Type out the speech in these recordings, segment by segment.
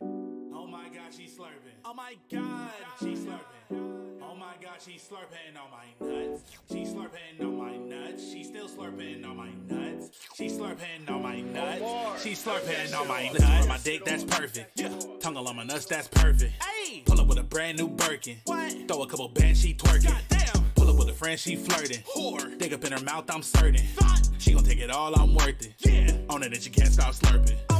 Oh god, she's slurping. Oh my god, she's slurping. Oh my god, she's slurping on my nuts. She's slurping on my nuts. She's still slurping on my nuts. She's slurping on my nuts. She's slurping on my nuts. Listen, on my dick, that's perfect. Yeah. Tongue on my nuts, that's perfect. Hey. Pull up with a brand new Birkin. What? Throw a couple bands, she twerking. Damn. Pull up with a friend, she flirting. Whore. Dick up in her mouth, I'm certain. Thought. She gon' take it all, I'm worth it. Yeah. On it, and she can't stop slurping. Oh.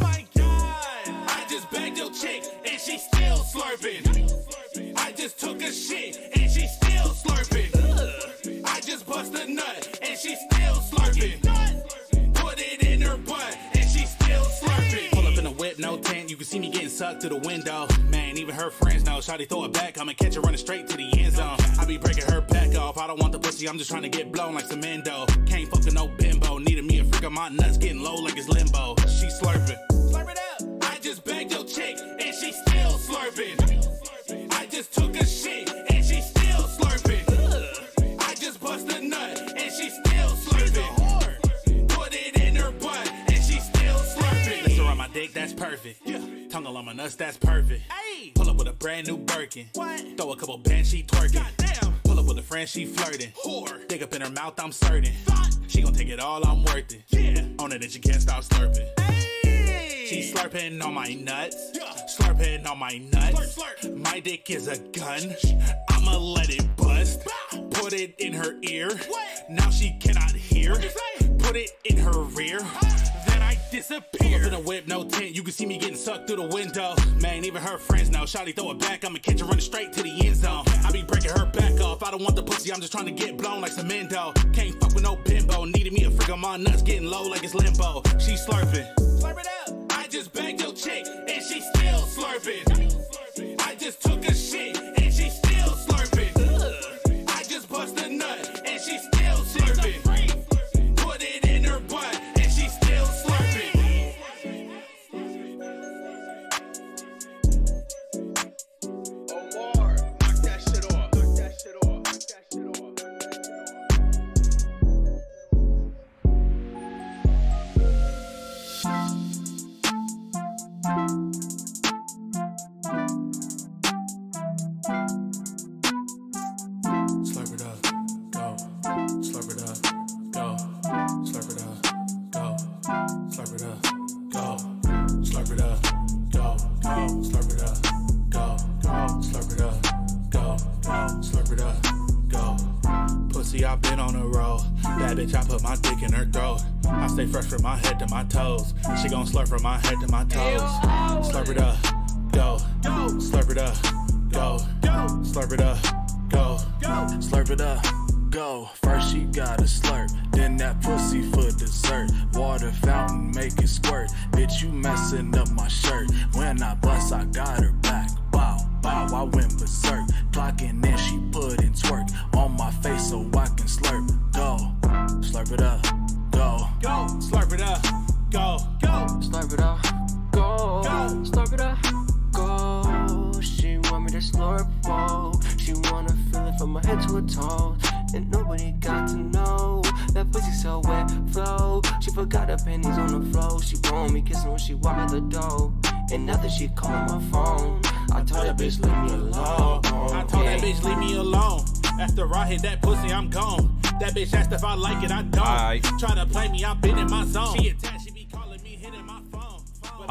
I just your chick, and she still slurping. I just took a shit, and she still slurping. I just bust a nut, and she still slurping. Put it in her butt, and she still slurping. Pull up in a whip, no tent. You can see me getting sucked through the window. Man, even her friends know. Shawty throw it back, I'ma catch her running straight to the end zone. I be breaking her back off. I don't want the pussy, I'm just trying to get blown like some endo. Can't fuck with no bimbo. Needed me a freak on my nuts, getting low like it's limbo. She slurping. Slurp it. Chick, and she still slurping. I just took a shit, and she still slurping. I just bust a nut, and she still slurping. Put it in her butt, and she still slurping. Listen around my dick, that's perfect. Yeah. Tongue on my nuts, that's perfect. Hey. Pull up with a brand new Birkin. What? Throw a couple bands, she twerking. Pull up with a friend, she flirting. Whore. Dick up in her mouth, I'm certain. She gon' take it all, I'm worth it. Yeah. On it, and she can't stop slurping. She slurping on my nuts. Slurping on my nuts. My dick is a gun. I'ma let it bust. Put it in her ear. Now she cannot hear. Put it in her rear. Uh. Then I disappear. Pull up in a whip, no tent. You can see me getting sucked through the window. Man, even her friends know. Shawty throw it back. I'ma catch her running straight to the end zone. I be breaking her back off. I don't want the pussy. I'm just trying to get blown like some endo. Can't fuck with no bimbo. Needed me a freak on my nuts. Getting low like it's limbo. She slurping. Slurp it up. Chick and she still slurping. I just took a shit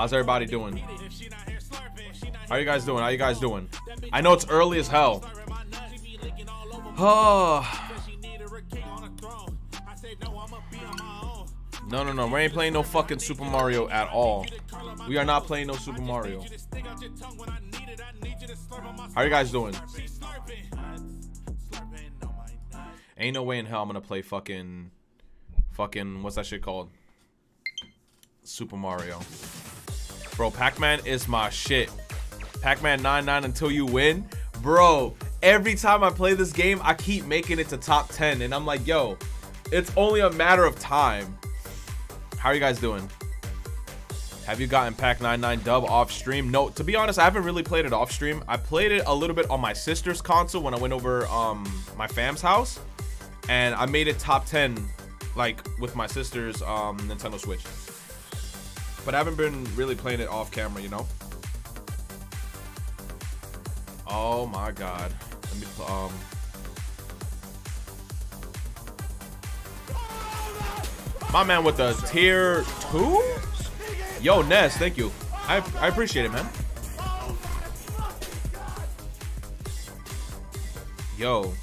How's everybody doing? How you guys doing? How you guys doing? I know it's early as hell. Oh, no, no, no. We ain't playing no fucking Super Mario at all. We are not playing no Super Mario. I need you How guys doing? Ain't no way in hell I'm gonna play fucking, fucking what's that shit called? Super Mario. Bro, Pac-Man is my shit. Pac-Man 99 until you win, bro. Every time I play this game, I keep making it to top 10, and I'm like, yo, it's only a matter of time. How are you guys doing? Have you gotten Pac 99 dub off stream? No, to be honest, I haven't really played it off stream. I played it a little bit on my sister's console when I went over um my fam's house, and I made it top 10 like with my sister's um Nintendo Switch. But I haven't been really playing it off camera, you know. Oh my god. Let me um. My man with the tier two. Yo, Ness, thank you. I I appreciate it, man. Yo.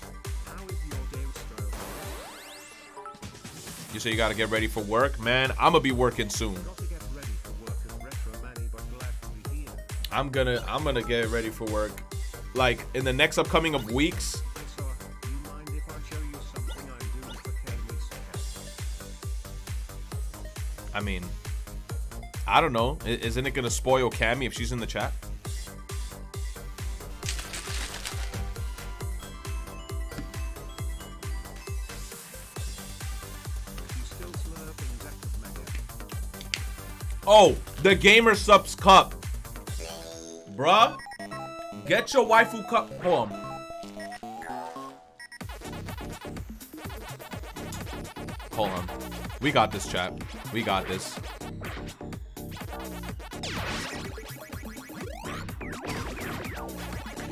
You say you gotta get ready for work, man. I'm gonna be working soon. I'm gonna I'm gonna get ready for work. Like in the next upcoming of weeks. I mean, I don't know. Isn't it gonna spoil Cammy if she's in the chat? Oh, the Gamer Subs Cup. Bruh, get your waifu cup. Hold on. Hold on. We got this, chat. We got this.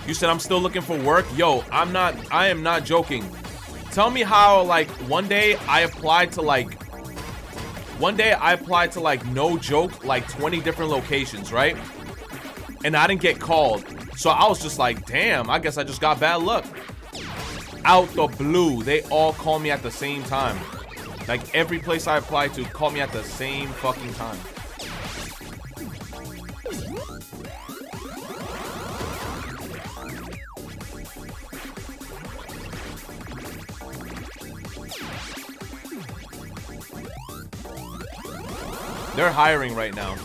You said I'm still looking for work? Yo, I'm not, I am not joking. Tell me how, like, one day I applied to, like, one day I applied to, like, no joke, like 20 different locations, right? And I didn't get called. So I was just like, damn, I guess I just got bad luck. Out the blue, they all call me at the same time. Like, every place I applied to called me at the same fucking time. They're hiring right now.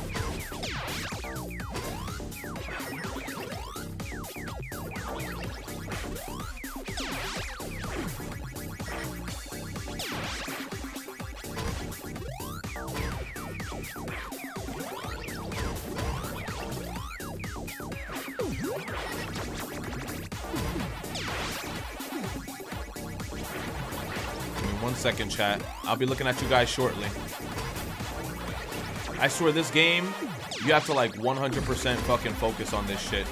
One second, chat. I'll be looking at you guys shortly. I swear, this game, you have to like 100% fucking focus on this shit.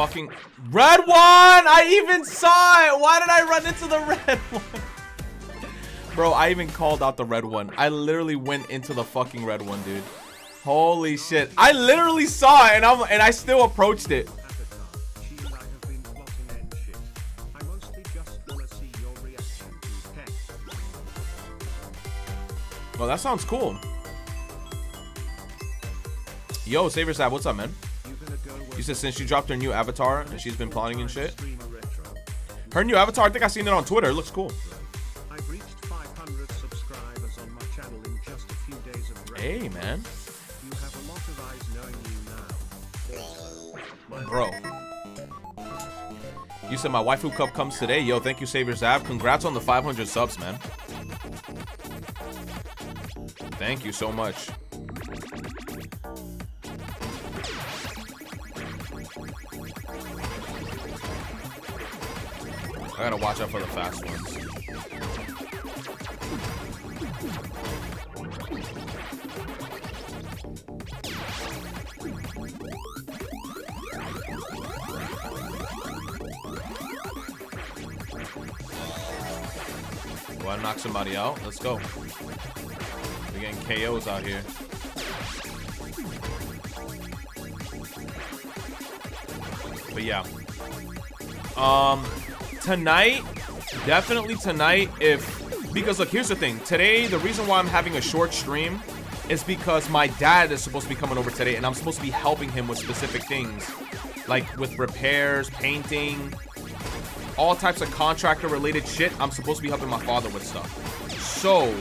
Fucking red one! I even saw it! Why did I run into the red one? Bro, I even called out the red one. I literally went into the fucking red one, dude. Holy shit. I literally saw it and I'm and I still approached it. Well, that sounds cool. Yo, Saver Sab, what's up, man? You said since she dropped her new avatar and she's been plotting and shit. Her new avatar, I think I seen it on Twitter. It looks cool. I've reached 500 subscribers on my channel in just a few days of rest. Hey, man. You have a lot of eyes knowing you now. Bro. You said my waifu cup comes today. Yo, thank you, Savior Zab. Congrats on the 500 subs, man. Thank you so much. I gotta watch out for the fast ones. Want to knock somebody out? Let's go. We We're getting KOs out here. But yeah. Um, tonight, definitely tonight, if because look, here's the thing. Today, the reason why I'm having a short stream is because my dad is supposed to be coming over today, and I'm supposed to be helping him with specific things, like with repairs, painting, all types of contractor-related shit. I'm supposed to be helping my father with stuff. So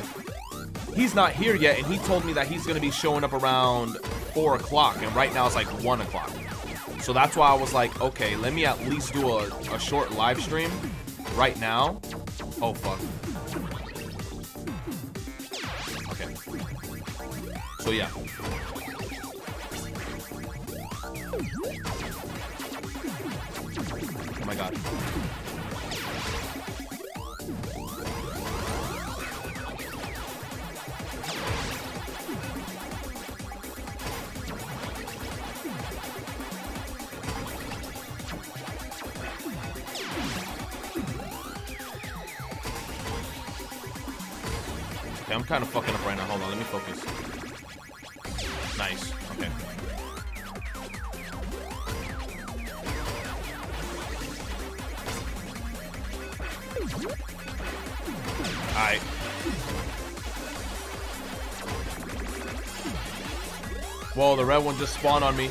he's not here yet, and he told me that he's gonna be showing up around four o'clock, and right now it's like one o'clock. So that's why I was like, okay, let me at least do a, a short live stream right now. Oh, fuck. Okay. So, yeah. Oh my god. Kind of fucking up right now. Hold on, let me focus. Nice. Okay. Alright. Whoa, the red one just spawned on me.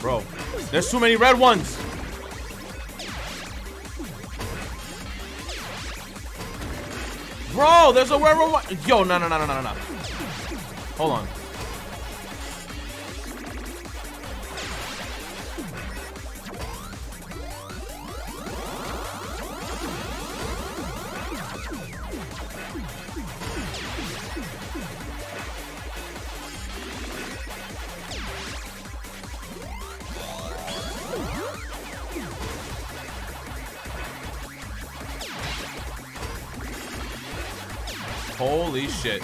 Bro, there's too many red ones. Bro, there's a red one. Yo, no, no, no, no, no, no. Hold on. Holy shit.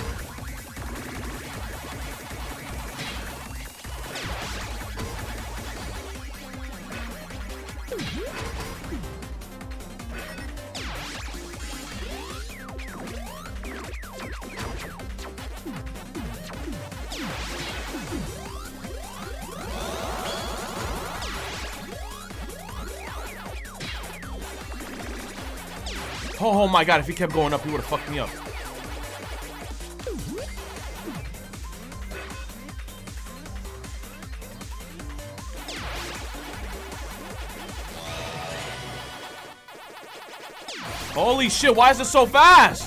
Oh, my god, if he kept going up, he would have fucked me up. Holy shit, why is it so fast?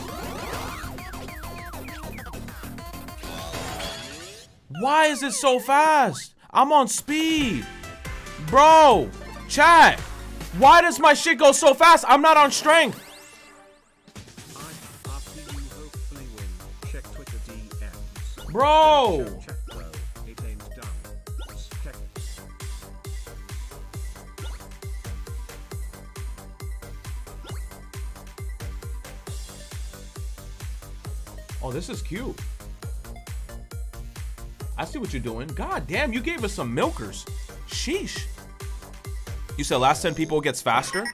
Why is it so fast? I'm on speed. Bro, chat. Why does my shit go so fast? I'm not on strength. This is cute. I see what you're doing. God damn, you gave us some milkers. Sheesh. You said last 10 people gets faster?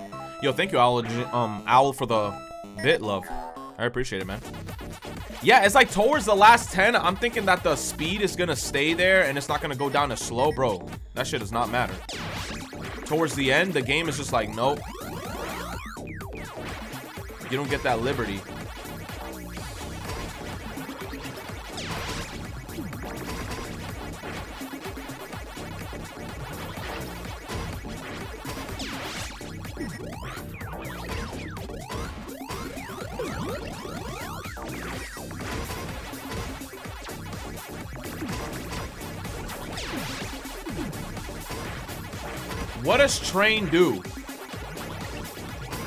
Yo, thank you, Owl, um, Owl for the bit, love. I appreciate it, man. Yeah, it's like towards the last 10, I'm thinking that the speed is gonna stay there and it's not gonna go down as slow, bro. That shit does not matter. Towards the end, the game is just like, nope. You don't get that liberty. Does train do?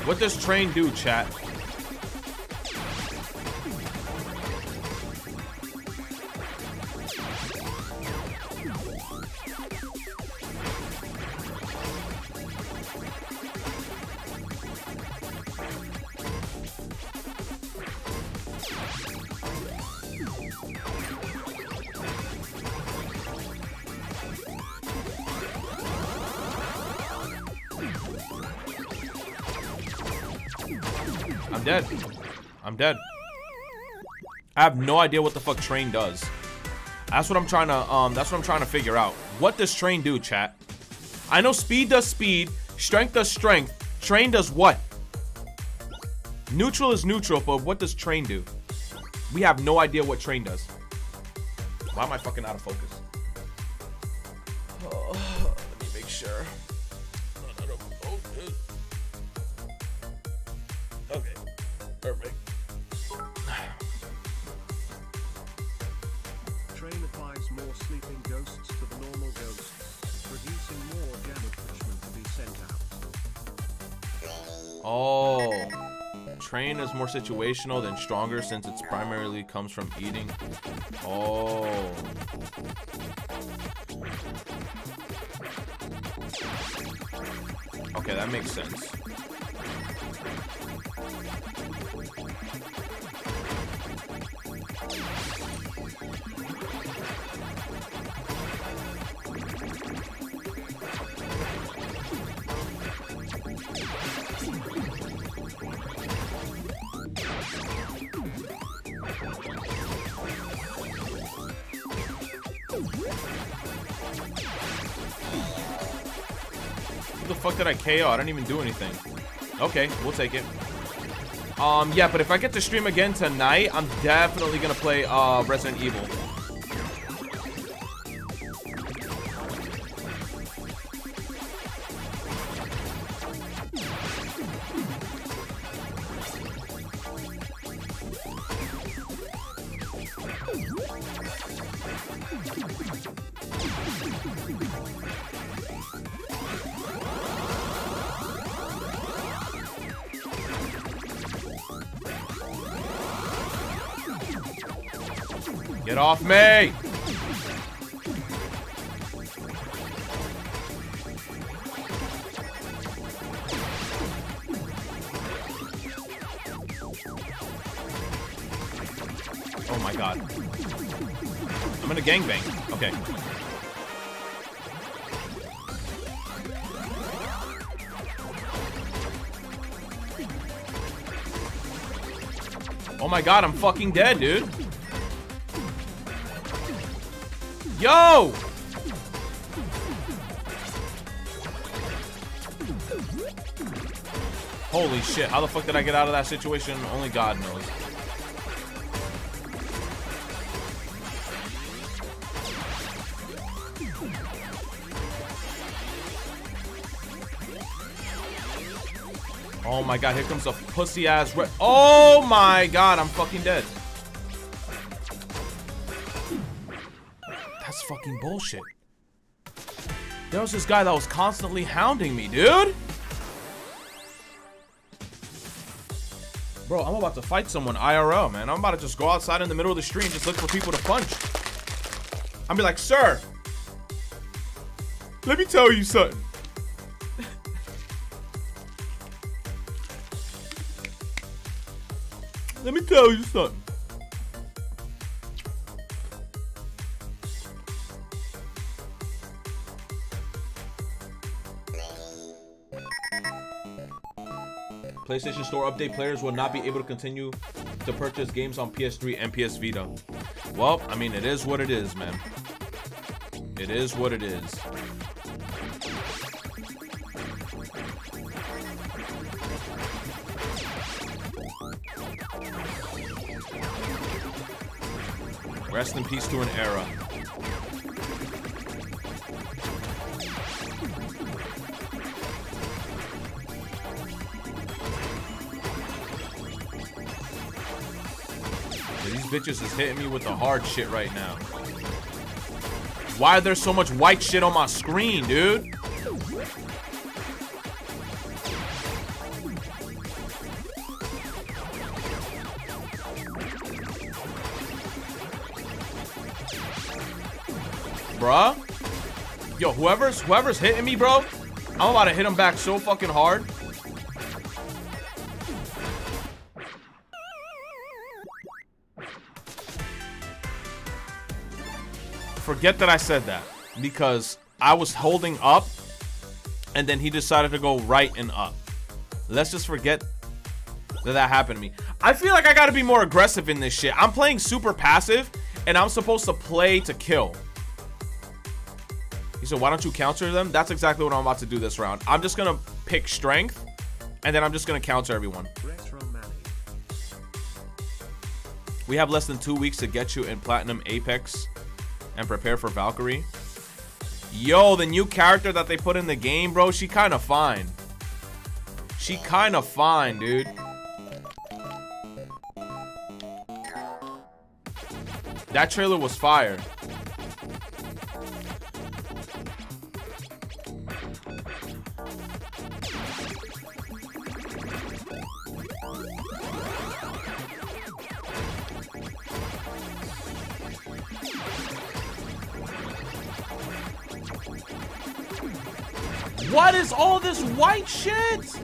What does train do, chat? I have no idea what the fuck train does. That's what I'm trying to um that's what I'm trying to figure out. What does train do, chat? I know speed does speed, strength does strength. Train does what? Neutral is neutral, but what does train do? We have no idea what train does. Why am I fucking out of focus? More situational than stronger since it's primarily comes from eating. Oh. Okay, that makes sense. I KO? I didn't even do anything. Okay, we'll take it. Um, yeah, but if I get to stream again tonight, I'm definitely gonna play uh Resident Evil. Fucking dead, dude. Yo! Holy shit, how the fuck did I get out of that situation? Only God knows. My god, here comes a pussy ass red. Oh my god, I'm fucking dead. That's fucking bullshit. There was this guy that was constantly hounding me, dude. Bro, I'm about to fight someone IRL, man. I'm about to just go outside in the middle of the street and just look for people to punch. I'm be like, sir, let me tell you something. Tell you something. PlayStation Store update players will not be able to continue to purchase games on PS3 and PS Vita. Well, I mean, it is what it is, man. It is what it is. Rest in peace to an era. These bitches is hitting me with the hard shit right now. Why are there so much white shit on my screen, dude? Whoever's whoever's hitting me, bro, I'm about to hit him back so fucking hard. Forget that I said that because I was holding up and then he decided to go right and up. Let's just forget that that happened to me. I feel like I gotta be more aggressive in this shit. I'm playing super passive, and I'm supposed to play to kill. He said, why don't you counter them? That's exactly what I'm about to do this round. I'm just gonna pick strength, and then I'm just gonna counter everyone. We have less than two weeks to get you in Platinum Apex and prepare for Valkyrie. Yo, the new character that they put in the game, bro, she kind of fine. She kind of fine, dude. That trailer was fire. All this white shit?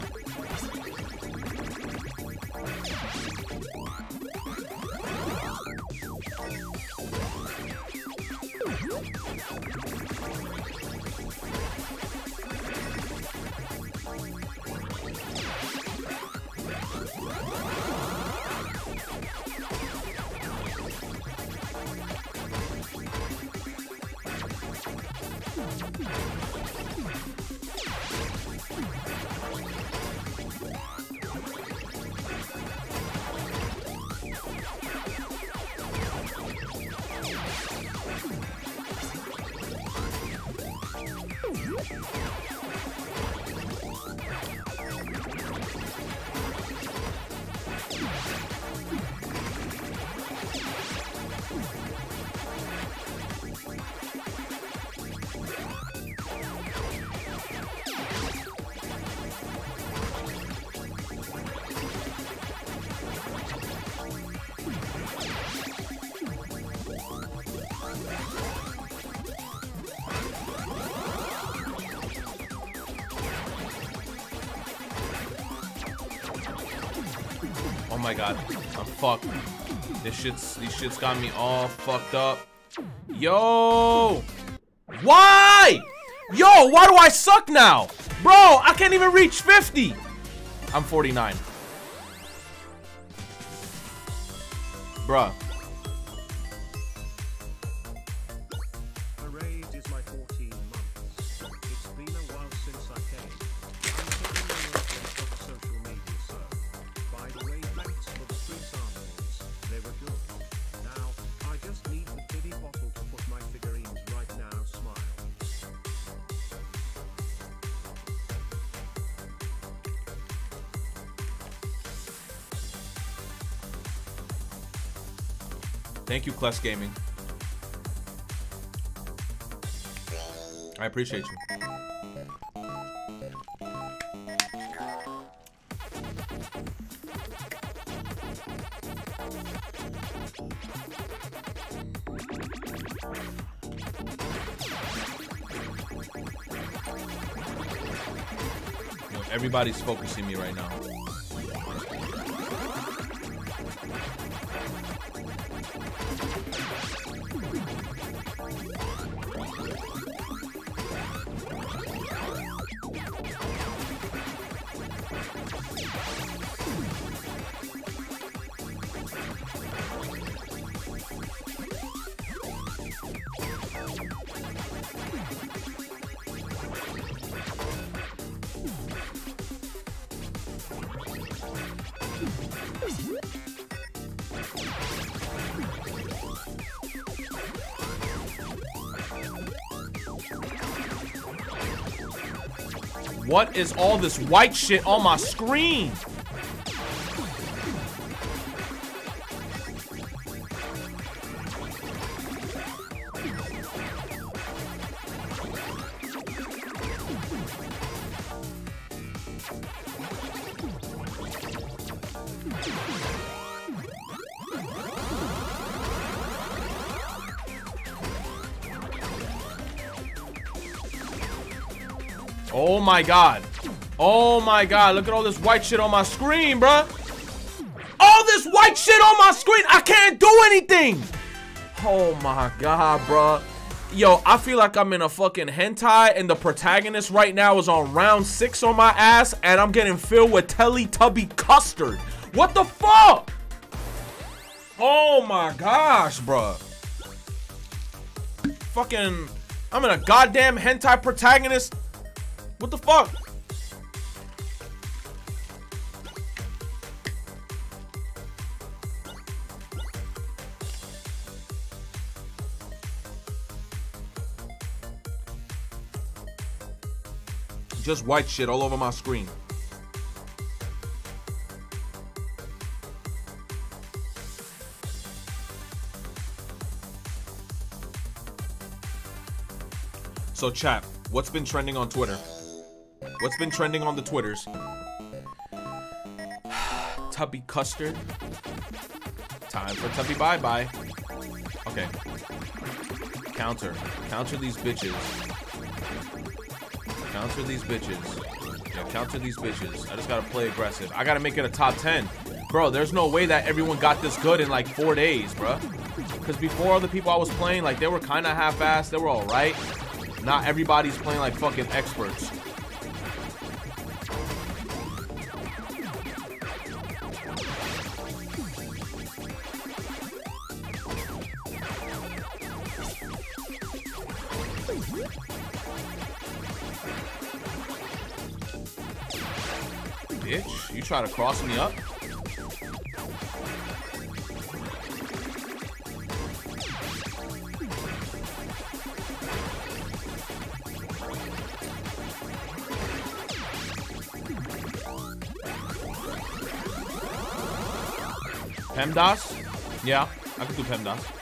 Shit's these shits got me all fucked up. Yo! Why? Yo, why do I suck now? Bro, I can't even reach 50. I'm 49. Bruh. Kless Gaming. I appreciate you. Everybody's focusing me right now. What is all this white shit on my screen? My god. Oh my god. Look at all this white shit on my screen, bruh. All this white shit on my screen. I can't do anything. Oh my god, bruh. Yo, I feel like I'm in a fucking hentai and the protagonist right now is on round six on my ass and I'm getting filled with Teletubby custard. What the fuck? Oh my gosh, bruh. Fucking, I'm in a goddamn hentai protagonist. What the fuck? Just white shit all over my screen. So chat, what's been trending on Twitter? What's been trending on the Twitters? Tubby Custard. Time for Tubby Bye Bye. Okay. Counter. Counter these bitches. Counter these bitches. Yeah, counter these bitches. I just gotta play aggressive. I gotta make it a top 10. Bro, there's no way that everyone got this good in like four days, bro. Because before all the people I was playing, like, they were kind of half-assed. They were alright. Not everybody's playing like fucking experts. Try to cross me up? PEMDAS? Yeah, I can do PEMDAS.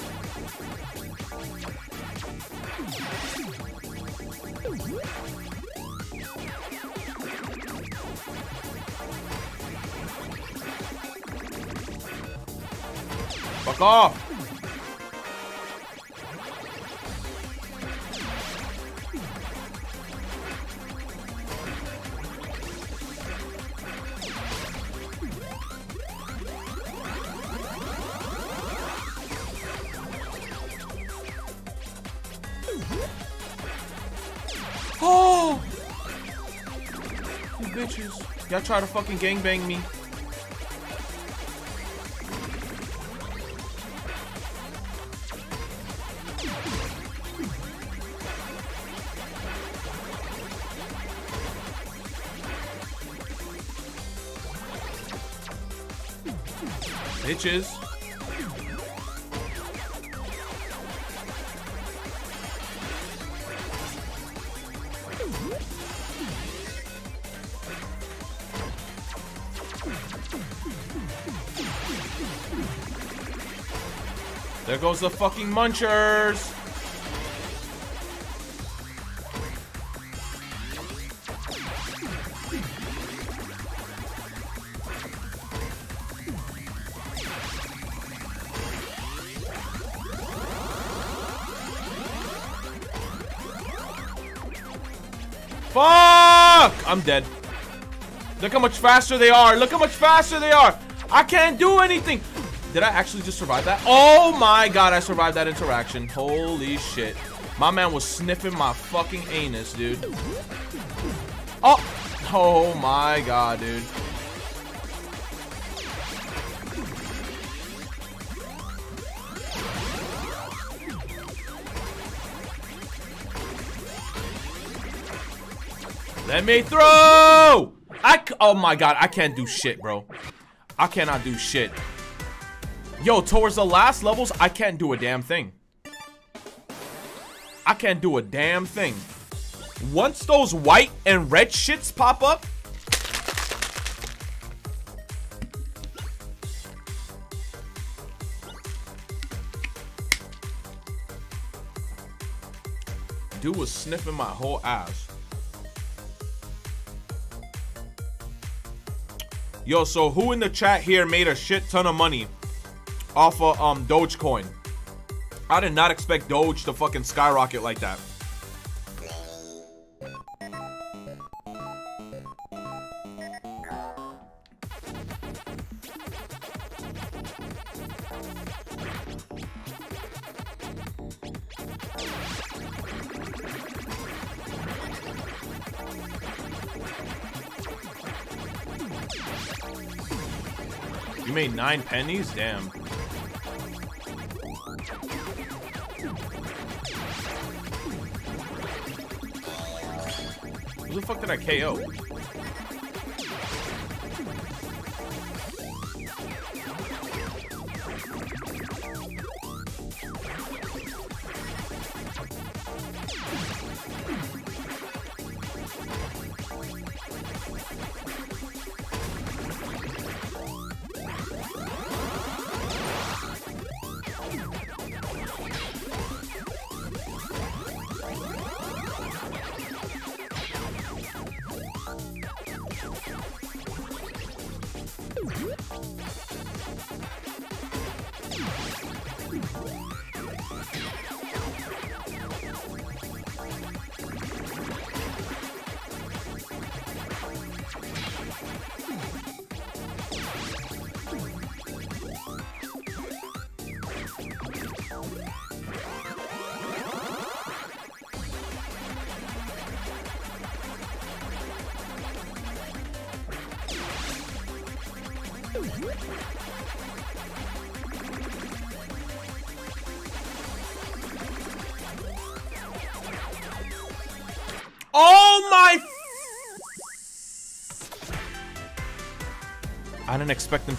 Off! Oh! You bitches. Y'all try to fucking gangbang me. Bitches. There goes the fucking munchers. I'm dead. Look how much faster they are. Look how much faster they are. I can't do anything. Did I actually just survive that? Oh my god, I survived that interaction. Holy shit. My man was sniffing my fucking anus, dude. Oh! Oh my god, dude. Let me throw! I oh my god, I can't do shit, bro. I cannot do shit. Yo, towards the last levels, I can't do a damn thing. I can't do a damn thing. Once those white and red shits pop up, dude was sniffing my whole ass. Yo, so who in the chat here made a shit ton of money off of um Dogecoin? I did not expect Doge to fucking skyrocket like that. Nine pennies? Damn. Who the fuck did I KO?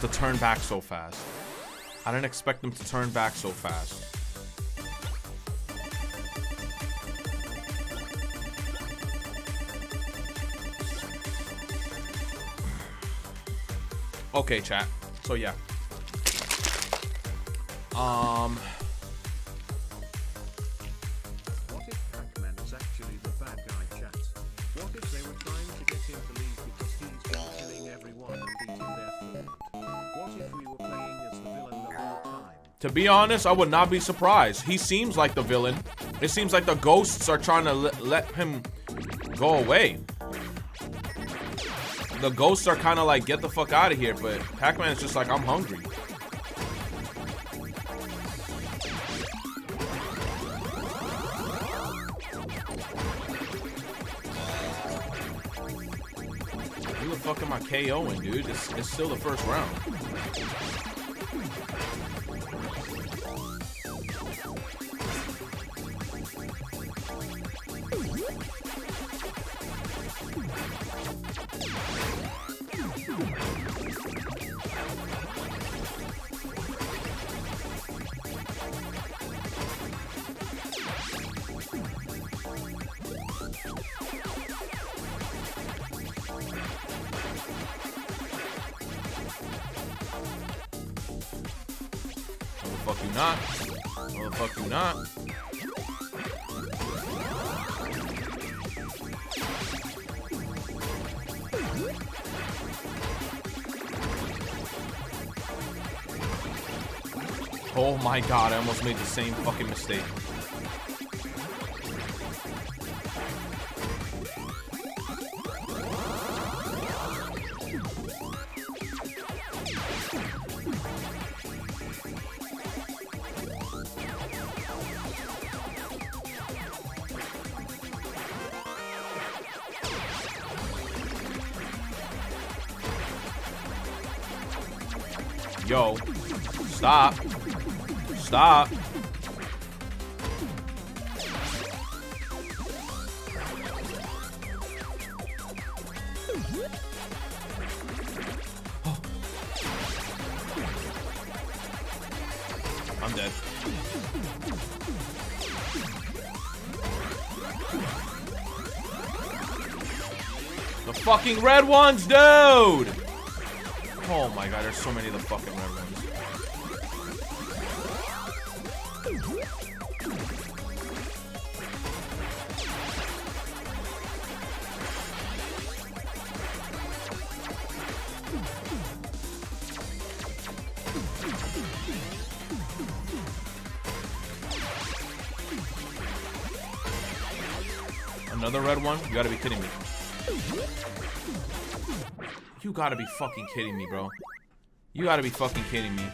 To turn back so fast. I didn't expect them to turn back so fast. Okay, chat. So yeah. Um. To be honest, I would not be surprised. He seems like the villain. It seems like the ghosts are trying to let, him go away. The ghosts are kind of like, get the fuck out of here, but Pac-Man is just like, I'm hungry. Who the fuck am I KOing, dude? It's, it's still the first round. My god, I almost made the same fucking mistake. Fucking red ones, dude! Oh my god, there's so many of the fucking red ones. Another red one? You gotta be kidding me. Gotta be fucking kidding me, bro. You gotta be fucking kidding me.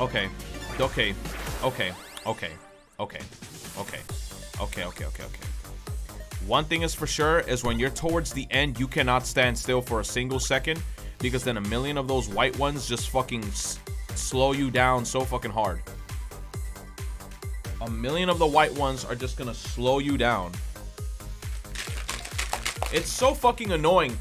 Okay. Okay. Okay. Okay. Okay. Okay. Okay, okay, okay, okay. One thing is for sure is when you're towards the end, you cannot stand still for a single second because then a million of those white ones just fucking slow you down so fucking hard. A million of the white ones are just gonna slow you down. It's so fucking annoying.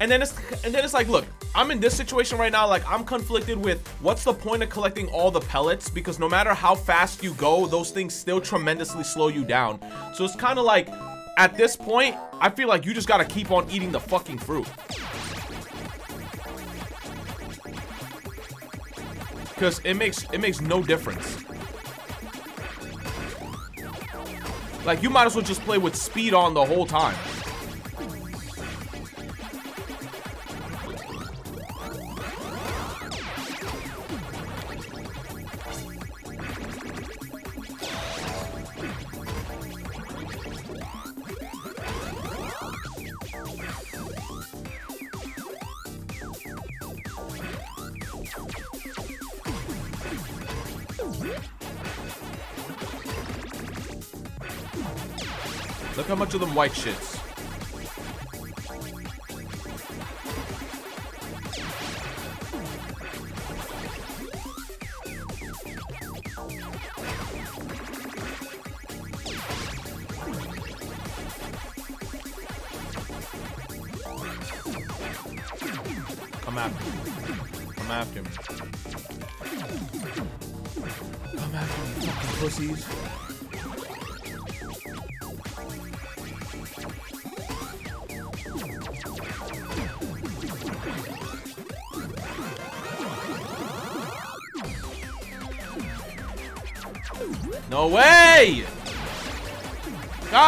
And then it's and then it's like, look, I'm in this situation right now. Like I'm conflicted with what's the point of collecting all the pellets because no matter how fast you go, those things still tremendously slow you down. So it's kind of like at this point, I feel like you just gotta keep on eating the fucking fruit. Cause it makes it makes no difference. Like you might as well just play with speed on the whole time. White shits.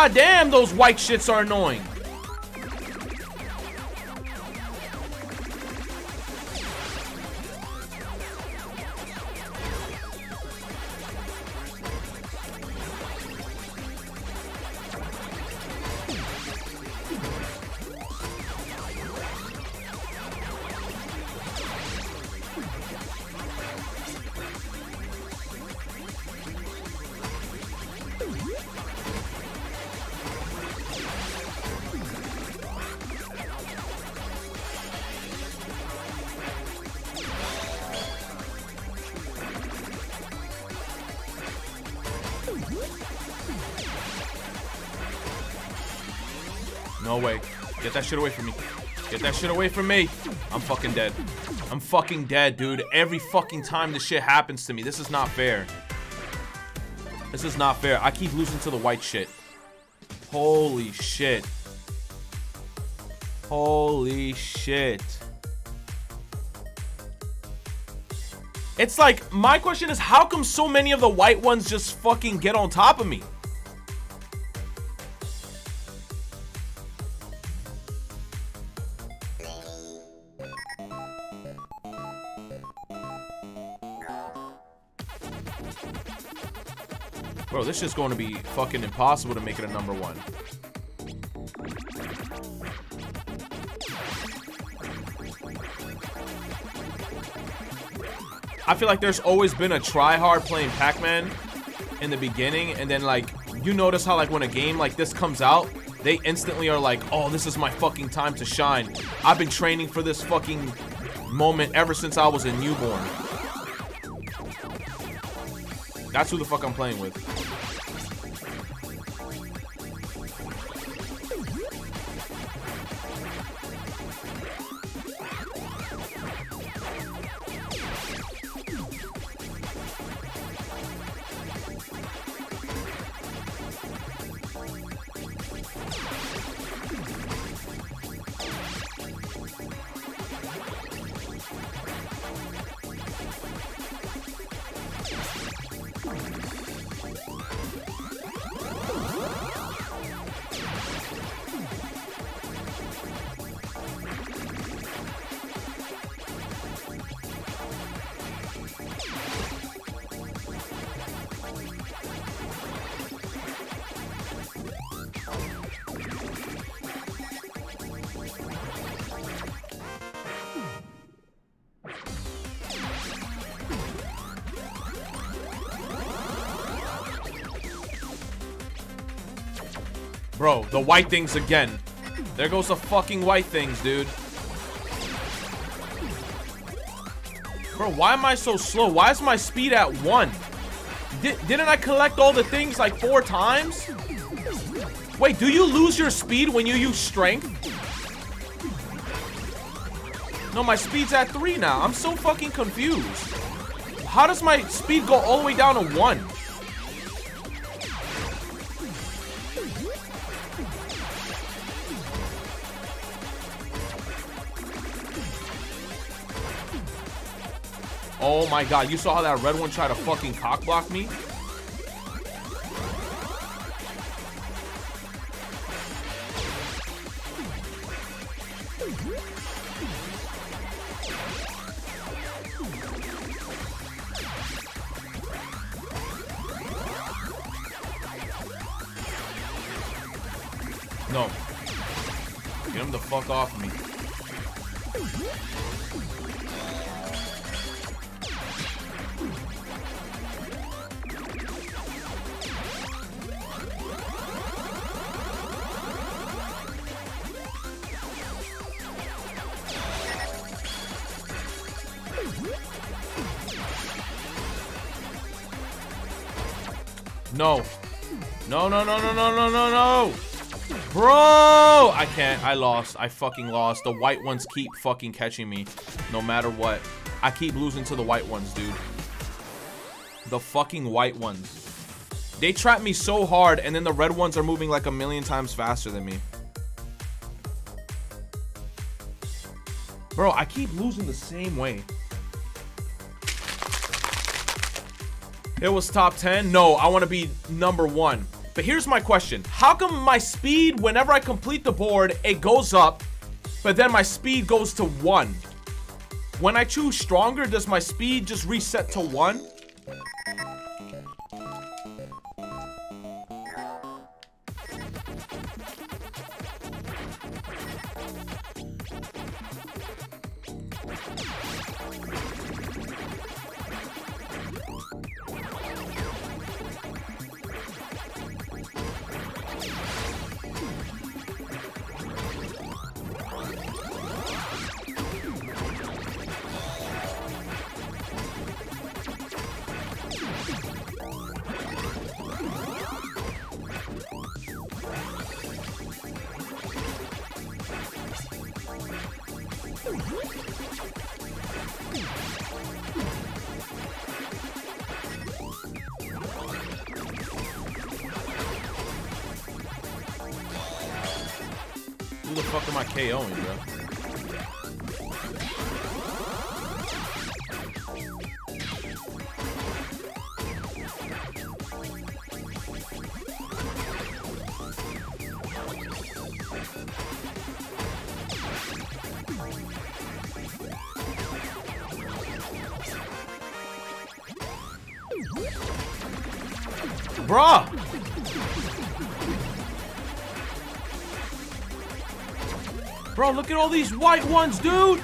God damn, those white shits are annoying. That shit away from me. Get that shit away from me. I'm fucking dead. I'm fucking dead, dude. Every fucking time this shit happens to me. This is not fair. This is not fair. I keep losing to the white shit. Holy shit. Holy shit. It's like, my question is, how come so many of the white ones just fucking get on top of me? This is going to be fucking impossible to make it a number one. I feel like there's always been a try hard playing Pac-Man in the beginning, and then like you notice how like when a game like this comes out, they instantly are like, oh, this is my fucking time to shine. I've been training for this fucking moment ever since I was a newborn. That's who the fuck I'm playing with. White things again. There goes the fucking white things, dude. Bro, why am I so slow? Why is my speed at one? Di didn't I collect all the things like four times? Wait, do you lose your speed when you use strength? No, my speed's at three now. I'm so fucking confused. How does my speed go all the way down to one? Oh my god, you saw how that red one tried to fucking cockblock me? I lost. I fucking lost. The white ones keep fucking catching me. No matter what. I keep losing to the white ones, dude. The fucking white ones. They trap me so hard, and then the red ones are moving like a million times faster than me. Bro, I keep losing the same way. It was top 10? No, I want to be number one. But here's my question. How come my speed, whenever I complete the board, it goes up, but then my speed goes to 1? When I choose stronger, does my speed just reset to 1? Look at all these white ones, dude!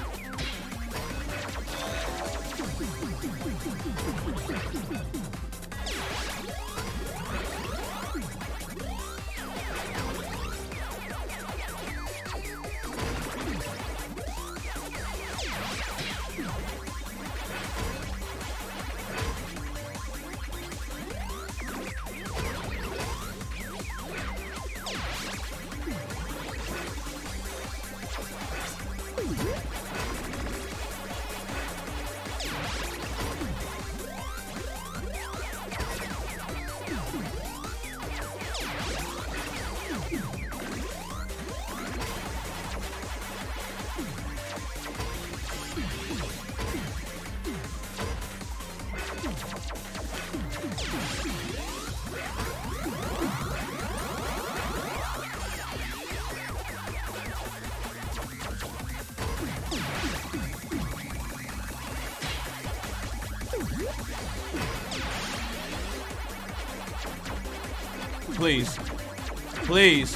Please.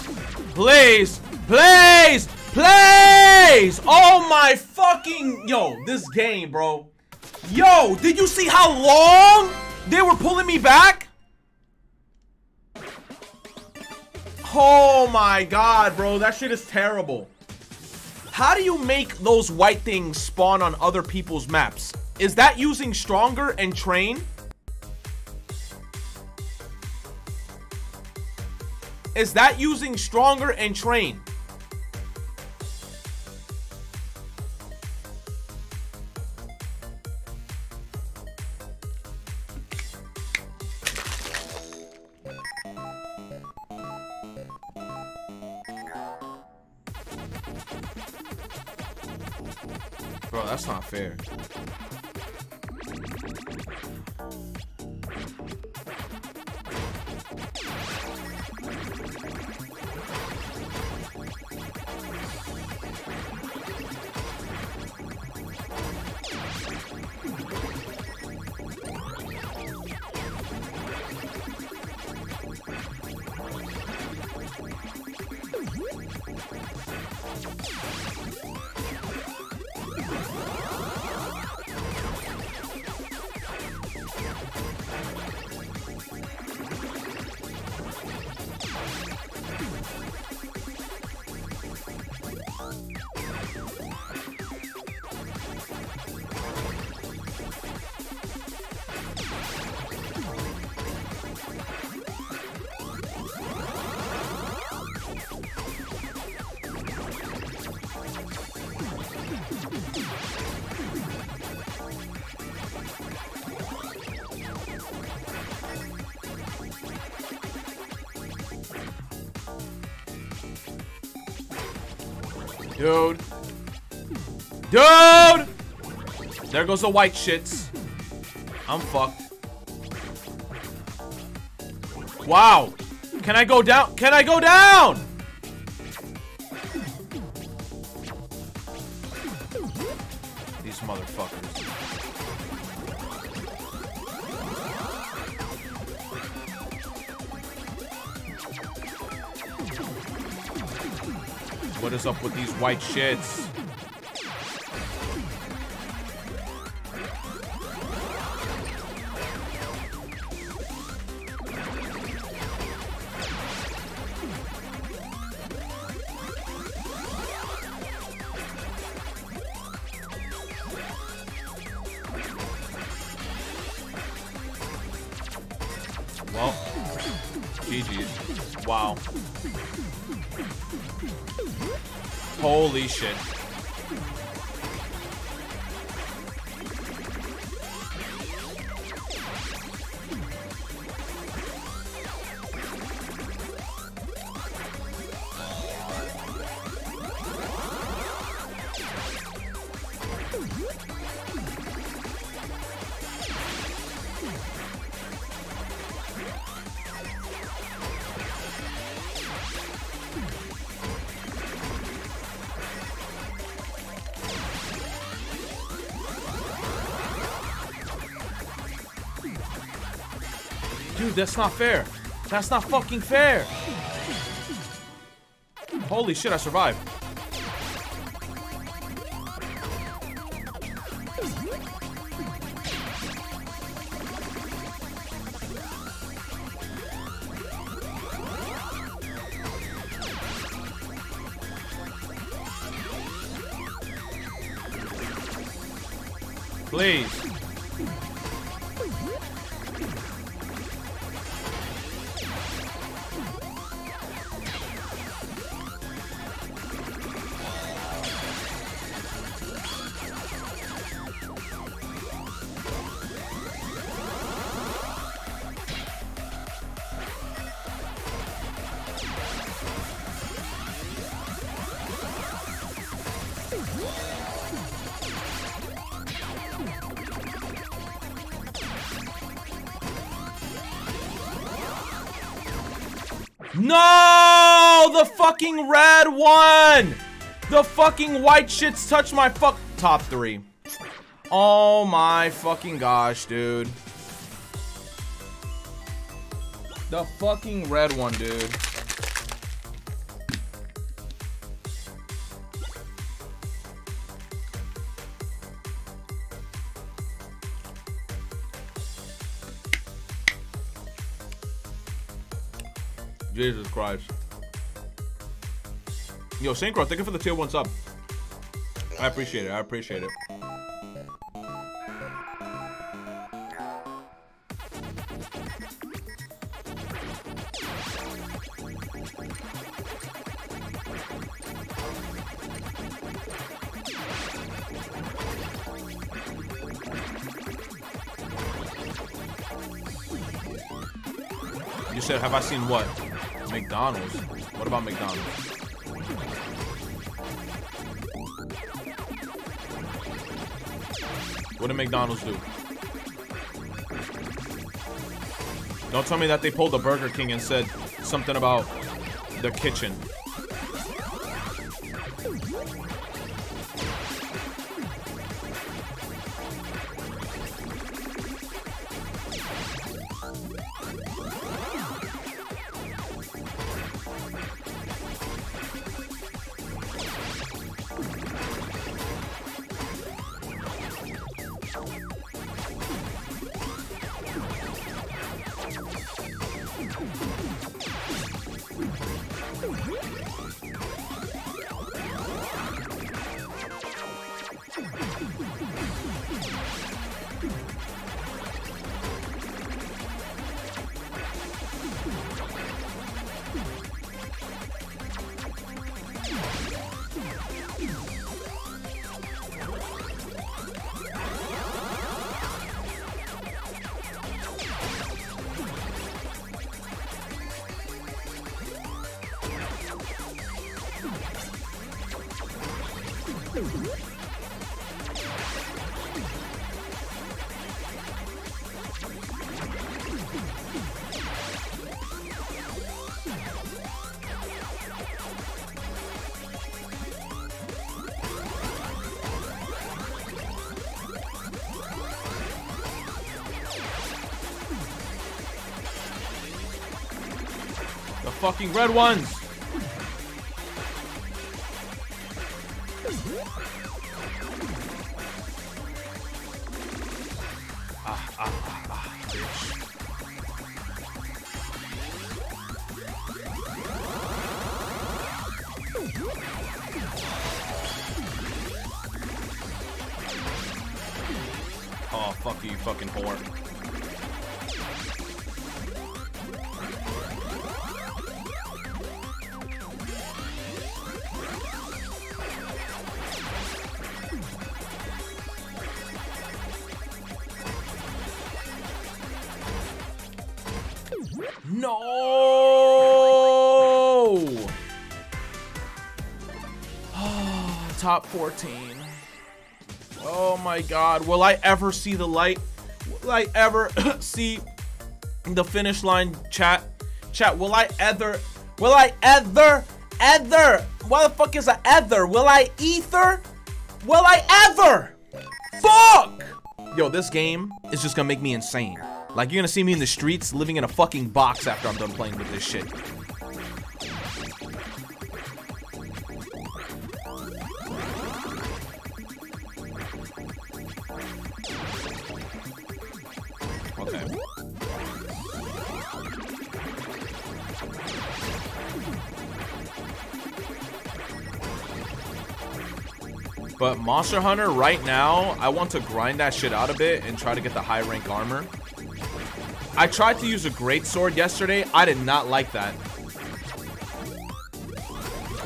Please. Please. Please. Oh my fucking. Yo, this game, bro. Yo, did you see how long they were pulling me back? Oh my god, bro. That shit is terrible. How do you make those white things spawn on other people's maps? Is that using stronger and train? Is that using stronger and train? Goes the white shits. I'm fucked. Wow. Can I go down? Can I go down? These motherfuckers. What is up with these white shits? Holy that's not fair. That's not fucking fair. Holy shit, I survived. Fucking red one! The fucking white shits touch my fuck top three. Oh my fucking gosh, dude. The fucking red one, dude. Jesus Christ. Yo, Synchro, thank you for the tier one sub. I appreciate it. I appreciate it. You said, have I seen what? McDonald's. What about McDonald's? What did McDonald's do? Don't tell me that they pulled the Burger King and said something about the kitchen. Fucking red ones! Top 14. Oh my god. Will I ever see the light? Will I ever see the finish line, chat? Chat, will I ever. Will I ever. Ever. What the fuck is a ether? Will I ether? Will I ever? Fuck! Yo, this game is just gonna make me insane. Like, you're gonna see me in the streets living in a fucking box after I'm done playing with this shit. Monster Hunter right now, I want to grind that shit out a bit and try to get the high rank armor. I tried to use a great sword yesterday. I did not like that.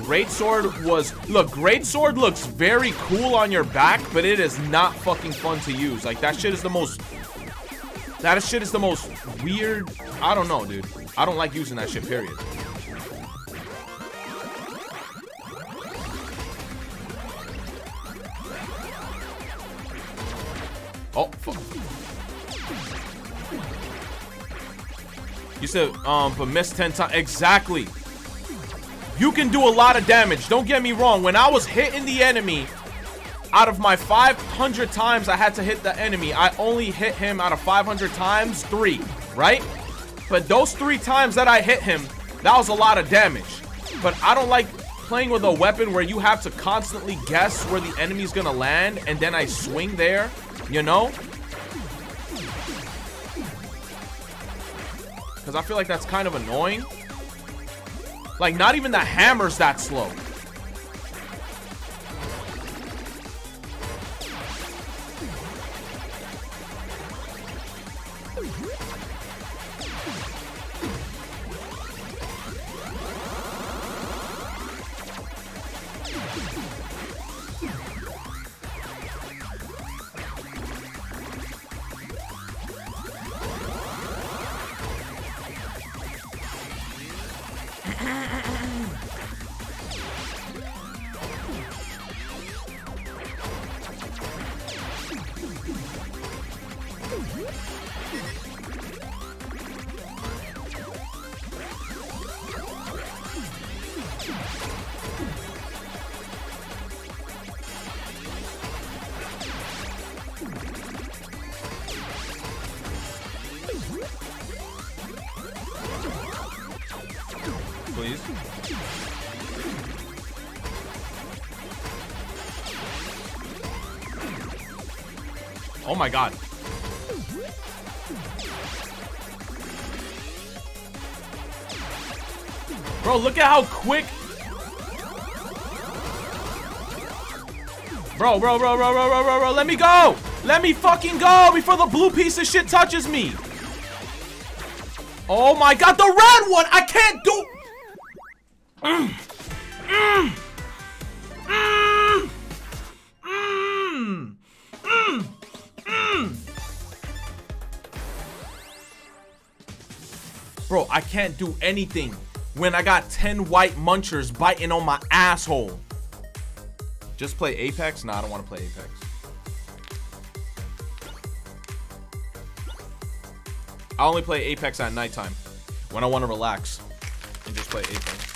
Great sword was look, great sword looks very cool on your back, but it is not fucking fun to use. Like that shit is the most that shit is the most weird. I don't know, dude. I don't like using that shit, period. You said, um, but miss 10 times. Exactly. You can do a lot of damage. Don't get me wrong. When I was hitting the enemy, out of my 500 times I had to hit the enemy, I only hit him out of 500 times three, right? But those three times that I hit him, that was a lot of damage. But I don't like playing with a weapon where you have to constantly guess where the enemy's gonna land and then I swing there, you know? Because I feel like that's kind of annoying. Like, not even the hammer's that slow. My god. Bro, look at how quick. Bro, bro, bro, bro, bro, bro, bro, bro, let me go! Let me fucking go before the blue piece of shit touches me! Oh my god, the red one! I can't do... Mm. Mm. Bro, I can't do anything when I got 10 white munchers biting on my asshole. Just play Apex? Nah, I don't want to play Apex. I only play Apex at nighttime when I want to relax and just play Apex.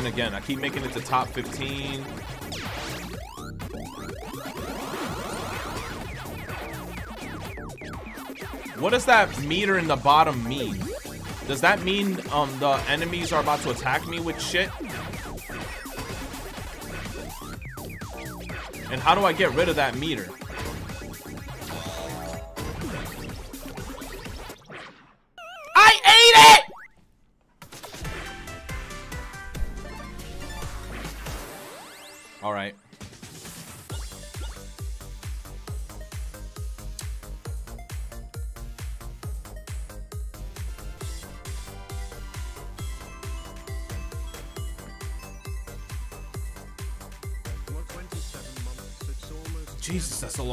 10 again. I keep making it to top 15. What does that meter in the bottom mean? Does that mean um the enemies are about to attack me with shit? And how do I get rid of that meter?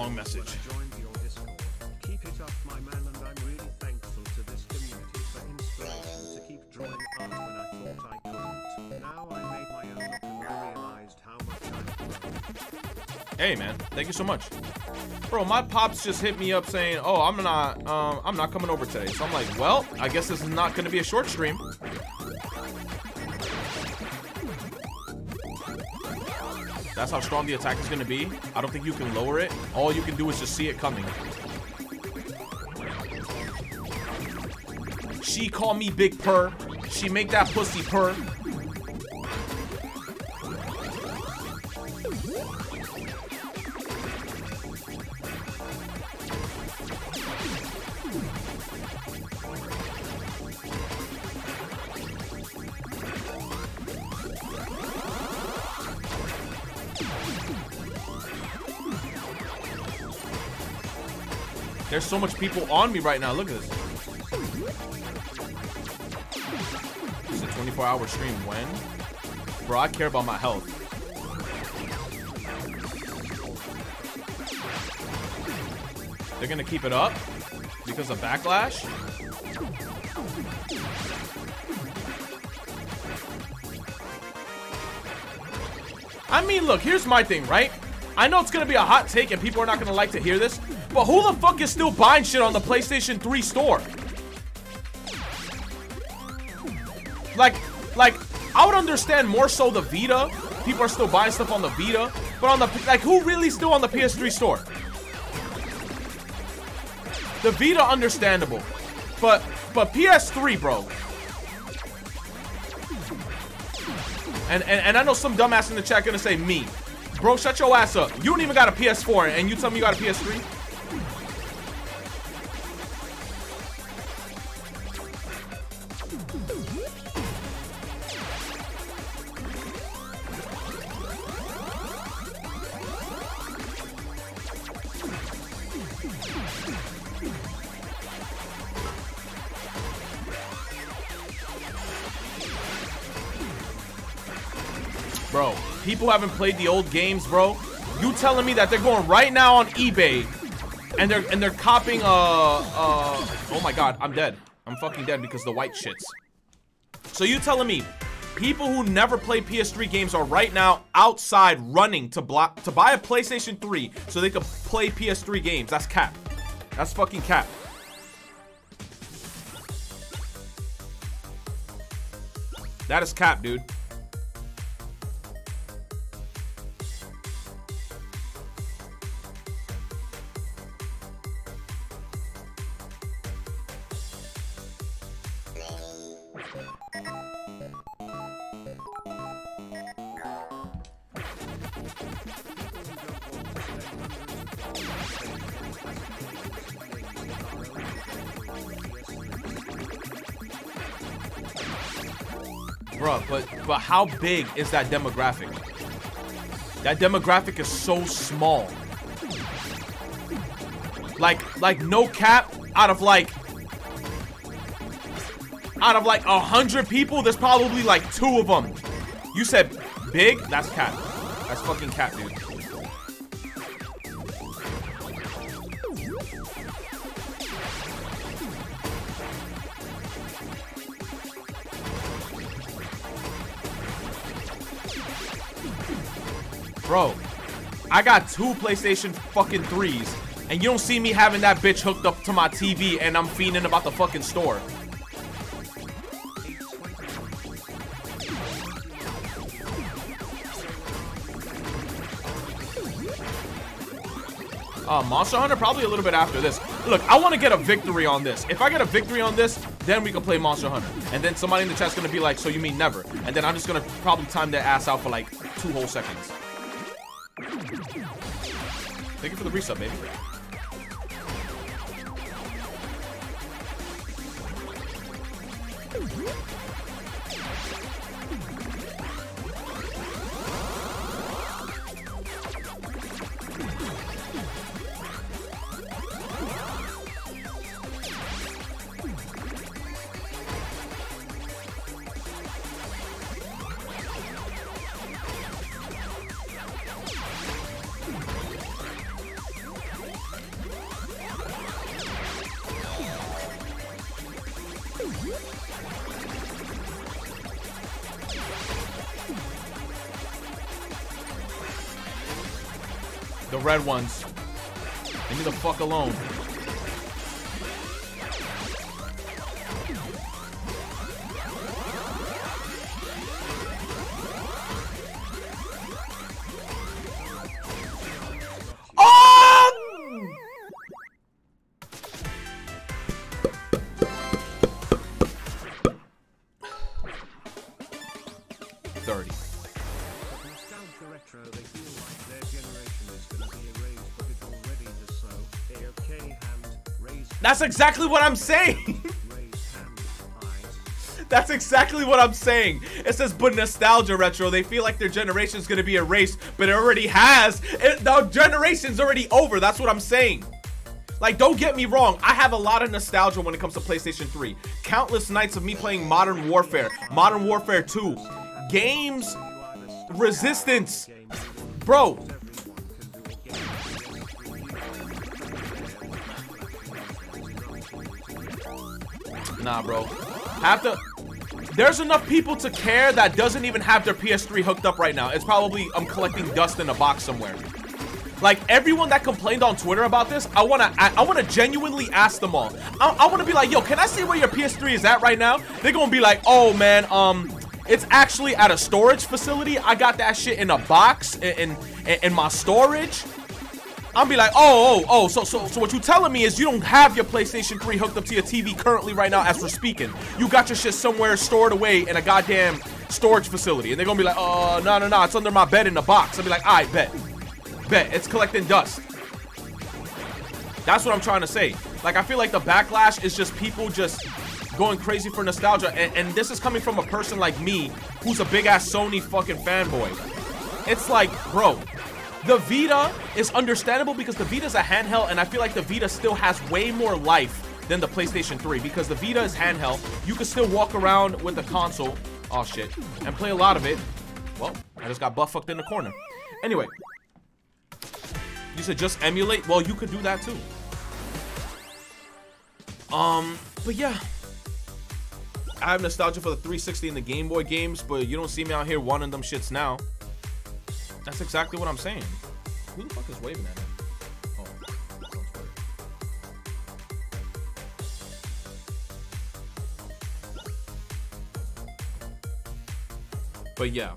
Long message. I. Keep it up, my man, and I'm really thankful to this community for inspiration to keep drawing art when I thought I couldn't. Now I made my own and I realized how much I've. Hey man, thank you so much. Bro, my pops just hit me up saying, "Oh, I'm not um I'm not coming over today." So I'm like, "Well, I guess this is not going to be a short stream." That's how strong the attack is going to be. I don't think you can lower it. All you can do is just see it coming. She call me Big Purr. She make that pussy purr. So much people on me right now. Look at this. It's a 24 hour stream. When? Bro, I care about my health. They're gonna keep it up because of backlash. I mean, look, here's my thing, right? I know it's gonna be a hot take and people are not gonna like to hear this, but who the fuck is still buying shit on the PlayStation 3 store? Like, like, I would understand more so the Vita. People are still buying stuff on the Vita, but on the like, who really still on the PS3 store? The Vita, understandable, but but PS3, bro. And, and and I know some dumbass in the chat gonna say me, Bro, shut your ass up. You don't even got a PS4 and you tell me you got a PS3? People haven't played the old games, bro. You telling me that they're going right now on eBay and they're and they're copying uh uh oh my god, I'm dead. I'm fucking dead because the white shits. So you telling me people who never play PS3 games are right now outside running to block to buy a PlayStation 3 so they could play PS3 games. That's cap. That's fucking cap. That is cap, dude. But but how big is that demographic? That demographic is so small. Like like no cap out of like out of like a hundred people, there's probably like two of them. You said big? That's cap. That's fucking cap, dude. Bro, I got two PlayStation fucking 3s, and you don't see me having that bitch hooked up to my TV and I'm fiending about the fucking store. Uh, Monster Hunter probably a little bit after this. Look, I want to get a victory on this. If I get a victory on this, then we can play Monster Hunter. And then somebody in the chat's gonna be like, "So you mean never?" And then I'm just gonna probably time their ass out for like two whole seconds. Thank you for the resub, baby. The red ones. Leave me the fuck alone. That's exactly what I'm saying. That's exactly what I'm saying. It says, but nostalgia retro. They feel like their generation's gonna be erased, but it already has. It, the generation's already over. That's what I'm saying. Like, don't get me wrong. I have a lot of nostalgia when it comes to PlayStation 3. Countless nights of me playing Modern Warfare, Modern Warfare 2, games, Resistance, bro. Nah, bro. Have to. There's enough people to care that doesn't even have their PS3 hooked up right now. It's probably I'm collecting dust in a box somewhere. Like everyone that complained on Twitter about this, I wanna I, I wanna genuinely ask them all. I, I wanna be like, yo, can I see where your PS3 is at right now? They're gonna be like, oh man, um, it's actually at a storage facility. I got that shit in a box in in, in my storage. I'll be like, oh, oh, oh, so, so, so what you telling me is you don't have your PlayStation 3 hooked up to your TV currently right now as we're speaking. You got your shit somewhere stored away in a goddamn, storage facility. And they're gonna be like, oh, no, no, no, it's under my bed in a box. I'll be like, right, bet. Bet. It's collecting dust. That's what I'm trying to say. Like, I feel like the backlash is just people just going crazy for nostalgia. And, and this is coming from a person like me, who's a big ass Sony fucking fanboy. It's like, bro, the Vita is understandable because the Vita is a handheld, and I feel like the Vita still has way more life than the PlayStation 3 because the Vita is handheld. You can still walk around with the console, oh shit, and play a lot of it. Well, I just got butt fucked in the corner. Anyway, you said just emulate? Well, you could do that too. Um, but yeah. I have nostalgia for the 360 and the Game Boy games, but you don't see me out here wanting them shits now. That's exactly what I'm saying. Who the fuck is waving at him? Oh. But yeah.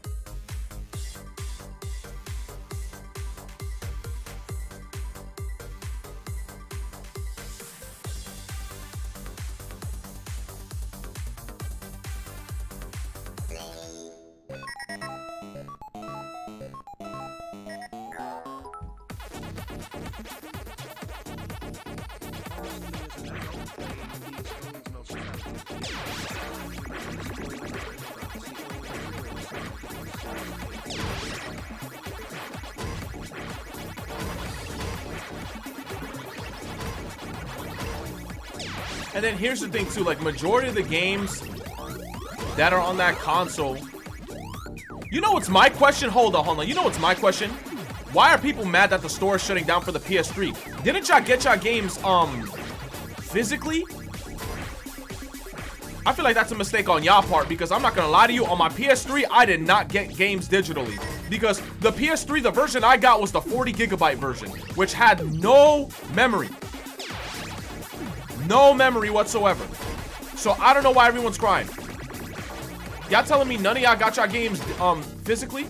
Here's the thing too, like majority of the games that are on that console. You know what's my question? Hold on, hold on. You know what's my question? Why are people mad that the store is shutting down for the PS3? Didn't y'all get y'all games um physically? I feel like that's a mistake on y'all part because I'm not gonna lie to you, on my PS3, I did not get games digitally. Because the PS3, the version I got was the 40 gigabyte version, which had no memory. No memory whatsoever. So I don't know why everyone's crying. Y'all telling me none of y'all got y'all games um physically?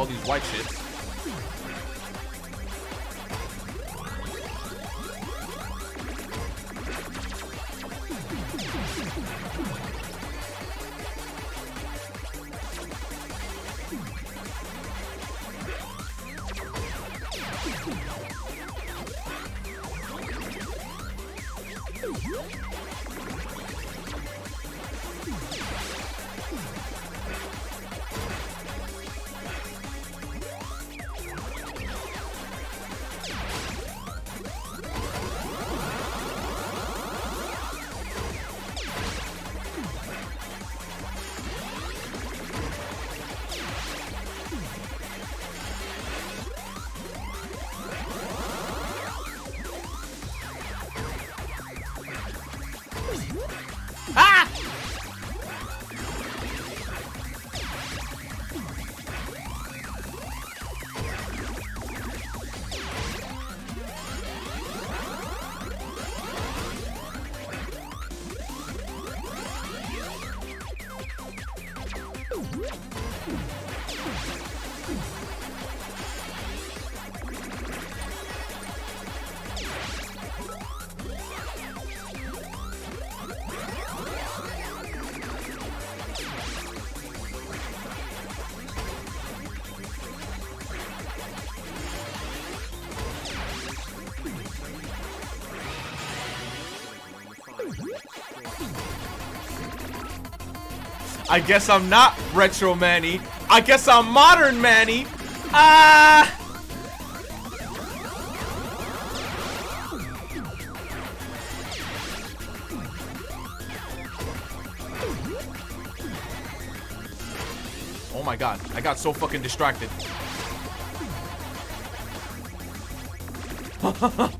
All these white shits. Guess I'm not retro Manny. I guess I'm modern Manny. Ah! Oh my god, I got so fucking distracted.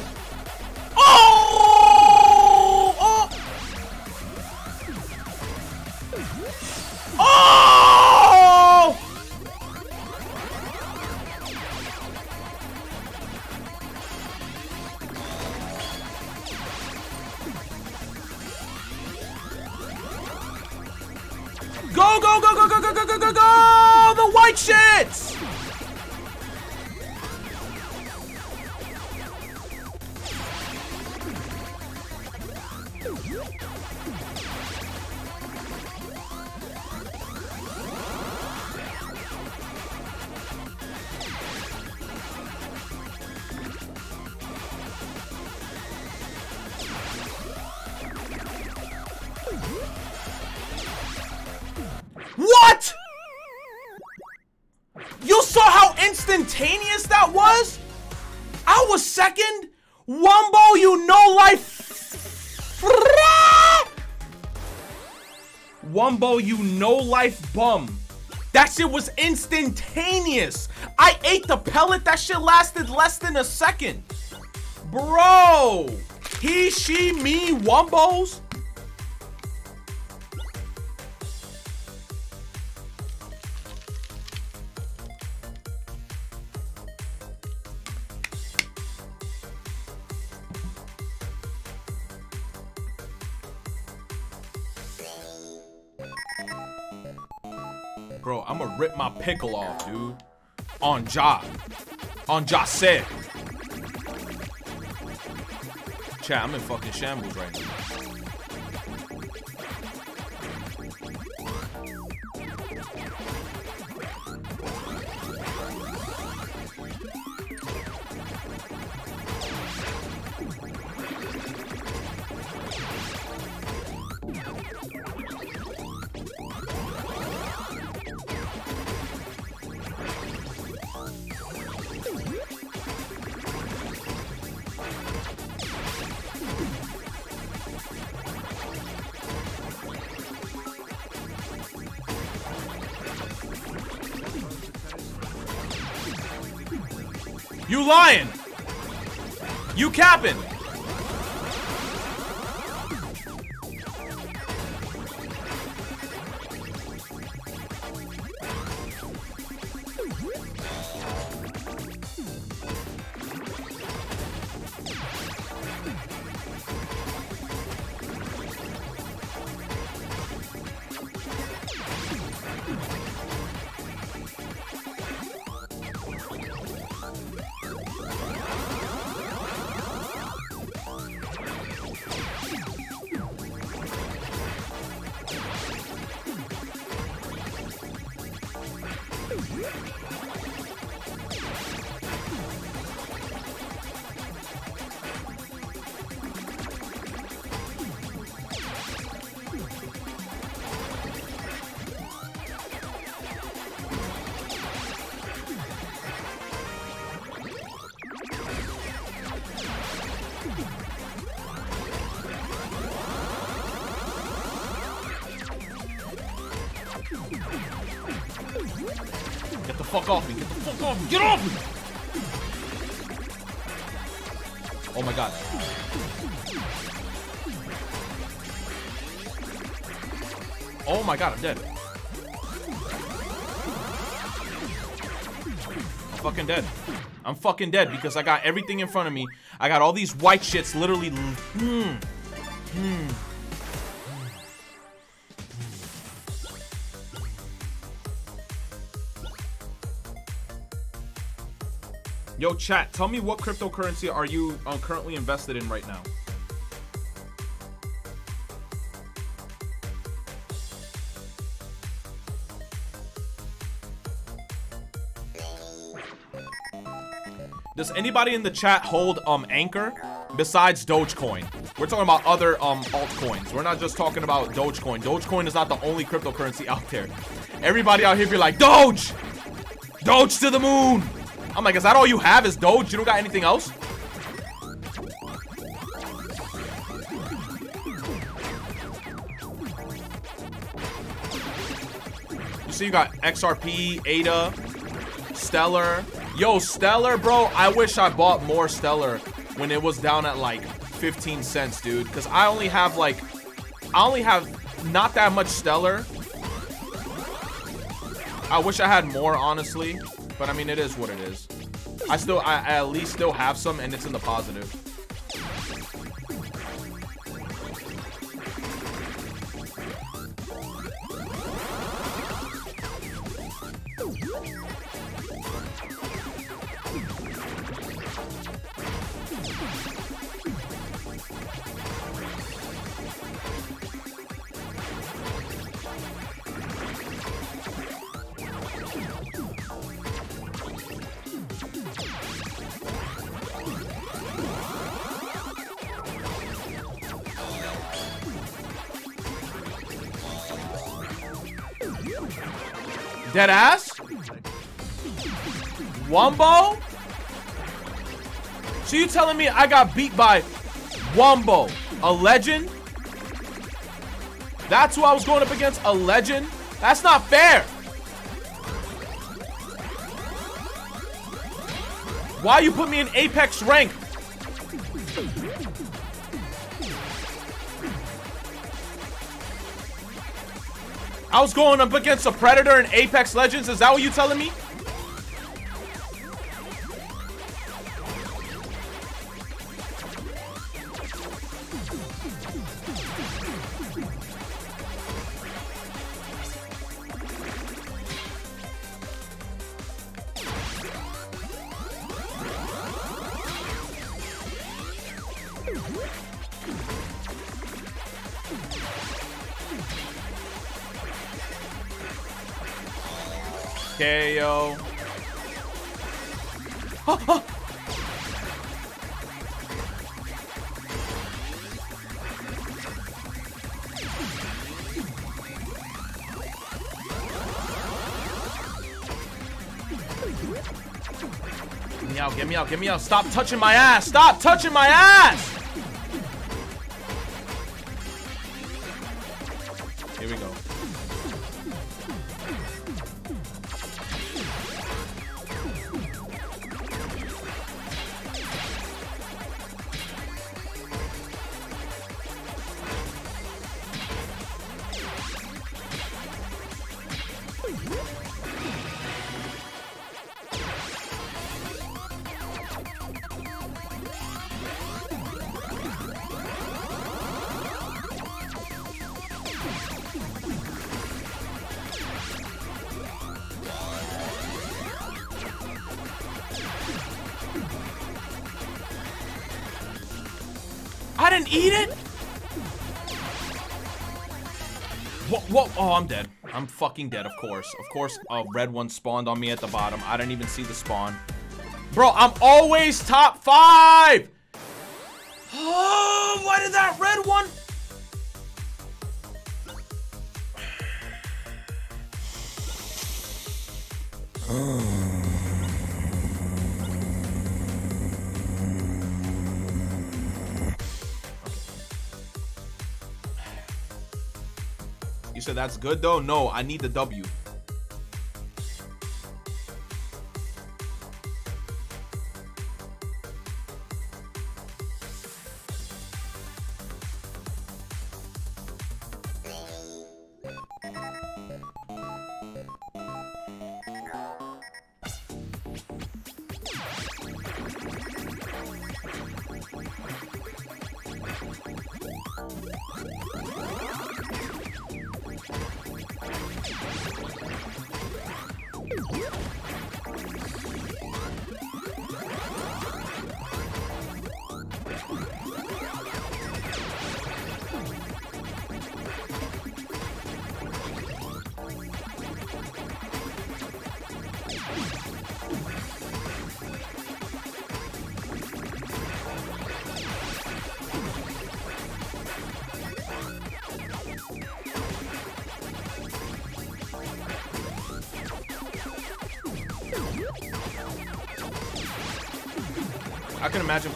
Wumbo, you no life bum. That shit was instantaneous. I ate the pellet. That shit lasted less than a second. Bro. He, she, me, Wumbos. Pickle off, dude. On Ja. On Ja said. Chat, I'm in fucking shambles right now. Capping. Fucking dead because I got everything in front of me. I got all these white shits literally. Hmm. Hmm. Yo, chat, tell me what cryptocurrency are you uh, currently invested in right now? Anybody in the chat hold um Anchor besides Dogecoin? We're talking about other um altcoins. We're not just talking about Dogecoin. Dogecoin is not the only cryptocurrency out there. Everybody out here be like, Doge! Doge to the moon! I'm like, is that all you have is Doge? You don't got anything else? You see you got XRP, ADA, Stellar. Yo, Stellar, bro, I wish I bought more Stellar when it was down at like 15 cents, dude. Because I only have like, I only have not that much Stellar. I wish I had more, honestly. But I mean, it is what it is. I still, I, I at least still have some, and it's in the positive. Dead ass? Wumbo? So you telling me I got beat by Wumbo, a legend? That's who I was going up against, a legend? That's not fair. Why you put me in Apex rank? I was going up against a Predator in Apex Legends. Is that what you telling me? Get me out. Stop touching my ass. Stop touching my ass. Fucking dead, of course. Of course, a red one spawned on me at the bottom. I didn't even see the spawn. Bro, I'm always top five! That's good though? No, I need the W.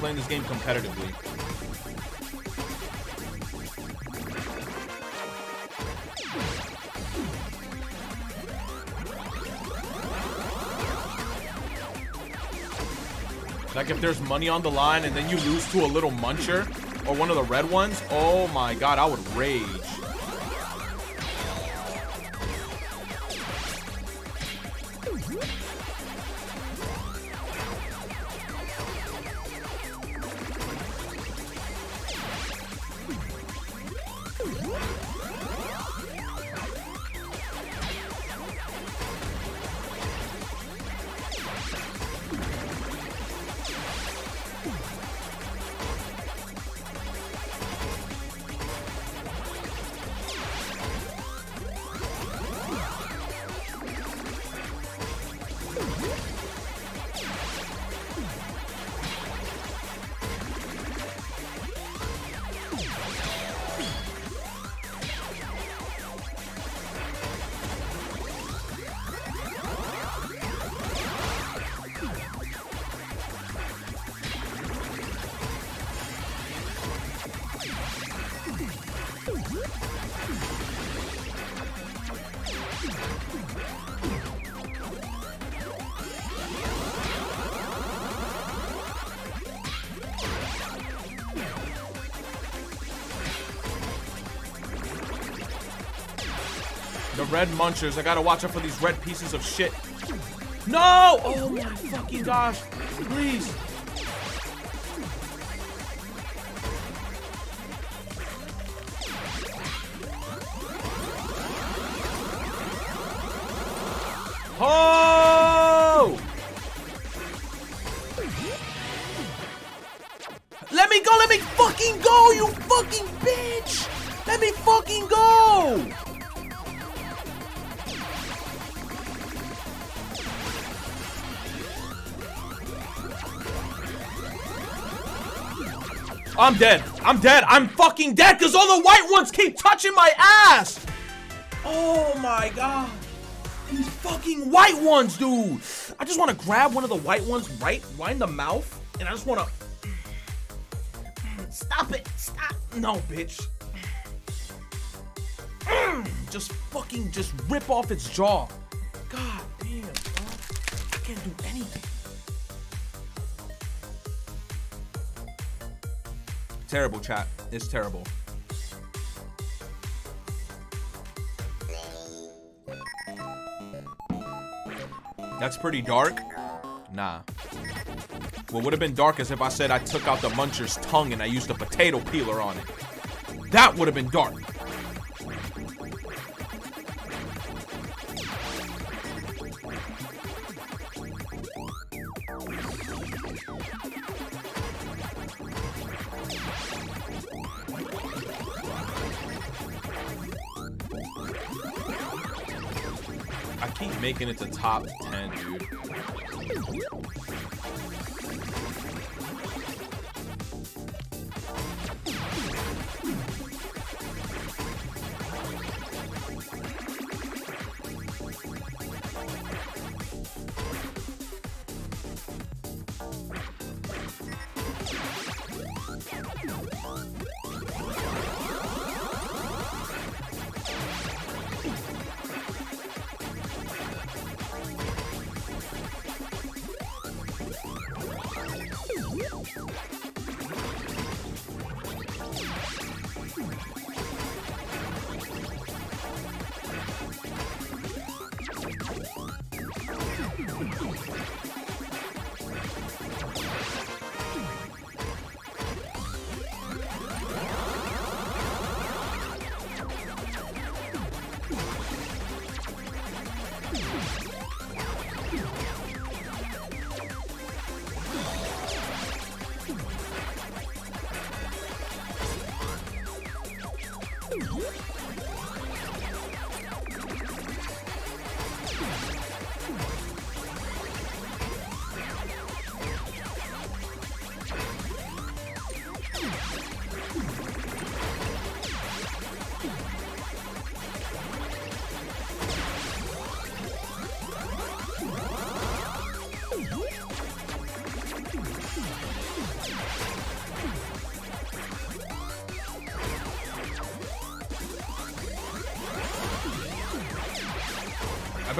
playing this game competitively. Like if there's money on the line and then you lose to a little muncher or one of the red ones, oh my god, I would rage. Red munchers. I gotta watch out for these red pieces of shit. No! Oh my fucking gosh. Please. I'm dead. I'm dead. I'm fucking dead because all the white ones keep touching my ass. Oh my god. These fucking white ones, dude. I just want to grab one of the white ones right, right in the mouth, and I just want to. Stop it. Stop. No, bitch. Mm. Just fucking just rip off its jaw. Terrible chat. It's terrible. That's pretty dark. Nah. What would have been dark is if I said I took out the muncher's tongue and I used a potato peeler on it. That would have been dark. Making it to top 10, dude.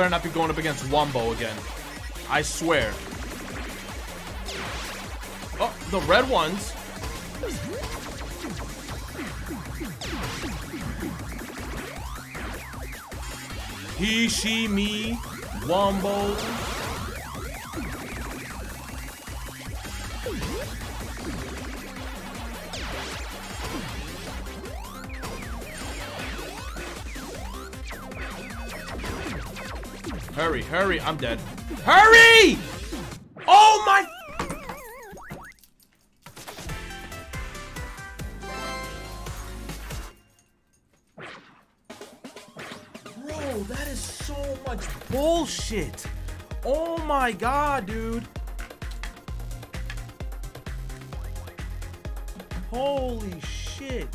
Better not be going up against Wombo again. I swear. Oh, the red ones. He, she, me, Wombo. Hurry, I'm dead. Hurry! Oh my! Bro, that is so much bullshit. Oh my god, dude. Holy shit.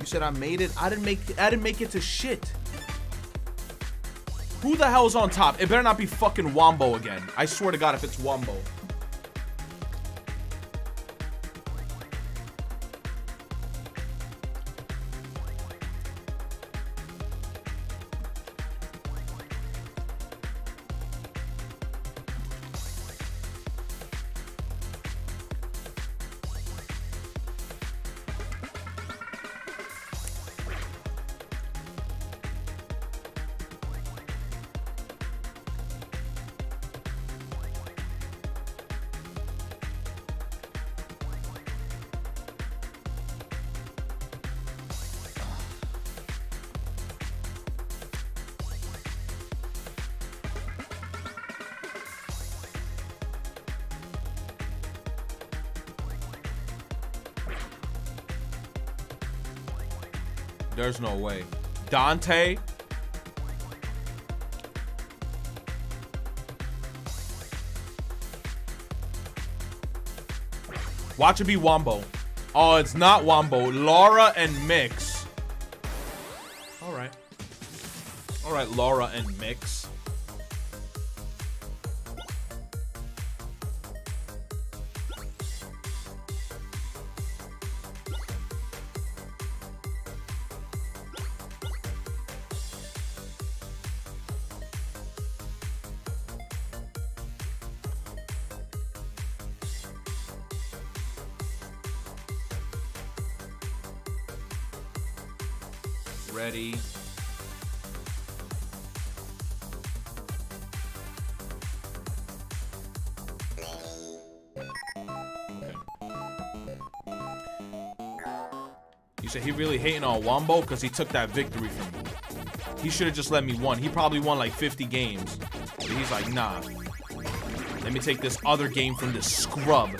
You said I made it. I didn't make I didn't make it to shit. Who the hell's on top? It better not be fucking Wombo again. I swear to God if it's Wombo. There's no way. Dante. Watch it be Wombo. Oh, it's not Wombo. Laura and Mix. All right. All right, Laura and Mix. Really hating on Wombo because he took that victory from me. He should have just let me won. He probably won like 50 games. But he's like, nah. Let me take this other game from this scrub.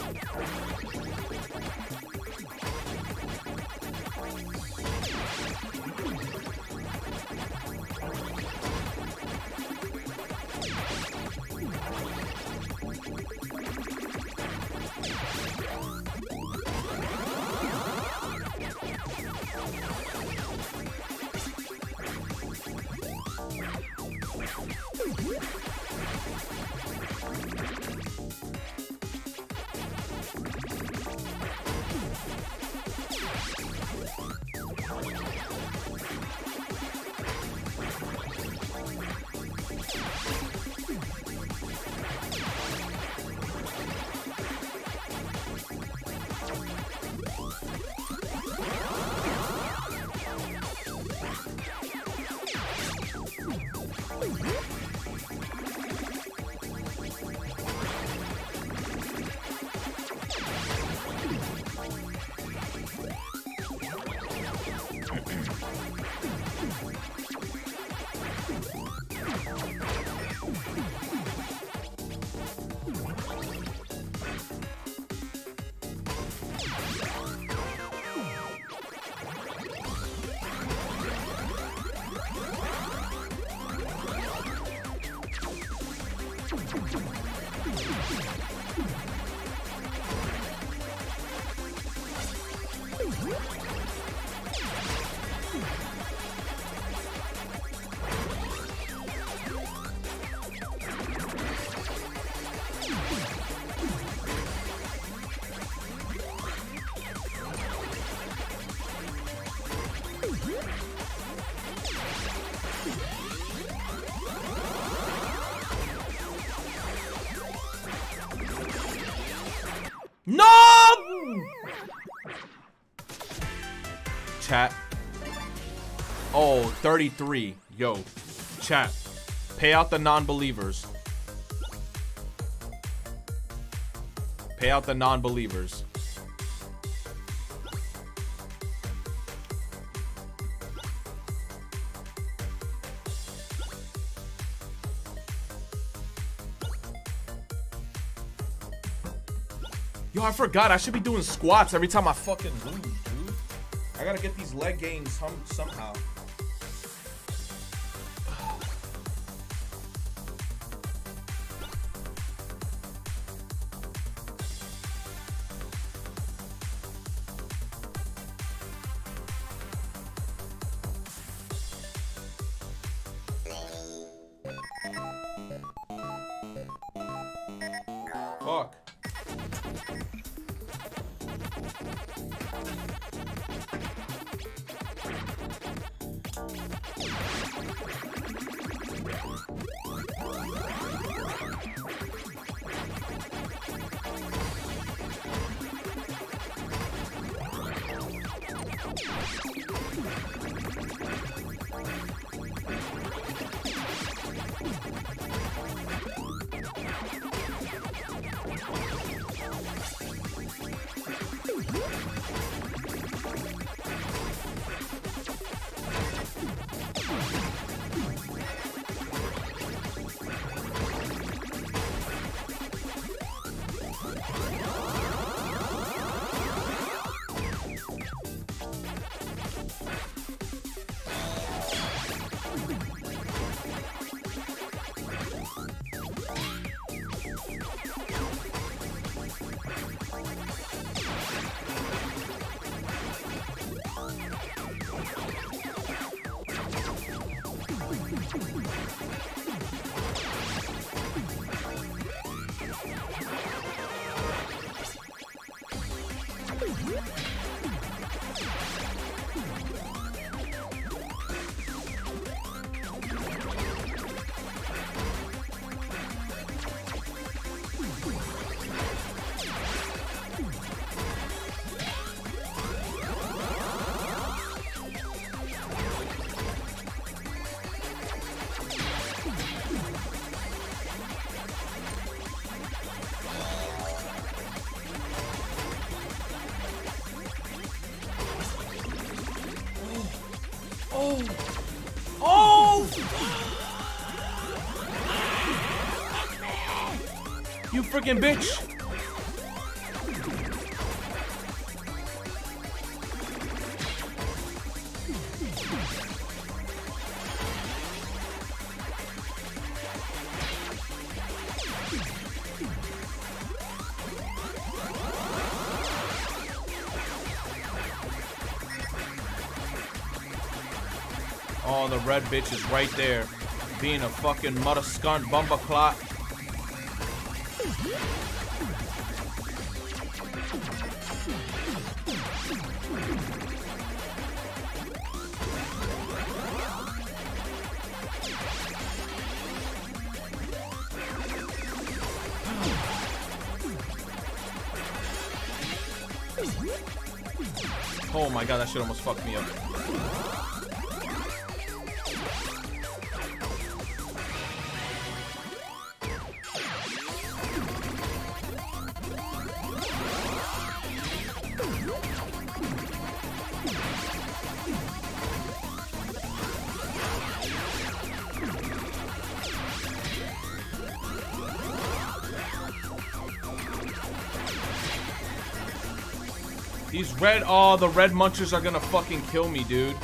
Oh, 33. Yo. Chat. Pay out the non-believers. Pay out the non-believers. Yo, I forgot. I should be doing squats every time I fucking lose, dude. I gotta get these leg gains some somehow. Freaking bitch! Oh, the red bitch is right there. Being a fucking mother scunt bumper clot. Fucked me up. Red, oh, the red munchers are gonna fucking kill me, dude.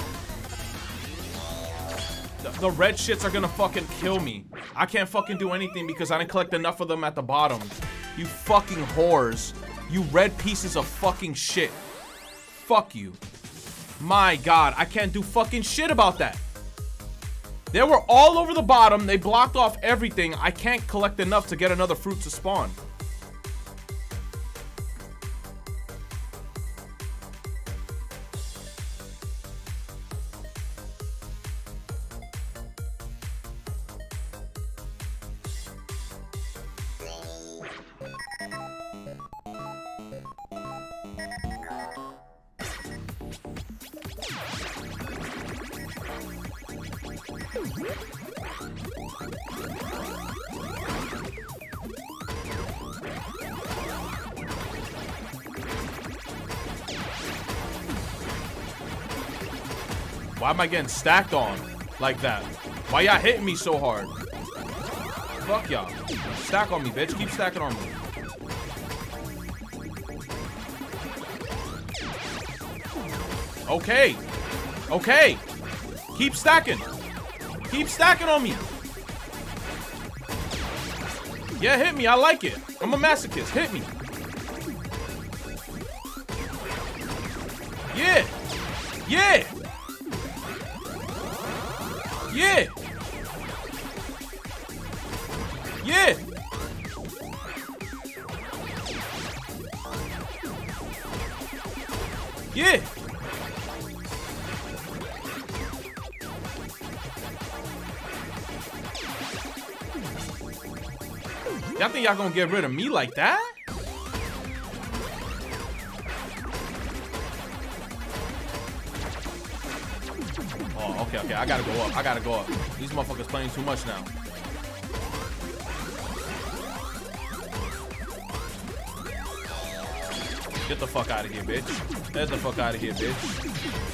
The, the red shits are gonna fucking kill me. I can't fucking do anything because I didn't collect enough of them at the bottom. You fucking whores. You red pieces of fucking shit. Fuck you. My god, I can't do fucking shit about that. They were all over the bottom. They blocked off everything. I can't collect enough to get another fruit to spawn. Why am I getting stacked on like that? Why y'all hitting me so hard? Fuck y'all. Stack on me, bitch. Keep stacking on me. Okay. Okay. Keep stacking. Keep stacking on me. Yeah, hit me. I like it. I'm a masochist. Hit me. Yeah. Yeah. Y'all gonna get rid of me like that? Oh, okay, okay. I gotta go up. I gotta go up. These motherfuckers playing too much now. Get the fuck out of here, bitch. Get the fuck out of here, bitch.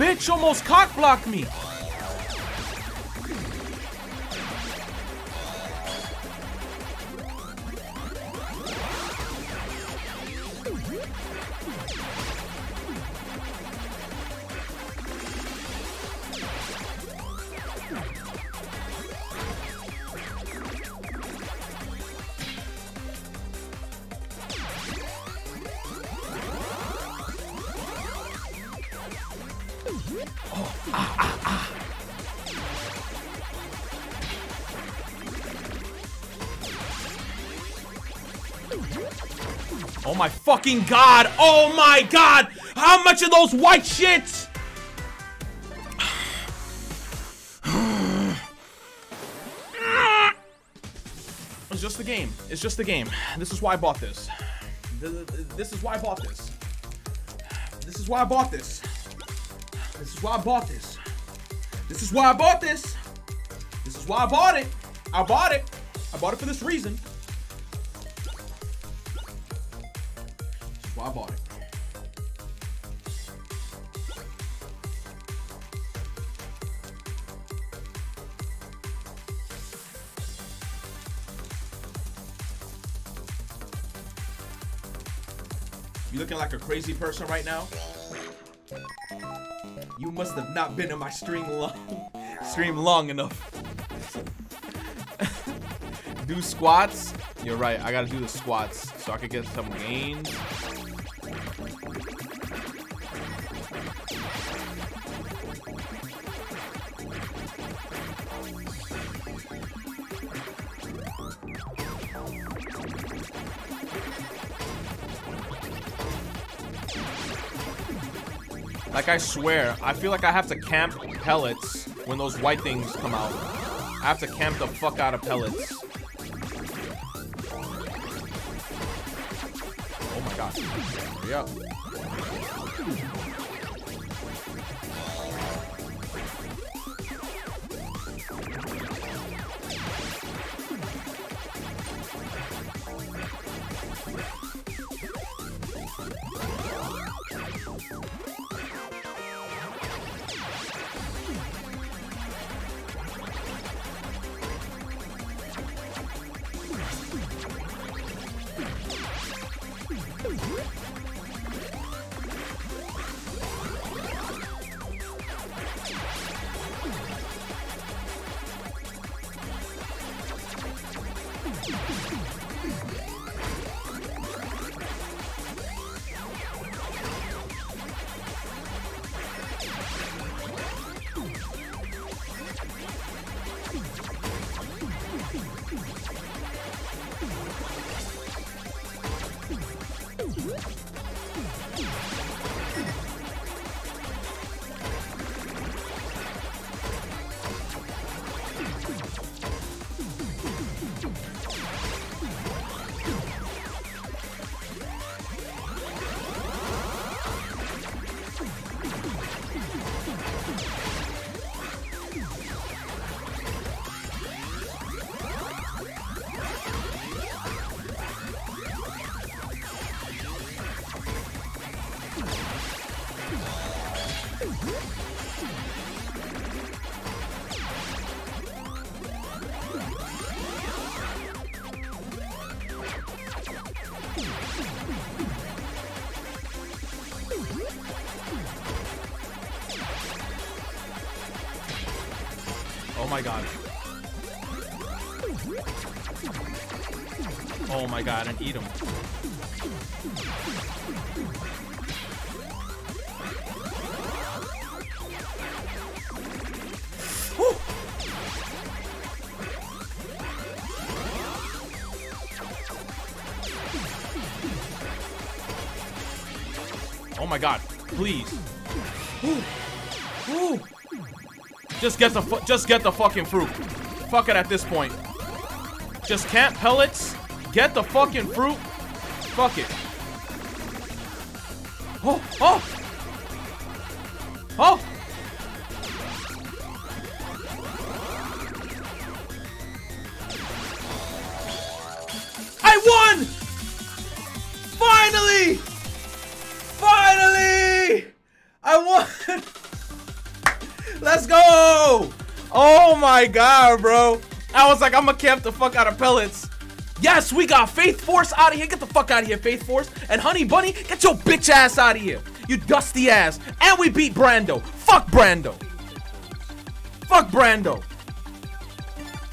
Bitch almost cock blocked me. Fucking god! Oh my god! How much of those white shits? It's just the game. It's just the game. This is why I bought this. Th- th- This is why I bought this. This is why I bought this. This is why I bought this. This is why I bought this. This is why I bought it. I bought it. I bought it for this reason. Like a crazy person right now? You must have not been in my stream long stream long enough. do squats. You're right. I gotta do the squats so I could get some gains. I swear, I feel like I have to camp pellets when those white things come out. I have to camp the fuck out of pellets. Oh my god. Up. Oh my god, please. Ooh. Ooh. Just get the just get the fucking fruit. Fuck it at this point. Just camp pellets. Get the fucking fruit. Fuck it. Oh. Oh. My god, bro. I was like, I'm gonna camp the fuck out of pellets. Yes, we got Faith Force out of here. Get the fuck out of here, Faith Force. And Honey Bunny, get your bitch ass out of here. You dusty ass. And we beat Brando. Fuck Brando. Fuck Brando.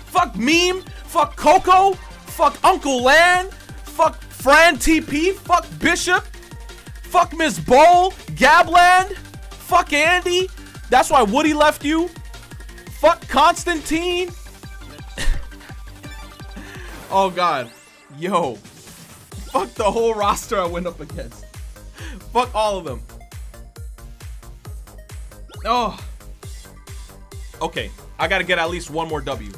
Fuck Meme. Fuck Coco. Fuck Uncle Lan. Fuck Fran TP. Fuck Bishop. Fuck Miss Bowl. Gabland. Fuck Andy. That's why Woody left you. Fuck Constantine. oh god. Yo. Fuck the whole roster I went up against. Fuck all of them. Oh. Okay. I gotta get at least one more W.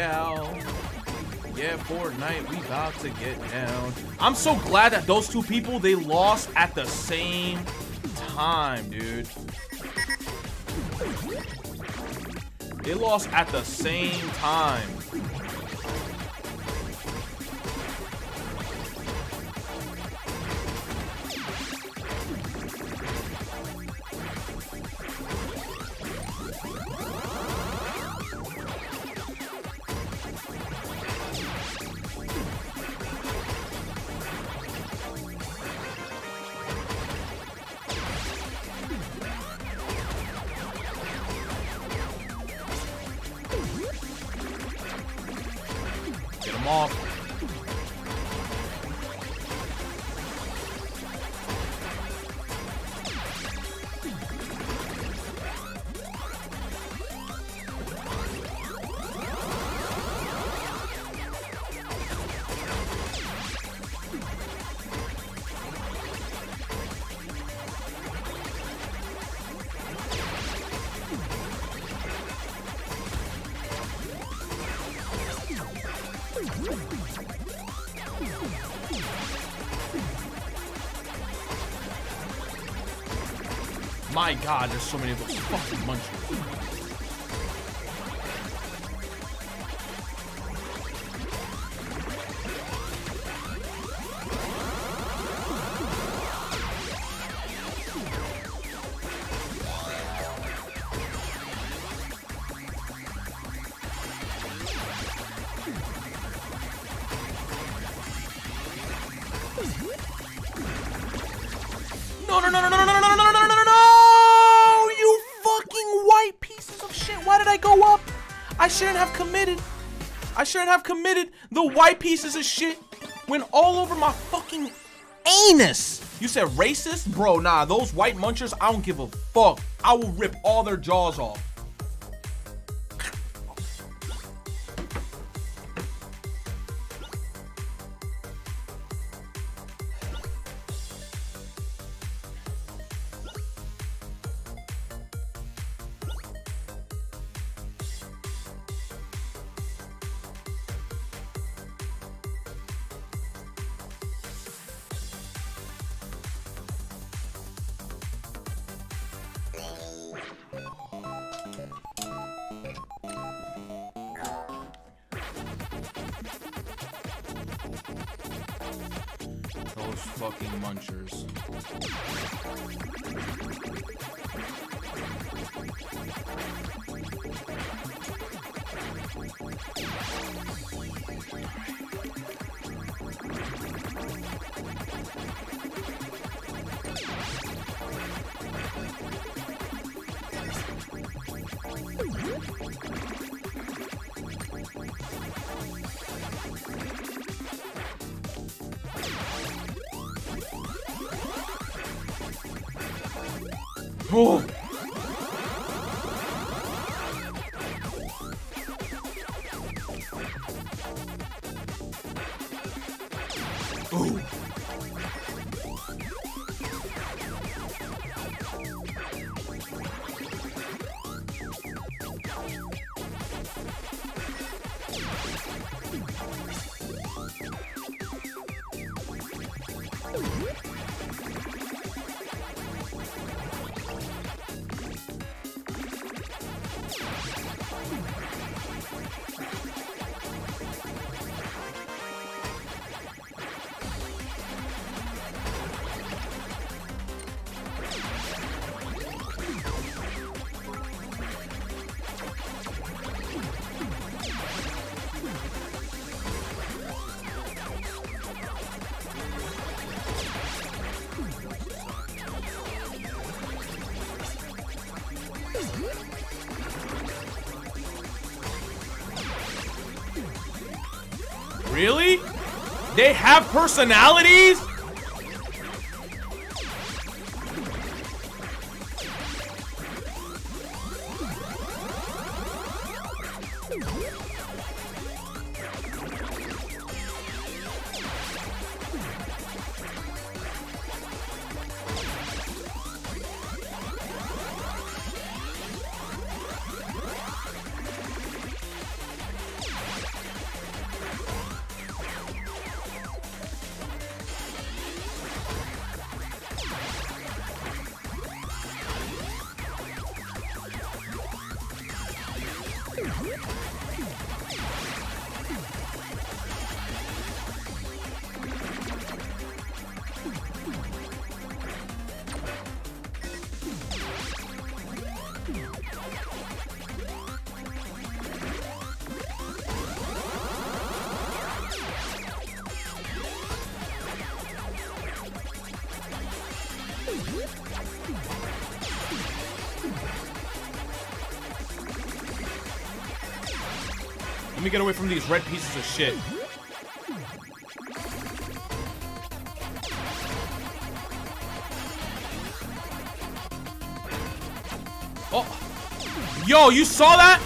Yeah, Fortnite, we about to get down. I'm so glad that those two people they lost at the same time, dude. They lost at the same time. God, there's so many of those fucking munchers. Committed the white pieces of shit went all over my fucking anus. You said racist? Bro, nah, those white munchers, I don't give a fuck. I will rip all their jaws off. Personalities? Red pieces of shit. Oh. Yo, you saw that?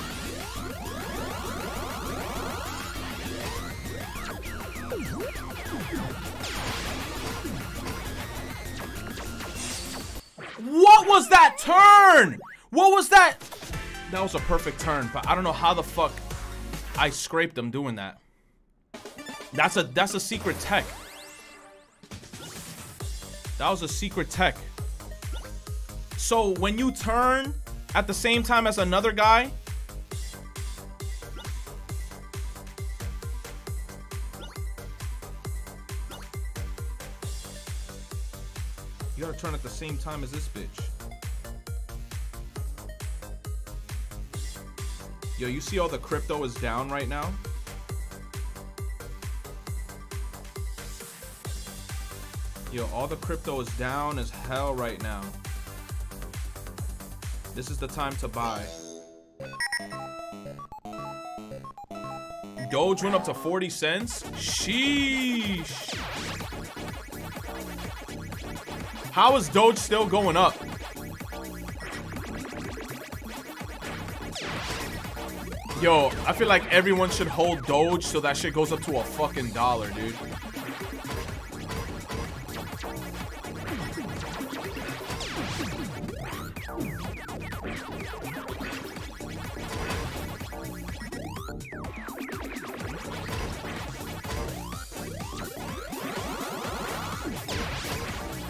What was that turn? What was that? That was a perfect turn, but I don't know how the fuck I scraped them doing that. That's a that's a secret tech. That was a secret tech. So when you turn at the same time as another guy, you gotta turn at the same time as this bitch. Yo, you see all the crypto is down right now? Yo, all the crypto is down as hell right now. This is the time to buy. Doge went up to 40 cents? Sheesh. How is Doge still going up? Yo, I feel like everyone should hold Doge so that shit goes up to a fucking dollar, dude.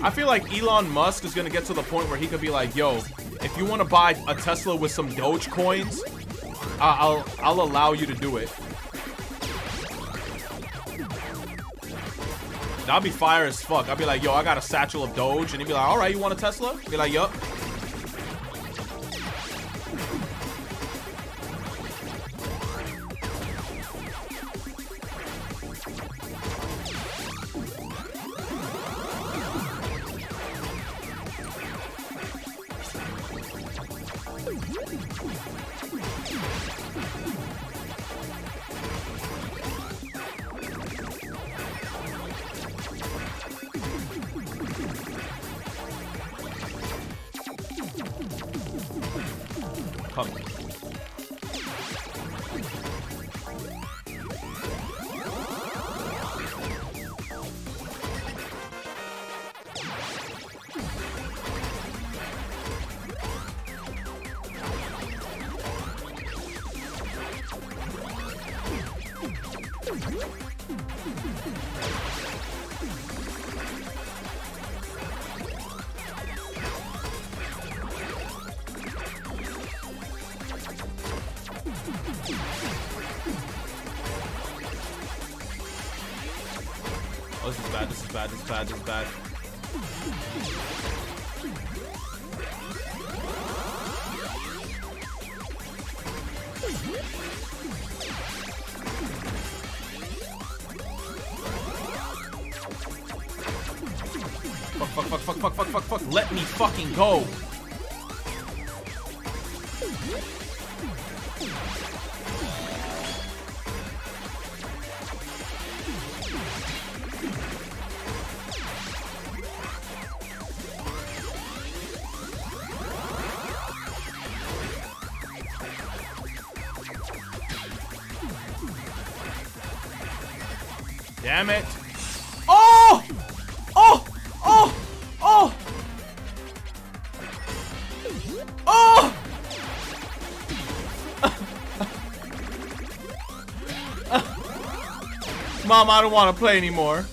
I feel like Elon Musk is gonna get to the point where he could be like, yo, if you want to buy a Tesla with some Doge coins, I'll I'll allow you to do it. That'd be fire as fuck. I'd be like, yo, I got a satchel of Doge, and he'd be like, all right, you want a Tesla? Be like, yup. Mom, I don't want to play anymore.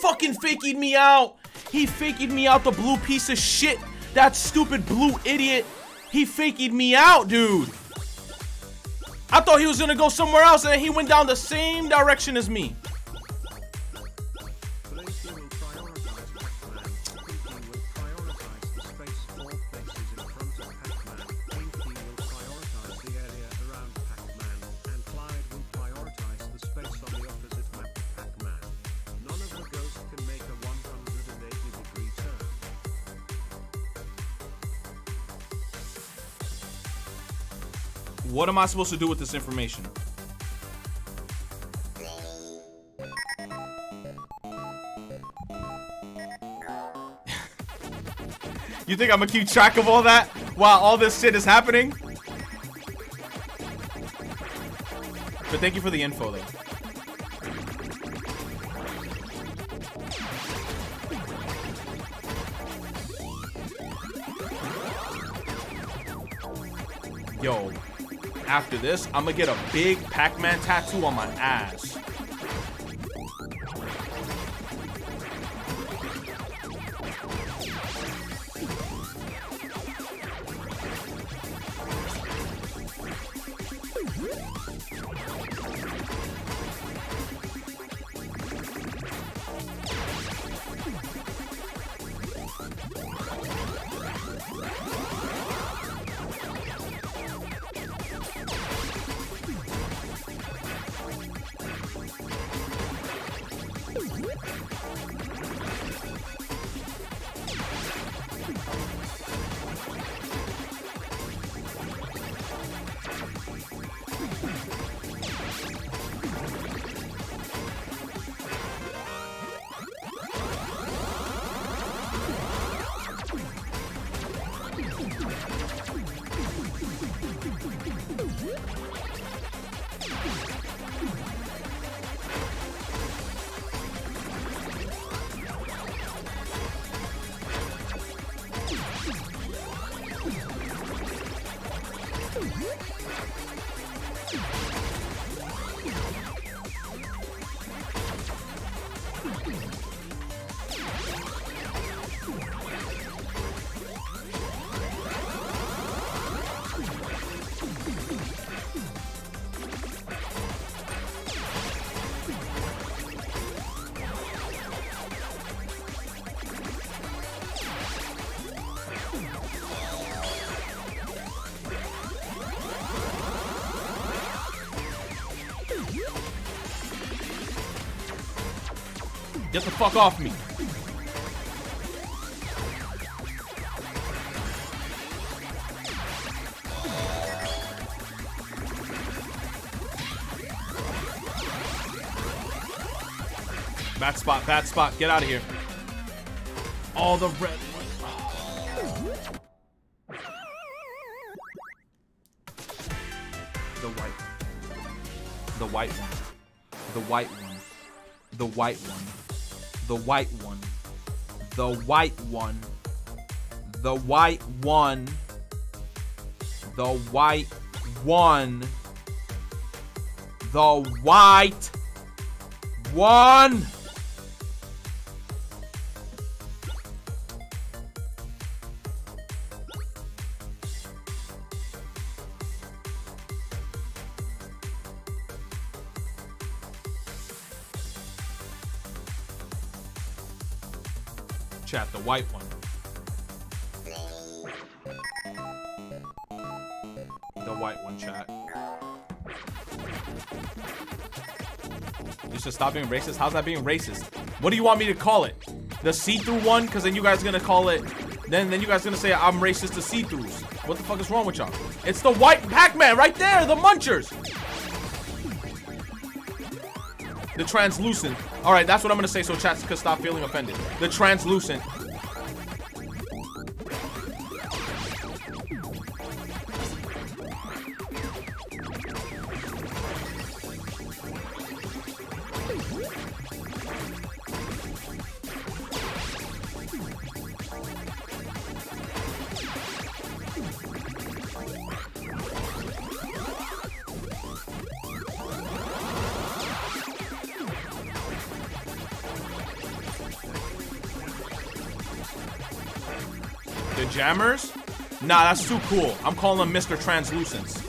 Fucking faked me out. He faked me out, the blue piece of shit. That stupid blue idiot. He faked me out, dude. I thought he was gonna go somewhere else, and he went down the same direction as me. Am I supposed to do with this information? you think I'm gonna keep track of all that while all this shit is happening? But thank you for the info though. Yo, after this, I'm gonna get a big Pac-Man tattoo on my ass. The fuck off me. Bad spot, bad spot. Get out of here. All the red. The white one. The white one. The white one. The white one. The white one. Being racist. How's that being racist? What do you want me to call it? The see-through one? Because then you guys are gonna call it. Then then you guys are gonna say I'm racist to see-throughs. What the fuck is wrong with y'all? It's the white Pac-Man right there, the munchers. The translucent. All right, that's what I'm gonna say so chats can stop feeling offended. The translucent. Nah, that's too cool. I'm calling them Mr. Translucents.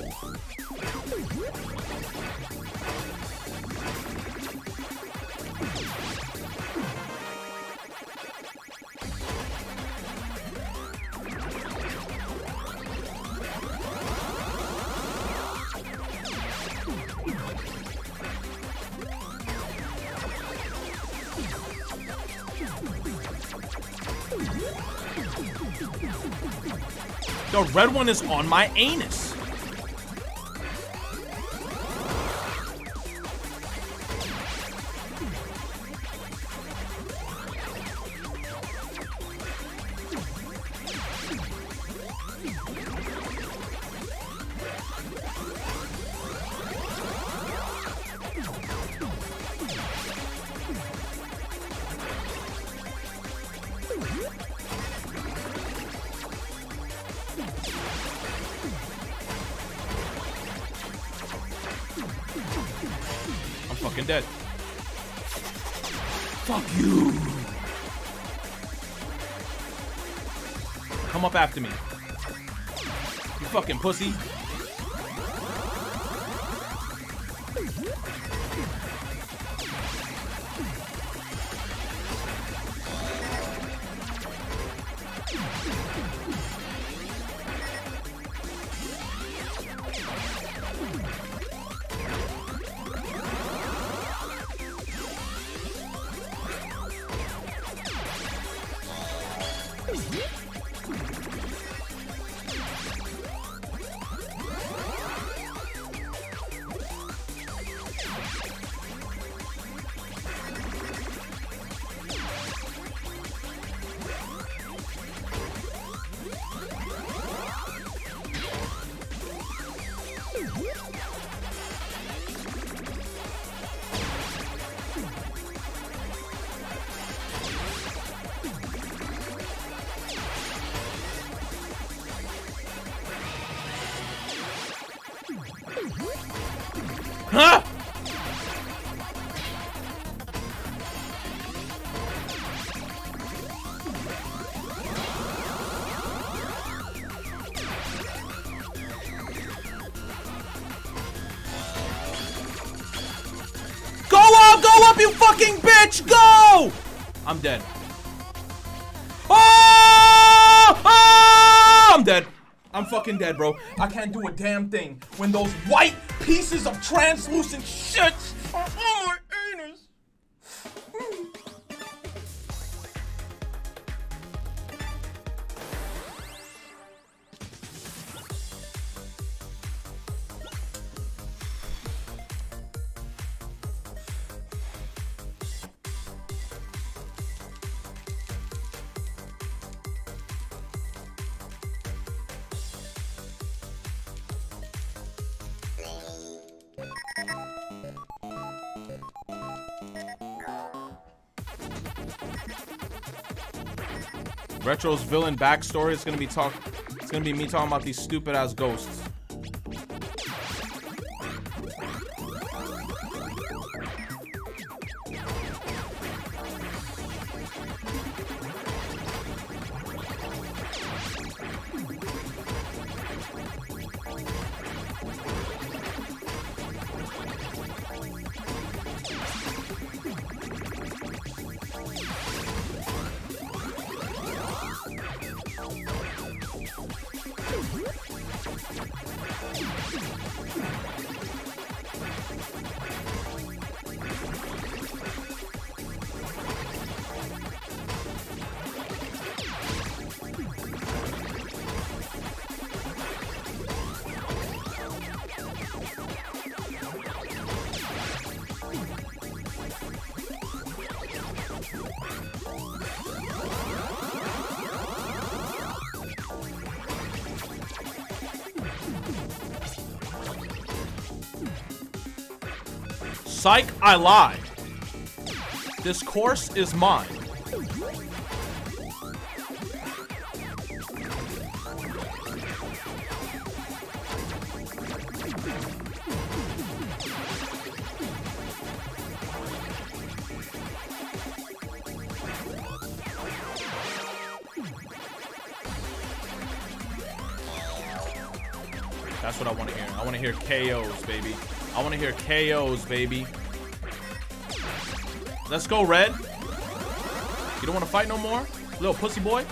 Red one is on my anus. Pussy. I'm dead. Oh! Oh! I'm dead. I'm fucking dead, bro. I can't do a damn backstory is gonna be talk. It's gonna be me talking about these stupid ass ghosts. I lied. This course is mine. That's what I want to hear. I want to hear KOs, baby. I want to hear KOs, baby. Let's go, Red. You don't want to fight no more? Little pussy boy?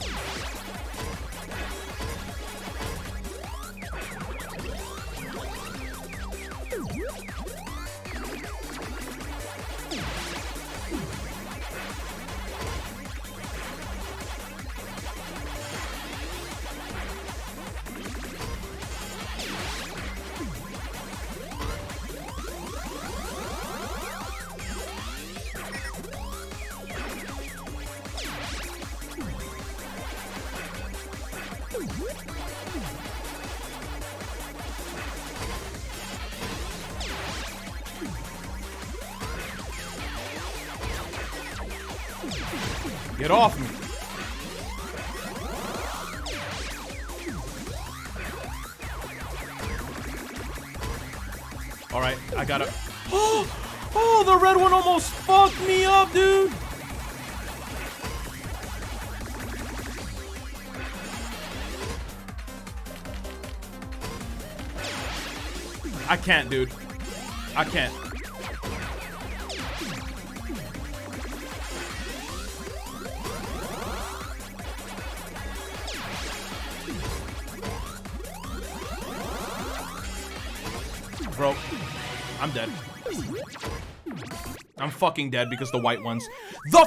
Dead because the white ones. The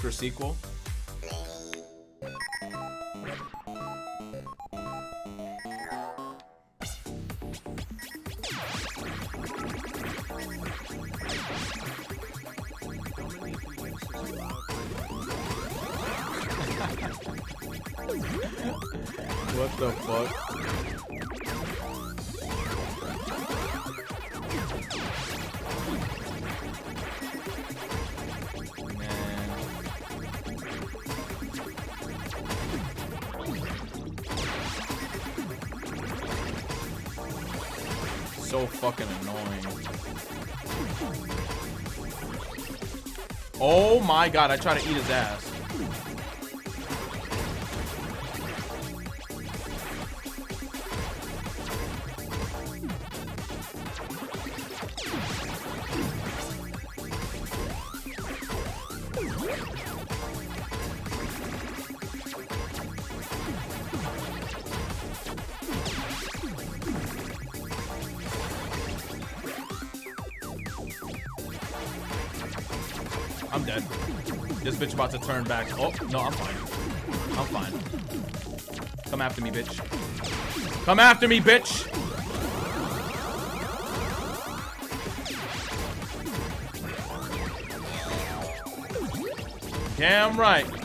Joker sequel. So fucking annoying. Oh my god, I try to eat his ass. Turn back. Oh, no, I'm fine. I'm fine. Come after me, bitch. Come after me, bitch. Damn right.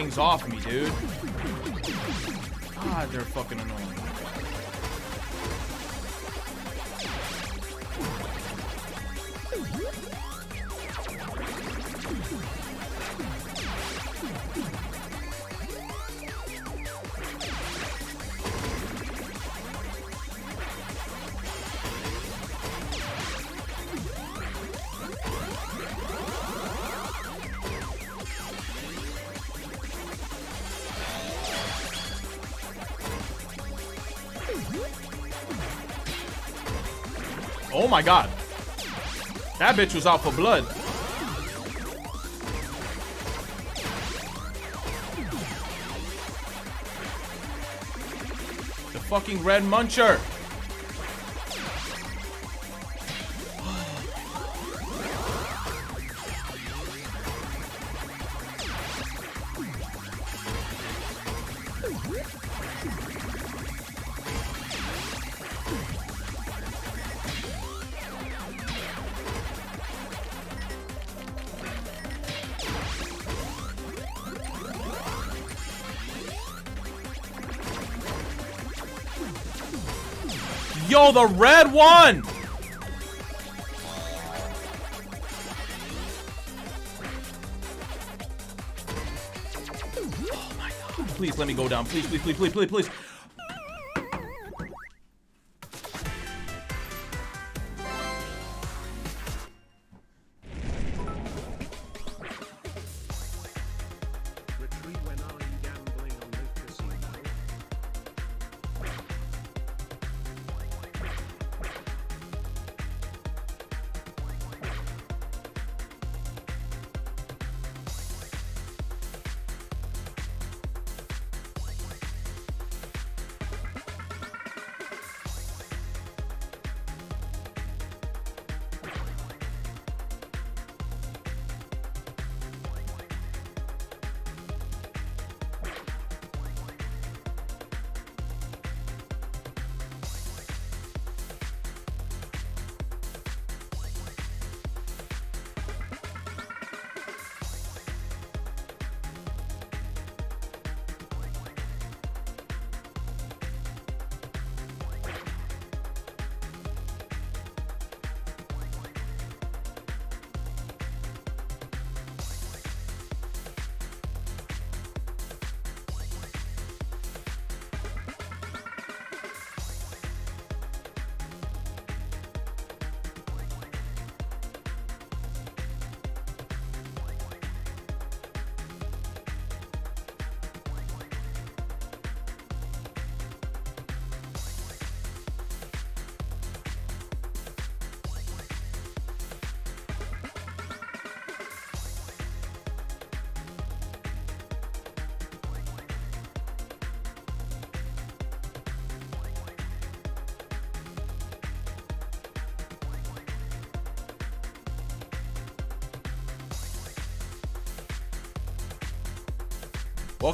Things off me, dude. God, they're fucking annoying. My god. That bitch was out for blood. The fucking red muncher. The red one! Oh my god. Please let me go down. Please, please, please, please, please, please.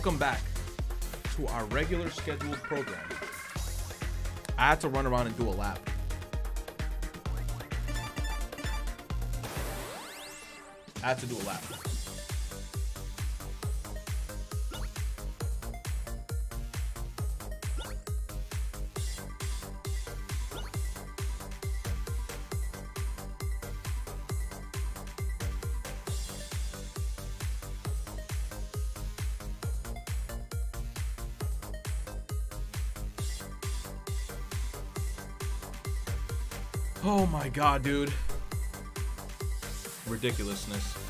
Welcome back to our regular scheduled program. I had to run around and do a lap. I had to do a lap. God, dude. Ridiculousness.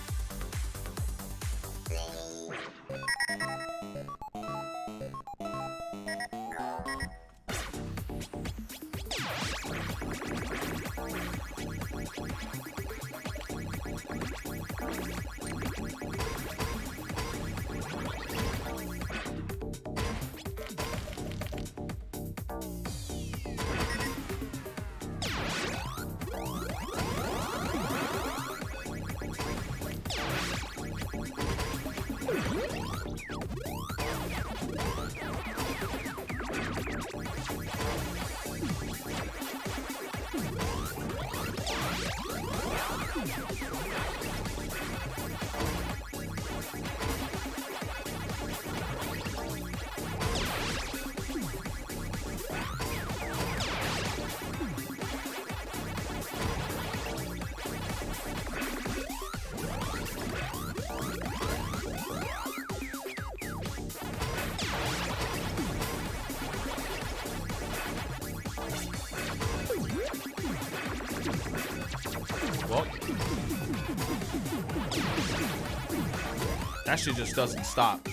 Stop.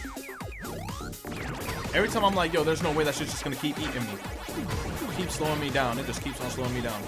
Every time I'm like, yo, there's no way that shit's just gonna keep eating me. Keep slowing me down. It just keeps on slowing me down.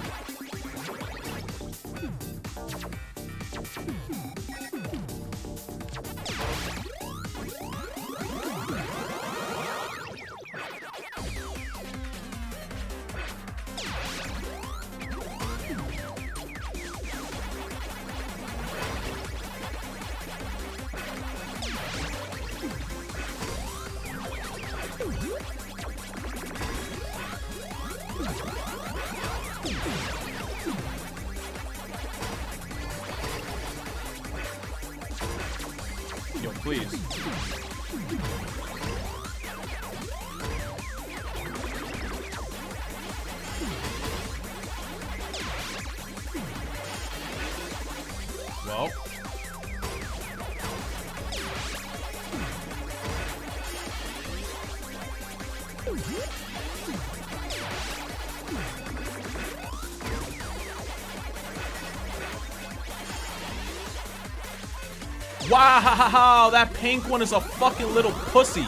Pink one is a fucking little pussy.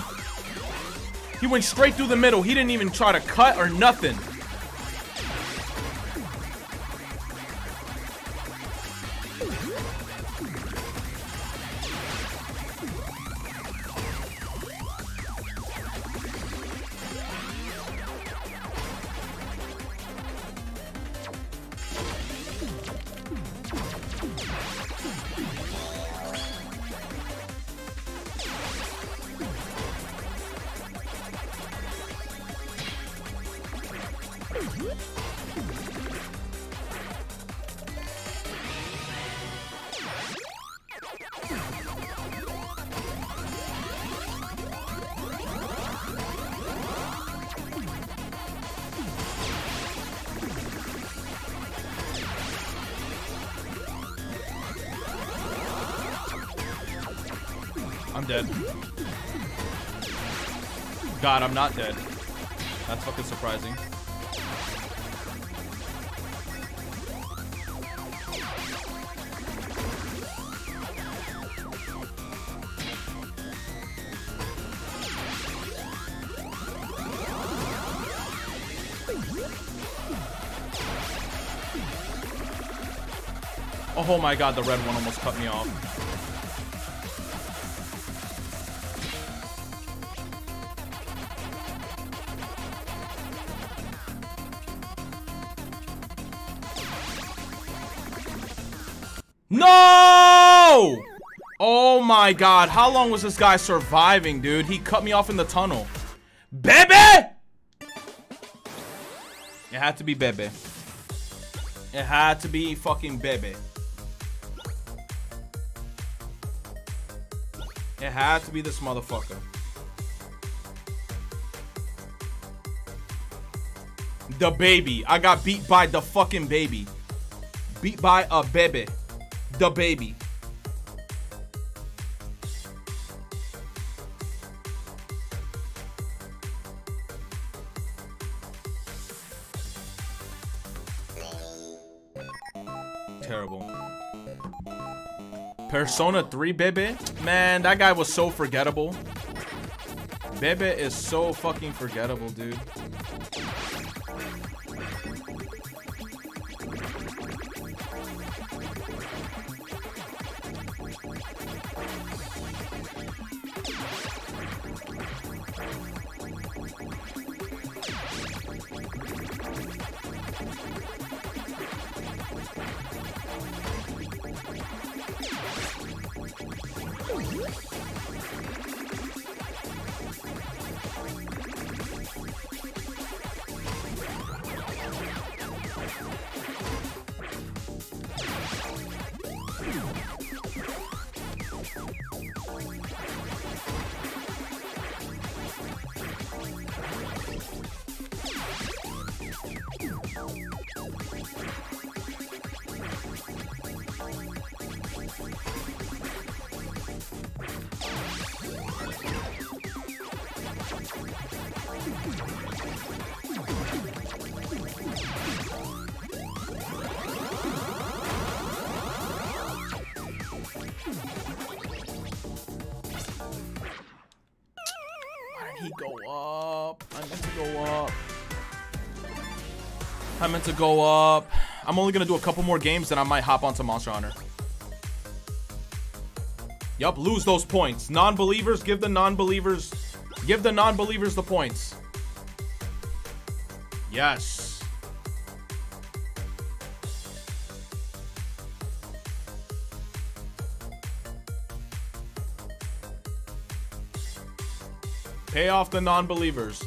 He went straight through the middle. He didn't even try to cut or nothing. Not dead. That's fucking surprising. Oh my god, the red one almost cut me off. My god, how long was this guy surviving, dude? He cut me off in the tunnel. Bebe! It had to be Bebe. It had to be fucking Bebe. It had to be this motherfucker. The baby. I got beat by the fucking baby. Beat by a baby. The baby. Persona 3 Bebe? Man, that guy was so forgettable. Bebe is so fucking forgettable, dude. To go up. I'm only gonna do a couple more games, then I might hop onto Monster Hunter. Yup, lose those points. Non-believers, give the non-believers, give the non-believers the points. Yes. Pay off the non-believers.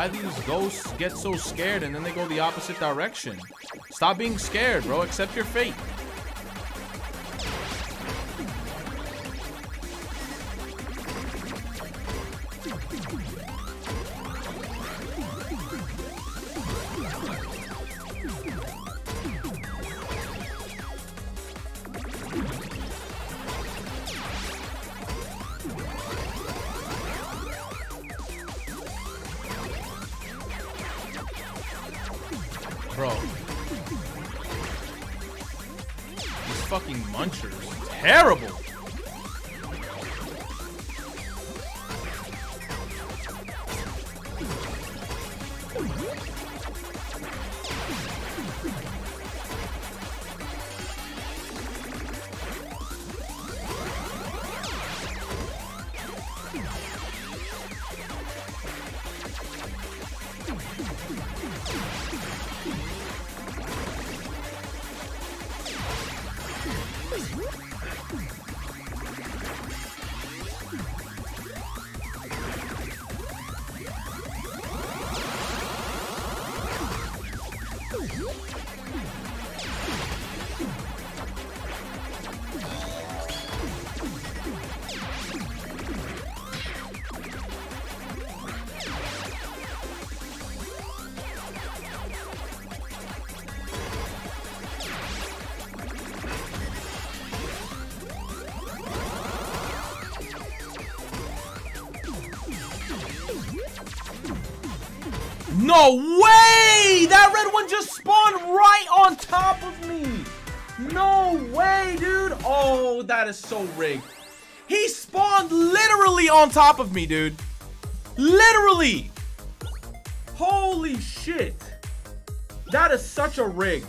Why these ghosts get so scared and then they go the opposite direction? Stop being scared, bro. Accept your fate. Is so rigged. He spawned literally on top of me, dude. Literally. Holy shit. That is such a rig.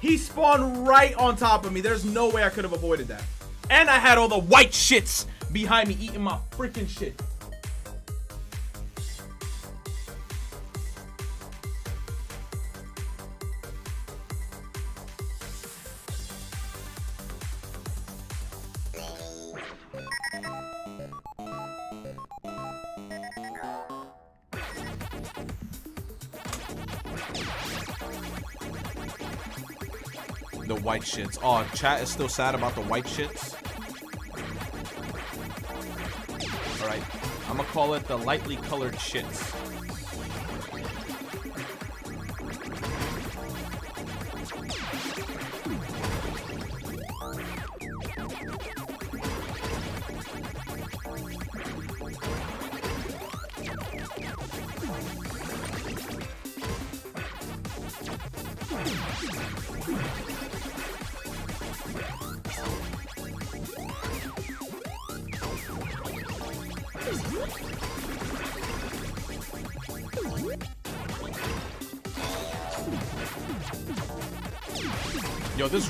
He spawned right on top of me. There's no way I could have avoided that. And I had all the white shits behind me eating my freaking shit. Oh, chat is still sad about the white shits. Alright. I'm gonna call it the lightly colored shits.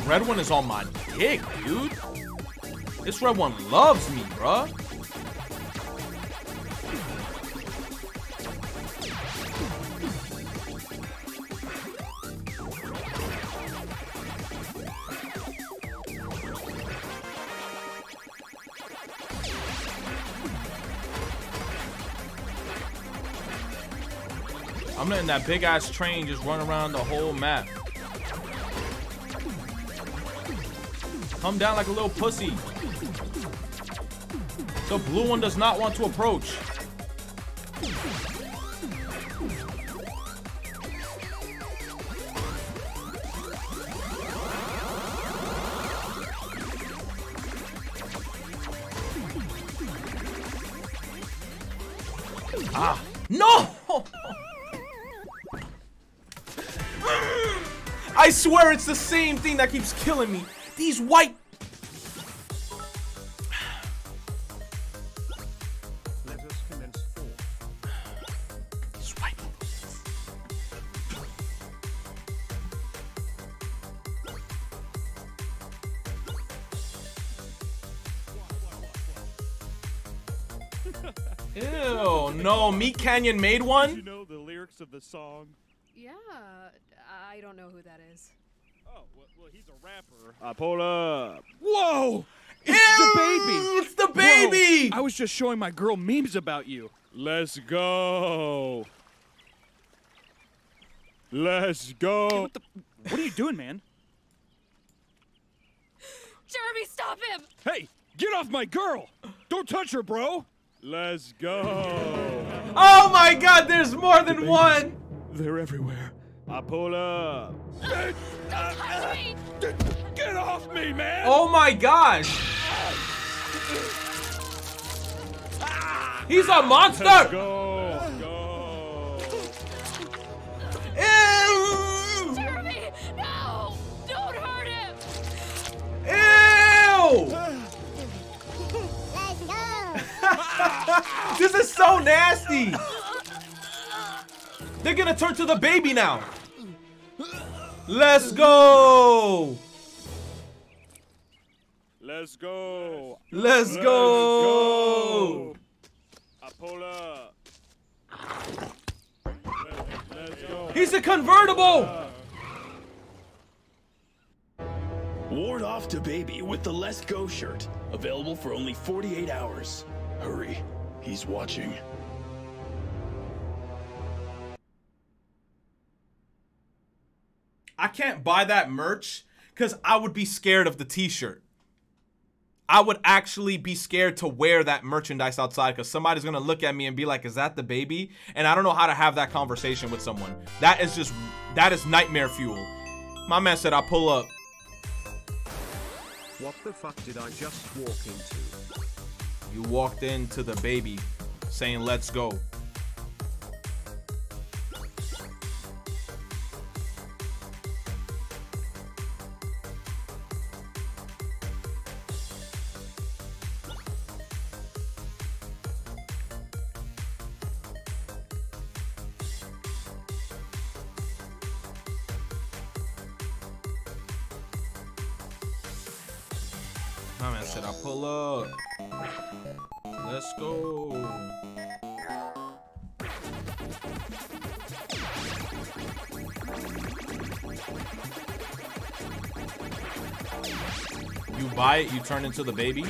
Red one is on my dick, dude. This red one loves me, bruh. I'm letting that big ass train just run around the whole map. Come down like a little pussy. The blue one does not want to approach. Ah, no! I swear it's the same thing that keeps killing me. These white Let us commence for. white Ew, no, Meat Canyon made You one? know the lyrics of the song? Yeah, I don't know who that is. Oh, well, well he's a rapper. I pull up. Whoa! It's the baby! It's the baby! Whoa, I was just showing my girl memes about you. Let's go. Let's go. what, the, what are you doing, man? Jeremy, stop him! Hey, get off my girl! Don't touch her, bro! Let's go. Oh my god, there's more than one! They're everywhere. I pull up. Don't touch me! Get off me, man! Oh my gosh! He's a monster! Go, go. Ew! Jeremy, no! Don't hurt him! Ew! this is so nasty! They're gonna turn to the baby now! Let's go! Let's go. Let's go! I pull. Let's go. He's a convertible! Ward off to baby with the Let's Go shirt. Available for only 48 hours. Hurry, he's watching. I can't buy that merch because I would be scared of the t-shirt. I would actually be scared to wear that merchandise outside because somebody's gonna look at me and be like, is that the baby? And I don't know how to have that conversation with someone. That is just that is nightmare fuel. My man said I pull up. What the fuck did I just walk into? You walked into the baby saying let's go. Buy it, you turn into the baby.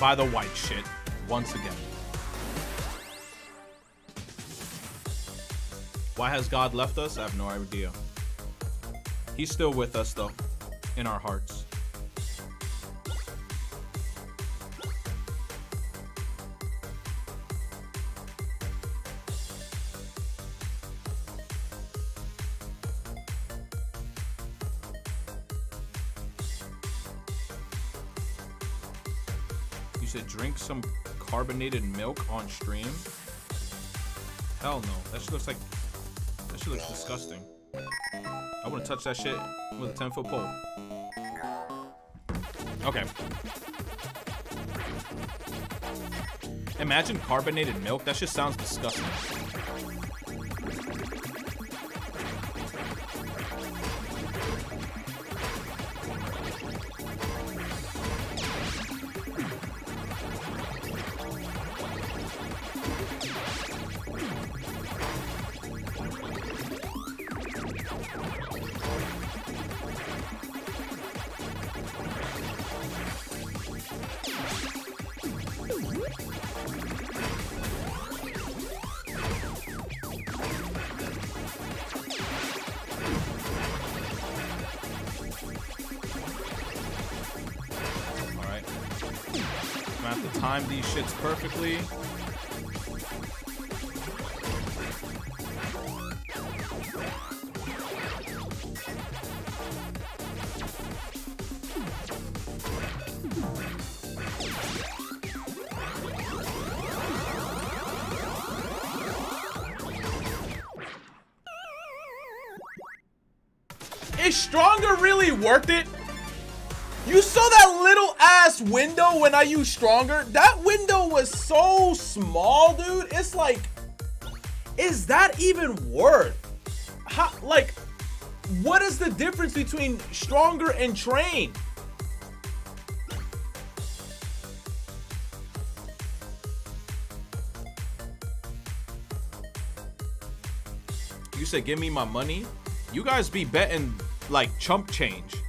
By the white shit once again. Why has God left us? I have no idea. He's still with us though, in our hearts. Carbonated milk on stream? Hell no. That shit looks like that shit looks disgusting. I wouldn't touch that shit with a 10 foot pole. Okay. Imagine carbonated milk. That shit sounds disgusting. Perfectly. Is stronger really worth it? You saw that little ass window when I used stronger? That was so small, dude. It's like, is that even worth? How, like, what is the difference between stronger and train? You said give me my money? You guys be betting like chump change.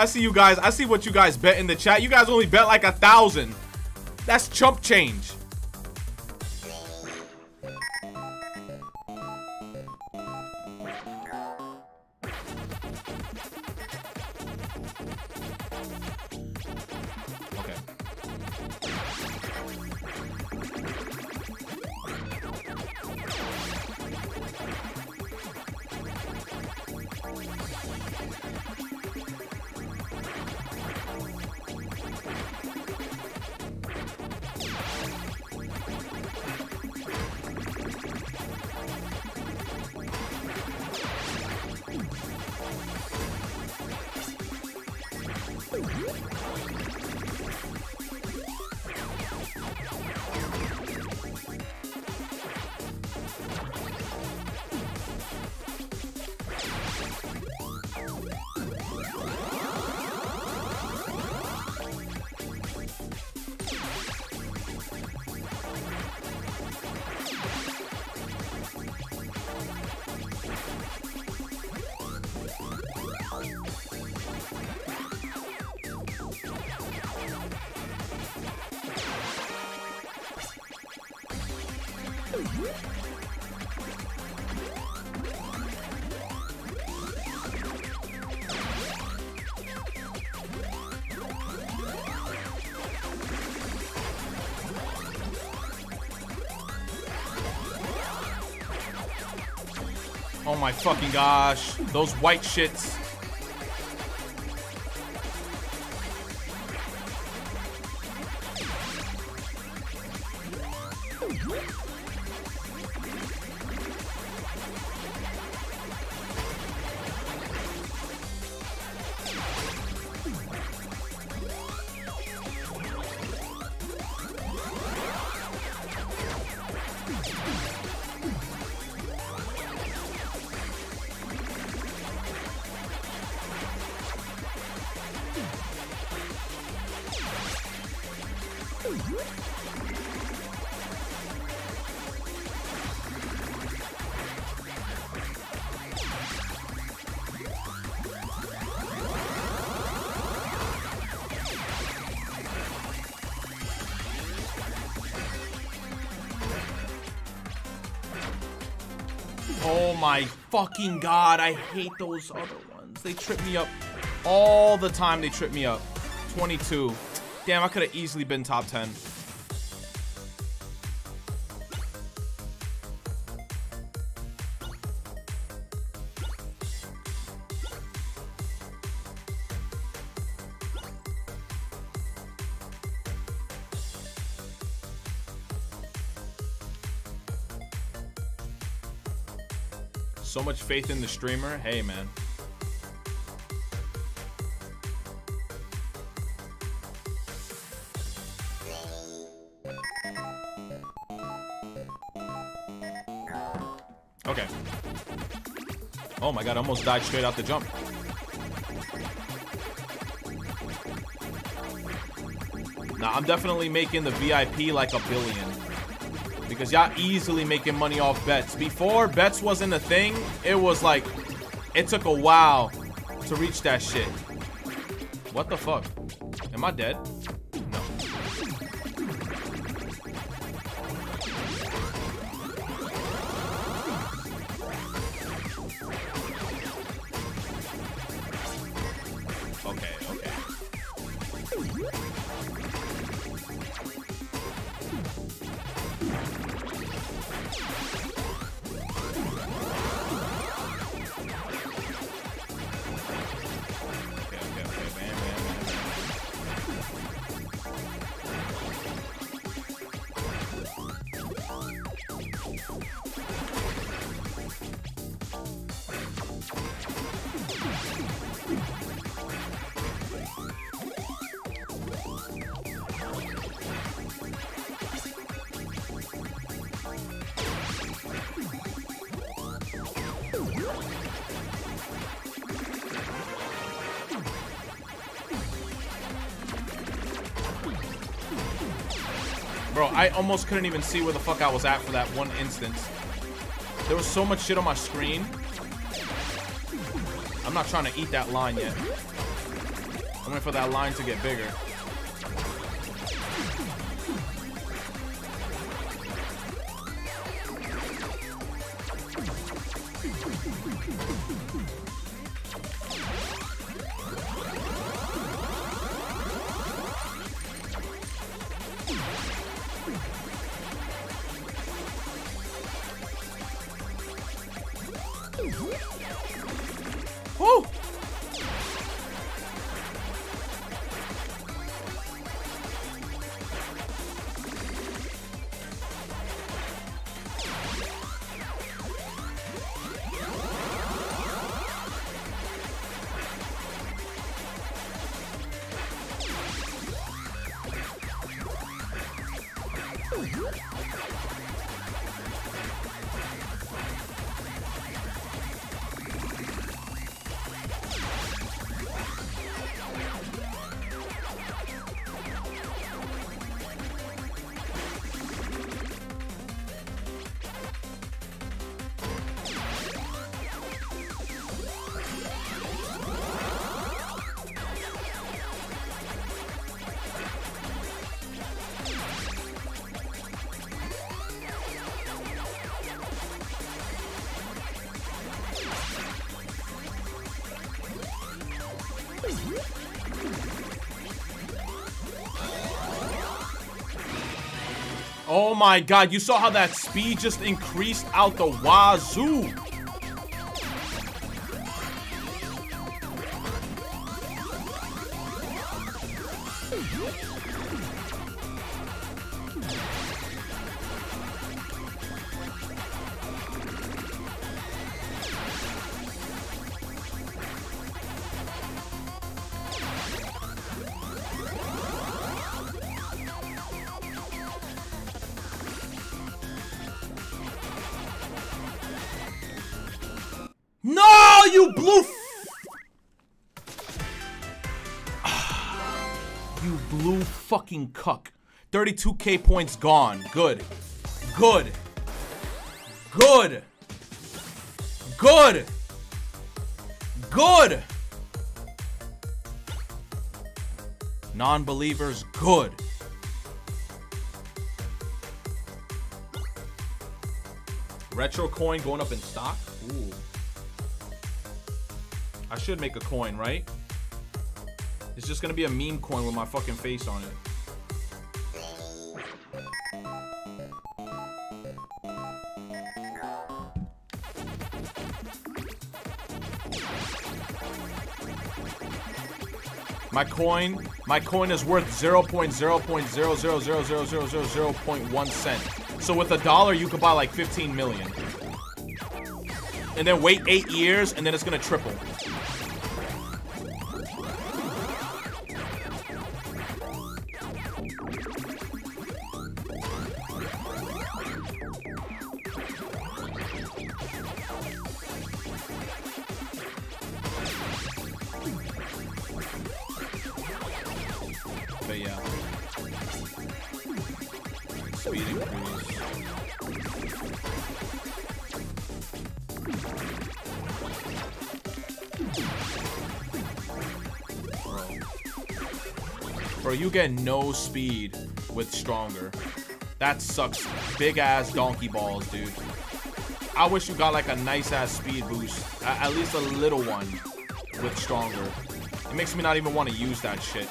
I see you guys. I see what you guys bet in the chat. You guys only bet like a thousand. That's chump change. My fucking gosh. Those white shits. Fucking god, I hate those other ones. They trip me up all the time. They trip me up. 22. Damn, I could have easily been top 10. Faith in the streamer. Hey, man. Okay. Oh my god, I almost died straight out the jump. Now, I'm definitely making the VIP like a billion. Because y'all easily making money off bets. Before bets wasn't a thing, it was like, it took a while to reach that shit. What the fuck? Am I dead? Almost couldn't even see where the fuck I was at for that one instance. There was so much shit on my screen. I'm not trying to eat that line yet. I'm waiting for that line to get bigger. My god, you saw how that speed just increased out the wazoo. 32k points gone. Good. Good. Good. Good. Good. Non believers, good. Retro coin going up in stock? Ooh. I should make a coin, right? It's just gonna be a meme coin with my fucking face on it. My coin, my coin is worth 0.0.0000000.1 cent. So with a dollar, you could buy like 15 million. And then wait eight years, and then it's gonna triple. Get no speed with stronger. That sucks big ass donkey balls, dude. I wish you got like a nice ass speed boost. At least a little one with stronger. It makes me not even want to use that shit.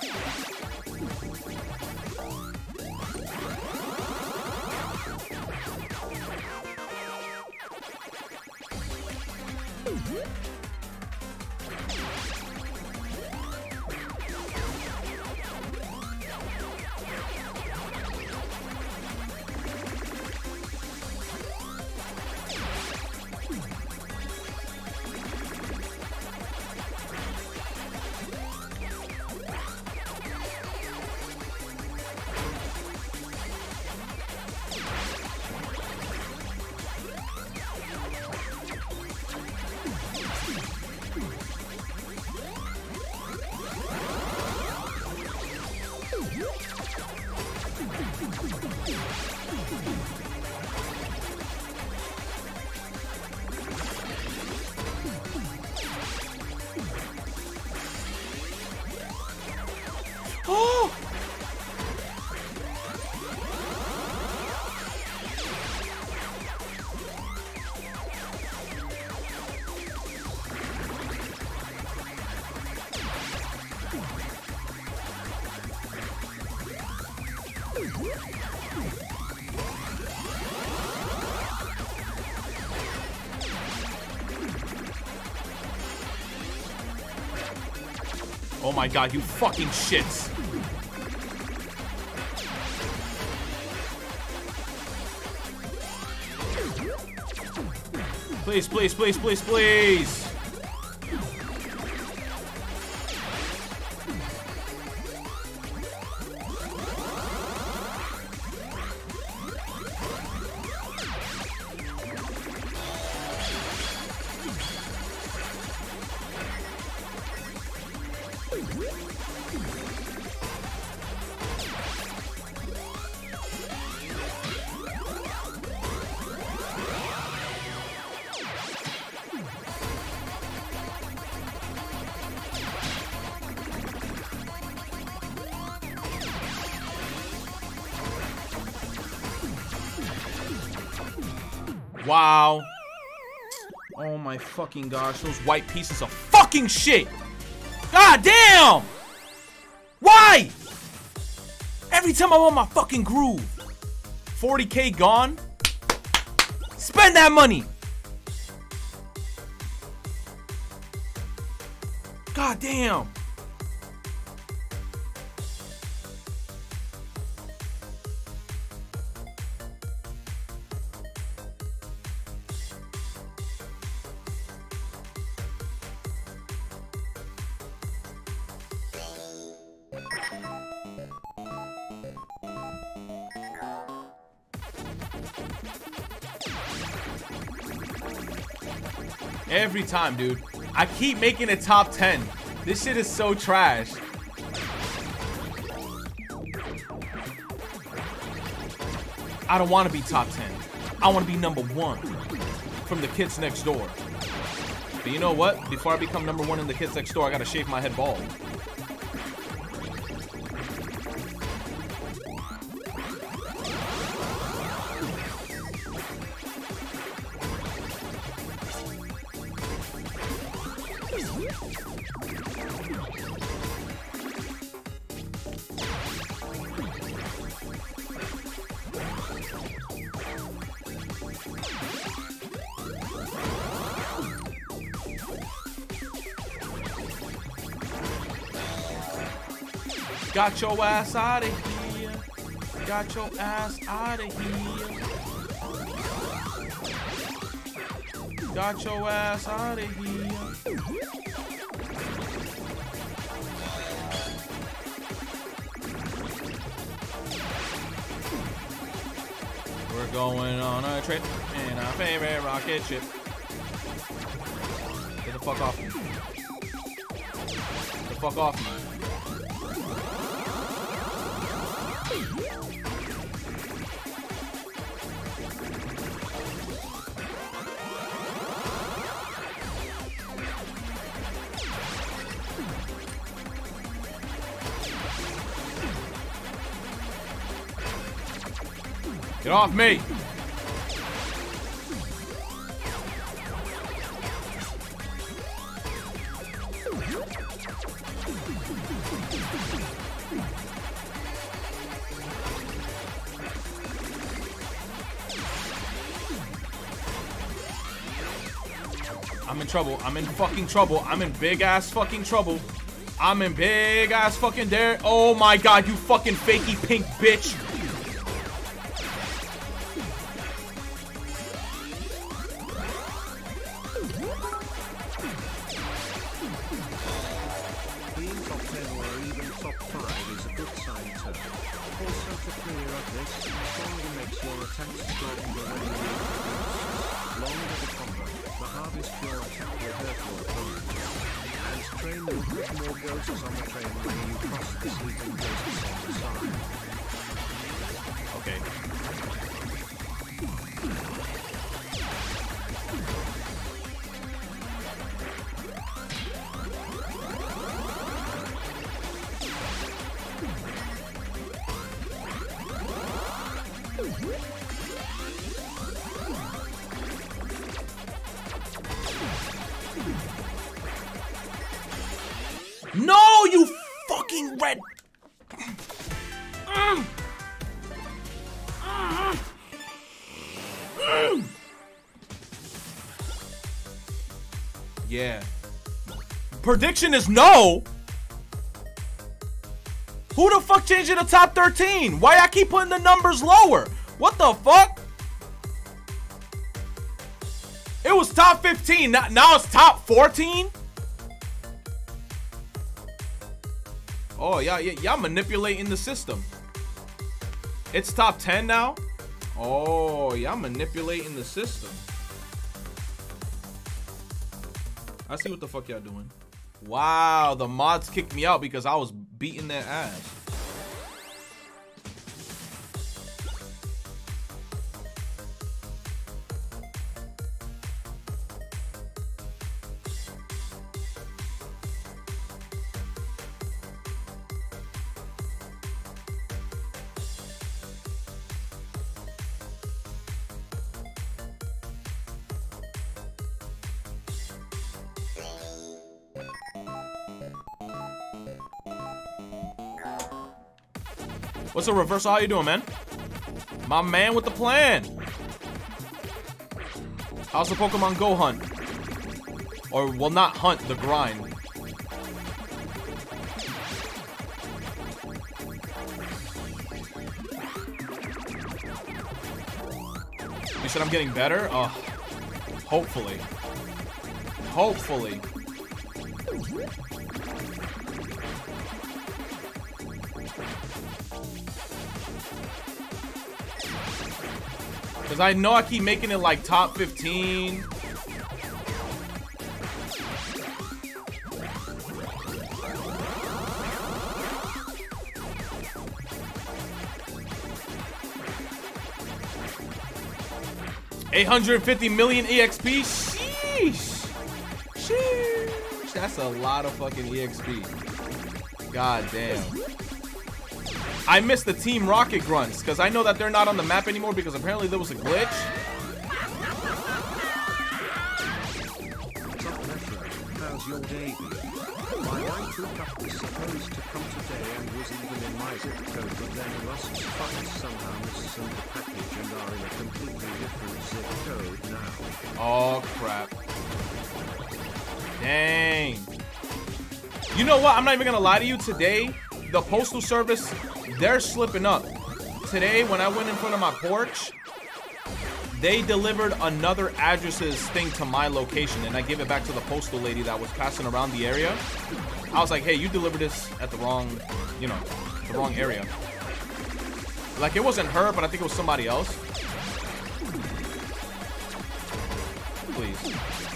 God, you fucking shits. Please, please, please, please, please. Fucking gosh, those white pieces of fucking shit. God damn! Why? Every time I'm on my fucking groove. 40k gone. Spend that money. Every time, dude. I keep making it top 10. This shit is so trash. I don't want to be top 10. I want to be number one from the kids next door. But you know what? Before I become number one in the kids next door, I gotta shave my head bald. Got your ass out of here. Got your ass out of here. Got your ass out of here. We're going on a trip in our favorite rocket ship. Get the fuck off. Get the fuck off Get off me! Trouble. I'm in fucking trouble. I'm in big ass fucking trouble. I'm in big ass fucking there. Oh my god, you fucking fakey pink bitch. Prediction is no. Who the fuck changed it to top 13? Why I keep putting the numbers lower? What the fuck? It was top 15. Now, it's top 14? Oh, y'all, y'all manipulating the system. It's top 10 now? Oh, y'all manipulating the system. I see what the fuck y'all doing. Wow, the mods kicked me out because I was beating their ass. What's Reversal? How you doing, man? My man with the plan. How's the Pokemon Go hunt? Or, well, not hunt, the grind. You said I'm getting better? Oh, hopefully. Hopefully. Because I know I keep making it like top 15. Eight hundred fifty million EXP. Sheesh. Sheesh. That's a lot of fucking EXP. God damn. I missed the Team Rocket grunts because I know that they're not on the map anymore because apparently there was a glitch. Top Metro, how's your day been? My waifu cup was supposed to come today and was even in my zip code, but then Rust's fuckers somehow missed the package and are in a completely different zip code now. Oh crap. Dang. You know what? I'm not even gonna lie to you. Today, the postal service, they're slipping up. Today, when I went in front of my porch, they delivered another address's thing to my location, and I gave it back to the postal lady that was passing around the area. I was like, hey, you delivered this at the wrong, you know, the wrong area. Like, it wasn't her, but I think it was somebody else. Please.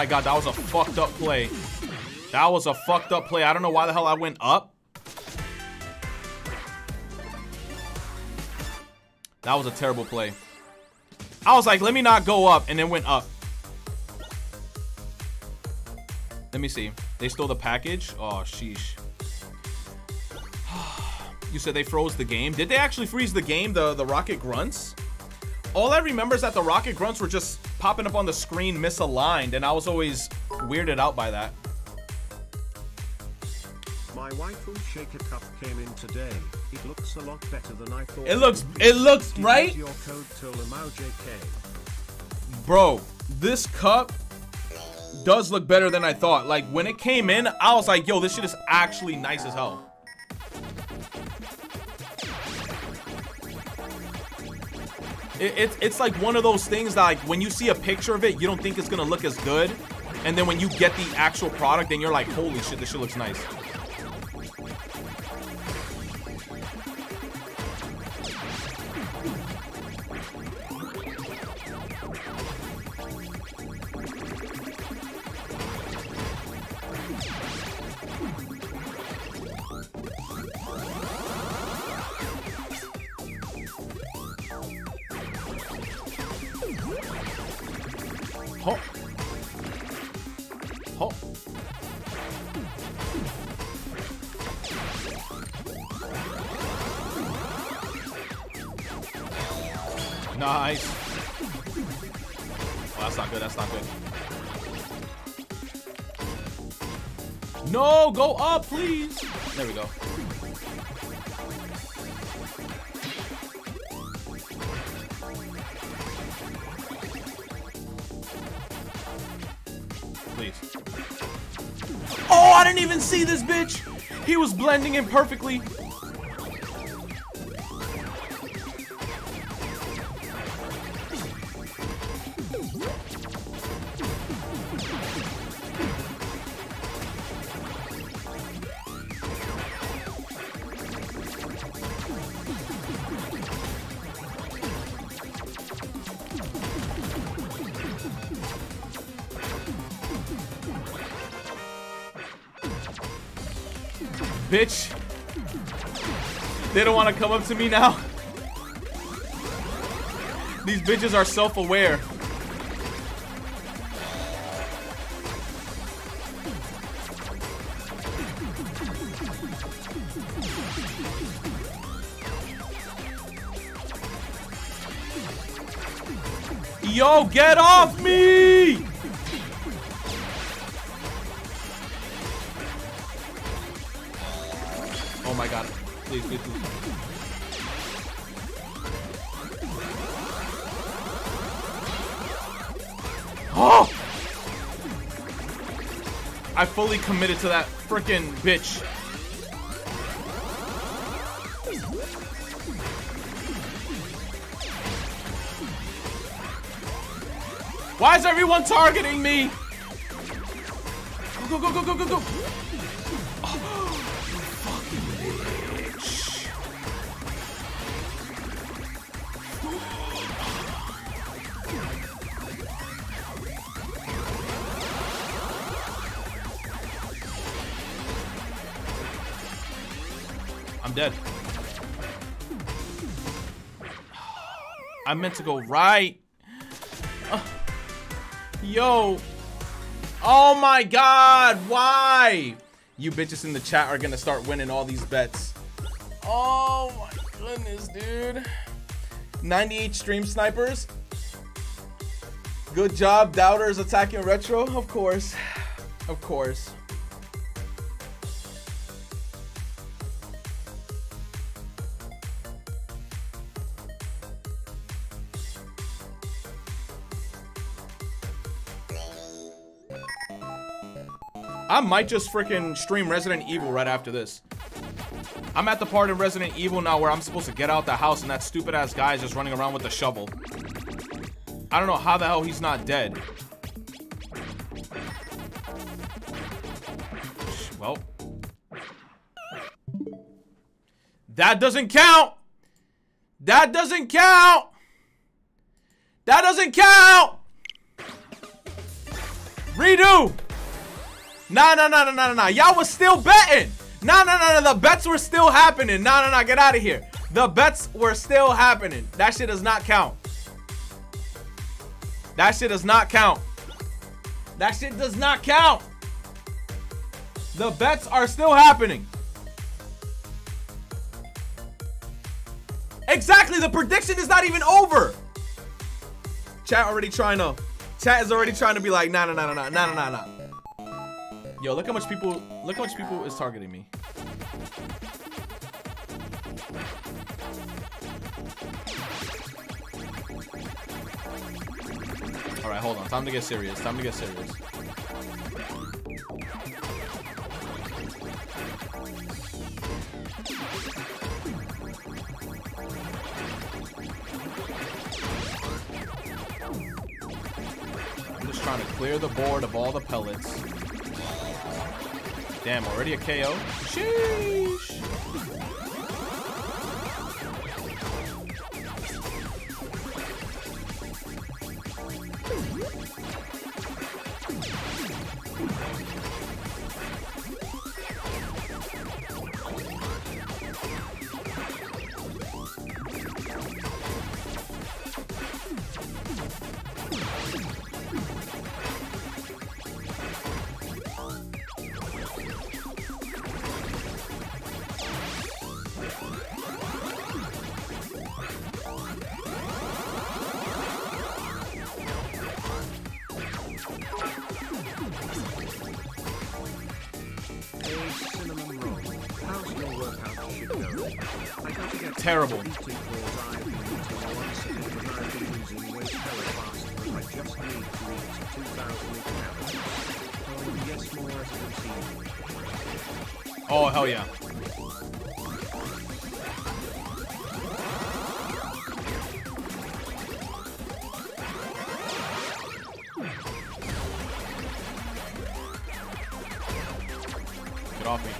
My god, that was a fucked up play. That was a fucked up play. I don't know why the hell I went up. That was a terrible play. I was like, let me not go up, and then went up. Let me see. They stole the package? Oh, sheesh. you said they froze the game. Did they actually freeze the game, the, the Rocket Grunts? All I remember is that the Rocket Grunts were just popping up on the screen misaligned, and I was always weirded out by that. My waifu shaker cup came in today. It looks a lot better than I thought. It looks- it looks- right? Your code JK. Bro, this cup does look better than I thought. Like, when it came in, I was like, yo, this shit is actually nice as hell. It, it's it's like one of those things that, like, when you see a picture of it, you don't think it's gonna look as good. And then when you get the actual product, then you're like, holy shit, this shit looks nice. There we go. Please. Oh, I didn't even see this bitch. He was blending in perfectly. Come up to me now. These bitches are self-aware. Yo, get off me! Committed to that freaking bitch. Why is everyone targeting me? Go, go, go, go, go, go. I meant to go right. Ugh. yo. Oh my god, why? You bitches in the chat are gonna start winning all these bets. Oh my goodness, dude. 98 stream snipers. Good job, doubters attacking retro. Of course. Of course. I might just freaking stream Resident Evil right after this. I'm at the part in Resident Evil now where I'm supposed to get out the house and that stupid ass guy is just running around with a shovel. I don't know how the hell he's not dead. Well. That doesn't count! That doesn't count! That doesn't count! Redo! Nah, nah, nah, nah, nah, nah. Y'all was still betting. Nah, nah, nah, nah. The bets were still happening. Nah, nah, nah. Get out of here. The bets were still happening. That shit does not count. That shit does not count. That shit does not count. The bets are still happening. Exactly. The prediction is not even over. Chat already trying to. Chat is already trying to be like, nah, nah, nah, nah, nah, nah, nah, nah. Yo, look how much people, look how much people is targeting me. All right, hold on. Time to get serious. Time to get serious. I'm just trying to clear the board of all the pellets. Damn, already a KO? Sheesh. cinnamon roll. How's your workout shit going? I gotta get terrible. To oh, oh, hell yeah. Off me,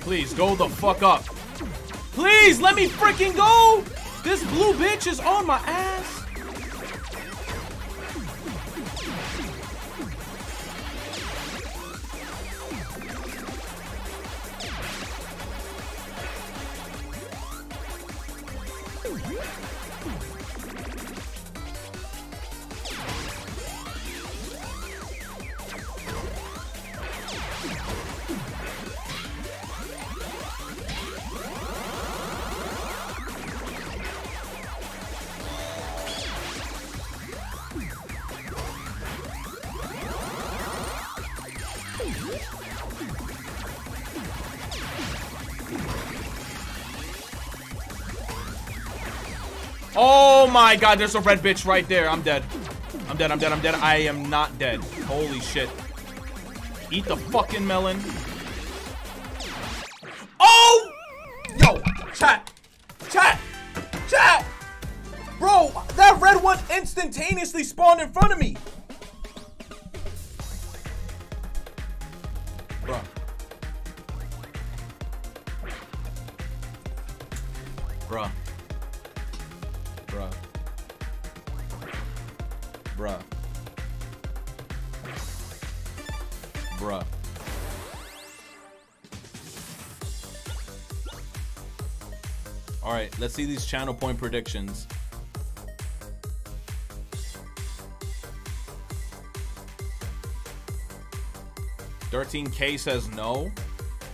please. Go the fuck up. Please, let me freaking go! This blue bitch is on my ass. My god, there's a red bitch right there. I'm dead. I'm dead, I'm dead, I'm dead. I am not dead. Holy shit. Eat the fucking melon. Oh! Yo, chat. Chat. Chat. Bro, that red one instantaneously spawned in front let's see these channel point predictions. Thirteen K says no.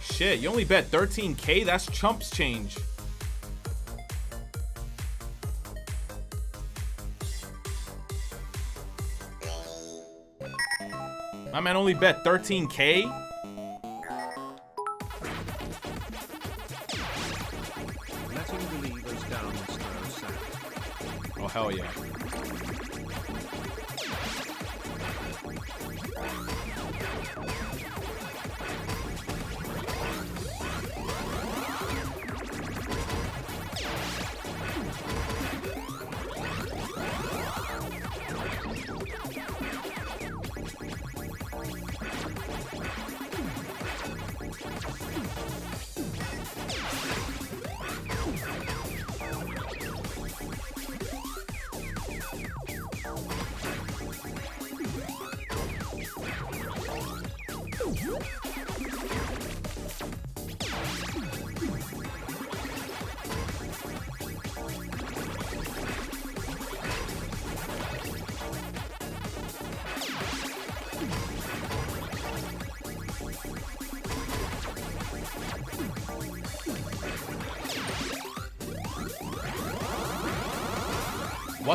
Shit, you only bet 13K? That's chumps change. My man only bet 13K? Hell yeah.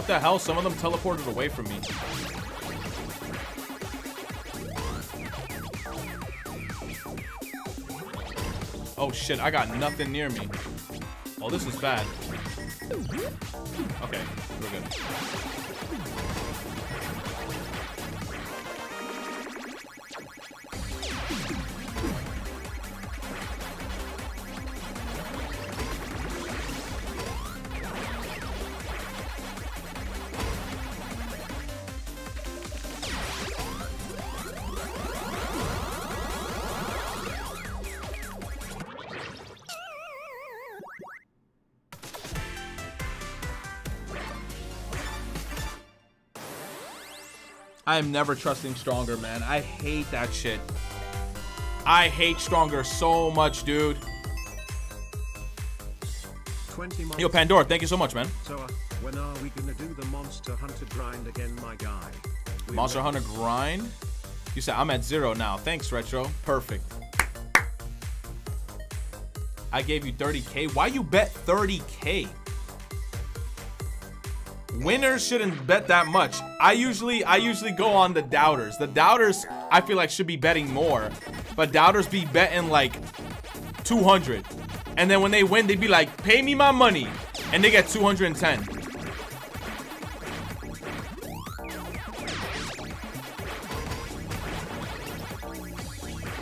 The hell? Some of them teleported away from me. Oh shit, I got nothing near me. Oh, this is bad. Okay, we're good. I am never trusting Stronger, man. I hate that shit. I hate Stronger so much, dude. 20 months. Yo, Pandora, thank you so much, man. So, uh, when are we gonna do the Monster Hunter grind again, my guy? We Monster? Hunter grind. You said I'm at zero now. Thanks, Retro. Perfect. I gave you 30k. Why you bet 30k? Winners shouldn't bet that much. I usually I usually go on the doubters. The doubters I feel like should be betting more, but doubters be betting like 200. And then when they win, they be like, "Pay me my money." And they get 210.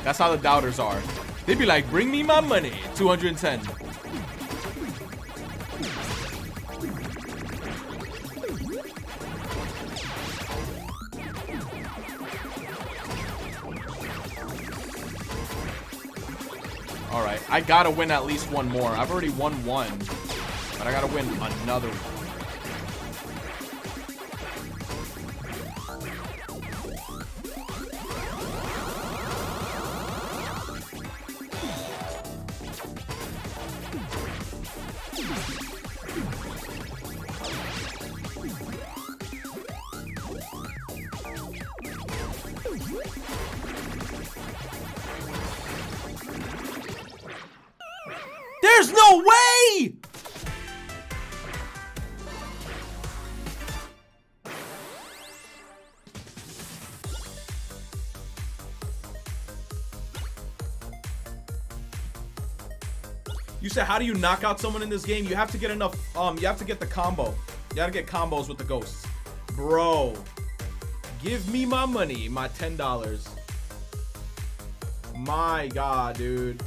That's how the doubters are. They be like, bring me my money. 210. I gotta win at least one more. I've already won one, but I gotta win another one. How do you knock out someone in this game? You have to get enough, um, you have to get the combo. You gotta get combos with the ghosts. Bro, give me my money, my $10. My God, dude.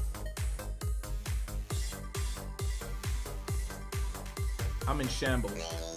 I'm in shambles.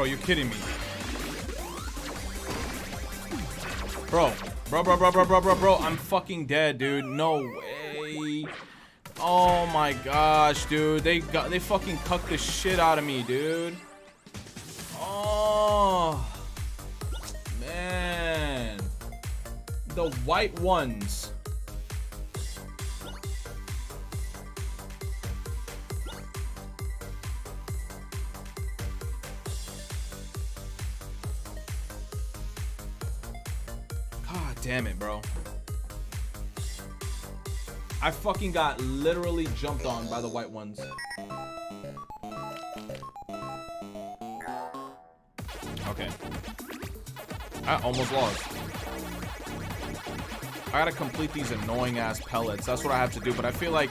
Bro, you're kidding me. Bro, bro, bro, bro, bro, bro, bro, bro. I'm fucking dead, dude. No way. Oh my gosh, dude. They got they fucking cucked the shit out of me, dude. Oh man. The white ones. Fucking got literally jumped on by the white ones. Okay. I almost lost. I gotta complete these annoying ass pellets. That's what I have to do, but I feel like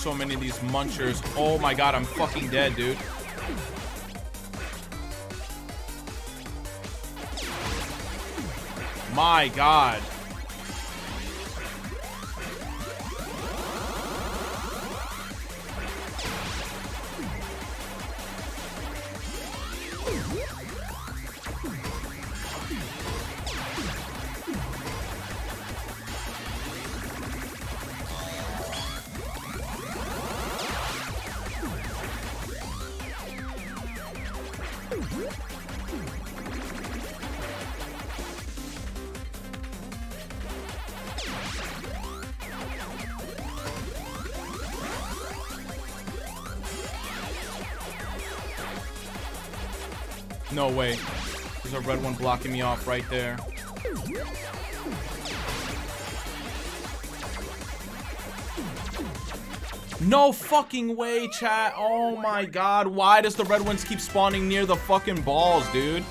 so many of these munchers. Oh my god, I'm fucking dead, dude. My god. Blocking me off right there. No fucking way, chat. Oh my god. Why does the red ones keep spawning near the fucking balls, dude?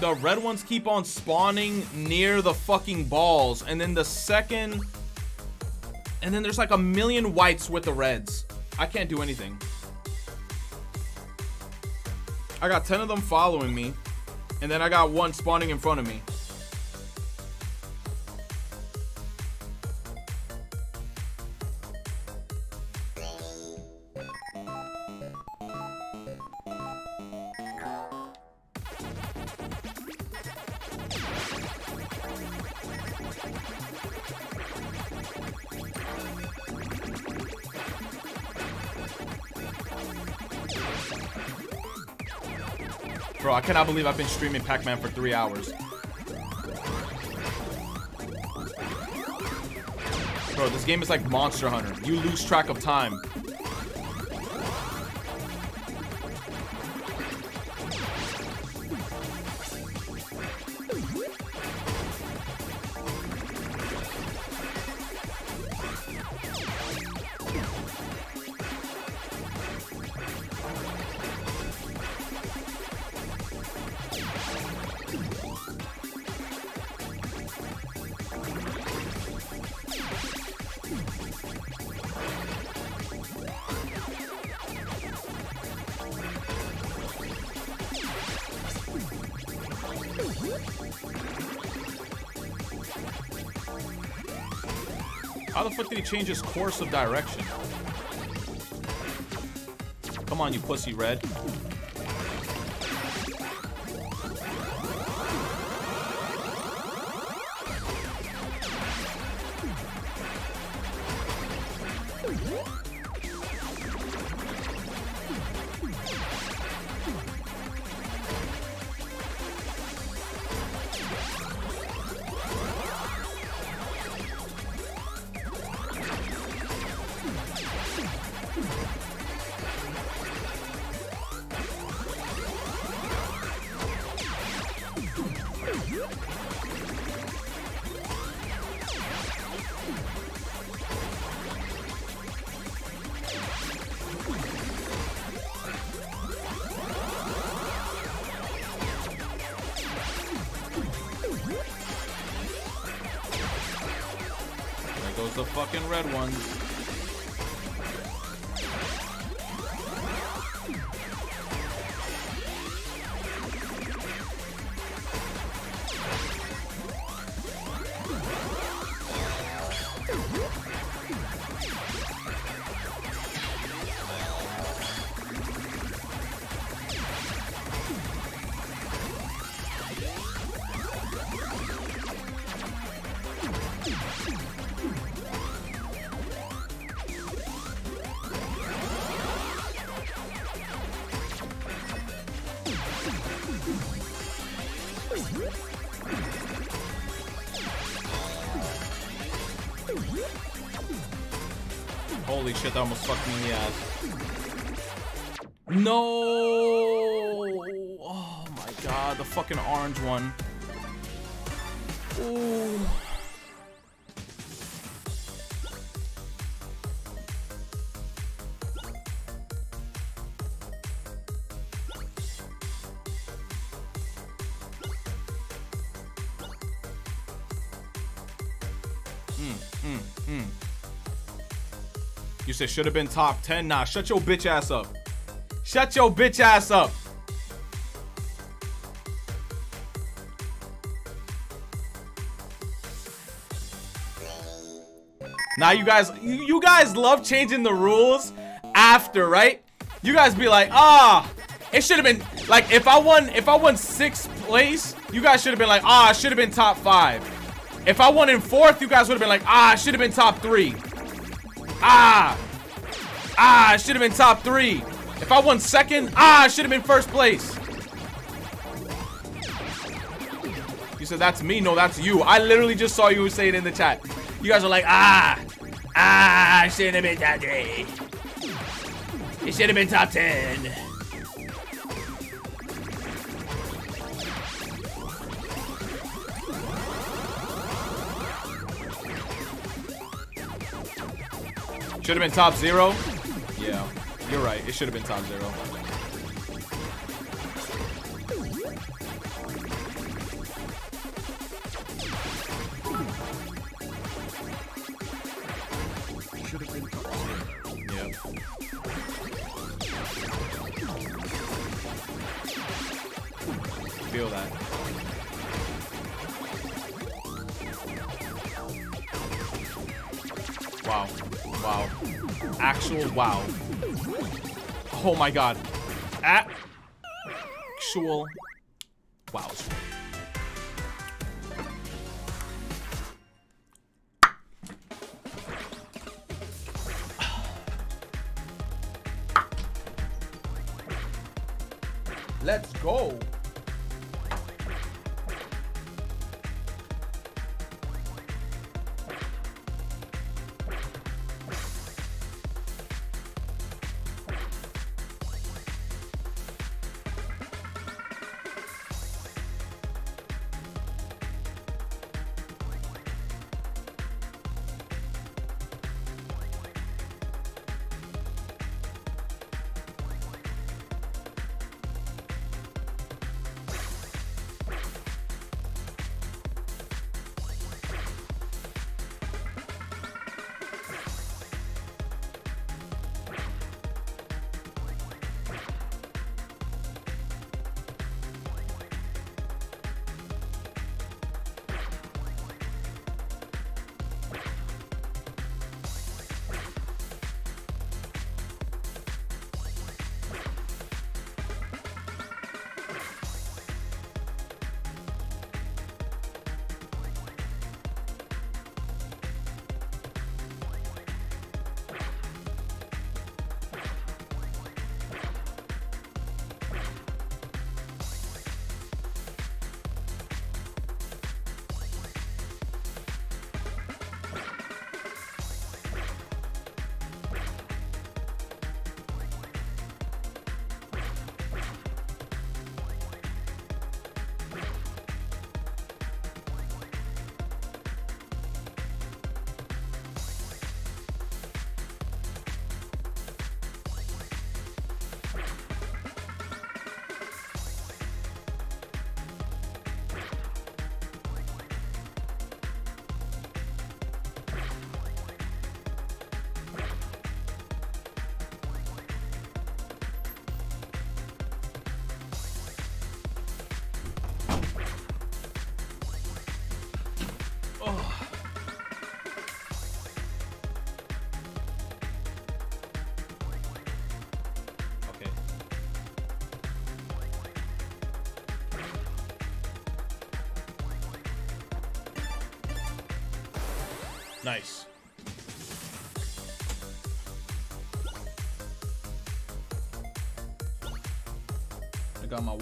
The red ones keep on spawning near the fucking balls. And then the second... And then there's like a million whites with the reds. I can't do anything. I got 10 of them following me. And then I got one spawning in front of me. Cannot believe I've been streaming Pac-Man for three hours. Bro, this game is like Monster Hunter. You lose track of time. How the fuck did he change his course of direction? Come on, you pussy red. No! Oh my god, the fucking orange one. Ooh. Mm, mm. You said should have been top 10. Nah, shut your bitch ass up. Shut your bitch ass up. Now you guys, you, guys love changing the rules after, right? You guys be like, ah, it should have been like if I won, if I won sixth place, you guys should have been like, ah, I should have been top five. If I won in fourth, you guys would have been like, ah, I should have been top three. Ah, ah, I should have been top three. If I won second, ah, I should have been first place. You said that's me. No, that's you. I literally just saw you say it in the chat. You guys are like, ah, ah, I should have been top three. It should have been top ten. Should have been top zero. You're right. It should have been top zero. My god. Actual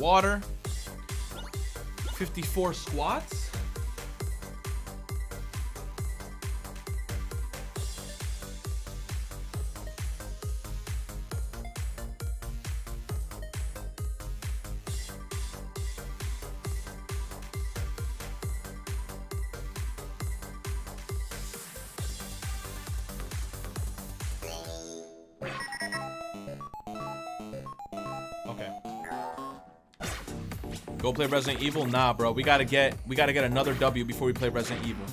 water. 54 squats. Play Resident Evil? Nah, bro. We gotta get we gotta get another W before we play Resident Evil.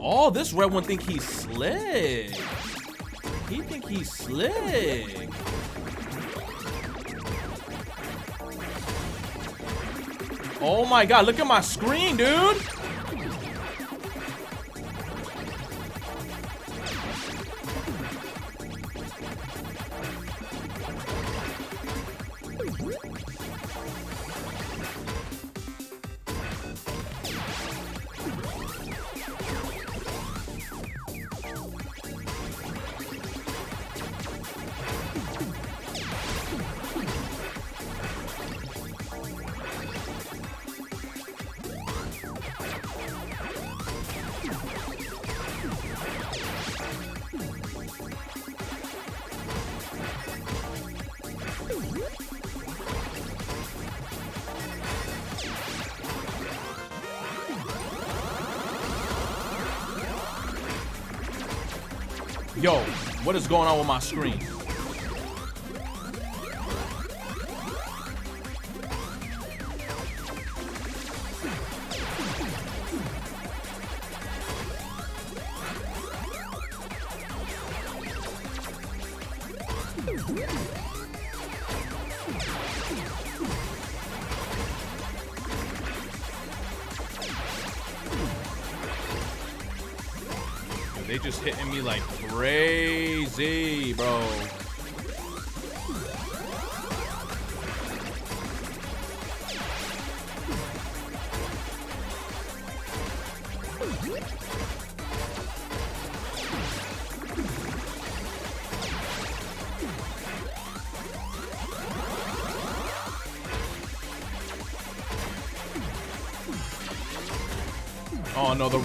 Oh, this red one think he's slick. He think he's slick. Oh my god, look at my screen, dude. Is going on with my screen?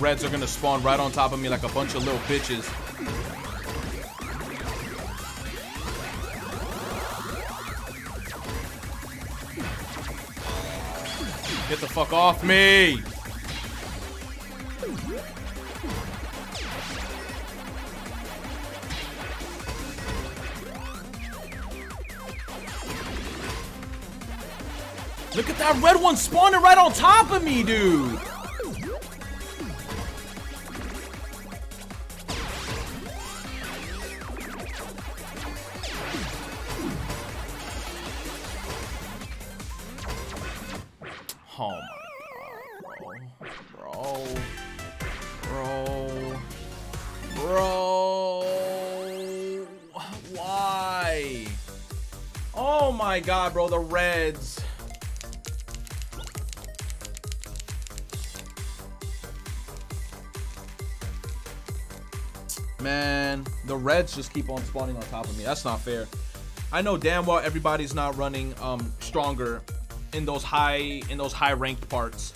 Reds are gonna spawn right on top of me like a bunch of little bitches. Get the fuck off me! Look at that red one spawning right on top of me, dude! God, bro, the Reds. Man, the Reds just keep on spawning on top of me. That's not fair. I know damn well everybody's not running um stronger in those high in those high ranked parts.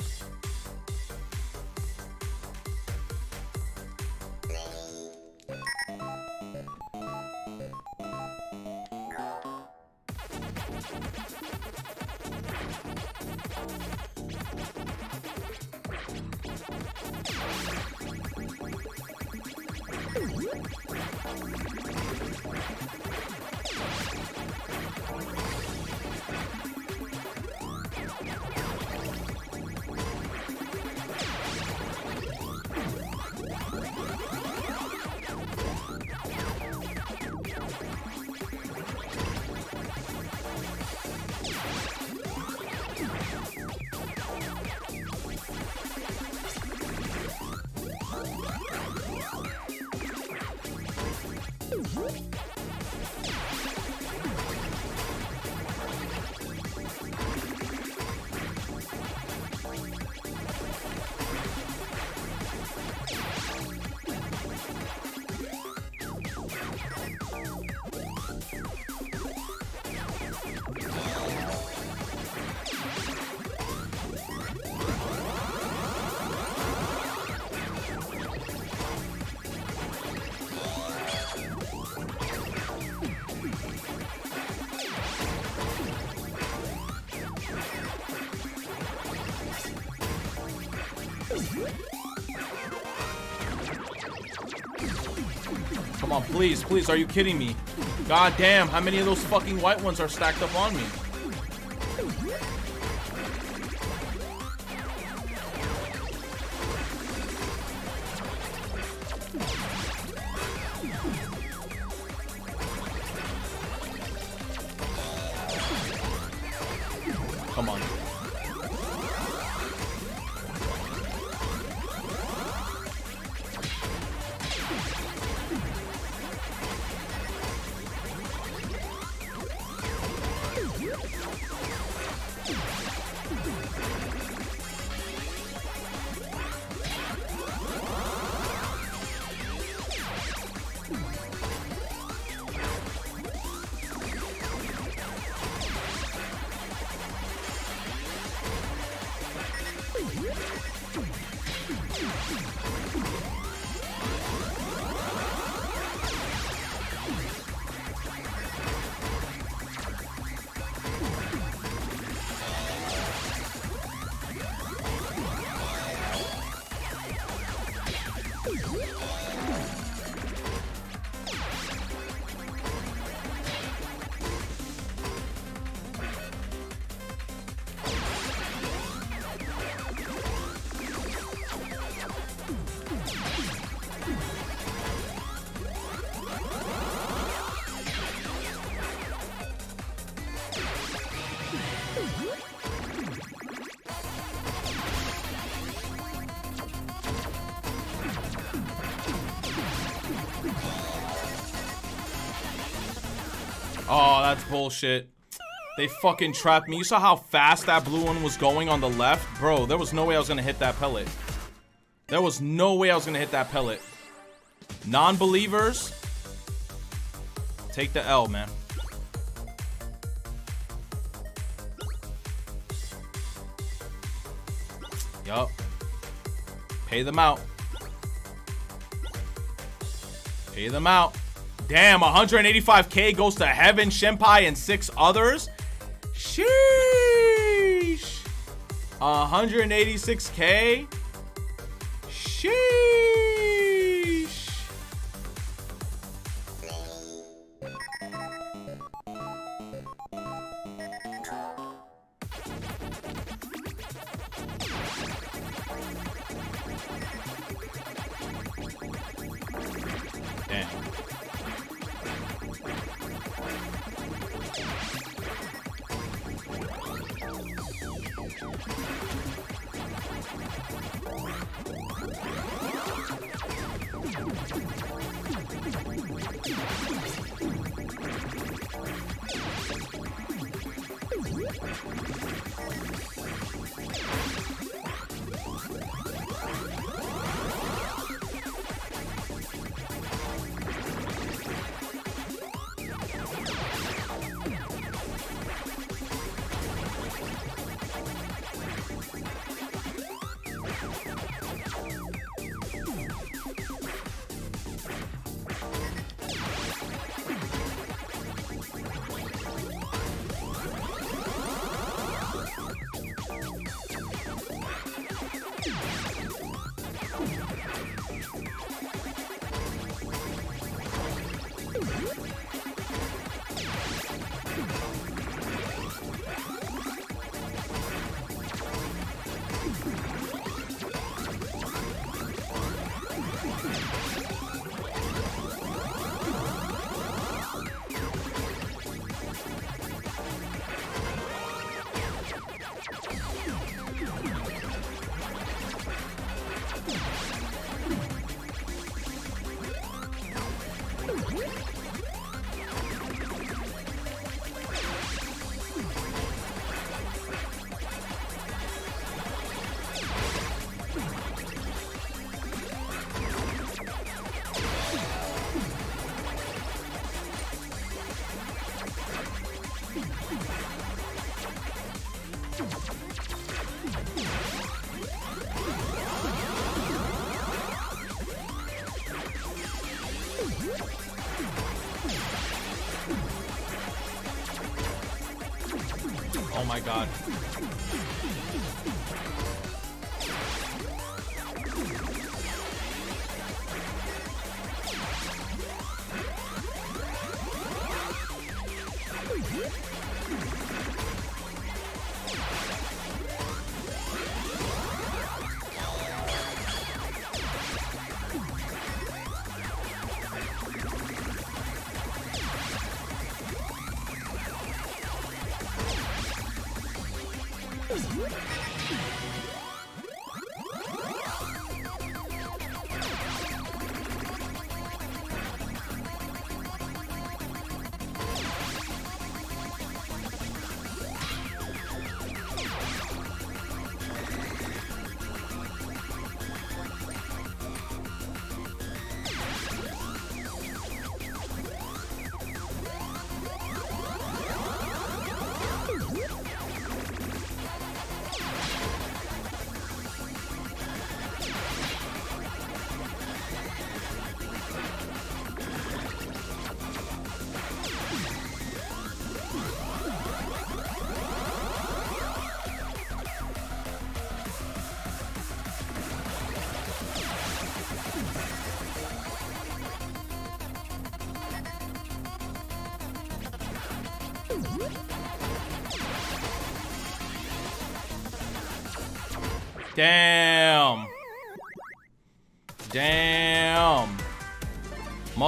Please, please, are you kidding me? God damn, how many of those fucking white ones are stacked up on me? Bullshit. They fucking trapped me. You saw how fast that blue one was going on the left? Bro, there was no way I was gonna hit that pellet. There was no way I was gonna hit that pellet. Non-believers, take the L, man. Yup. Pay them out. Pay them out. Damn, 185k goes to Heaven, Shenpai, and six others. Sheesh. 186k.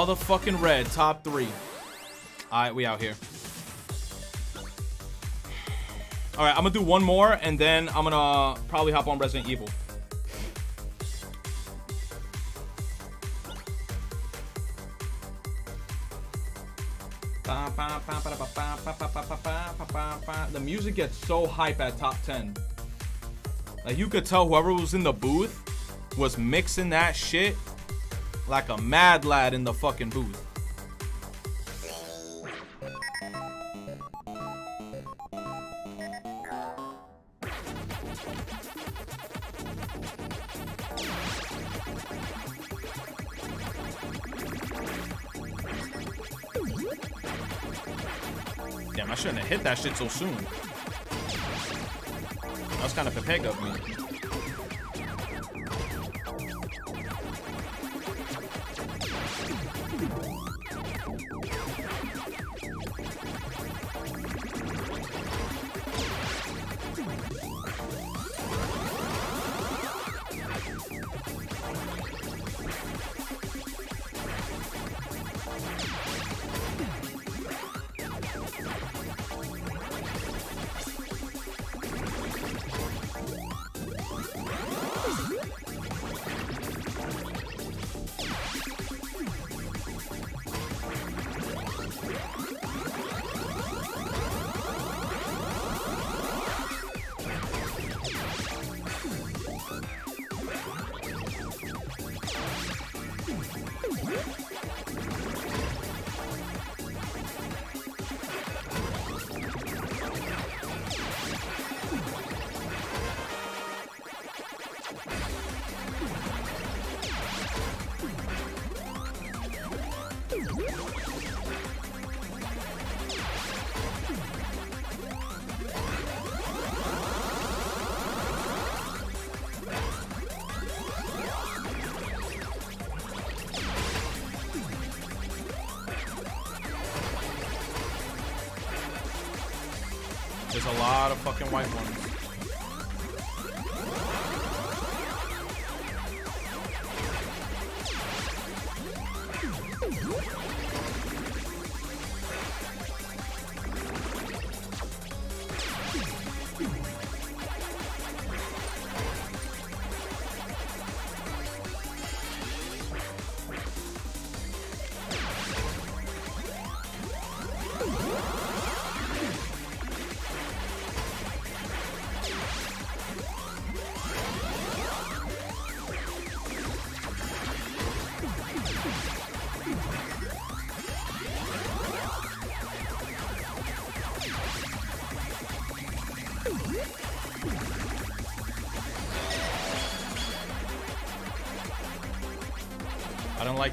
Motherfucking red, top three. Alright, we out here. Alright, I'm gonna do one more and then I'm gonna uh, probably hop on Resident Evil. The music gets so hype at top 10. Like you could tell whoever was in the booth was mixing that shit like a mad lad in the fucking booth. Damn, I shouldn't have hit that shit so soon. That was kind of a peg of me.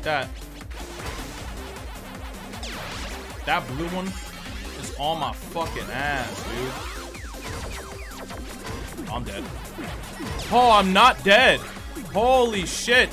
That. That blue one is on my fucking ass, dude. I'm dead. Oh, I'm not dead. Holy shit.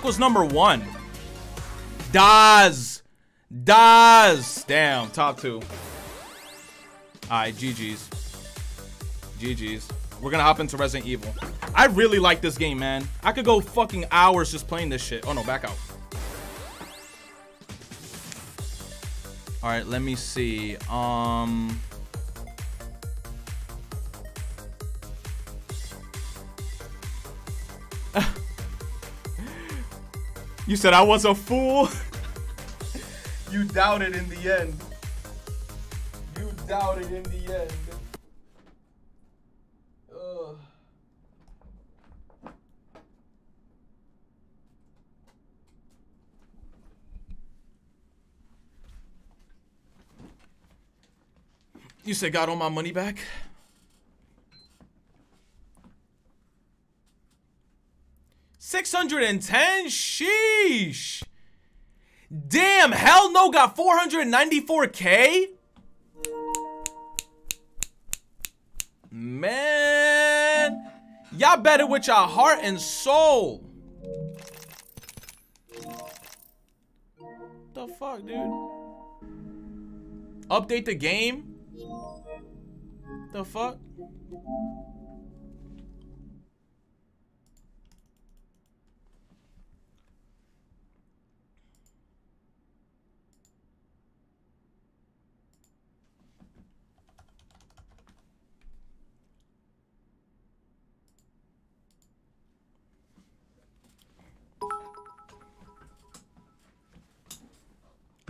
Fuck was number one? Daz. Daz. Damn, top two. Alright, GG's. GG's. We're gonna hop into Resident Evil. I really like this game, man. I could go fucking hours just playing this shit. Oh no, back out. Alright, let me see. Um. You said I was a fool. you doubted in the end. You doubted in the end. Ugh. You said got all my money back? Six hundred and ten. Sheesh. Damn. Hell no. Got four hundred ninety-four k. Man, y'all better with your heart and soul. The fuck, dude? Update the game? The fuck?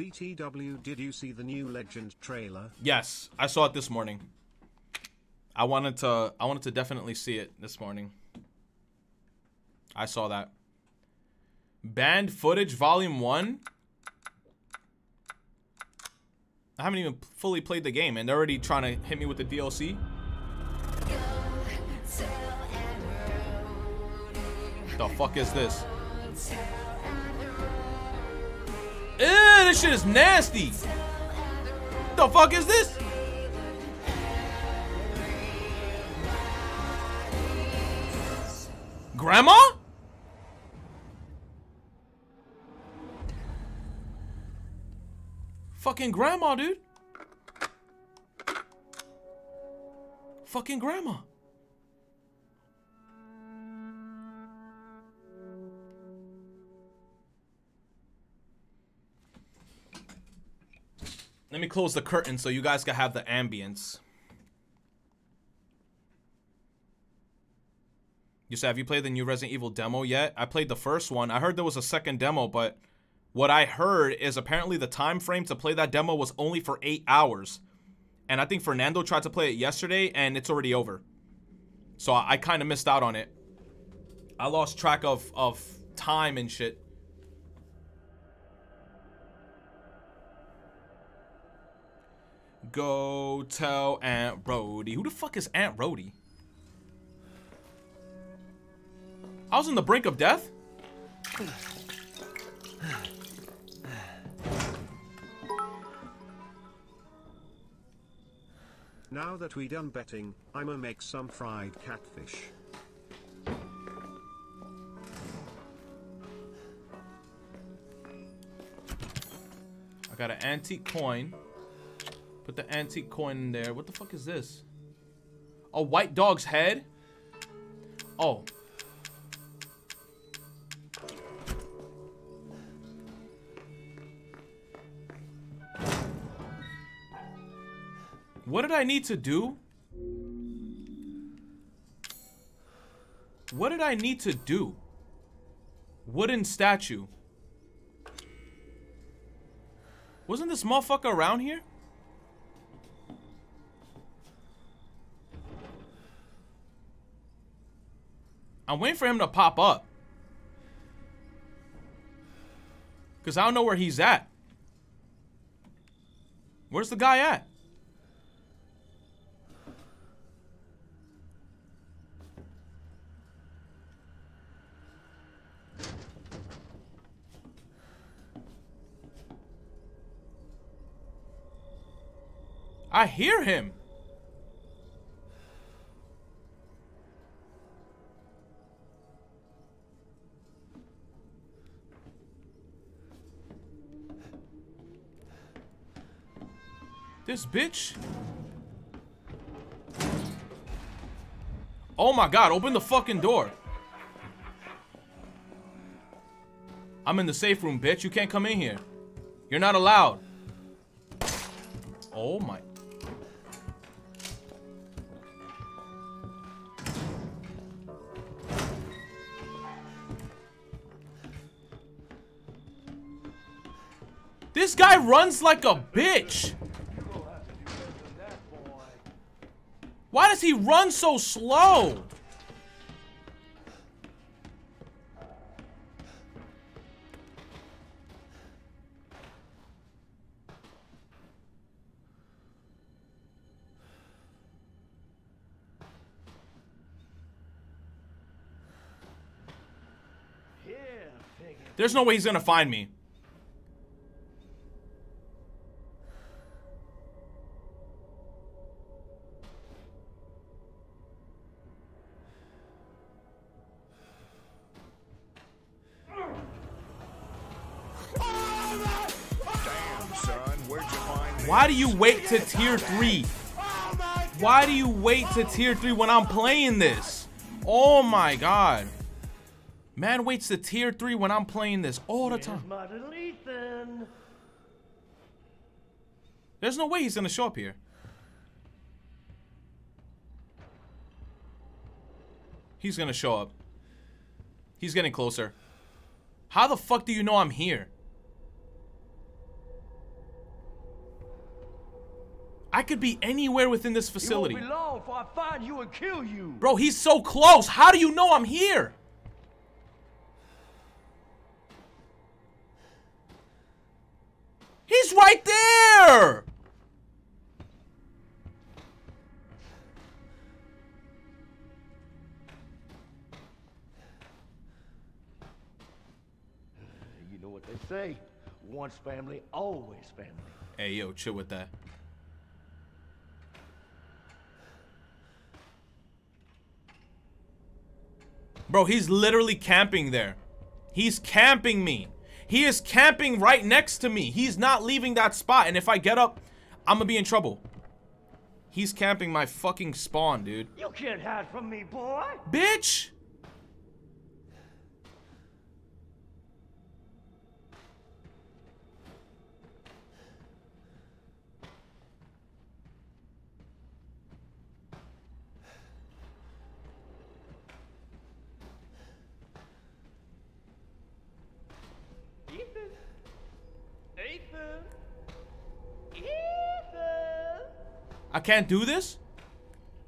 BTW, did you see the new Legend trailer? Yes, I saw it this morning. I wanted to I wanted to definitely see it this morning. I saw that. Banned footage volume 1? I haven't even fully played the game and they're already trying to hit me with the DLC. The fuck is this? Ew, this shit is nasty. The fuck is this? Grandma? Fucking grandma, dude. Fucking grandma. Let me close the curtain so you guys can have the ambience. You said, have you played the new Resident Evil demo yet? I played the first one. I heard there was a second demo, but what I heard is apparently the time frame to play that demo was only for eight hours. And I think Fernando tried to play it yesterday, and it's already over. So I, I kind of missed out on it. I lost track of, of time and shit. Go tell Aunt Rhody. Who the fuck is Aunt Rhody? I was on the brink of death? Now that we done betting, I'ma make some fried catfish. I got an antique coin. Put the antique coin in there. What the fuck is this? A white dog's head? Oh. What did I need to do? What did I need to do? Wooden statue. Wasn't this motherfucker around here? I'm waiting for him to pop up. Because I don't know where he's at. Where's the guy at? I hear him. This bitch. Oh my god, open the fucking door. I'm in the safe room, bitch. You can't come in here. You're not allowed. Oh my. This guy runs like a bitch. Why does he run so slow? There's no way he's gonna find me. Wait to tier 3? Why do you wait to tier 3 when I'm playing this? Oh my god. Man waits to tier 3 when I'm playing this all the time. My little Ethan. There's no way he's gonna show up here. He's gonna show up. He's getting closer. How the fuck do you know I'm here? I could be anywhere within this facility. It long I find you and kill you. Bro, he's so close. How do you know I'm here? He's right there! You know what they say. Once family, always family. Hey, yo, chill with that. Bro, he's literally camping there. He's camping me. He is camping right next to me. He's not leaving that spot. And if I get up, I'm gonna be in trouble. He's camping my fucking spawn, dude. You can't hide from me, boy. Bitch! Ethan. Ethan. Ethan. I can't do this?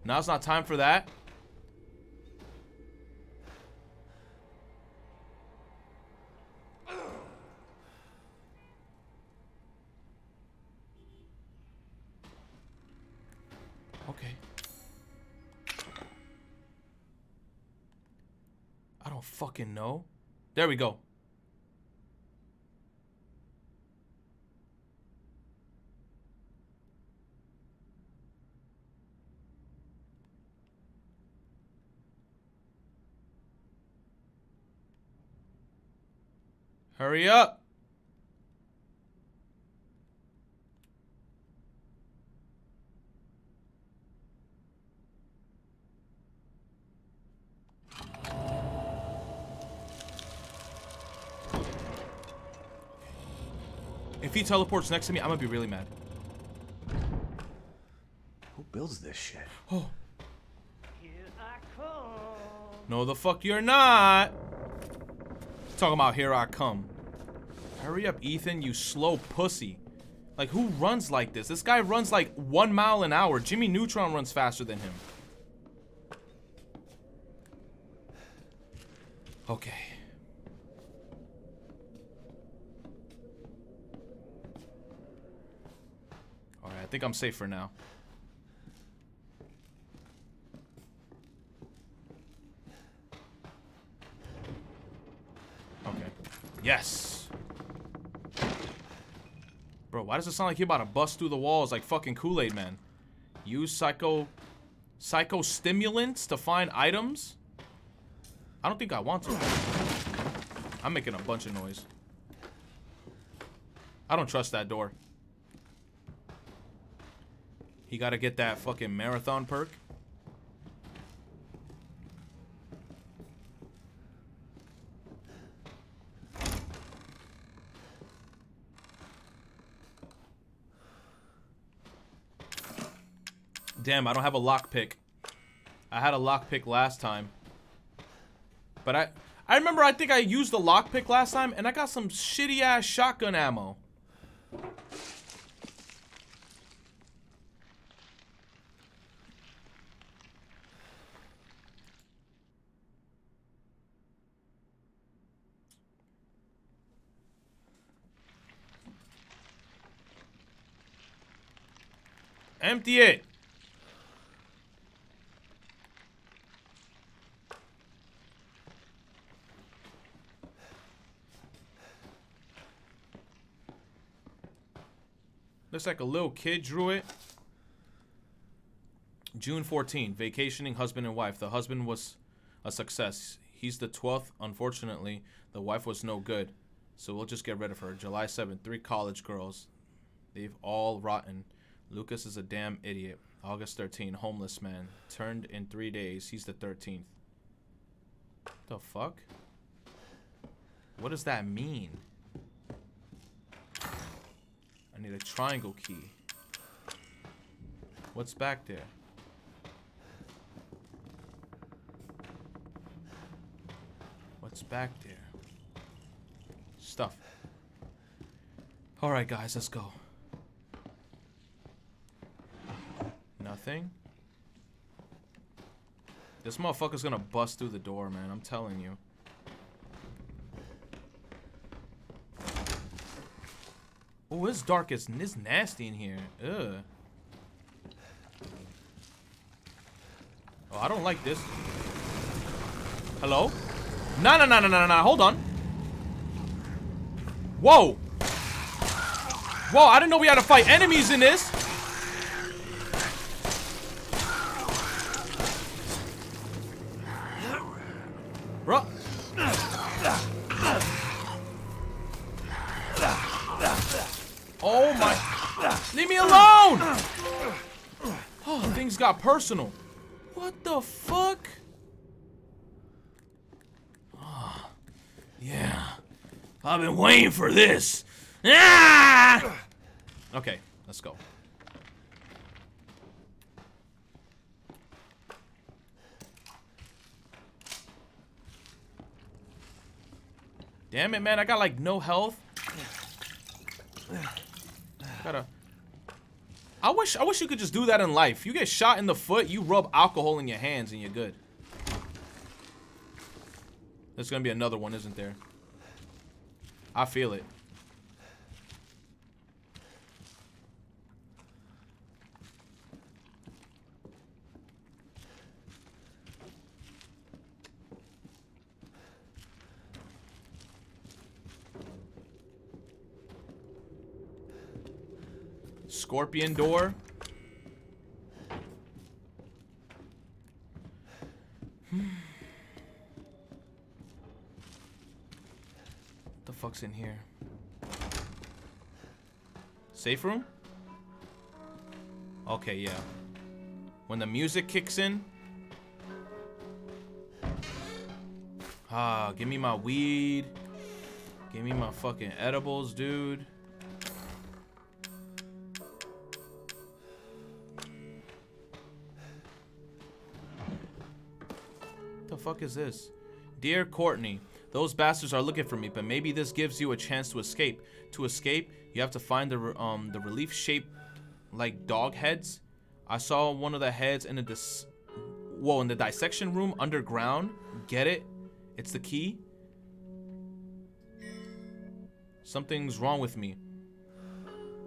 Now's not time for that. Okay. I don't fucking know. There we go. Hurry up. If he teleports next to me, I'm gonna be really mad. Who builds this shit? Oh, Here I come. no the fuck you're not. Talking about here I come. Hurry up, Ethan, you slow pussy. Like, who runs like this? This guy runs like one mile an hour. Jimmy Neutron runs faster than him. Okay. Alright, I think I'm safe for now. Okay. Yes. Bro, why does it sound like you're about to bust through the walls like fucking Kool-Aid Man? Use psycho psychostimulants to find items? I don't think I want to. I'm making a bunch of noise. I don't trust that door. He gotta get that fucking marathon perk. Damn, I don't have a lockpick. I had a lockpick last time. But I I remember I think I used the lockpick last time and I got some shitty ass shotgun ammo. Empty it. Looks like a little kid drew it. June 14, vacationing husband and wife. The husband was a success. He's the 12th. Unfortunately, the wife was no good. So we'll just get rid of her. July 7th, three college girls. They've all rotten. Lucas is a damn idiot. August 13, homeless man. Turned in three days. He's the 13th. The fuck? What does that mean? Need a triangle key. What's back there? What's back there? Stuff. Alright, guys, let's go. Nothing? This motherfucker's gonna bust through the door, man. I'm telling you. Oh, it's dark. It's, it's nasty in here. Ugh. Oh, I don't like this. Hello? No, no, no, no, no, no. Hold on. Whoa. Whoa, I didn't know we had to fight enemies in this. Personal. What the fuck? Oh, yeah. I've been waiting for this. Ah! Okay, let's go. Damn it, man. I got like no health. Gotta. I wish I wish you could just do that in life. You get shot in the foot, you rub alcohol in your hands and you're good. There's gonna be another one, isn't there? I feel it. Scorpion door. The fuck's in here? Safe room? Okay, yeah. When the music kicks in. Ah, give me my weed. Give me my fucking edibles, dude. Fuck is this? Dear Courtney, those bastards are looking for me, but maybe this gives you a chance to escape. To escape, you have to find the um the relief shaped like dog heads. I saw one of the heads in the dis whoa in the dissection room underground. Get it? It's the key. Something's wrong with me.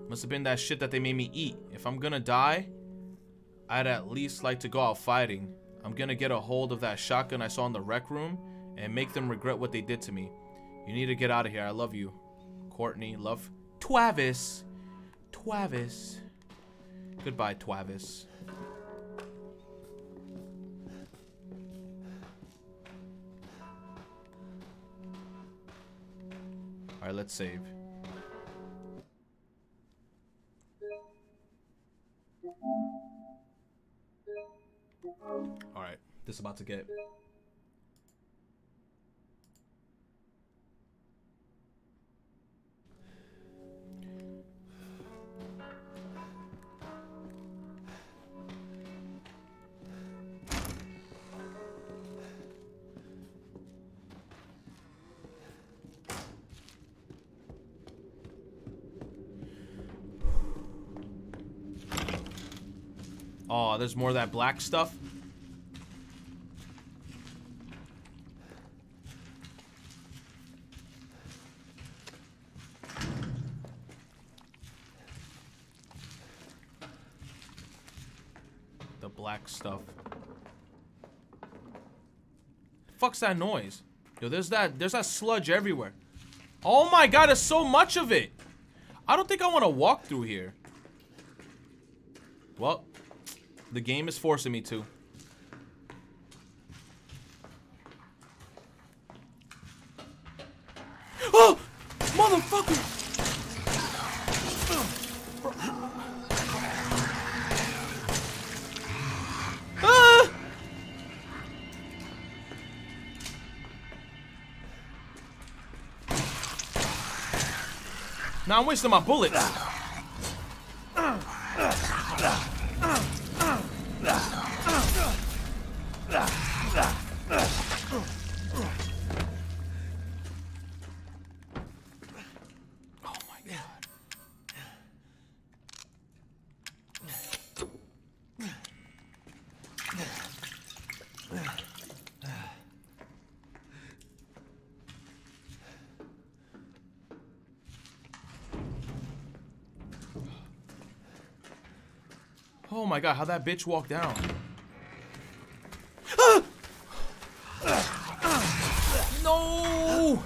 Must have been that shit that they made me eat. If I'm gonna die, I'd at least like to go out fighting. I'm gonna get a hold of that shotgun I saw in the rec room and make them regret what they did to me. You need to get out of here. I love you. Courtney, love Travis. Twavis. Goodbye, Twavis. Alright, let's save. Alright, this is about to get Oh, there's more of that black stuff. The black stuff. Fuck's that noise? Yo, there's that there's that sludge everywhere. Oh my god, there's so much of it. I don't think I want to walk through here. Well, the game is forcing me to. I'm wasting my bullets. My god, how that bitch walked down. No!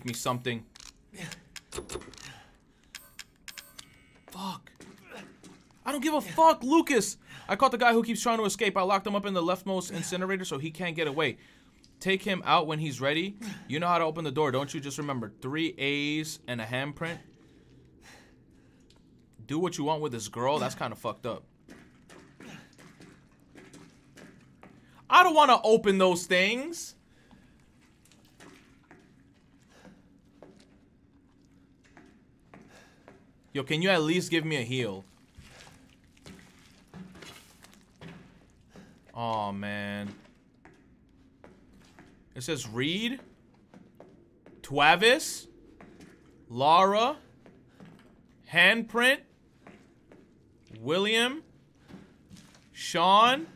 Give me something. Fuck. I don't give a fuck, Lucas. I caught the guy who keeps trying to escape. I locked him up in the leftmost incinerator so he can't get away. Take him out when he's ready. You know how to open the door, don't you? Just remember, three A's and a handprint. Do what you want with this girl. That's kind of fucked up. I don't want to open those things. Yo, can you at least give me a heal? Oh man. It says Reed, Twavis, Laura, Handprint, William, Sean.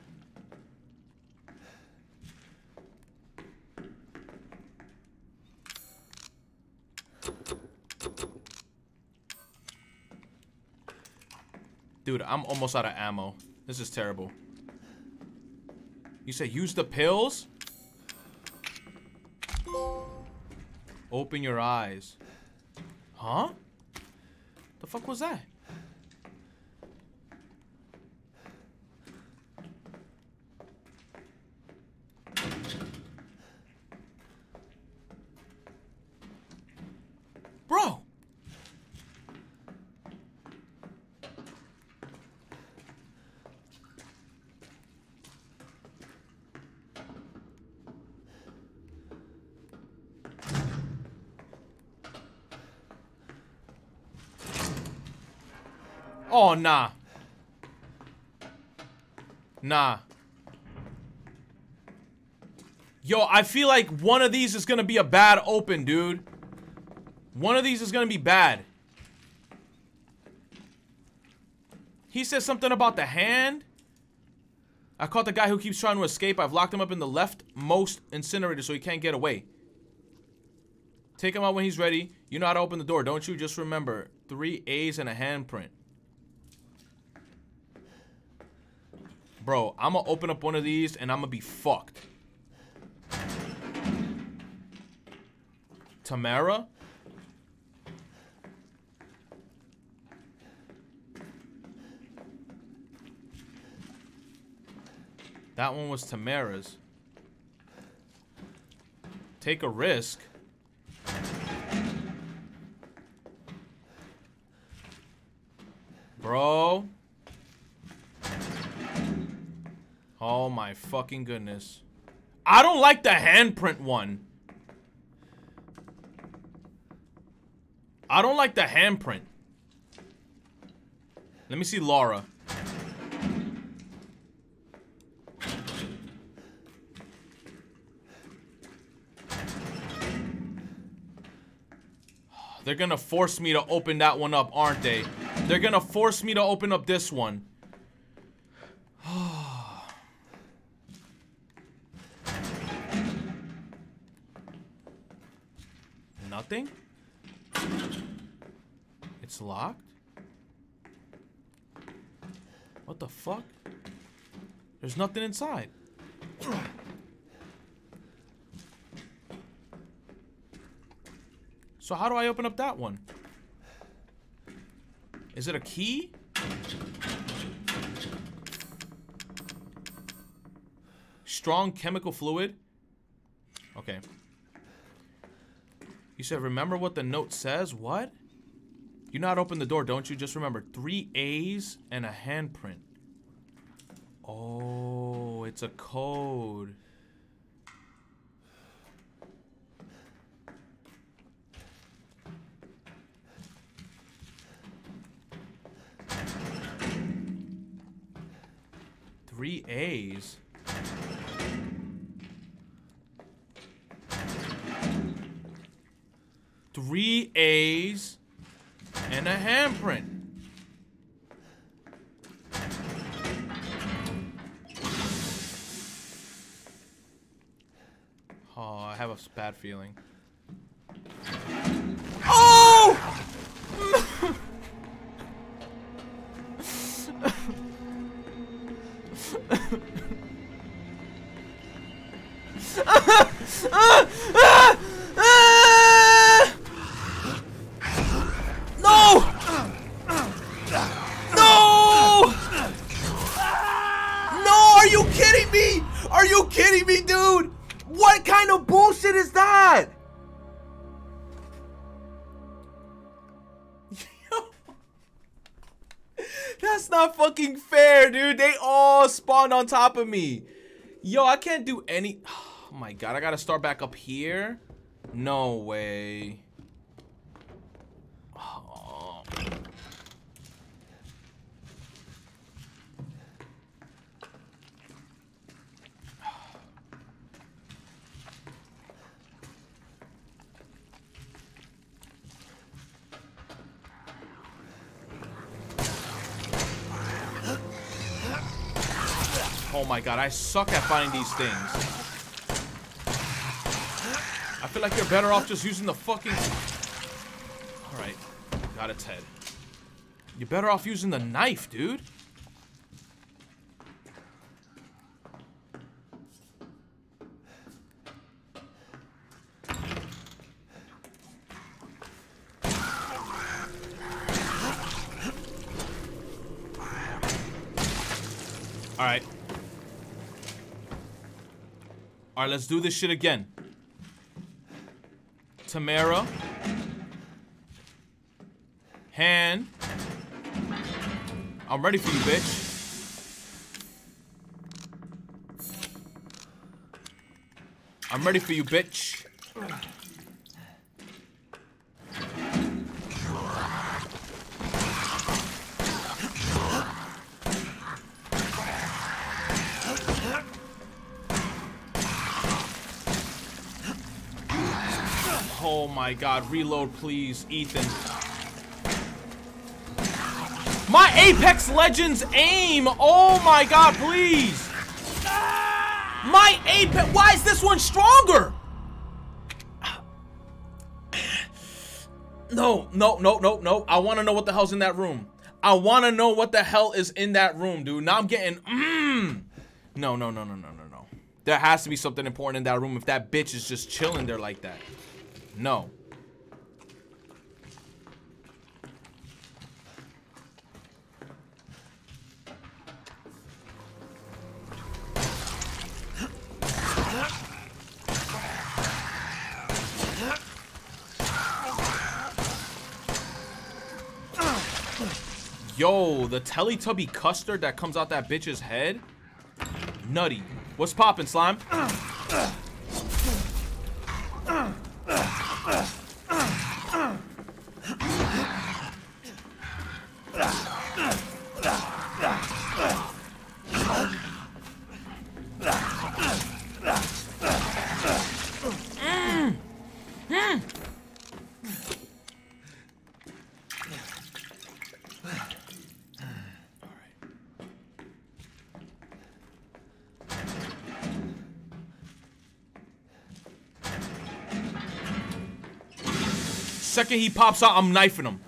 Dude, I'm almost out of ammo. This is terrible. You say use the pills? Open your eyes. Huh? The fuck was that? Bro! Nah. Nah. Yo, I feel like one of these is gonna be a bad open, dude. One of these is gonna be bad. He says something about the hand. I caught the guy who keeps trying to escape. I've locked him up in the leftmost incinerator so he can't get away. Take him out when he's ready. You know how to open the door, don't you? Just remember, three A's and a handprint. Bro, I'm gonna open up one of these and I'm gonna be fucked. Tamara? That one was Tamara's. Take a risk. Bro. Oh my fucking goodness. I don't like the handprint one. I don't like the handprint. Let me see Laura. They're gonna force me to open that one up, aren't they? They're gonna force me to open up this one. Nothing? It's locked? What the fuck? There's nothing inside. So how do I open up that one? Is it a key? Strong chemical fluid? Okay. You said remember what the note says? What? You not open the door, don't you? Just remember, three A's and a handprint. Oh, it's a code. Three A's. Three A's and a handprint. Oh, I have a bad feeling. Oh! No! on top of me. Yo, I can't do any... Oh my god, I gotta start back up here? No way. Oh my god, I suck at finding these things. I feel like you're better off just using the fucking... Alright, got its head. You're better off using the knife, dude. Alright. Alright, let's do this shit again. Tamara. Hand. I'm ready for you, bitch. I'm ready for you, bitch. Oh my god, reload please, Ethan. My Apex Legends aim! Oh my god, please! My Apex, why is this one stronger? No, no, no, no, no. I want to know what the hell's in that room. I want to know what the hell is in that room, dude. Now I'm getting, mmm. No, no, no, no, no, no, no. There has to be something important in that room if that bitch is just chilling there like that. No. Yo, the Teletubby custard that comes out that bitch's head? Nutty. What's poppin', slime? Second he pops out, I'm knifing him.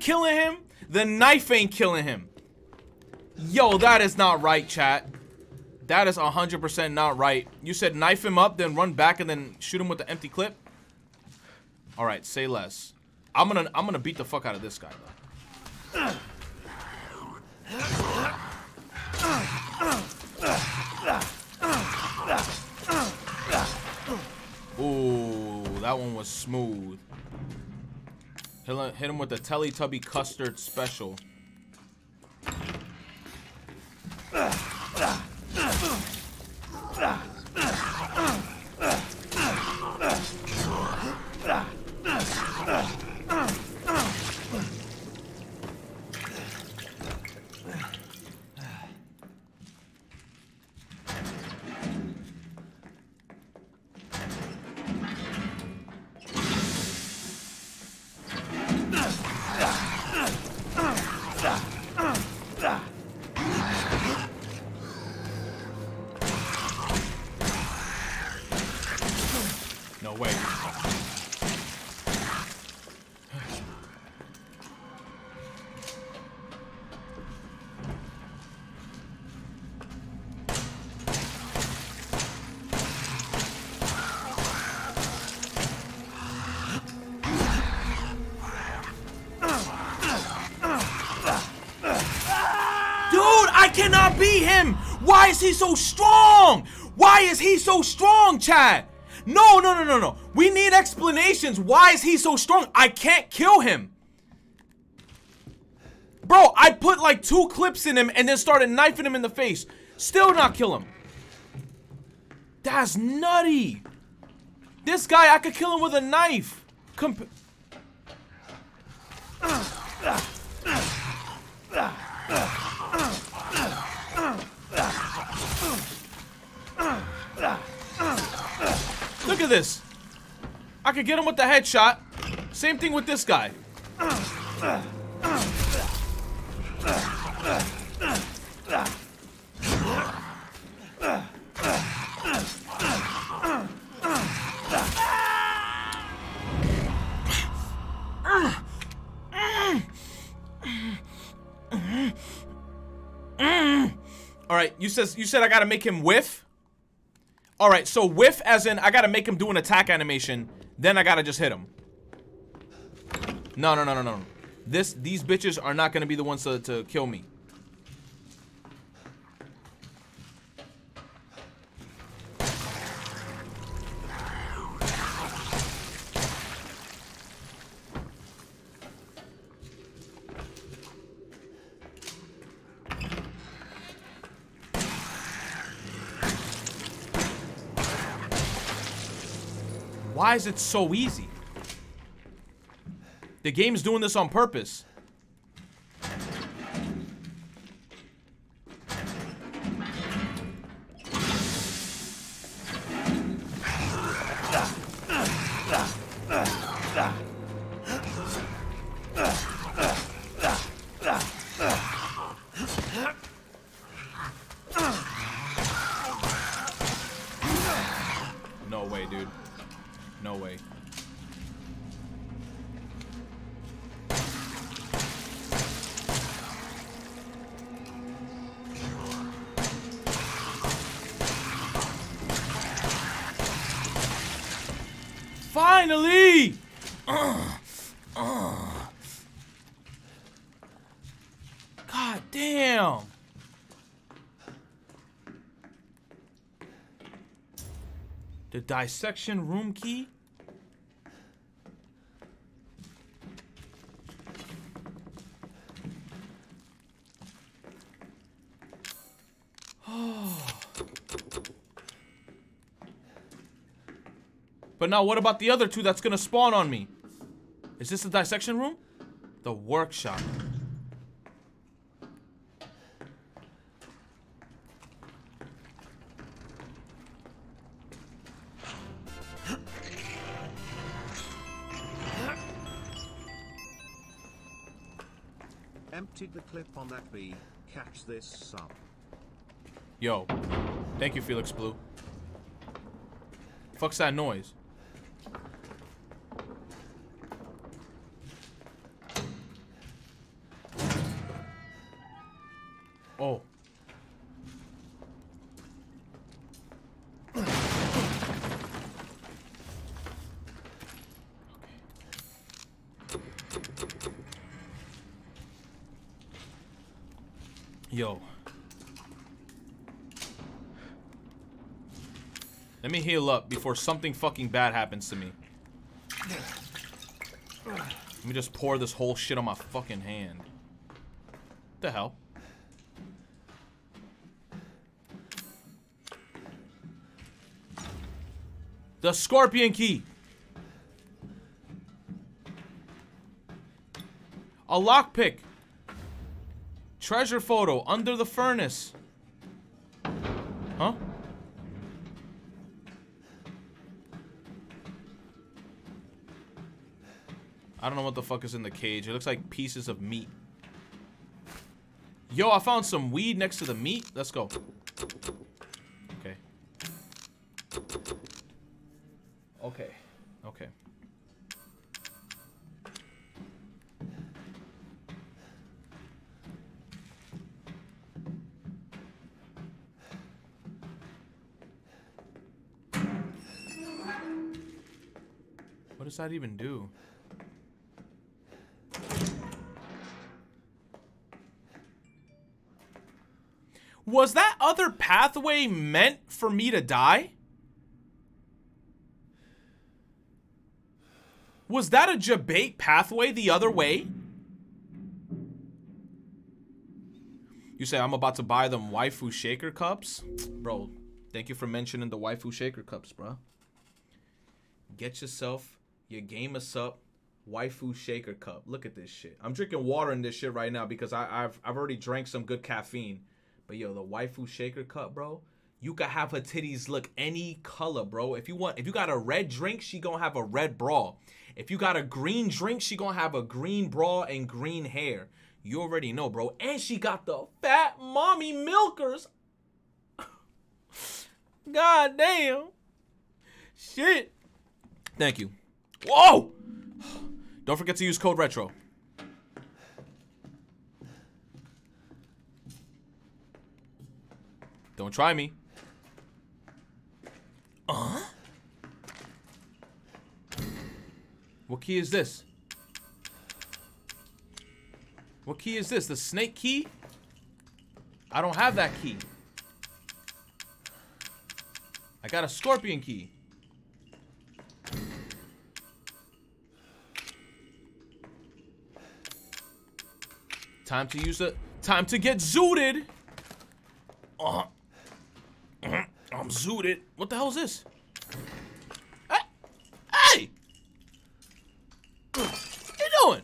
Ain't killing him. The knife ain't killing him. Yo, that is not right, chat. That is 100% not right. You said knife him up, then run back and then shoot him with the empty clip? All right, say less. I'm gonna I'm gonna beat the fuck out of this guy though. Ooh, that one was smooth. Hit him, with the Teletubby custard special. So strong? Why is he so strong, Chad? No, no, no, no, no. We need explanations. Why is he so strong? I can't kill him. Bro, I put like two clips in him and then started knifing him in the face. Still not kill him. That's nutty. This guy, I could kill him with a knife. Look at this. I could get him with the headshot. Same thing with this guy. All right, you says you said I gotta make him whiff. All right, so whiff as in I gotta make him do an attack animation, then I gotta just hit him. No, no, no, no, no. This these bitches are not gonna be the ones to, to kill me. Why is it so easy? The game's doing this on purpose. Dissection room key? Oh. but now what about the other two that's gonna spawn on me? Is this the dissection room? The workshop. Clip on that B. Catch this sub. Yo. Thank you, Felix Blue. Fuck's that noise? Heal up before something fucking bad happens to me. Let me just pour this whole shit on my fucking hand. the hell? The scorpion key. A lockpick. Treasure photo under the furnace. I don't know what the fuck is in the cage. It looks like pieces of meat. Yo, I found some weed next to the meat. Let's go. Okay. Okay. Okay. What does that even do? Was that other pathway meant for me to die? Was that a debate pathway the other way? You say I'm about to buy them waifu shaker cups? Bro, thank you for mentioning the waifu shaker cups, bro. Get yourself your GamerSupps waifu shaker cup. Look at this shit. I'm drinking water in this shit right now because I, have I've already drank some good caffeine. But yo, the waifu shaker cup, bro. You can have her titties look any color, bro. If you want, if you got a red drink, she gonna have a red bra. If you got a green drink, she gonna have a green bra and green hair. You already know, bro. And she got the fat mommy milkers. God damn. Shit. Thank you. Whoa! Don't forget to use code retro. Don't try me. Uh? What key is this? What key is this? The snake key? I don't have that key. I got a scorpion key. Time to use it. Time to get zooted. Uh, I'm zooted. What the hell is this? Hey! Hey! What you doing?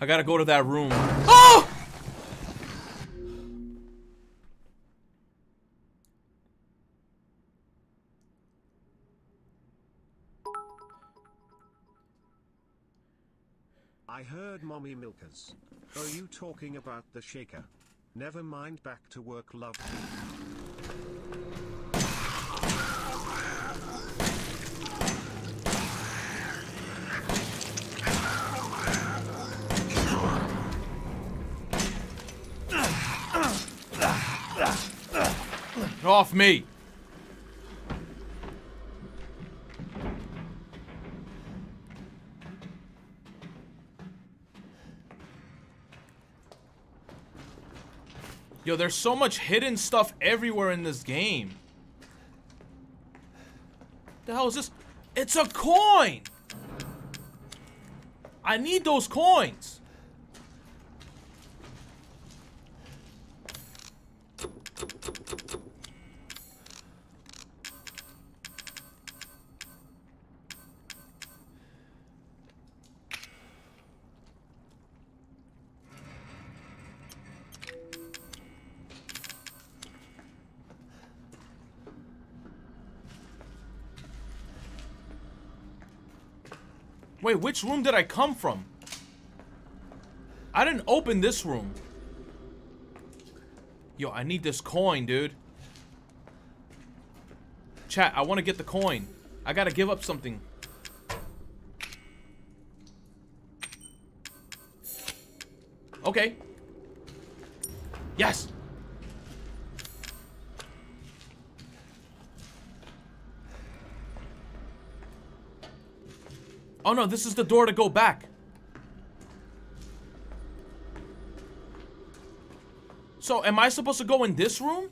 I gotta go to that room. Oh! Milkers. Are you talking about the shaker? Never mind back to work love. Off me! Yo, there's so much hidden stuff everywhere in this game. The hell is this? It's a coin! I need those coins! Wait, which room did I come from? I didn't open this room. Yo, I need this coin, dude. Chat, I want to get the coin. I gotta give up something. Okay. Yes! Oh no, this is the door to go back. So, am I supposed to go in this room?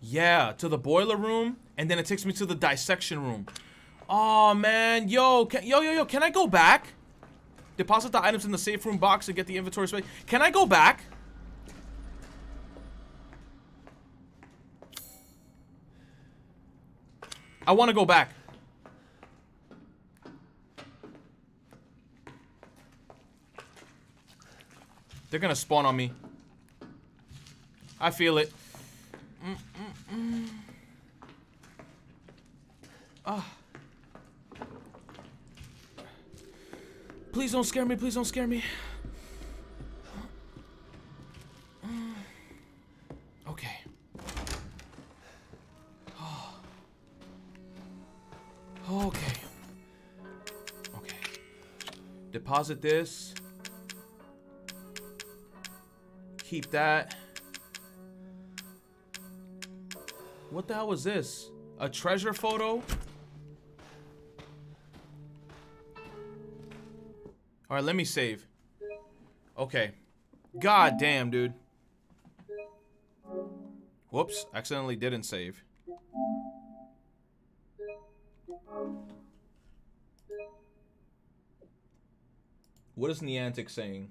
Yeah, to the boiler room, and then it takes me to the dissection room. Oh man, yo, can, yo, yo, yo, can I go back? Deposit the items in the safe room box and get the inventory space. Can I go back? I want to go back. They're gonna spawn on me. I feel it. Mm, mm, mm. Ah. Please don't scare me. Please don't scare me. Okay. Okay. Okay. Deposit this. Keep that. What the hell was this? A treasure photo? Alright, let me save. Okay. God damn, dude. Whoops, accidentally didn't save. What is Niantic saying?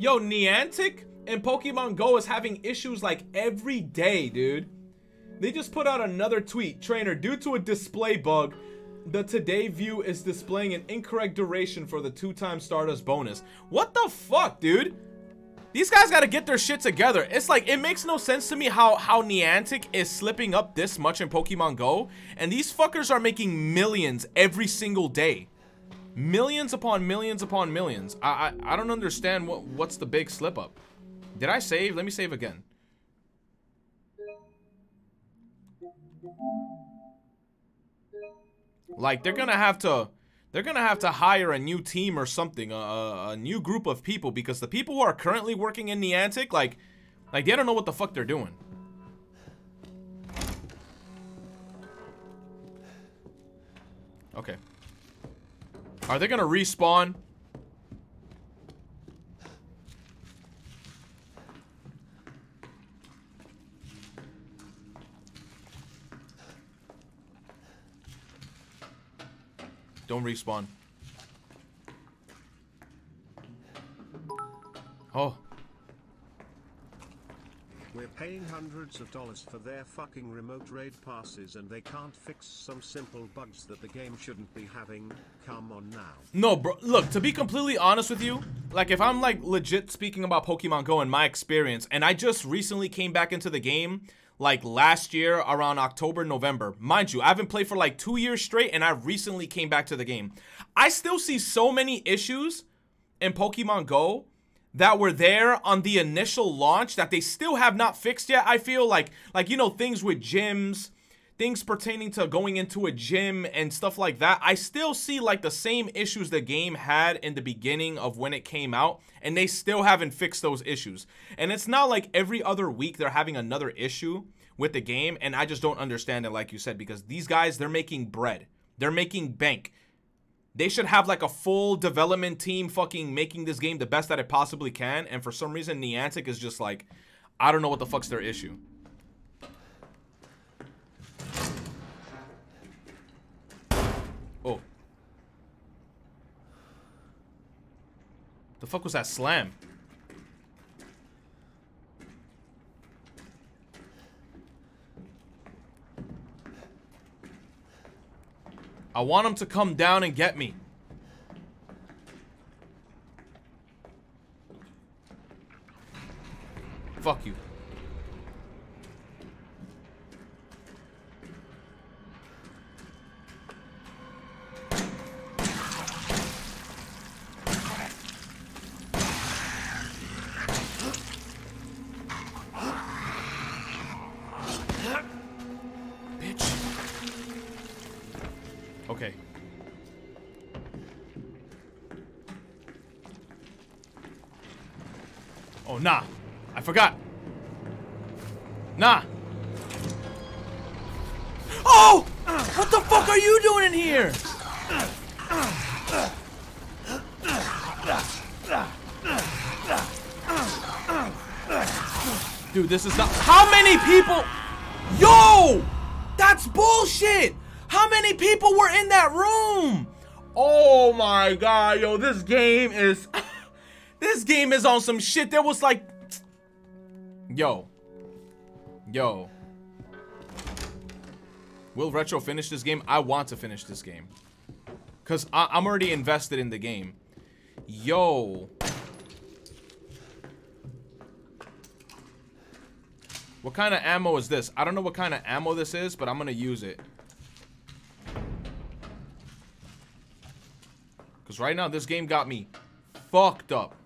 Yo, Niantic and Pokemon Go is having issues like every day, dude. They just put out another tweet. Trainer, due to a display bug, the today view is displaying an incorrect duration for the two-time Stardust bonus. What the fuck, dude? These guys gotta get their shit together. It's like, it makes no sense to me how, how Niantic is slipping up this much in Pokemon Go. And these fuckers are making millions every single day. Millions upon millions upon millions. I, I, I don't understand what, what's the big slip up. Did I save? Let me save again. Like, they're gonna have to... They're gonna have to hire a new team or something, a, a, new group of people, because the people who are currently working in Niantic, like, like they don't know what the fuck they're doing. Okay. Are they gonna respawn? Don't respawn. Oh. We're paying hundreds of dollars for their fucking remote raid passes and they can't fix some simple bugs that the game shouldn't be having. Come on now. No, bro. Look, to be completely honest with you, like if I'm like legit speaking about Pokemon Go and my experience, and I just recently came back into the game like last year around October, November. Mind you, I haven't played for like two years straight, and I recently came back to the game. I still see so many issues in Pokemon Go that were there on the initial launch that they still have not fixed yet. I feel like like you know things with gyms, things pertaining to going into a gym and stuff like that. I still see like the same issues the game had in the beginning of when it came out and they still haven't fixed those issues. And it's not like every other week they're having another issue with the game and I just don't understand it like you said because these guys they're making bread. They're making bank. They should have like a full development team fucking making this game the best that it possibly can. And for some reason, Niantic is just like, I don't know what the fuck's their issue. Oh. The fuck was that slam? I want him to come down and get me. Fuck you. Forgot. Nah. Oh! What the fuck are you doing in here? Dude, this is not- How many people- Yo! That's bullshit! How many people were in that room? Oh my god, yo, this game is... this game is on some shit. There was like... Yo. Yo. Will Retro finish this game? I want to finish this game. Because I'm already invested in the game. Yo. What kind of ammo is this? I don't know what kind of ammo this is, but I'm going to use it. Because right now, this game got me fucked up.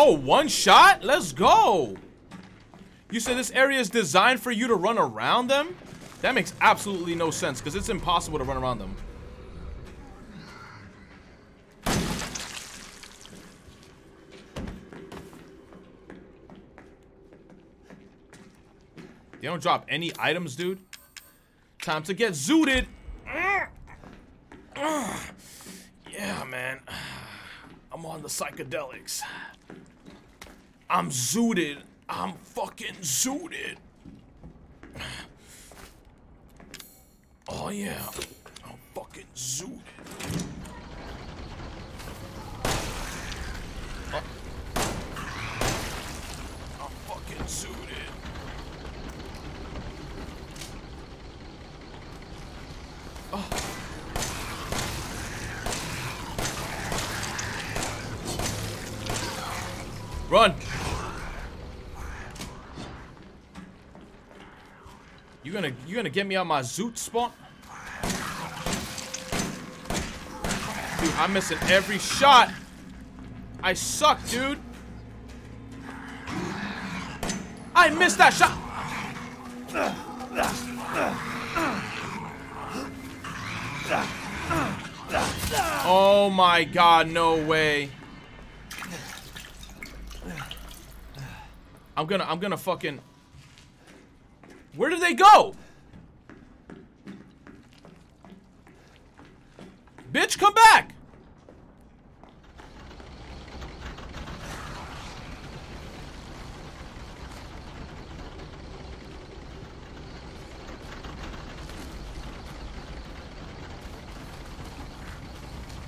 Oh, one shot? Let's go. You said this area is designed for you to run around them? That makes absolutely no sense because it's impossible to run around them. They don't drop any items, dude. Time to get zooted. Yeah, man. I'm on the psychedelics. I'm zooted. I'm fucking zooted. Oh yeah. I'm fucking zooted. Oh. I'm fucking zooted. Oh. Run! You gonna you gonna get me out my zoot spot? Dude, I'm missing every shot. I suck, dude. I missed that shot. Oh my god, no way. I'm gonna, I'm gonna fucking... Where did they go? Bitch, come back!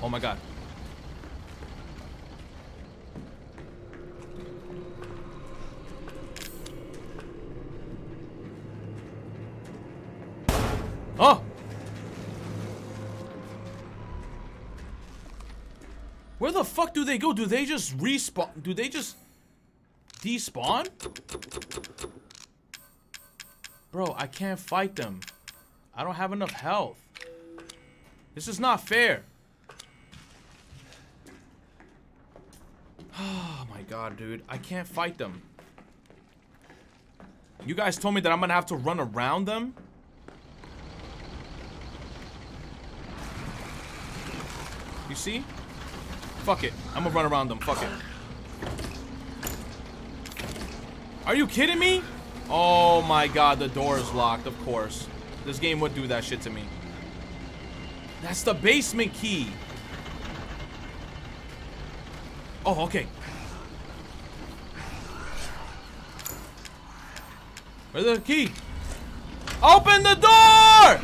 Oh my god. Oh! Where the fuck do they go? Do they just respawn? Do they just despawn? Bro, I can't fight them. I don't have enough health. This is not fair. Oh my god, dude. I can't fight them. You guys told me that I'm gonna have to run around them? You see? Fuck it. I'm gonna run around them. Fuck it. Are you kidding me? Oh my god, the door is locked, of course. This game would do that shit to me. That's the basement key. Oh, okay. Where's the key? Open the door!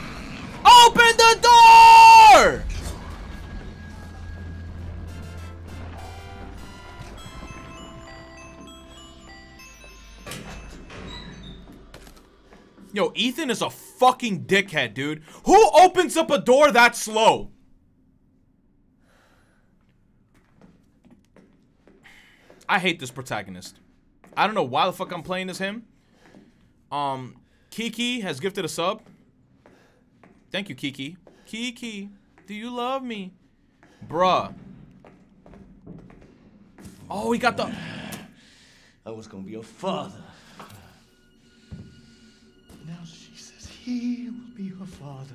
Open the door! Yo, Ethan is a fucking dickhead, dude. Who opens up a door that slow? I hate this protagonist. I don't know why the fuck I'm playing as him. Um, Kiki has gifted a sub. Thank you, Kiki. Kiki, do you love me? Bruh. Oh, he got the... I was gonna be your father. Now she says he will be her father.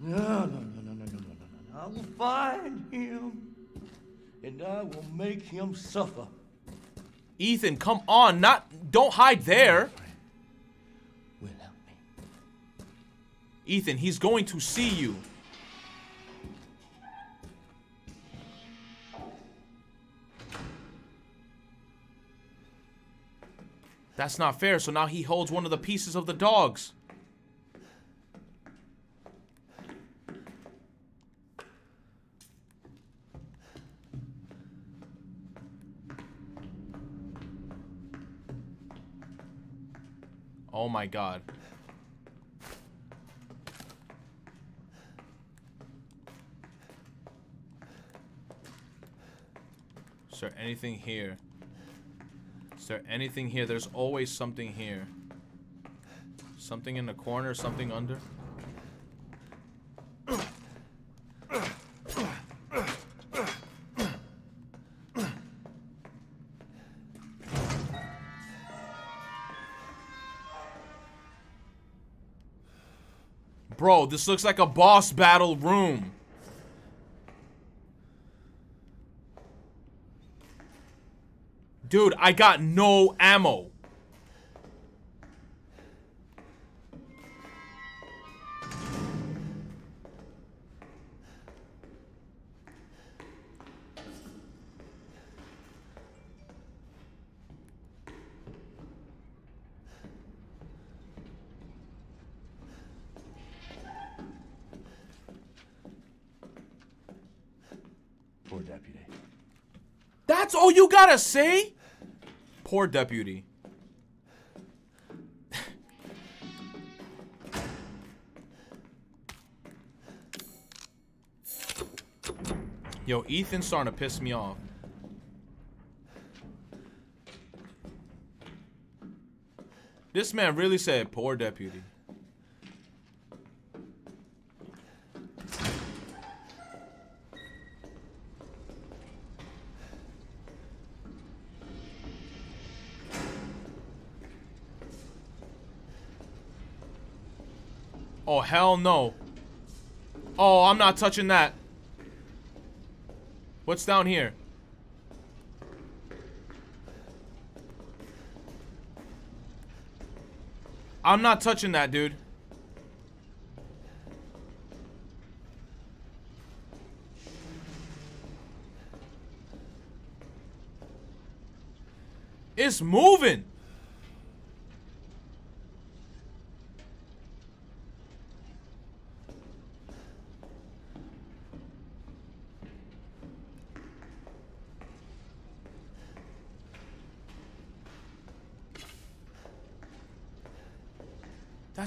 No, no, no, no, no, no, no, no, I will find him, and I will make him suffer. Ethan, come on, not, don't hide there. Will help me. Ethan, he's going to see you. That's not fair. So now he holds one of the pieces of the dogs. Oh my god. Is there anything here? Is there anything here? There's always something here. Something in the corner, something under. Bro, this looks like a boss battle room. Dude, I got no ammo. Poor deputy. That's all you gotta say? Poor deputy. Yo, Ethan's starting to piss me off. This man really said poor deputy. Hell no. Oh, I'm not touching that. What's down here? I'm not touching that, dude. It's moving.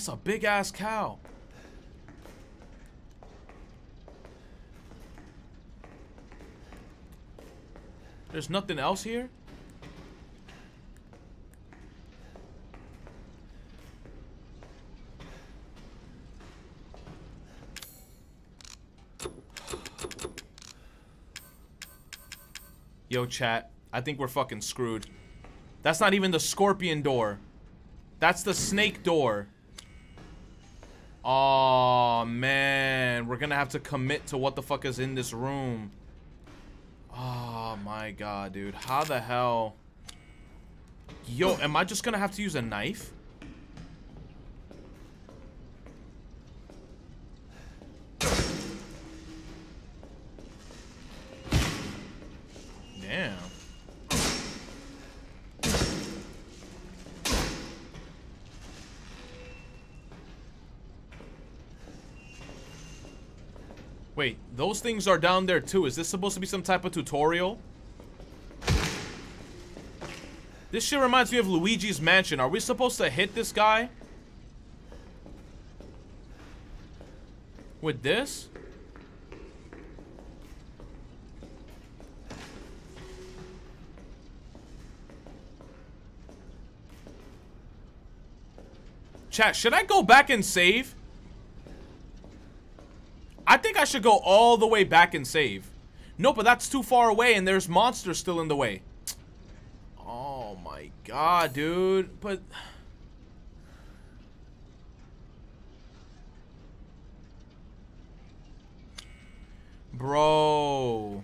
That's a big ass cow. There's nothing else here? Yo, chat. I think we're fucking screwed. That's not even the scorpion door. That's the snake door. Oh man. We're gonna have to commit to what the fuck is in this room. Oh my god, dude. How the hell? Yo, am I just gonna have to use a knife? Those things are down there too. Is this supposed to be some type of tutorial? This shit reminds me of Luigi's Mansion. Are we supposed to hit this guy? With this? Chat, should I go back and save? I think I should go all the way back and save. No, but that's too far away and there's monsters still in the way. Oh my god, dude. But... Bro.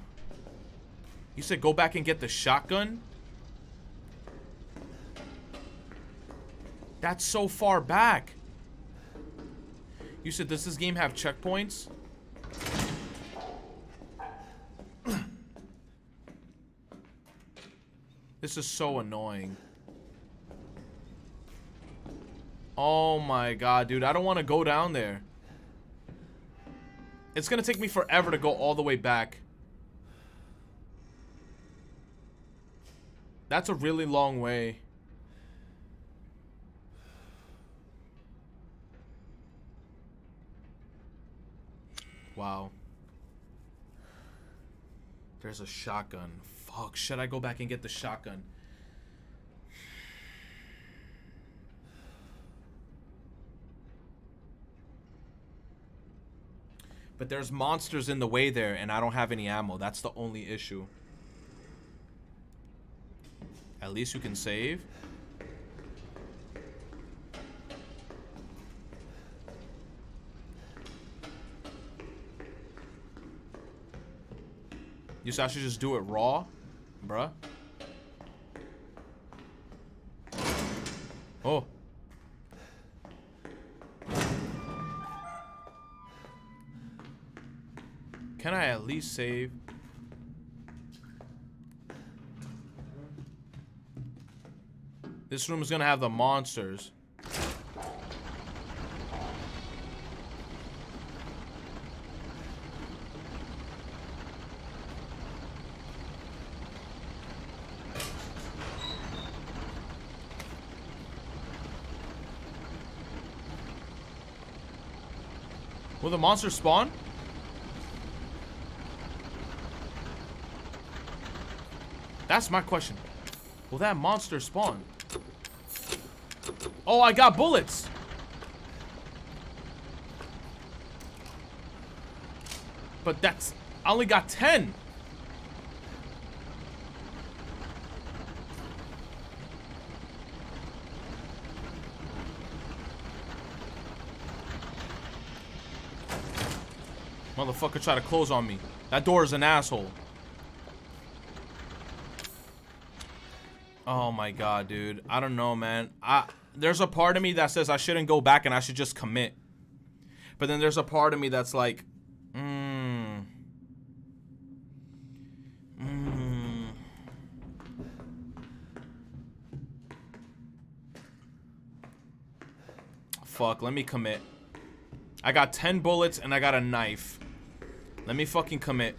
You said go back and get the shotgun? That's so far back. You said, does this game have checkpoints? This is so annoying. Oh my god, dude. I don't want to go down there. It's going to take me forever to go all the way back. That's a really long way. Wow. There's a shotgun. Fuck, should I go back and get the shotgun? But there's monsters in the way there, and I don't have any ammo. That's the only issue. At least you can save. You should just do it raw? Bruh. Oh. Can I at least save? This room is gonna have the monsters. Will the monster spawn? That's my question. Will that monster spawn? Oh, I got bullets. But that's... I only got 10. Motherfucker try to close on me. That door is an asshole. Oh my god, dude. I don't know, man. I there's a part of me that says I shouldn't go back and I should just commit. But then there's a part of me that's like, mmm. Mmm. Fuck, let me commit. I got 10 bullets and I got a knife. Let me fucking commit.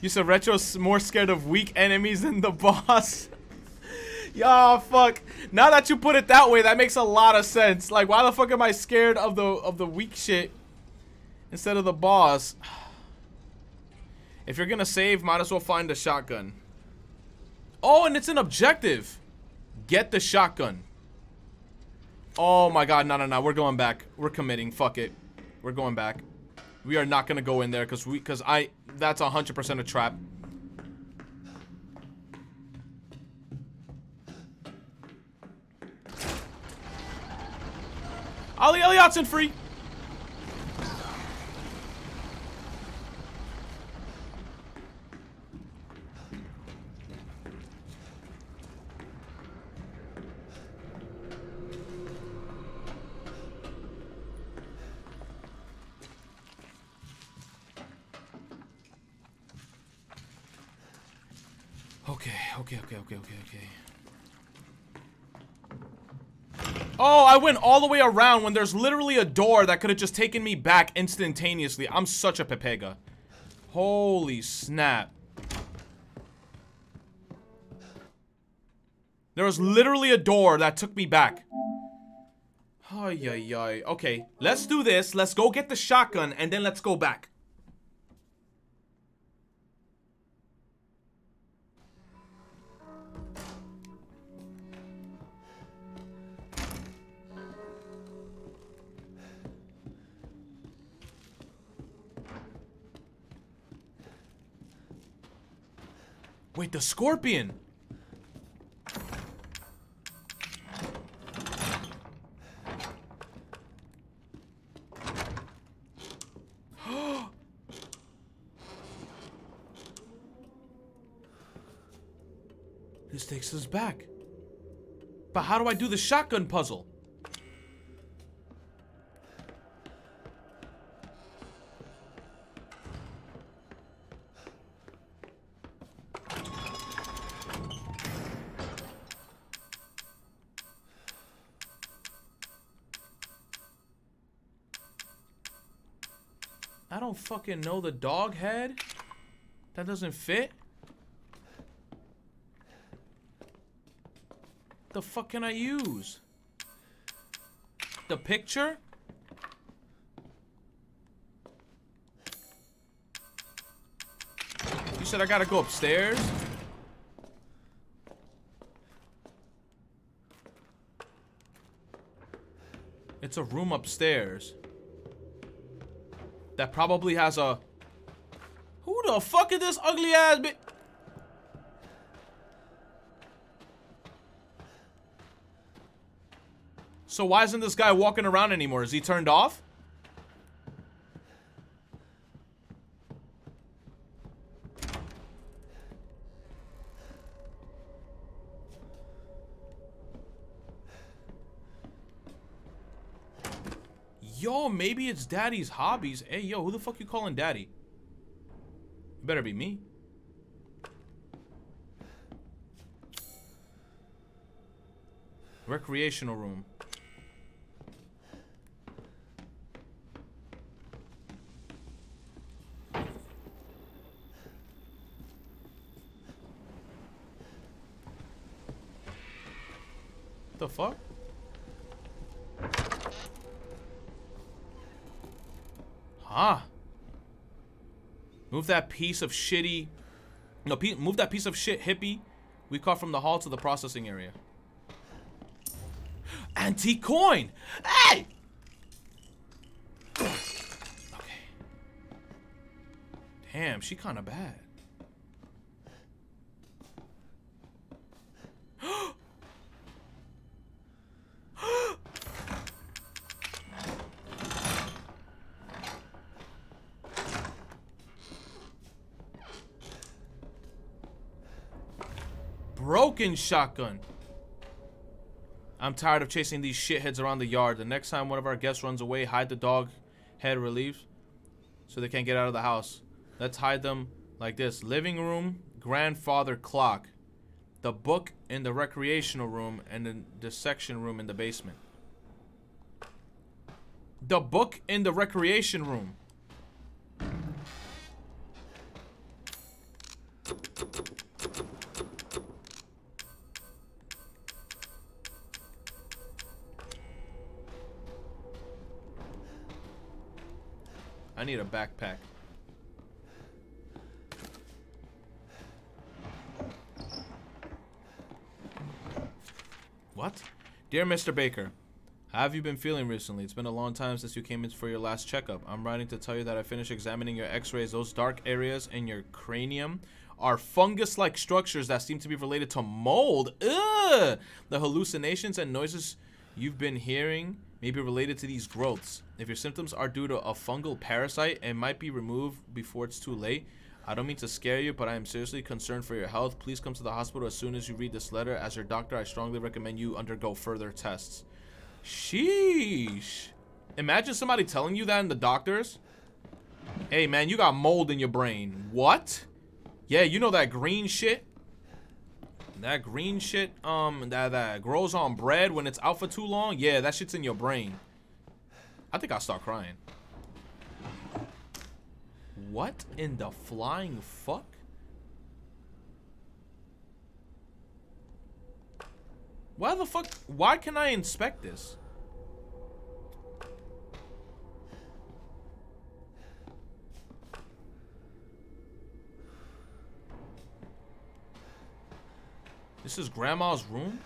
You said Retro's more scared of weak enemies than the boss. Yeah, fuck. Now that you put it that way, that makes a lot of sense. Like, why the fuck am I scared of the of the weak shit instead of the boss? If you're gonna save, might as well find a shotgun. Oh, and it's an objective. Get the shotgun. Oh my god, no, no, no. We're going back. We're committing. Fuck it. We're going back. We are not gonna go in there because we, because I, that's 100% a trap. Ali Elliottson free. Okay, okay, okay, okay, okay, okay. Oh, I went all the way around when there's literally a door that could have just taken me back instantaneously. I'm such a Pepega. Holy snap. There was literally a door that took me back. Ay, ay, ay. Okay, let's do this. Let's go get the shotgun, and then let's go back. Wait, the scorpion. this takes us back. But how do I do the shotgun puzzle? Fucking know the dog head. That doesn't fit. The fuck can I use? The picture? You said I gotta go upstairs? It's a room upstairs. That probably has a... Who the fuck is this ugly ass? So why isn't this guy walking around anymore? Is he turned off? Yo, maybe it's daddy's hobbies. Hey, yo, who the fuck you calling daddy? Better be me. Recreational room. The fuck? Huh. Move that piece of shitty... No, move that piece of shit hippie we caught from the hall to the processing area. Antique coin! Hey! Okay. Damn, she kind of bad. Broken shotgun. I'm tired of chasing these shitheads around the yard. The next time one of our guests runs away, hide the dog head relief so they can't get out of the house. Let's hide them like this. Living room, grandfather clock. The book in the recreational room and then the section room in the basement. The book in the recreation room. Need a backpack. What? Dear Mr. Baker, how have you been feeling recently? It's been a long time since you came in for your last checkup. I'm writing to tell you that I finished examining your x-rays. Those dark areas in your cranium are fungus-like structures that seem to be related to mold. Ugh! The hallucinations and noises you've been hearing may be related to these growths. If your symptoms are due to a fungal parasite, it might be removed before it's too late. I don't mean to scare you, but I am seriously concerned for your health. Please come to the hospital as soon as you read this letter. As your doctor, I strongly recommend you undergo further tests. Sheesh. Imagine somebody telling you that in the doctors. Hey, man, you got mold in your brain. What? Yeah, you know that green shit? That green shit, um, that, that grows on bread when it's out for too long? Yeah, that shit's in your brain. I think I'll start crying. What in the flying fuck? Why the fuck? Why can I inspect this? This is grandma's room?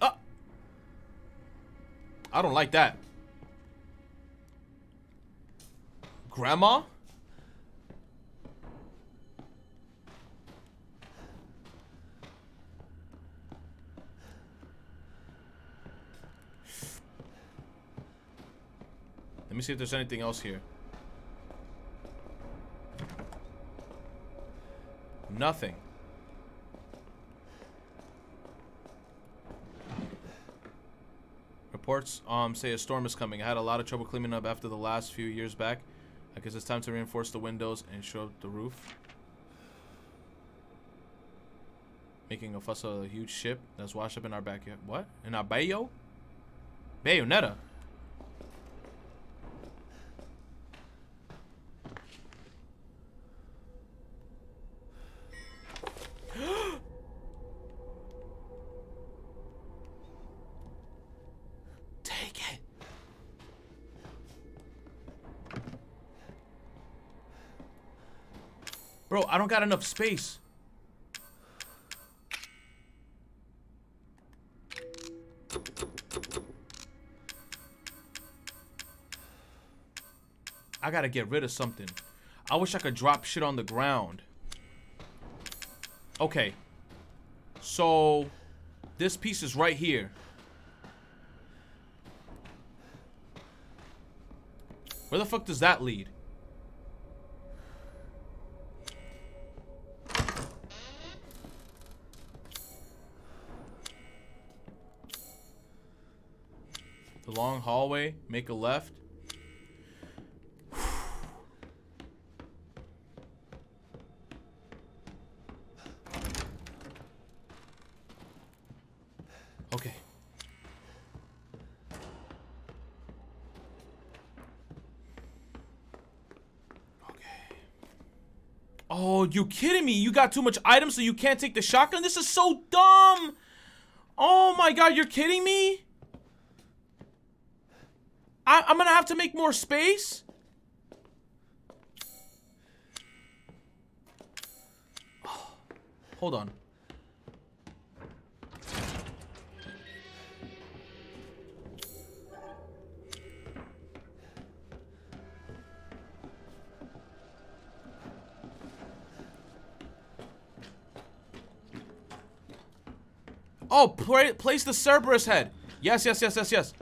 Ah! I don't like that. Grandma? Let me see if there's anything else here. Nothing. Reports um say a storm is coming. I had a lot of trouble cleaning up after the last few years back. I guess it's time to reinforce the windows and show up the roof. Making a fuss of a huge ship that's washed up in our backyard. What? In our bayo? Bayonetta? I don't got enough space. I gotta get rid of something. I wish I could drop shit on the ground. Okay. So, this piece is right here. Where the fuck does that lead? Long hallway, make a left. Okay. Okay. Oh, you kidding me? You got too much items so you can't take the shotgun? This is so dumb! Oh my god, you're kidding me? I I'm gonna have to make more space? Hold on. Oh, pla place the Cerberus head. Yes, yes, yes, yes, yes.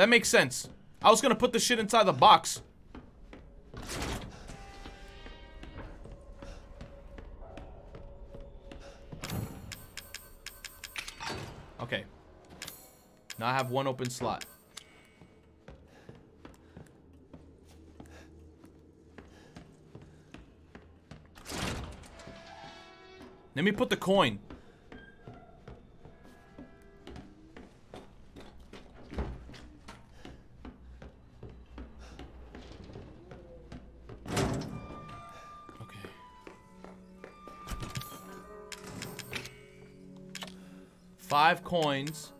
That makes sense. I was gonna put the shit inside the box. Okay. Now I have one open slot. Let me put the coin. Coins.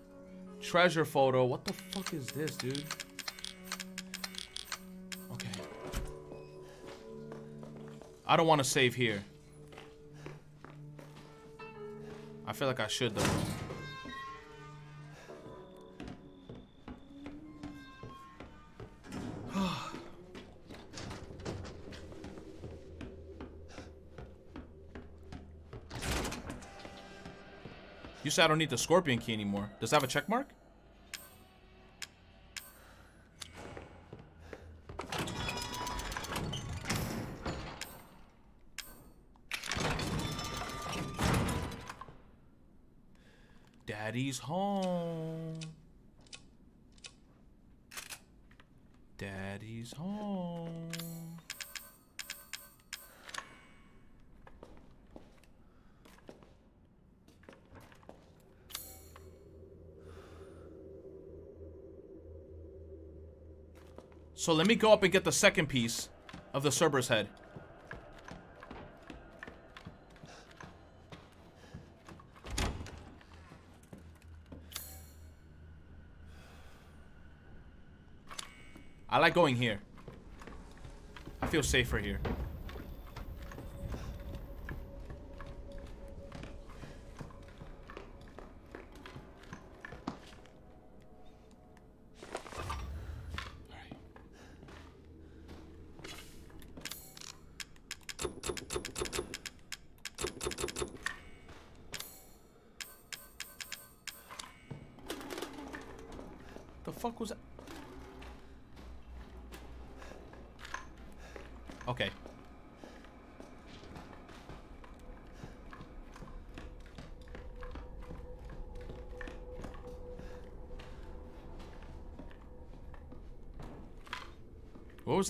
Treasure photo. What the fuck is this, dude? Okay. I don't want to save here. I feel like I should though. You said I don't need the scorpion key anymore. Does it have a check mark? Daddy's home. So let me go up and get the second piece of the Cerberus head. I like going here. I feel safer here.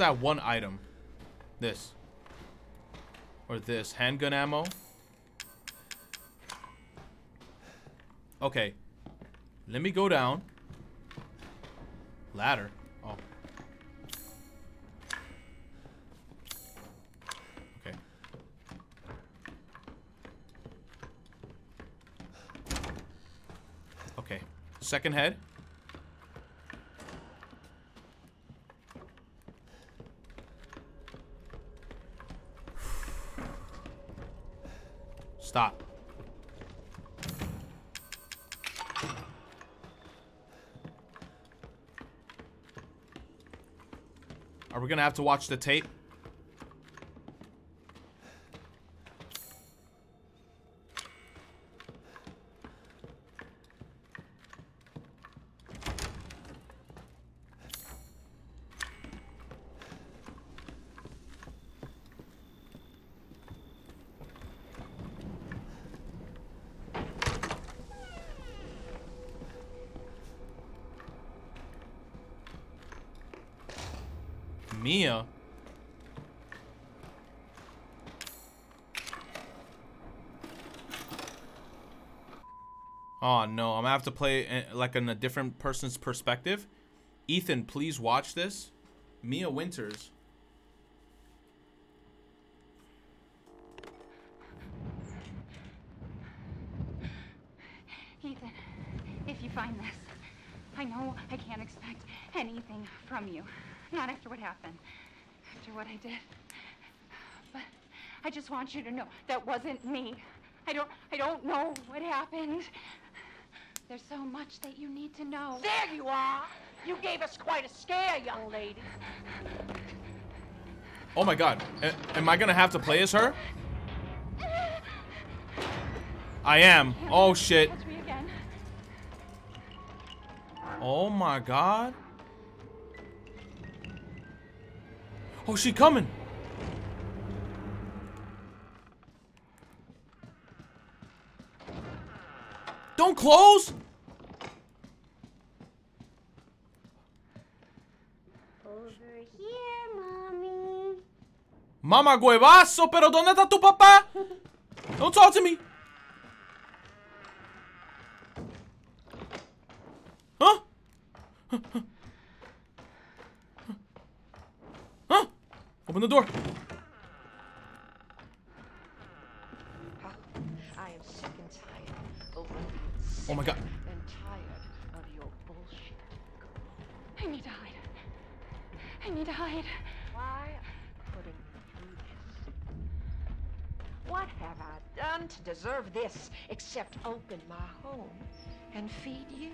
That one item? This. Or this. Handgun ammo? Okay. Let me go down. Ladder. Oh. Okay. Okay. Second head. Stop. Are we gonna have to watch the tape? Mia. Oh no, I'm gonna have to play like in a different person's perspective. Ethan, please watch this. Mia Winters. Ethan, if you find this, I know I can't expect anything from you. Not after what happened, after what I did. But I just want you to know that wasn't me. I don't I don't know what happened. There's so much that you need to know. There you are. You gave us quite a scare, young lady. Oh my god. A- am I gonna have to play as her? I am. Oh shit. Touch me again. Oh my god. Oh, she coming. Don't close. Mama huevazo, pero ¿dónde está tu papá? Don't talk to me. Huh? Huh? Open the door. I am sick and tired of Oh my god. and tired of your need to hide. I need to hide. What have I done to deserve this except open my home and feed you?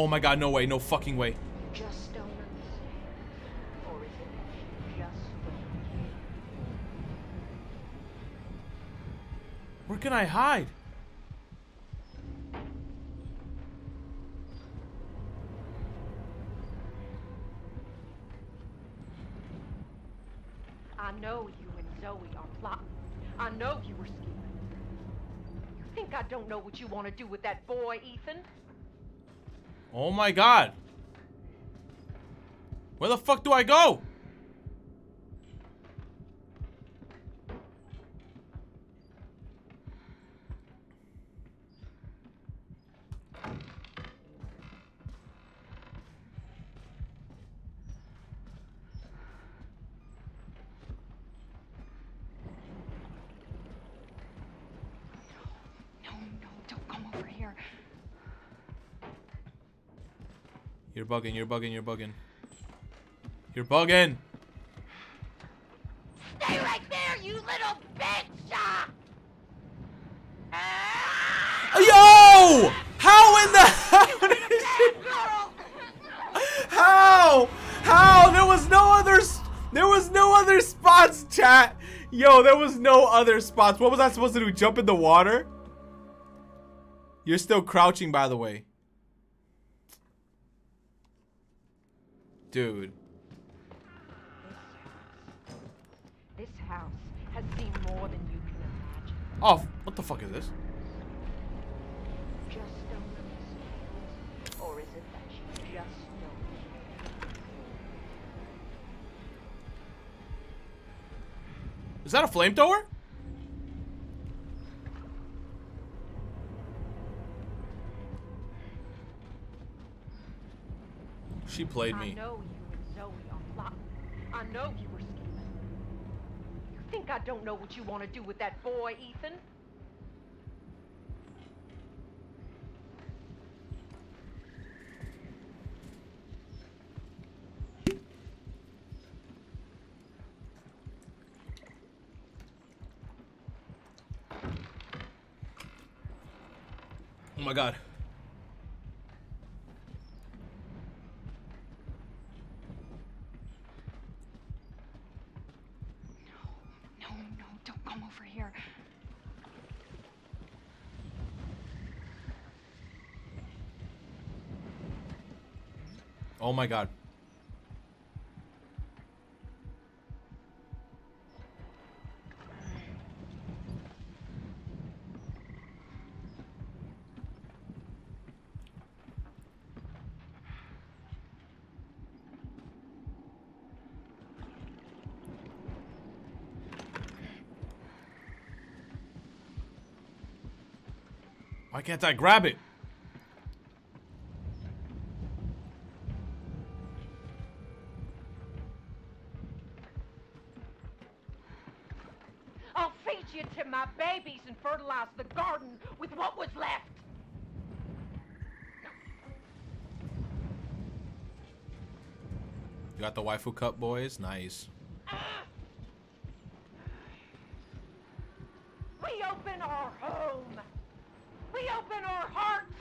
Oh my god, no way, no fucking way. just don't understand. Or is it just? Where can I hide? I know you and Zoe are plotting. I know you were scheming. You think I don't know what you want to do with that boy, Ethan? Oh my god. Where the fuck do I go? No, no, don't come over here. You're bugging, you're bugging, you're bugging. You're bugging. Stay right there, you little bitch! Ah! Yo! How in the hell. How? How? There was no other there was no other spots, chat. Yo, there was no other spots. What was I supposed to do? Jump in the water? You're still crouching by the way. Dude. This house has seen more than you can imagine. Oh, what the fuck is this? Just don't. Or is it that you just don't? Is that a flamethrower? She played me. I know you and Zoe are plotting. I know you were scheming. You think I don't know what you want to do with that boy, Ethan? Oh my god. No, no, don't come over here. Oh my god. Why can't I grab it? I'll feed you to my babies and fertilize the garden with what was left. You got the waifu cup, boys? Nice. We open our home. We open our hearts.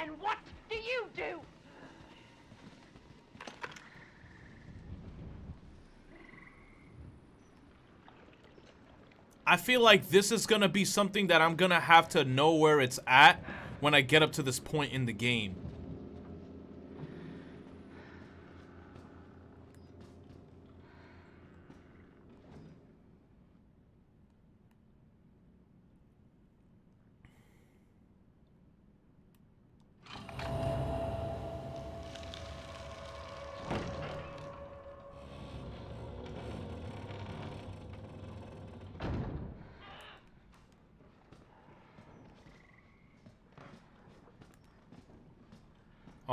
And what do you do? I feel like this is gonna be something that I'm gonna have to know where it's at when I get up to this point in the game.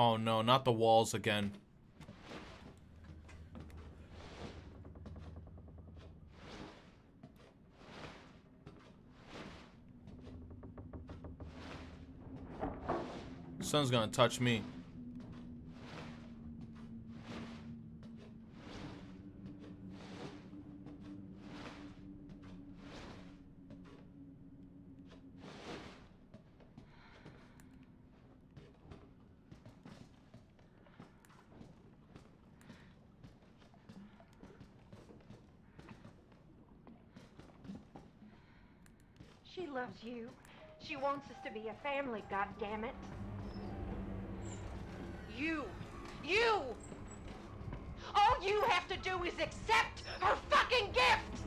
Oh no, not the walls again. Sun's gonna touch me. She loves you. She wants us to be a family, goddammit. You! You! All you have to do is accept her fucking gift!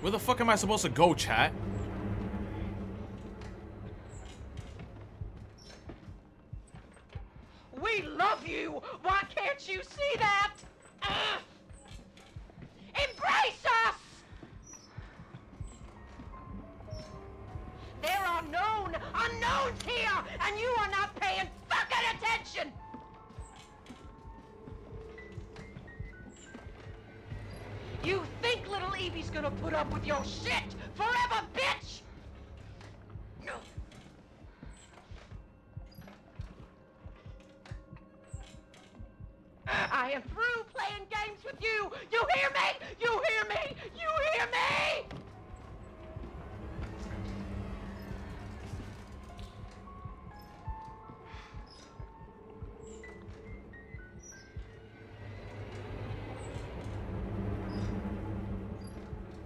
Where the fuck am I supposed to go, chat? Unknowns here, and you are not paying fucking attention! You think little Evie's gonna put up with your shit forever, bitch?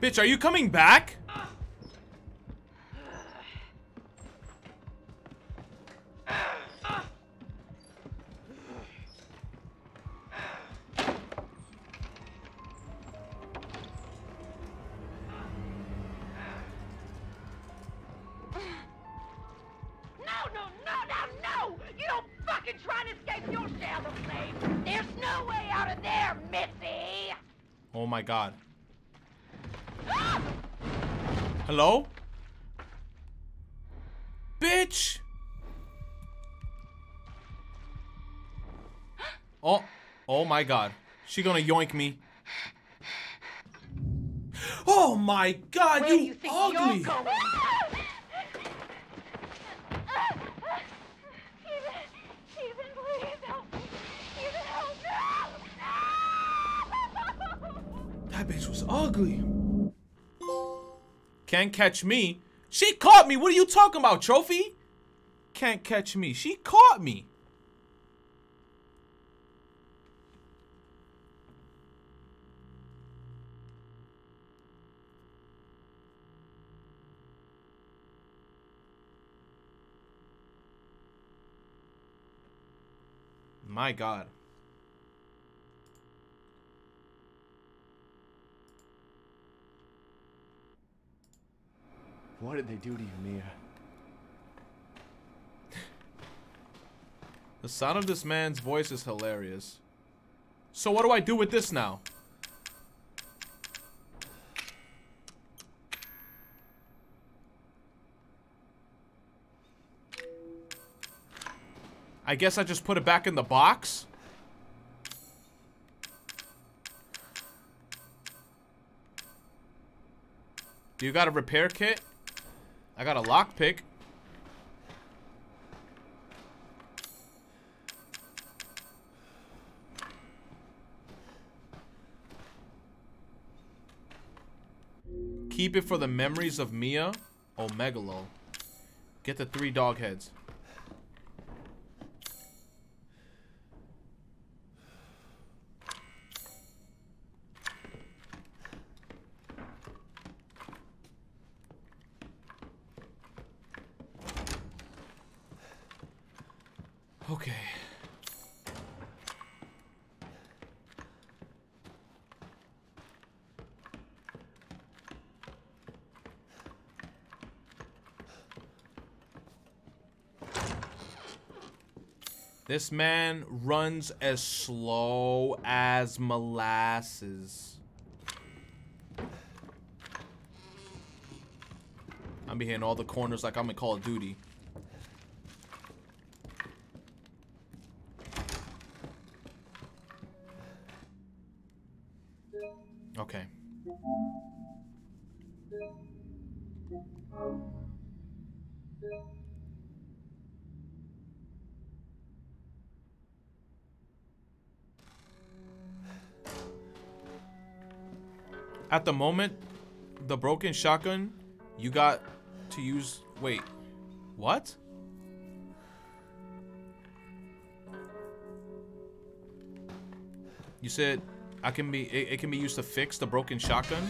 Bitch, are you coming back? My god. She gonna yoink me. Oh my god, Where you, you think ugly! you're going? Ethan, please help me. Ethan, help That bitch was ugly. Can't catch me. She caught me. What are you talking about, trophy? Can't catch me. She caught me. My god. What did they do to you, Mia? The sound of this man's voice is hilarious. So what do I do with this now? I guess I just put it back in the box? You got a repair kit? I got a lockpick. Keep it for the memories of Mia. Oh, Megalo. Get the three dog heads. This man runs as slow as molasses. I'm be hitting all the corners like I'm in Call of Duty. At the moment, the broken shotgun, you got to use. Wait, what? You said I can be. It, it can be used to fix the broken shotgun.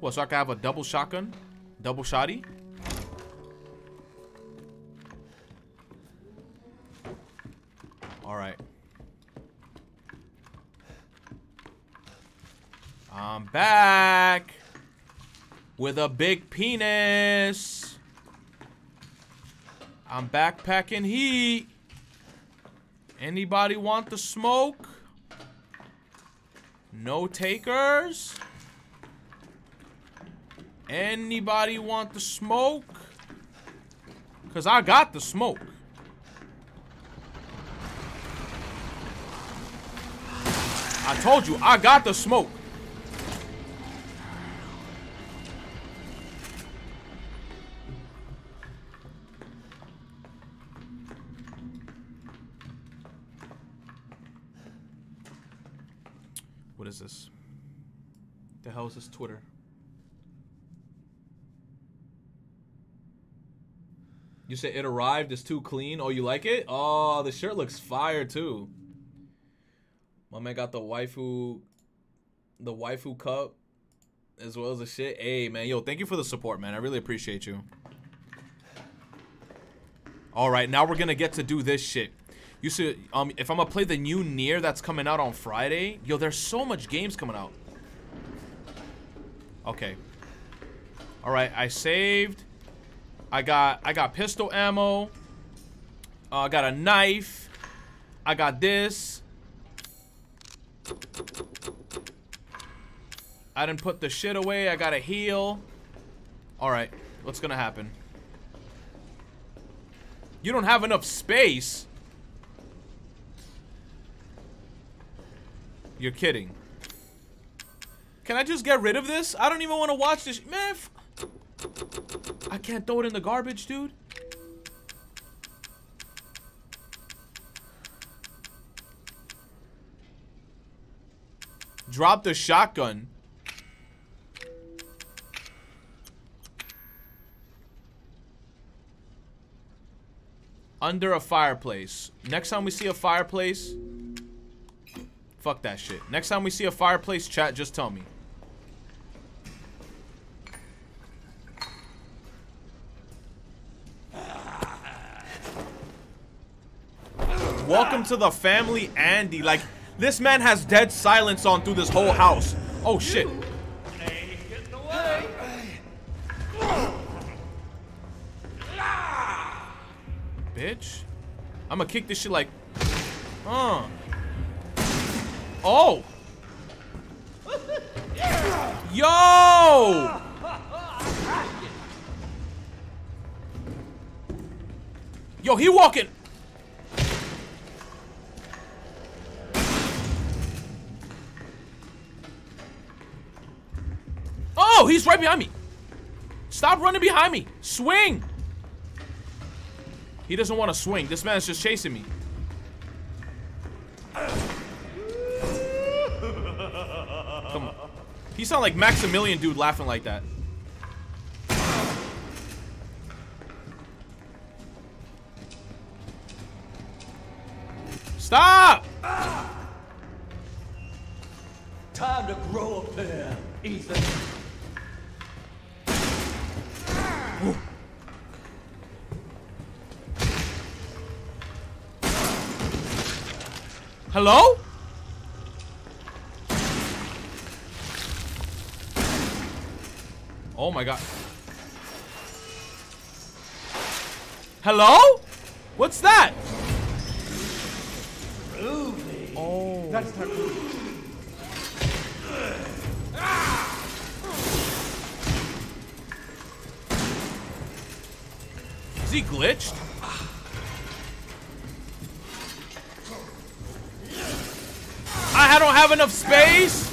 What? So I can have a double shotgun, double shotty. With a big penis. I'm backpacking heat. Anybody want the smoke? No takers? Anybody want the smoke? Cause I got the smoke. I told you, I got the smoke. Twitter? You say it arrived, it's too clean. Oh, you like it? Oh, the shirt looks fire too. My man got the waifu, the waifu cup, as well as the shit. Hey, man, yo, thank you for the support, man. I really appreciate you. All right, now we're gonna get to do this shit. You see, um, if I'm gonna play the new Nier that's coming out on Friday, yo, there's so much games coming out. Okay. All right, I saved. I got I got pistol ammo. Uh, I got a knife. I got this. I didn't put the shit away. I got a heal. All right, what's gonna happen? You don't have enough space. You're kidding. Can I just get rid of this? I don't even want to watch this. Man, I can't throw it in the garbage, dude. Drop the shotgun. Under a fireplace. Next time we see a fireplace, fuck that shit. Next time we see a fireplace, chat, just tell me. Welcome to the family, Andy. Like, this man has dead silence on through this whole house. Oh, shit. Bitch. I'm gonna kick this shit like... Uh. Oh! Yo! Yo, he walking... Oh, he's right behind me. Stop running behind me. Swing. He doesn't want to swing. This man's just chasing me. Come on. He sound like Maximilian Dood laughing like that. Stop! Time to grow up there, Ethan. Hello? Oh my god. Hello? What's that? Oh. That's not good. he glitched? I don't have enough space?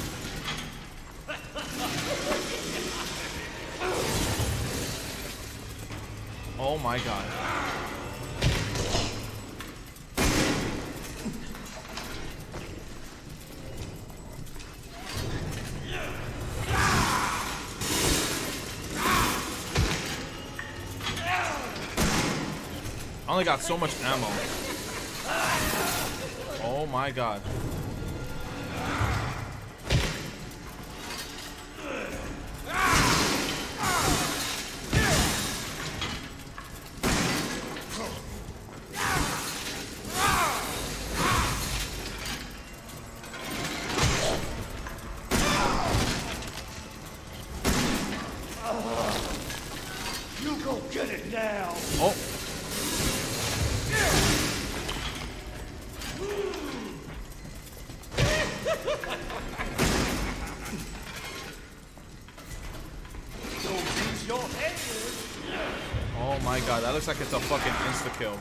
Oh my god. I got so much ammo. Oh my god. Looks like it's a fucking insta kill.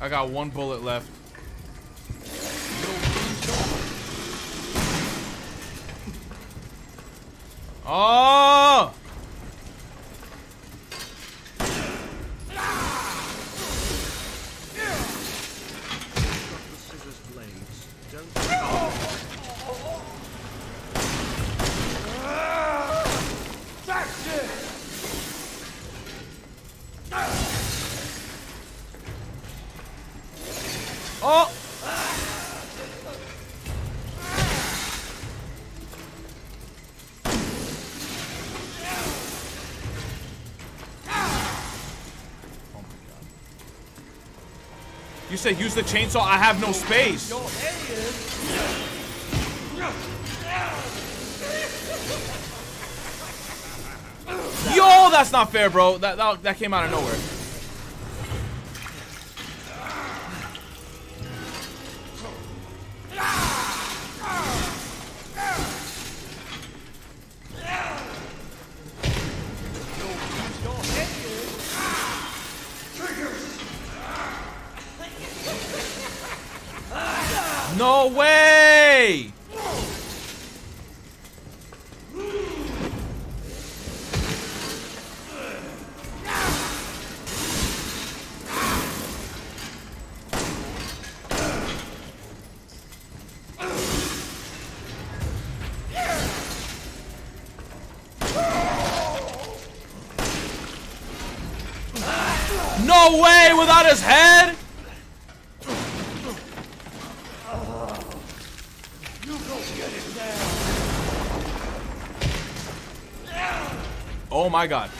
I got one bullet left. Oh! You said use the chainsaw. I have no space. Yo, that's not fair, bro. That, that, that came out of nowhere. His head? Oh my god.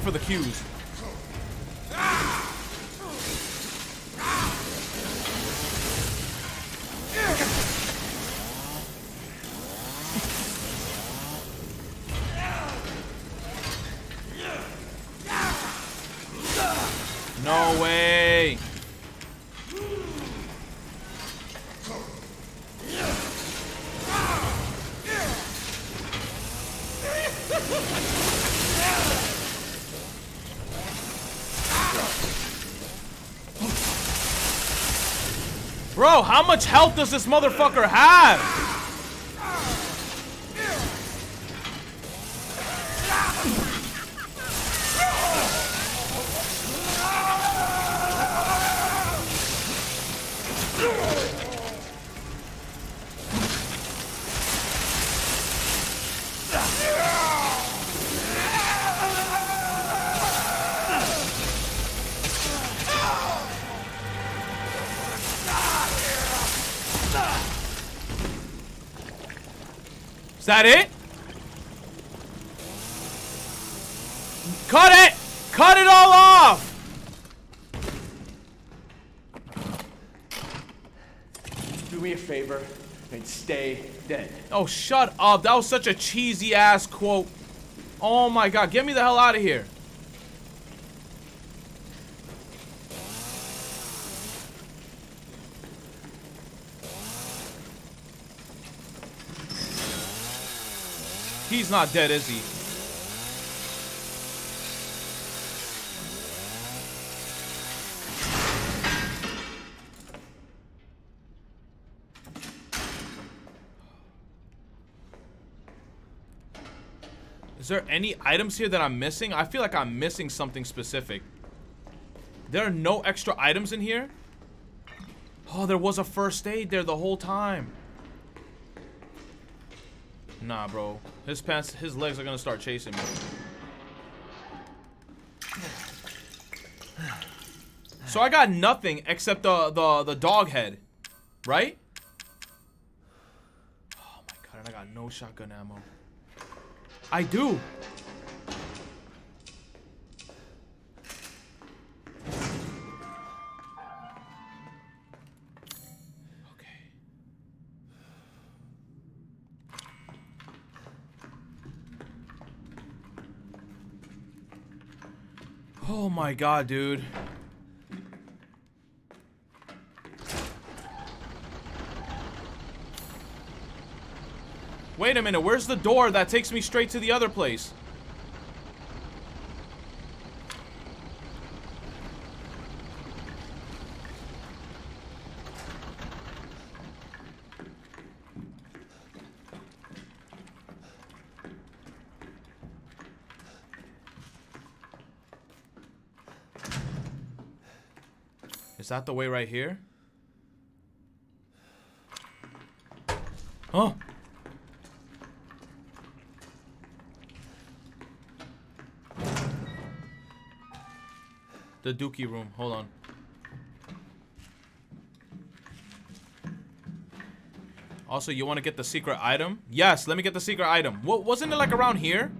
For the cues. Much health does this motherfucker have? That it? Cut it! Cut it all off! Do me a favor and stay dead. Oh, shut up. That was such a cheesy ass quote. Oh my god, get me the hell out of here. He's not dead, is he? Is there any items here that I'm missing? I feel like I'm missing something specific. There are no extra items in here? Oh, there was a first aid there the whole time. Nah, bro. His pants, his legs are gonna start chasing me. So I got nothing except the the the dog head, right? Oh my god, and I got no shotgun ammo. I do. My god, dude. Wait a minute, where's the door that takes me straight to the other place? Is that the way right here? Huh? The Dookie room. Hold on. Also, you want to get the secret item? Yes, let me get the secret item. What wasn't it like around here?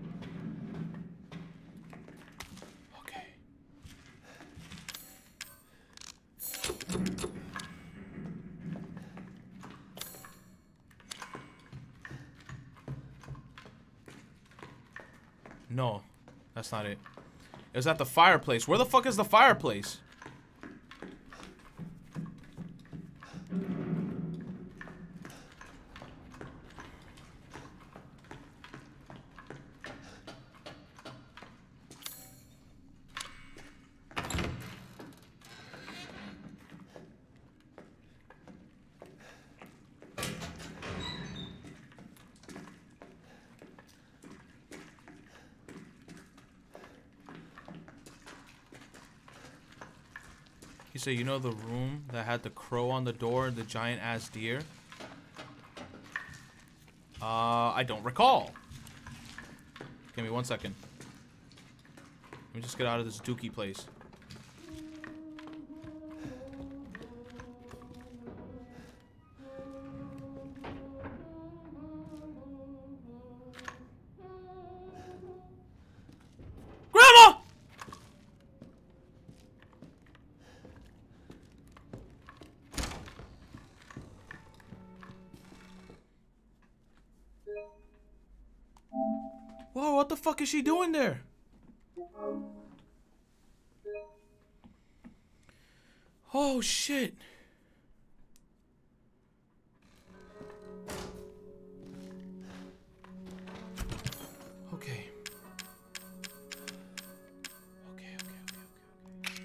No, that's not it. It was at the fireplace. Where the fuck is the fireplace? You know the room that had the crow on the door and the giant ass deer? Uh, I don't recall. Give me one second. Let me just get out of this dookie place. Is she doing there? Oh shit. Okay. Okay, okay, okay, okay, okay.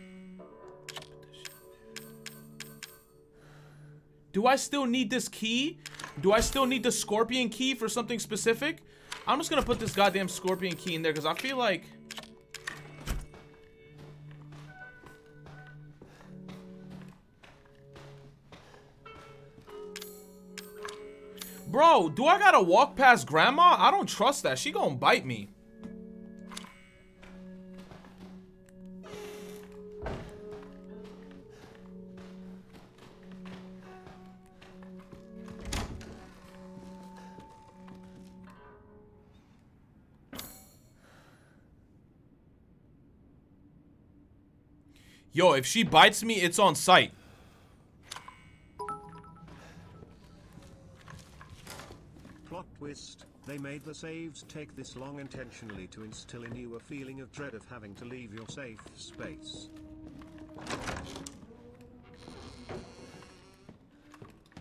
Do I still need this key? Do I still need the scorpion key for something specific? I'm just gonna put this goddamn scorpion key in there because I feel like... Bro, do I gotta walk past grandma? I don't trust that. She gonna bite me. Yo, if she bites me, it's on sight. Plot twist. They made the saves take this long intentionally to instill in you a feeling of dread of having to leave your safe space.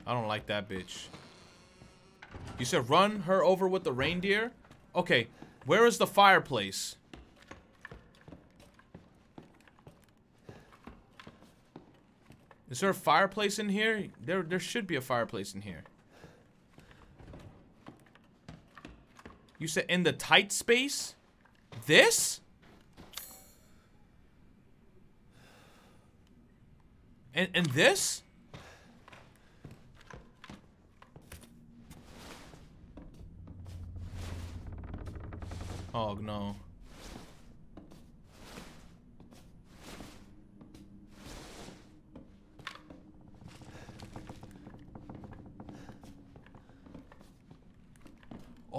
I don't like that bitch. You said run her over with the reindeer? Okay, where is the fireplace? There a fireplace in here? There, there should be a fireplace in here. You said in the tight space? This? And, and this? Oh no.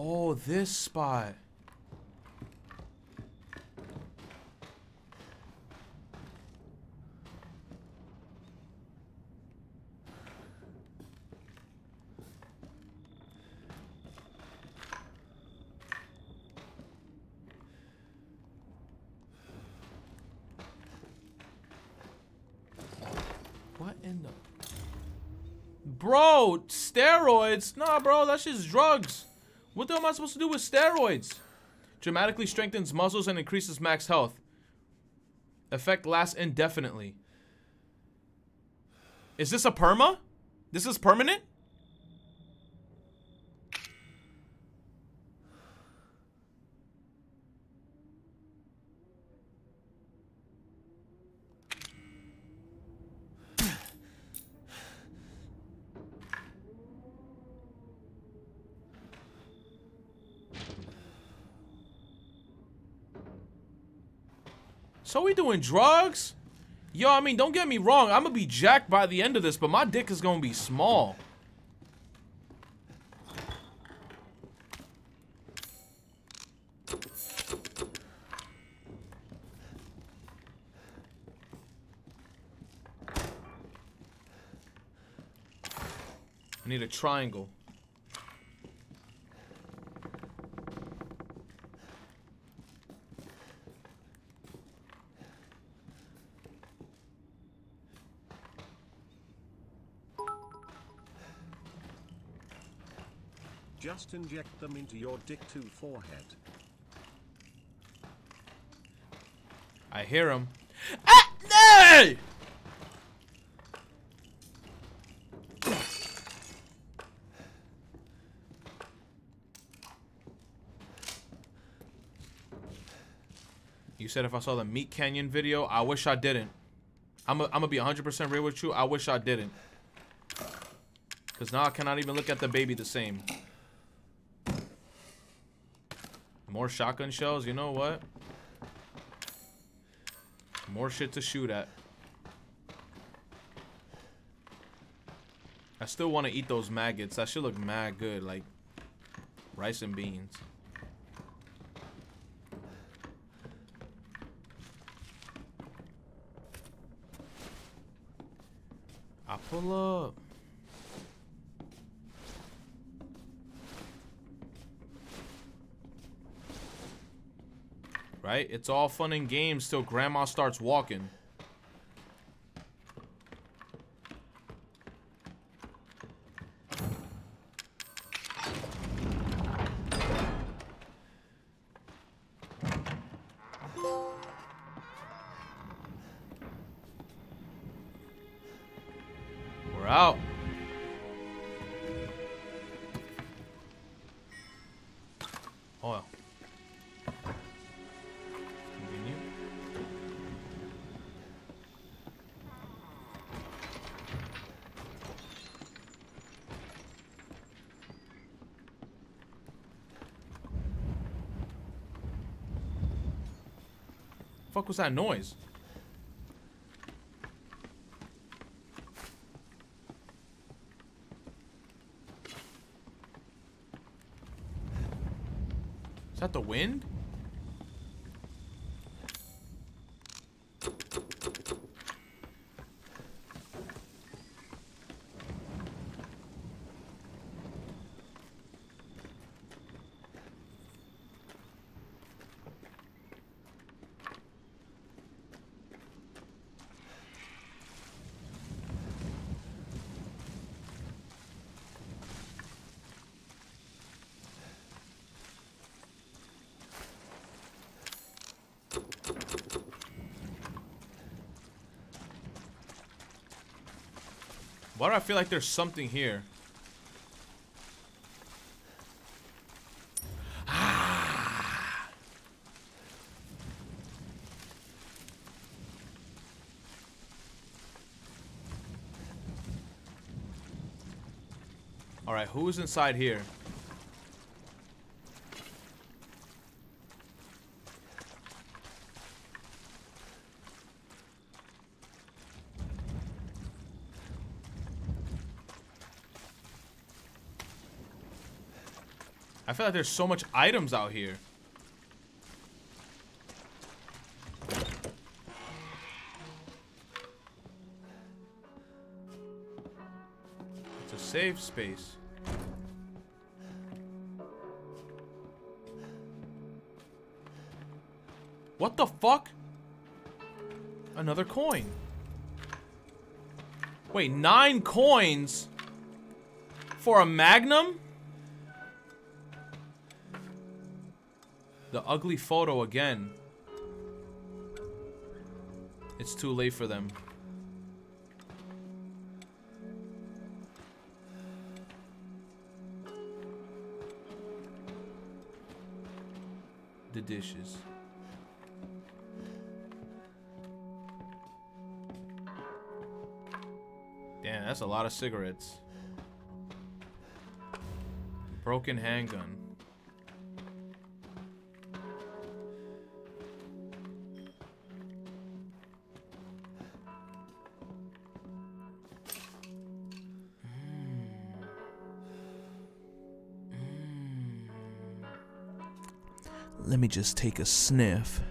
Oh, this spot. What in the... Bro, steroids? Nah, bro, that's just drugs. What the hell am I supposed to do with steroids? Dramatically strengthens muscles and increases max health. Effect lasts indefinitely. Is this a perma? This is permanent? So we doing drugs? Yo, I mean, don't get me wrong. I'm gonna be jacked by the end of this, but my dick is gonna be small. I need a triangle. Just inject them into your dick to forehead. I hear him. Ah, no! You said if I saw the Meat Canyon video, I wish I didn't. I'm gonna be 100% real with you. I wish I didn't. Because now I cannot even look at the baby the same. More shotgun shells, you know what? More shit to shoot at. I still want to eat those maggots. That should look mad good, like rice and beans. I pull up. Right? It's all fun and games till grandma starts walking. Fuck was that noise? Is that the wind? Why do I feel like there's something here? Ah! All right, who's inside here? Feel like there's so much items out here. It's a safe space. What the fuck? Another coin. Wait, nine coins for a magnum? The ugly photo again. It's too late for them. The dishes. Damn, that's a lot of cigarettes. Broken handgun. Just take a sniff.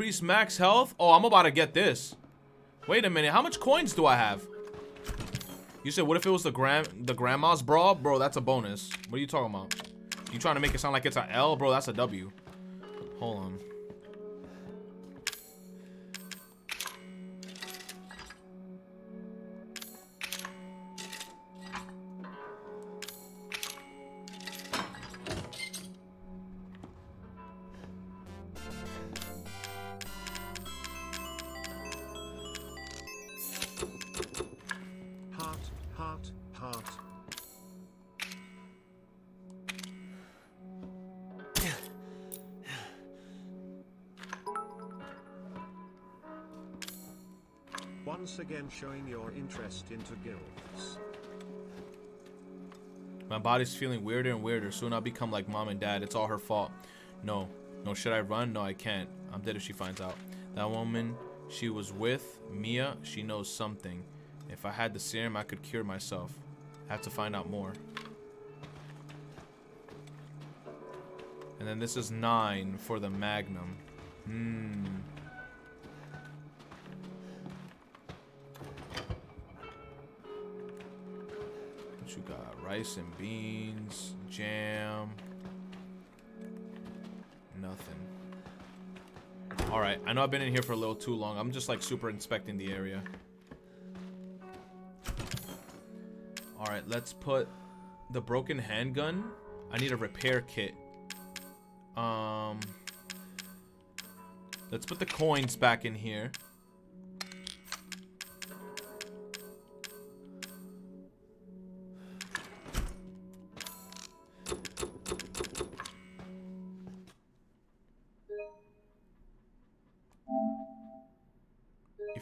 Increase max health? Oh, I'm about to get this. Wait a minute, how much coins do I have? You said, what if it was the grand the grandma's bra? Bro, that's a bonus. What are you talking about? You trying to make it sound like it's a L? Bro, that's a W. Hold on. Showing your interest into guilds. My body's feeling weirder and weirder. Soon I'll become like mom and dad. It's all her fault. No. No, should I run? No, I can't. I'm dead if she finds out. That woman she was with, Mia, she knows something. If I had the serum, I could cure myself. I have to find out more. And then this is nine for the Magnum. Hmm. Rice and beans, jam. Nothing. Alright, I know I've been in here for a little too long. I'm just like super inspecting the area. Alright, let's put the broken handgun. I need a repair kit. Um, let's put the coins back in here.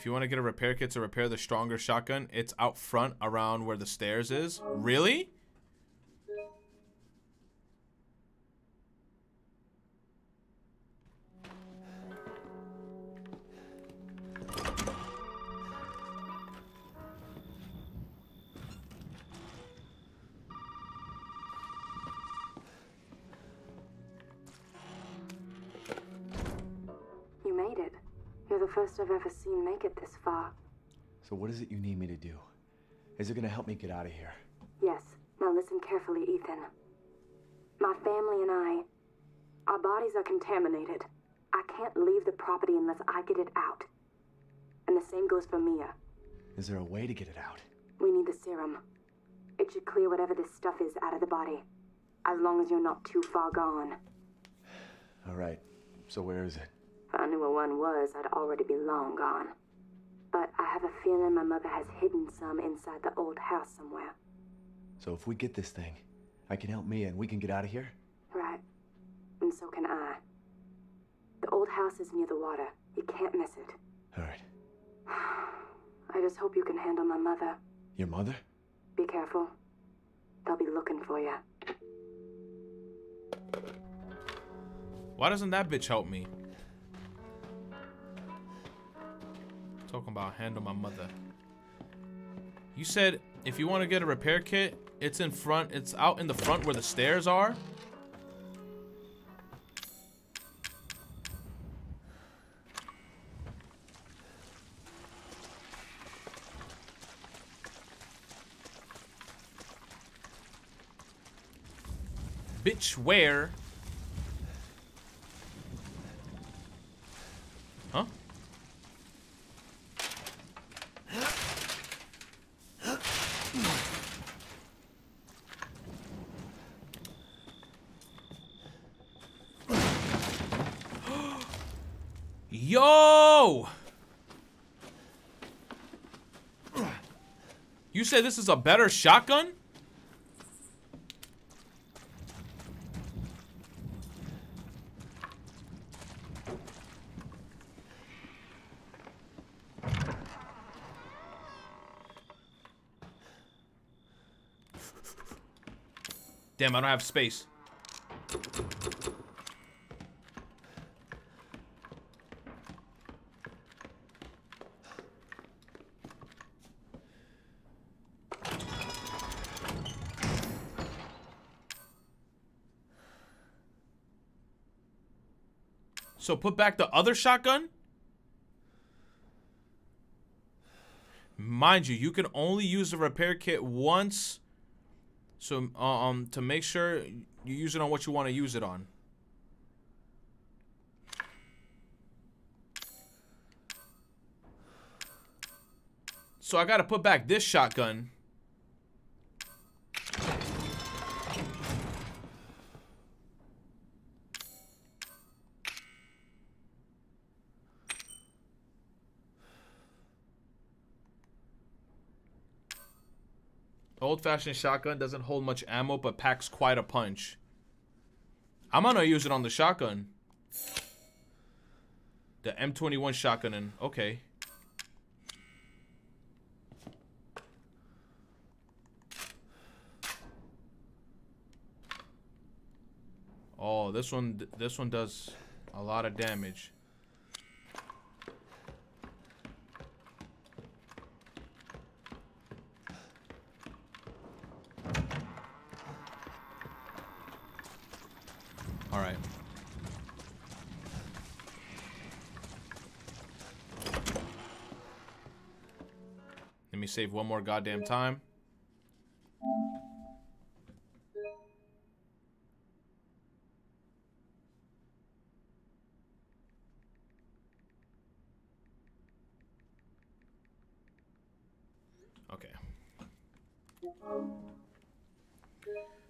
You want to get a repair kit to repair the stronger shotgun, it's out front around where the stairs is. Really? First I've ever seen make it this far. So what is it you need me to do? Is it gonna help me get out of here? Yes. Now Now listen carefully, Ethan. My family and I, our bodies are contaminated. I can't leave the property unless I get it out. And the same goes for Mia. Is there a way to get it out? We need the serum. It should clear whatever this stuff is out of the body. As long as you're not too far gone. All right. So where is it? If I knew where one was, I'd already be long gone. But I have a feeling my mother has hidden some inside the old house somewhere. So if we get this thing, I can help Mia and we can get out of here? Right. And so can I. The old house is near the water. You can't miss it. All right. I just hope you can handle my mother. Your mother? Be careful. They'll be looking for you. Why doesn't that bitch help me? Talking about handle my mother. You said if you want to get a repair kit, it's in front. It's out in the front where the stairs are. Bitch, where? Huh? Yo! You say this is a better shotgun? Damn, I don't have space. So put back the other shotgun? Mind you, you can only use the repair kit once. So um to make sure you use it on what you want to use it on. So I got to put back this shotgun. Old-fashioned shotgun doesn't hold much ammo, but packs quite a punch. I'm gonna use it on the shotgun. The M21 shotgun and okay. Oh, this one this one does a lot of damage. All right. Let me save one more goddamn time. Okay.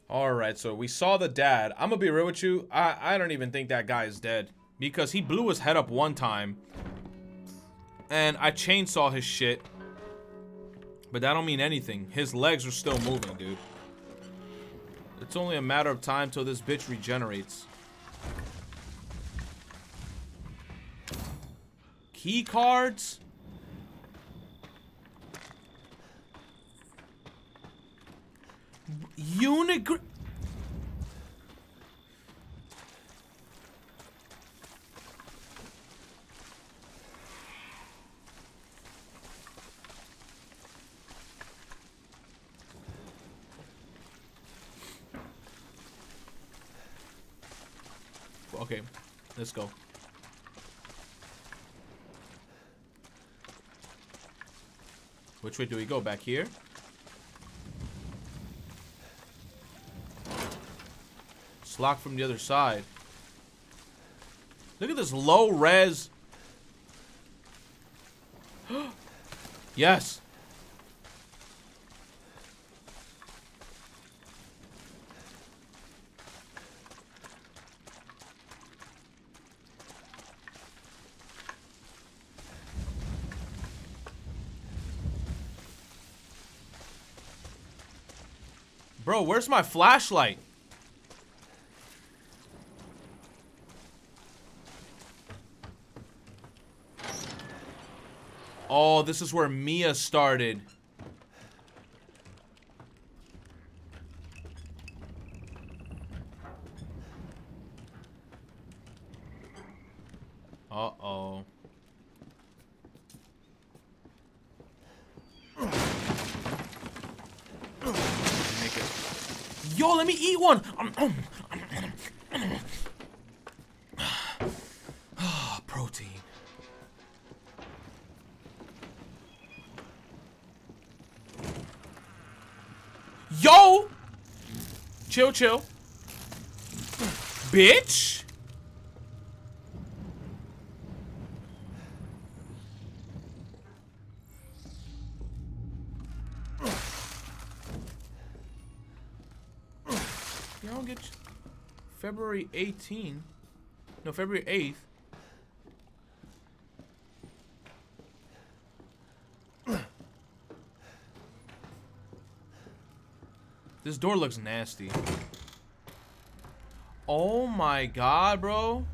All right, so we saw the dad. I'm gonna be real with you. I I don't even think that guy is dead because he blew his head up one time, and I chainsaw his shit. But that don't mean anything. His legs are still moving, dude. It's only a matter of time till this bitch regenerates. Key cards. Unigra- Let's go. Which way do we go? Back here? It's locked from the other side. Look at this low res. yes. Where's my flashlight? Oh, this is where Mia started. Uh-oh. Make it. Yo, let me eat one. Um, um, um, um, um. Ah, Protein. Yo! Chill. Bitch! You don't get February 18. No, February 8th. This door looks nasty. Oh my god, bro.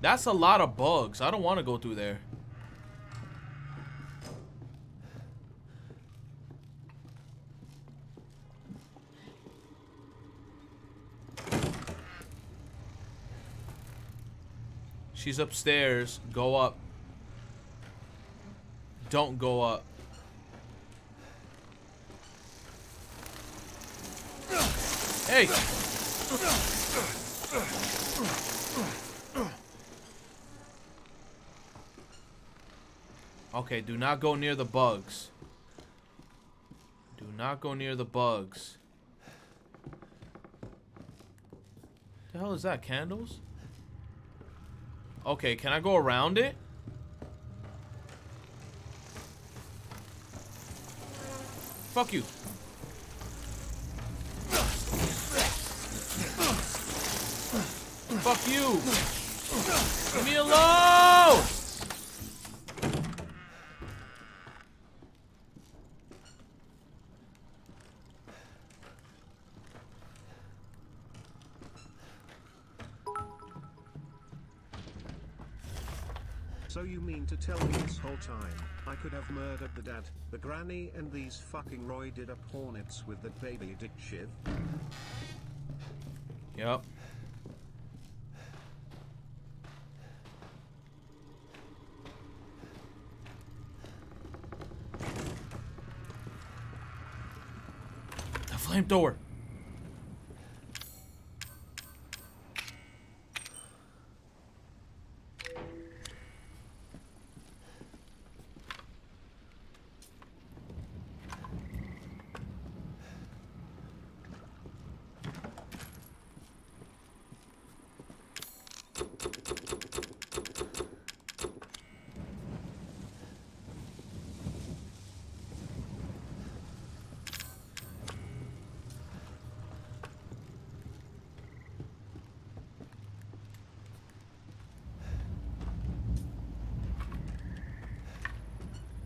That's a lot of bugs. I don't want to go through there. She's upstairs. Go up. Don't go up. Hey! Okay, do not go near the bugs. Do not go near the bugs. The hell is that? Candles? Okay, can I go around it? Fuck you. You. Leave me alone. So you mean to tell me this whole time, I could have murdered the dad, the granny and these fucking roided up hornets with that baby dick shiv? Yep. Flamethrower.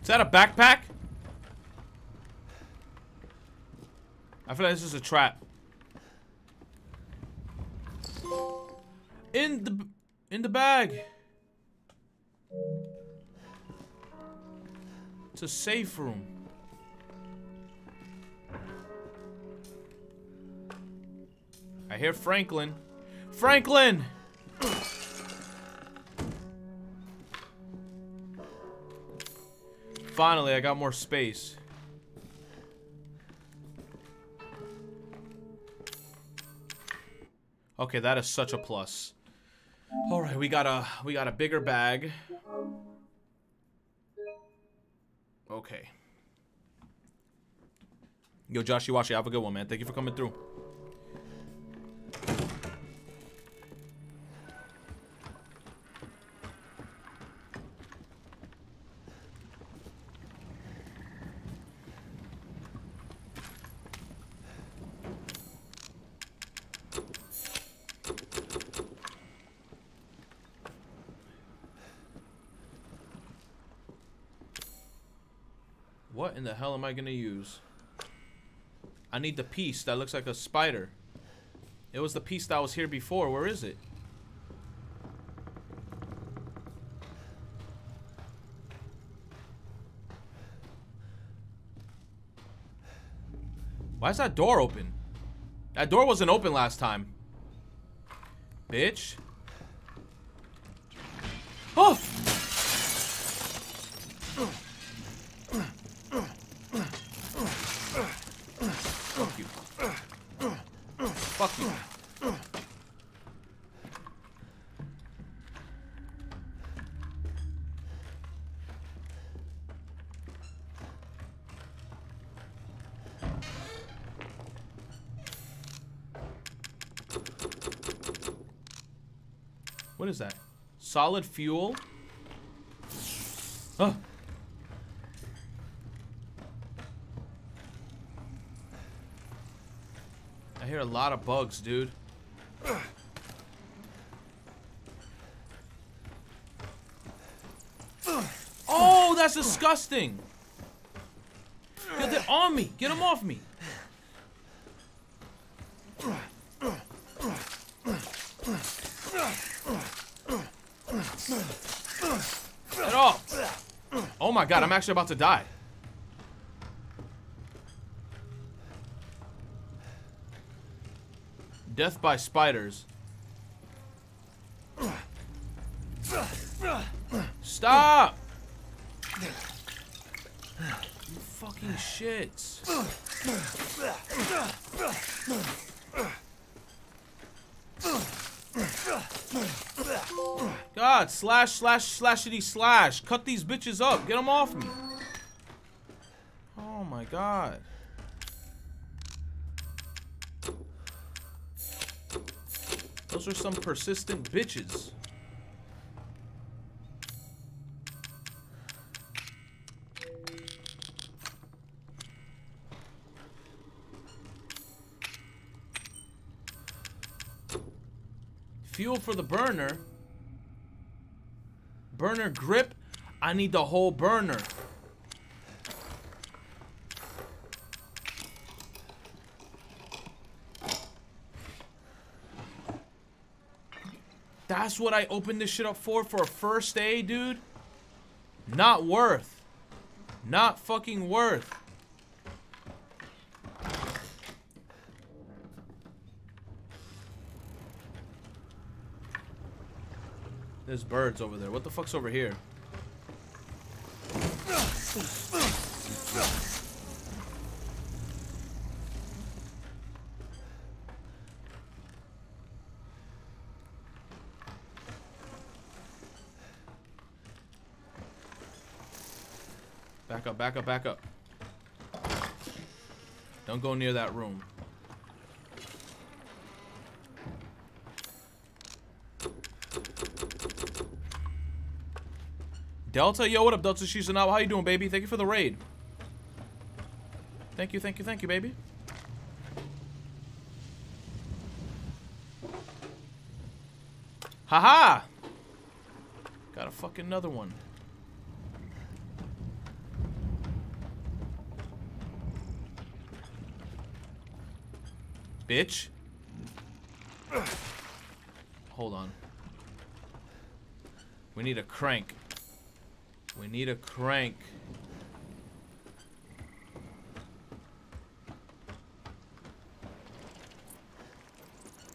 Is that a backpack? I feel like this is a trap. In the in the bag. It's a safe room. I hear Franklin. Franklin! Finally, I got more space. Okay, that is such a plus. All right, we got a we got a bigger bag. Okay. Yo, Joshy Washy, have a good one, man. Thank you for coming through. Am I gonna use? I need the piece that looks like a spider. It was the piece that was here before. Where is it? Why is that door open? That door wasn't open last time. Bitch. Solid fuel? Oh. I hear a lot of bugs, dude. Oh, that's disgusting. Get that on me. Get them off me. Get off. Oh my god, I'm actually about to die. Death by spiders. Stop! You fucking shits. Slash, slash, slashity, slash. Cut these bitches up. Get them off me. Oh my god. Those are some persistent bitches. Fuel for the burner. Burner grip. I need the whole burner. That's what I opened this shit up for, for a first aid, dude? Not worth. Not fucking worth. There's birds over there. What the fuck's over here? Back up, back up, back up. Don't go near that room. Delta, yo, what up, Delta Shizunao? How you doing, baby? Thank you for the raid. Thank you, thank you, thank you, baby. Haha! Got a fucking another one. Bitch. Hold on. We need a crank. We need a crank.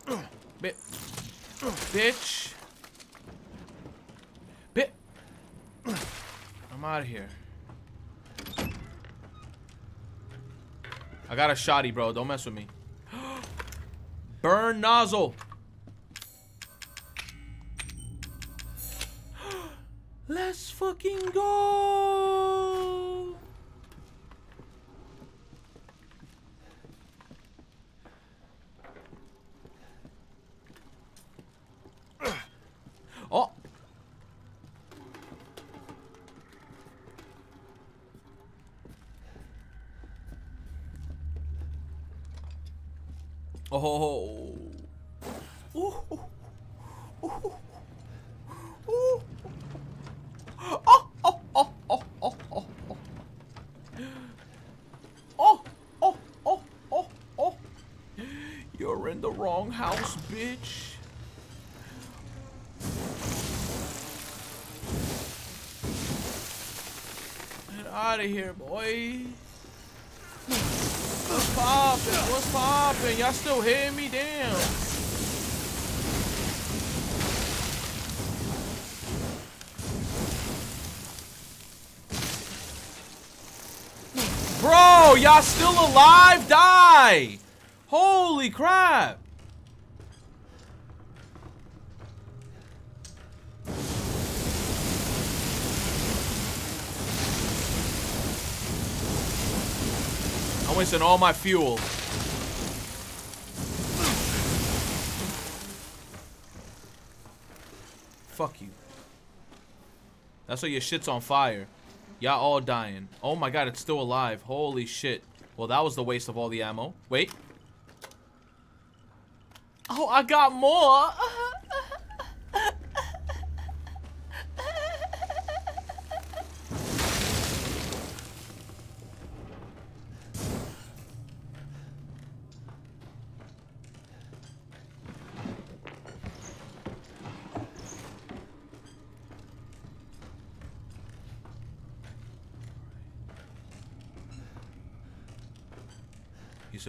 Bit. Bitch. Bit. I'm out of here. I got a shoddy, bro. Don't mess with me. Burn nozzle. Let's fucking go. Ooh. Ooh. Ooh. Oh, oh, oh, oh, oh, oh, oh. Oh, oh, oh, oh, oh. You're in the wrong house, bitch. Get out of here, boy. What's poppin'? What's poppin'? Y'all still hitting me? Damn. Bro, y'all alive? Die! Holy crap! I'm wasting all my fuel. Fuck you. That's why your shit's on fire. Y'all all dying. Oh my god, it's still alive. Holy shit. Well, that was the waste of all the ammo. Wait. Oh, I got more.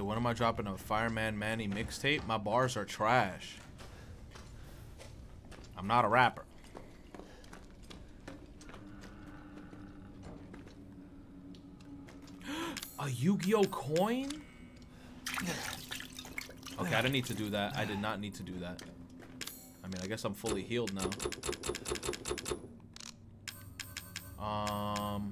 Said, when am I dropping a Fireman Manny mixtape? My bars are trash. I'm not a rapper. a Yu-Gi-Oh coin? Okay, I didn't need to do that. I did not need to do that. I mean, I guess I'm fully healed now. Um...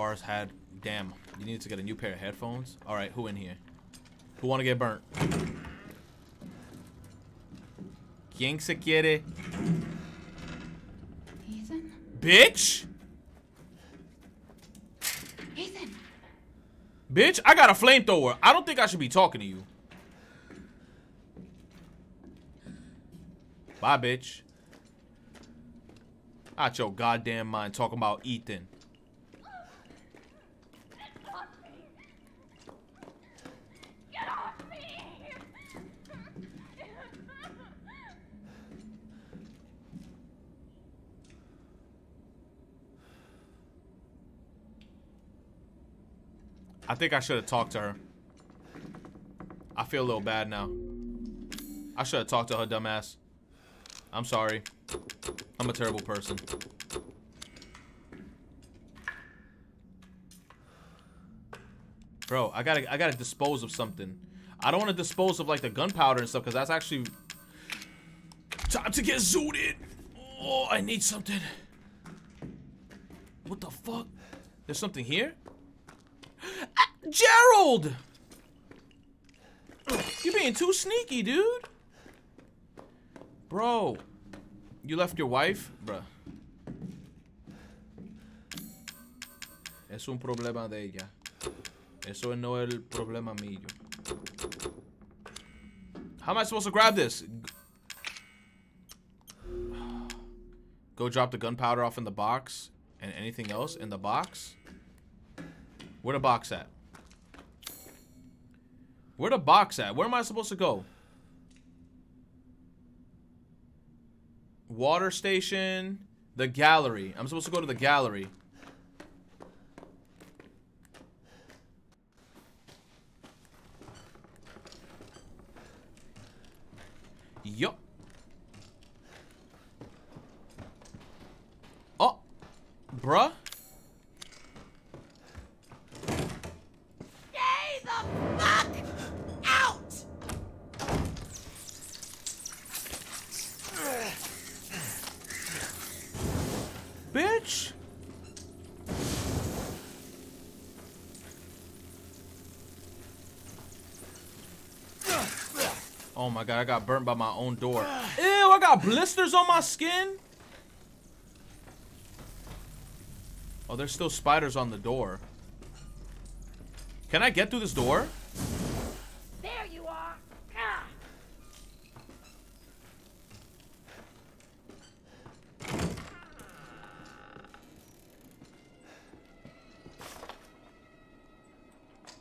bars had... Damn, you need to get a new pair of headphones? Alright, who in here? Who wanna get burnt? ¿Quién se quiere? Ethan? Bitch! Ethan! Bitch, I got a flamethrower. I don't think I should be talking to you. Bye, bitch. Out your goddamn mind talking about Ethan. Think I should have talked to her. I feel a little bad now. I should have talked to her dumbass. I'm sorry. I'm a terrible person. Bro, I gotta I gotta dispose of something. I don't want to dispose of like the gunpowder and stuff because that's actually time to get zooted. Oh, I need something. What the fuck? There's something here? Gerald! You're being too sneaky, dude. Bro, you left your wife? Bruh. Es un problema de ella. Eso no el problema mío. How am I supposed to grab this? Go drop the gunpowder off in the box. And anything else in the box? Where the box at? Where the box at? Where am I supposed to go? Water station. The gallery. I'm supposed to go to the gallery. Yup. Oh. Bruh. Stay the fuck out! Bitch. Oh my god, I got burnt by my own door. Ew, I got blisters on my skin. Oh, there's still spiders on the door. Can I get through this door? There you are. Ah.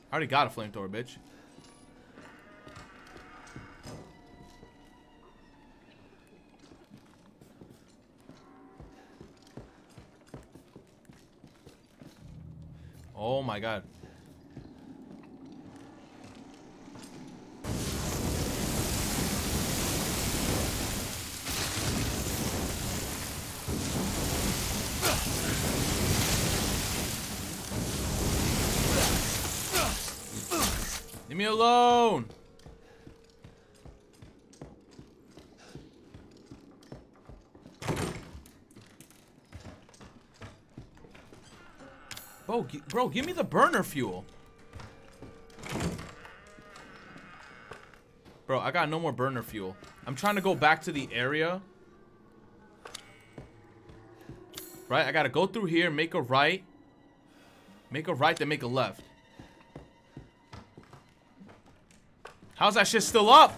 I already got a flamethrower, bitch. Oh my god. Leave me alone. Bro, bro, give me the burner fuel. Bro, I got no more burner fuel. I'm trying to go back to the area. Right? I gotta go through here, make a right. Make a right, then make a left. How's that shit still up?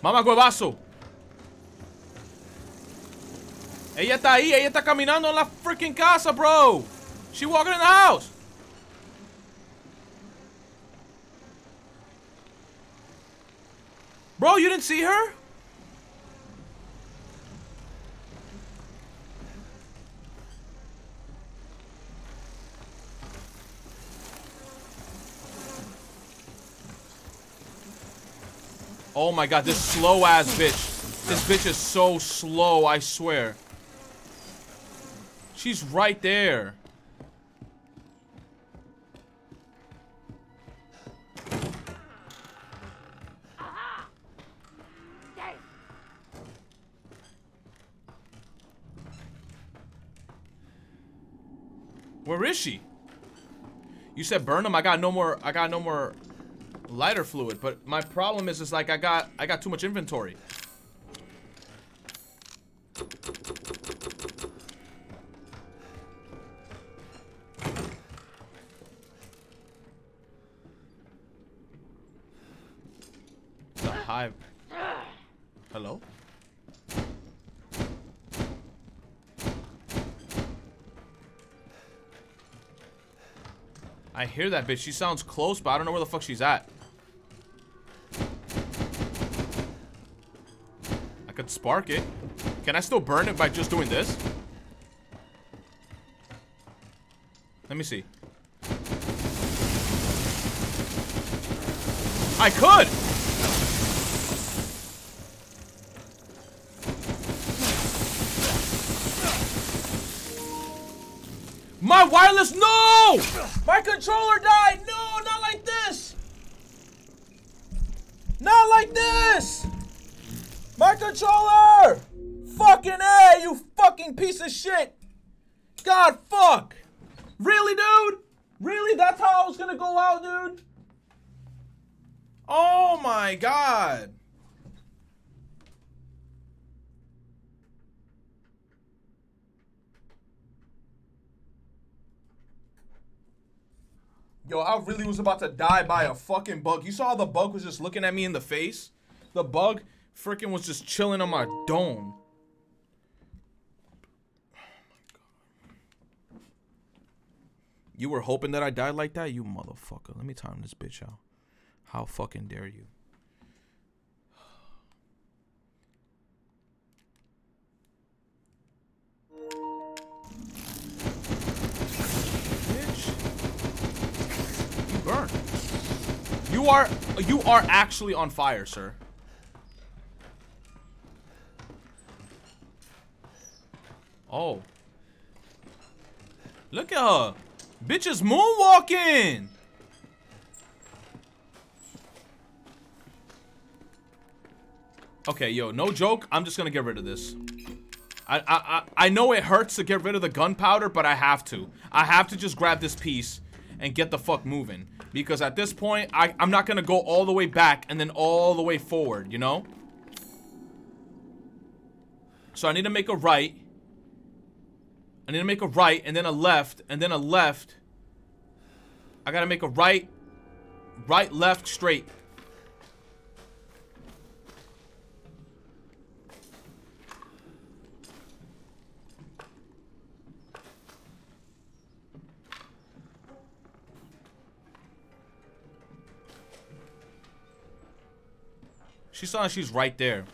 Mamá huevazo. Ella está ahí, ella está caminando en la freaking casa, bro. She walking in the house. Bro, you didn't see her? Oh my god, this slow ass bitch. This bitch is so slow, I swear. She's right there. Where is she? You said burn 'em? I got no more I got no more lighter fluid, but my problem is is like I got I got too much inventory. Hear that bitch. She sounds close, but I don't know where the fuck she's at. I could spark it. Can I still burn it by just doing this? Let me see. I could! Wireless, no! My controller died! No, not like this! Not like this! My controller! Fucking A, you fucking piece of shit! God, fuck! Really, dude? Really? That's how I was gonna go out, dude? Oh my god. Yo, I really was about to die by a fucking bug. You saw how the bug was just looking at me in the face? The bug freaking was just chilling on my dome. You were hoping that I died like that? You motherfucker. Let me time this bitch out. How fucking dare you? You are you are actually on fire, sir. Oh. Look at her. Bitch is moonwalking. Okay, yo, no joke. I'm just gonna get rid of this. I, I, I I know it hurts to get rid of the gunpowder, but I have to. I have to just grab this piece and get the fuck moving. Because at this point, I, I'm not gonna go all the way back and then all the way forward, you know? So I need to make a right. I need to make a right and then a left and then a left. I gotta make a right, right, left, straight. She saw she's right there.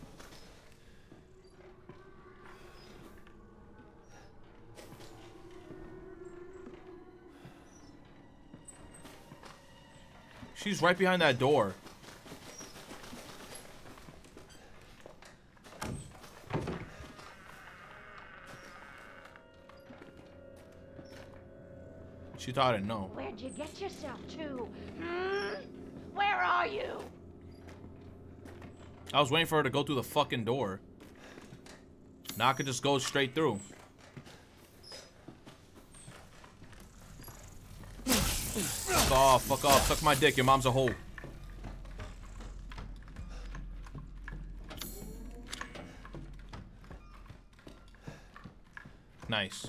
She's right behind that door. She thought I didn't know. Where'd you get yourself to? Hmm? Where are you? I was waiting for her to go through the fucking door. Now I could just go straight through. Fuck off, fuck off, suck my dick, your mom's a hoe. Nice.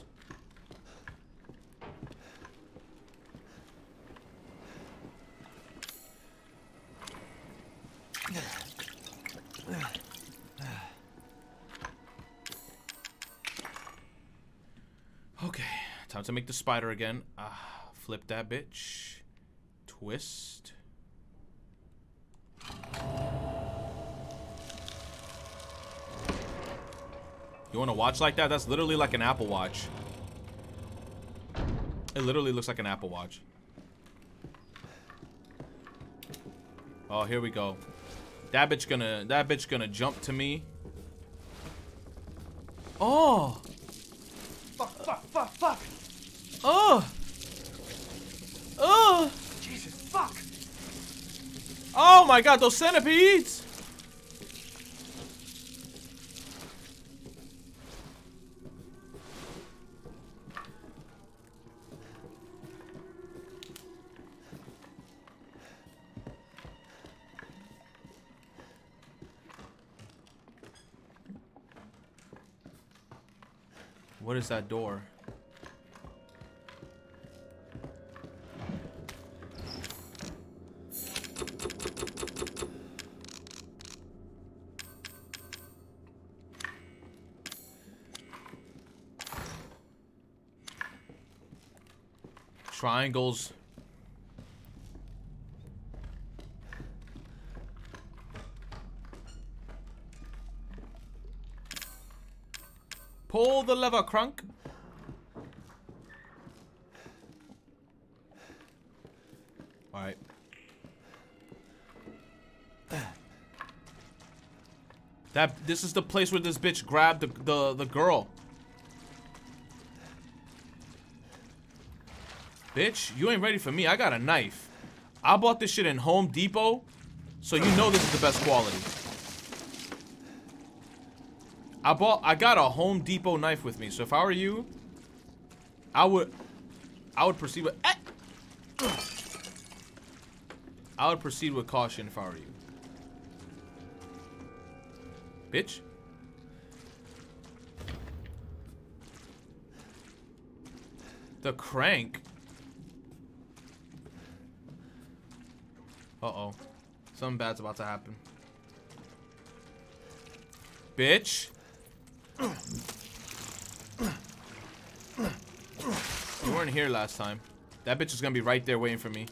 Okay, time to make the spider again. Ah, flip that bitch. Twist. You want to watch like that? That's literally like an Apple Watch. It literally looks like an Apple Watch. Oh, here we go. That bitch gonna that bitch gonna jump to me. Oh. Fuck, fuck, fuck, fuck. Oh. Oh. Jesus, fuck. Oh my god, those centipedes. What is that door? Triangles. Pull the lever, Kronk. Alright. That this is the place where this bitch grabbed the the, the girl. Bitch, you ain't ready for me. I got a knife. I bought this shit in Home Depot, so you know this is the best quality. I bought I got a Home Depot knife with me, so if I were you, I would I would proceed with eh! I would proceed with caution if I were you. Bitch. The crank. Uh-oh. Something bad's about to happen. Bitch. You weren't here last time. That bitch is gonna be right there waiting for me.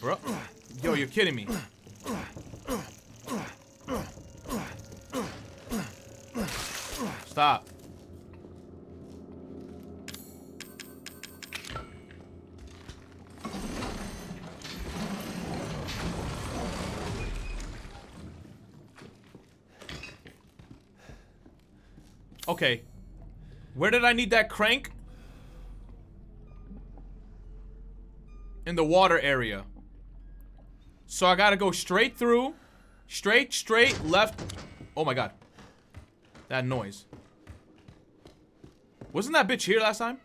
Bro. Yo, you're kidding me. Stop. Okay. Where did I need that crank? In the water area. So I gotta go straight through. Straight, straight, left. Oh my god. That noise. Wasn't that bitch here last time?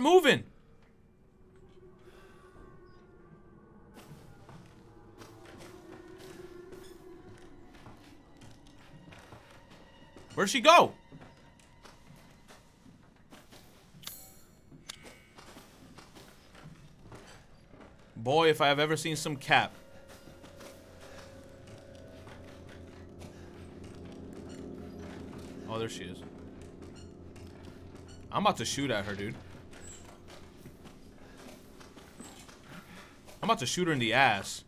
Moving. Where'd she go? Boy, if I have ever seen some cap. Oh, there she is. I'm about to shoot at her, dude. About to shoot her in the ass.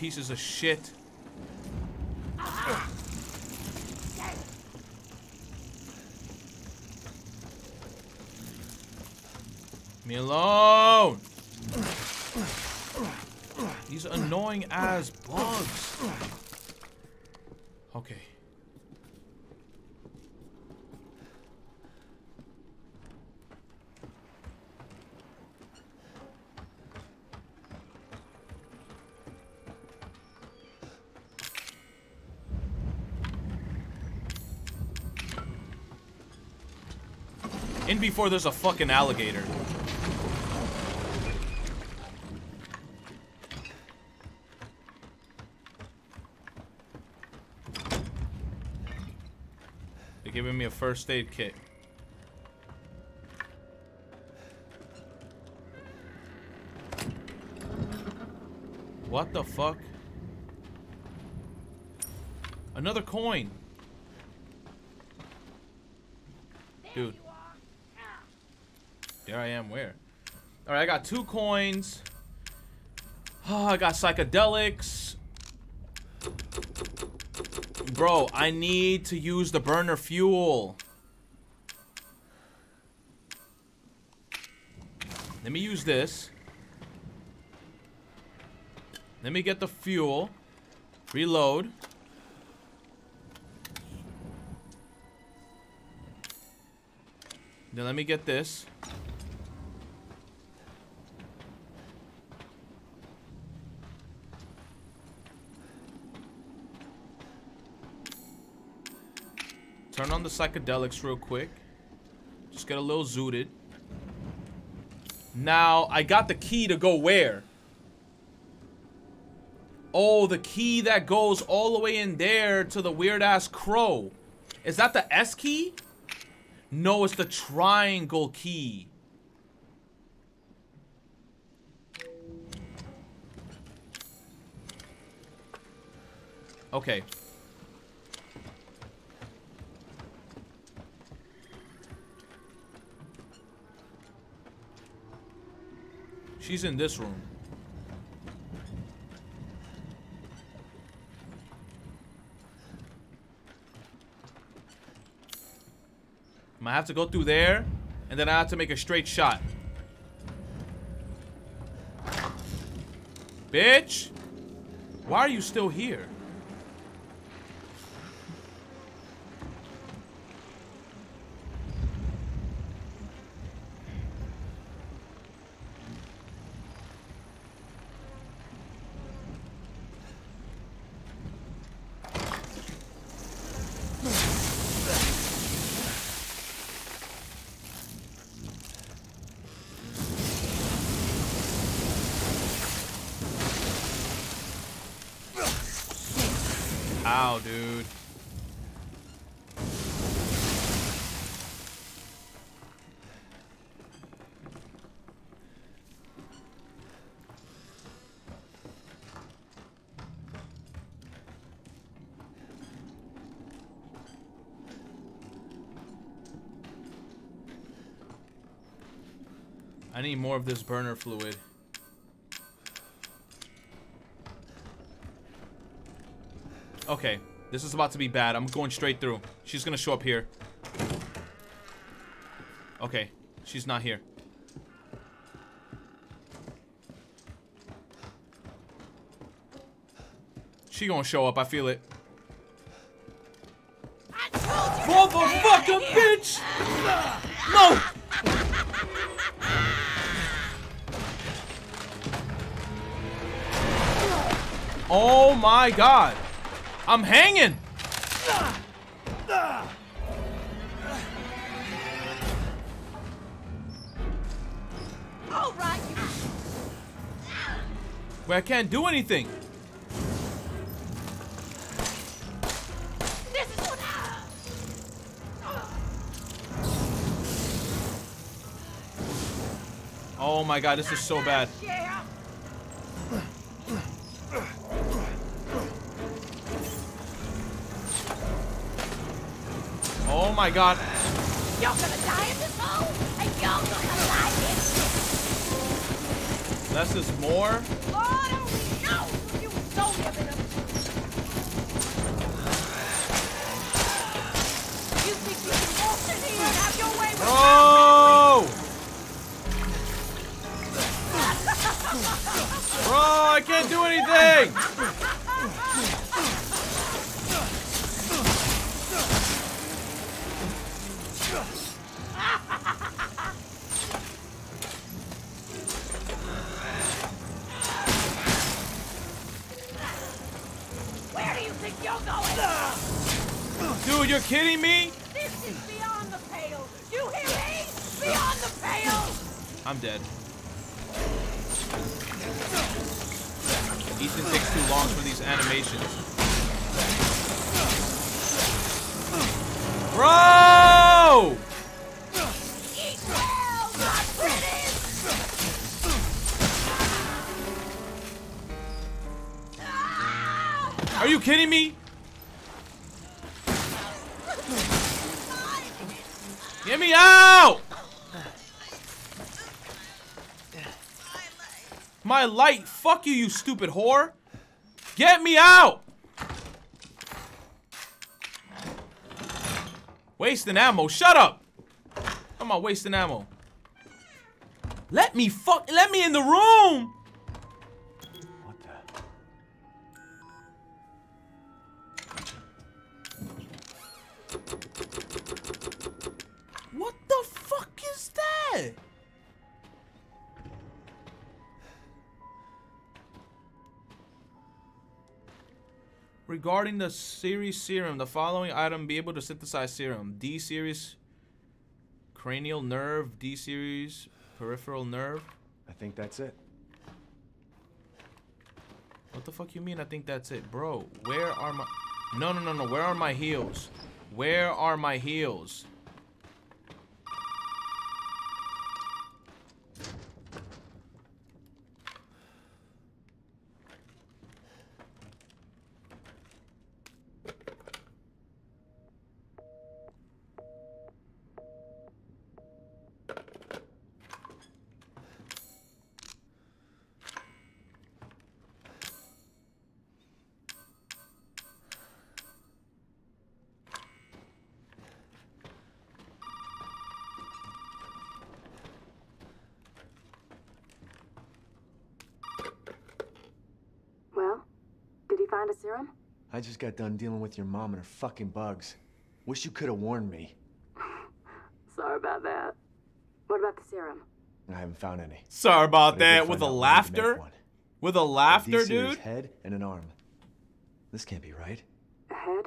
Pieces of shit. Me alone. These annoying ass bugs. Okay. In before there's a fucking alligator. They're giving me a first aid kit. What the fuck? Another coin. Dude. There I am, where? Alright, I got two coins. Oh, I got psychedelics. Bro, I need to use the burner fuel. Let me use this. Let me get the fuel. Reload. Then let me get this. Turn on the psychedelics real quick. Just get a little zooted. Now, I got the key to go where? Oh, the key that goes all the way in there to the weird-ass crow. Is that the S key? No, it's the triangle key. Okay. She's in this room. Gonna have to go through there, and then I have to make a straight shot. Bitch! Why are you still here? Wow, dude. I need more of this burner fluid. Okay, this is about to be bad. I'm going straight through. She's gonna show up here. Okay, she's not here. She gonna show up, I feel it. Motherfucker, bitch! No! Oh my god. I'm hanging. All right. I can't do anything. This is what Oh my god, this is so bad. My god. You're gonna die in this hole, and you're gonna like it. Less is more. Lord only knows what you Sonya have up. You think you can walk in here and have your way with Bro! Bro, I can't do anything! Kidding me? This is beyond the pale. You hear me? Beyond the pale. I'm dead. Ethan takes too long for these animations. Bro! Eat well, my. Are you kidding me? My light. Fuck you, you stupid whore. Get me out! Wasting ammo. Shut up! I'm not wasting ammo. Let me fuck. Let me in the room! Regarding the series serum, the following item be able to synthesize serum. D series cranial nerve, D series peripheral nerve. I think that's it. What the fuck you mean I think that's it? Bro, where are my No, no, no, no. Where are my heels? Where are my heels? Well, did he find a serum? I just got done dealing with your mom and her fucking bugs. Wish you could have warned me. Sorry about that. What about the serum? I haven't found any. Sorry about But that. With a out we need laughter? With a A laughter, D-series dude? head and an arm. This can't be right. A head?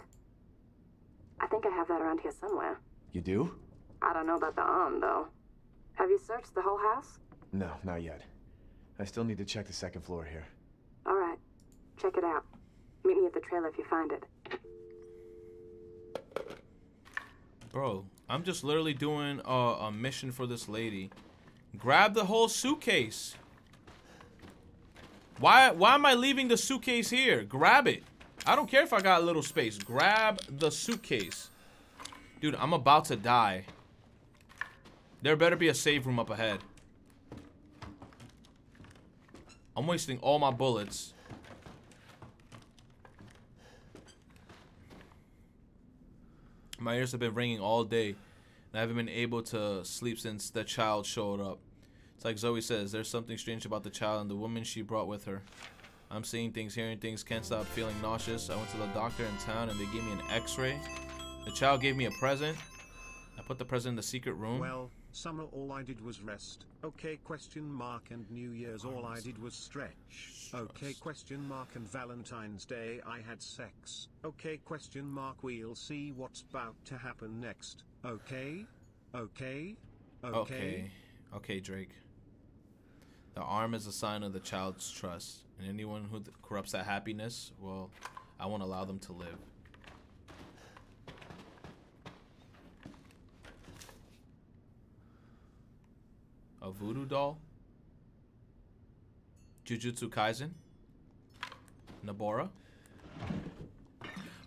I think I have that around here somewhere. You do? I don't know about the arm, though. Have you searched the whole house? No, not yet. I still need to check the second floor here. All right. Check it out. Meet me at the trailer if you find it. Bro, I'm just literally doing a, a mission for this lady. Grab the whole suitcase. Why, why am I leaving the suitcase here? Grab it. I don't care if I got a little space. Grab the suitcase. Dude, I'm about to die. There better be a save room up ahead. I'm wasting all my bullets. My ears have been ringing all day. And I haven't been able to sleep since the child showed up. It's like Zoe says, there's something strange about the child and the woman she brought with her. I'm seeing things, hearing things, can't stop feeling nauseous. I went to the doctor in town and they gave me an x-ray. The child gave me a present. I put the present in the secret room. Well, summer all I did was rest. Okay question mark and New Year's all I did was stretch. Okay question mark and Valentine's Day I had sex. Okay question mark we'll see what's about to happen next. Okay? Okay? Okay? Okay. Okay, Drake. The arm is a sign of the child's trust. And anyone who corrupts that happiness, well, I won't allow them to live. A voodoo doll? Jujutsu Kaisen? Nabora?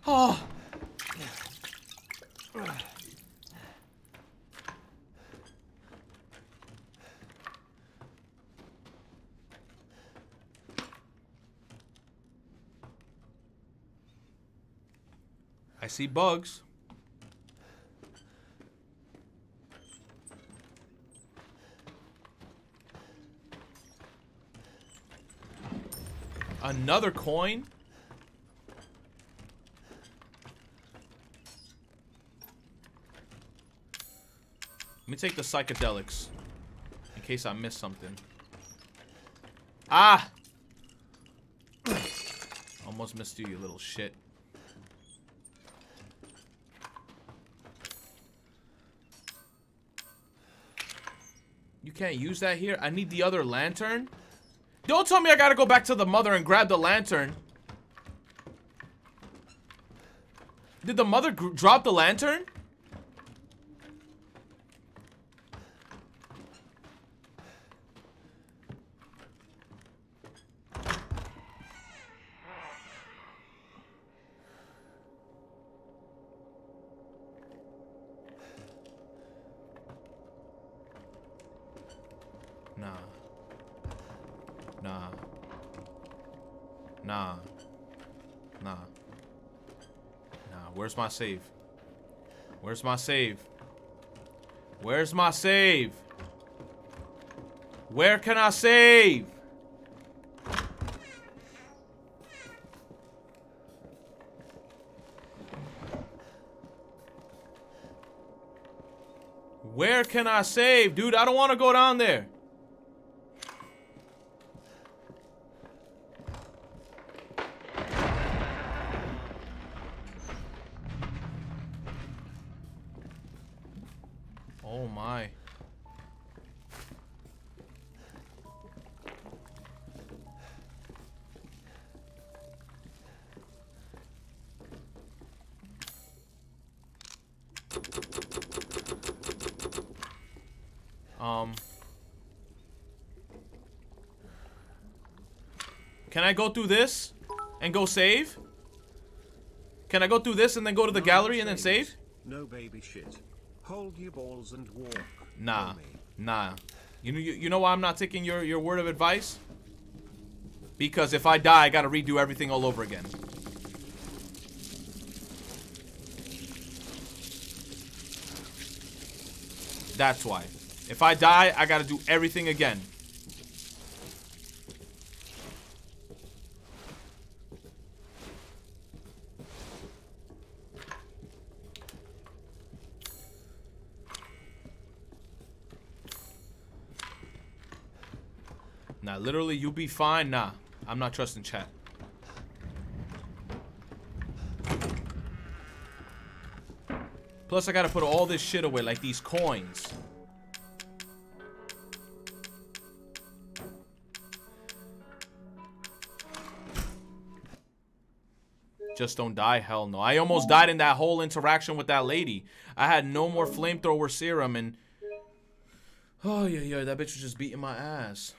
Oh! I see bugs. Another coin? Let me take the psychedelics. In case I miss something. Ah! Almost missed you, you little shit. You can't use that here? I need the other lantern? Don't tell me I gotta go back to the mother and grab the lantern. Did the mother drop the lantern? Nah. Nah. Nah. Nah. Nah. Where's my save? Where's my save? Where's my save? Where can I save? Where can I save? Dude, I don't want to go down there. Can I go through this and go save? Can I go through this and then go to the gallery and then save? No baby shit. Hold your balls and walk. Nah, nah. You know, you, you know why I'm not taking your, your word of advice? Because if I die, I gotta redo everything all over again. That's why. If I die, I gotta do everything again. Literally, be fine. Nah, I'm not trusting chat. Plus, I gotta put all this shit away, like these coins. Just don't die. Hell no. I almost died in that whole interaction with that lady. I had no more flamethrower serum and... Oh, yeah, yeah. That bitch was just beating my ass.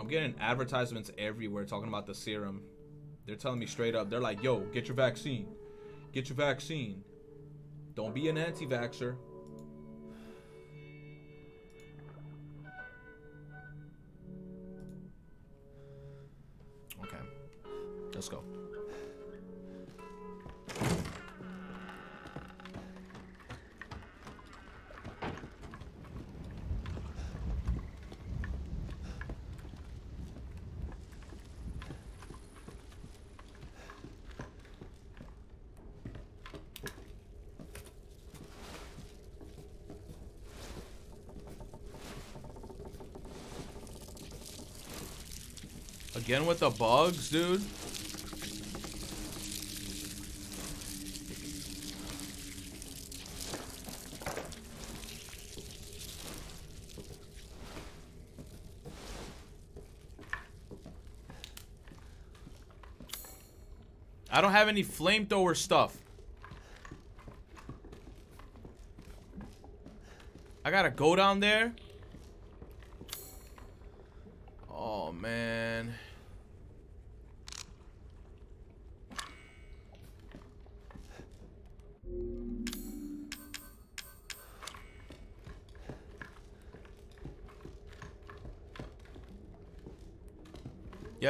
I'm getting advertisements everywhere talking about the serum. They're telling me straight up. They're like, yo, get your vaccine. Get your vaccine. Don't be an anti-vaxxer. Okay. Let's go. Again with the bugs, dude. I don't have any flamethrower stuff. I gotta go down there.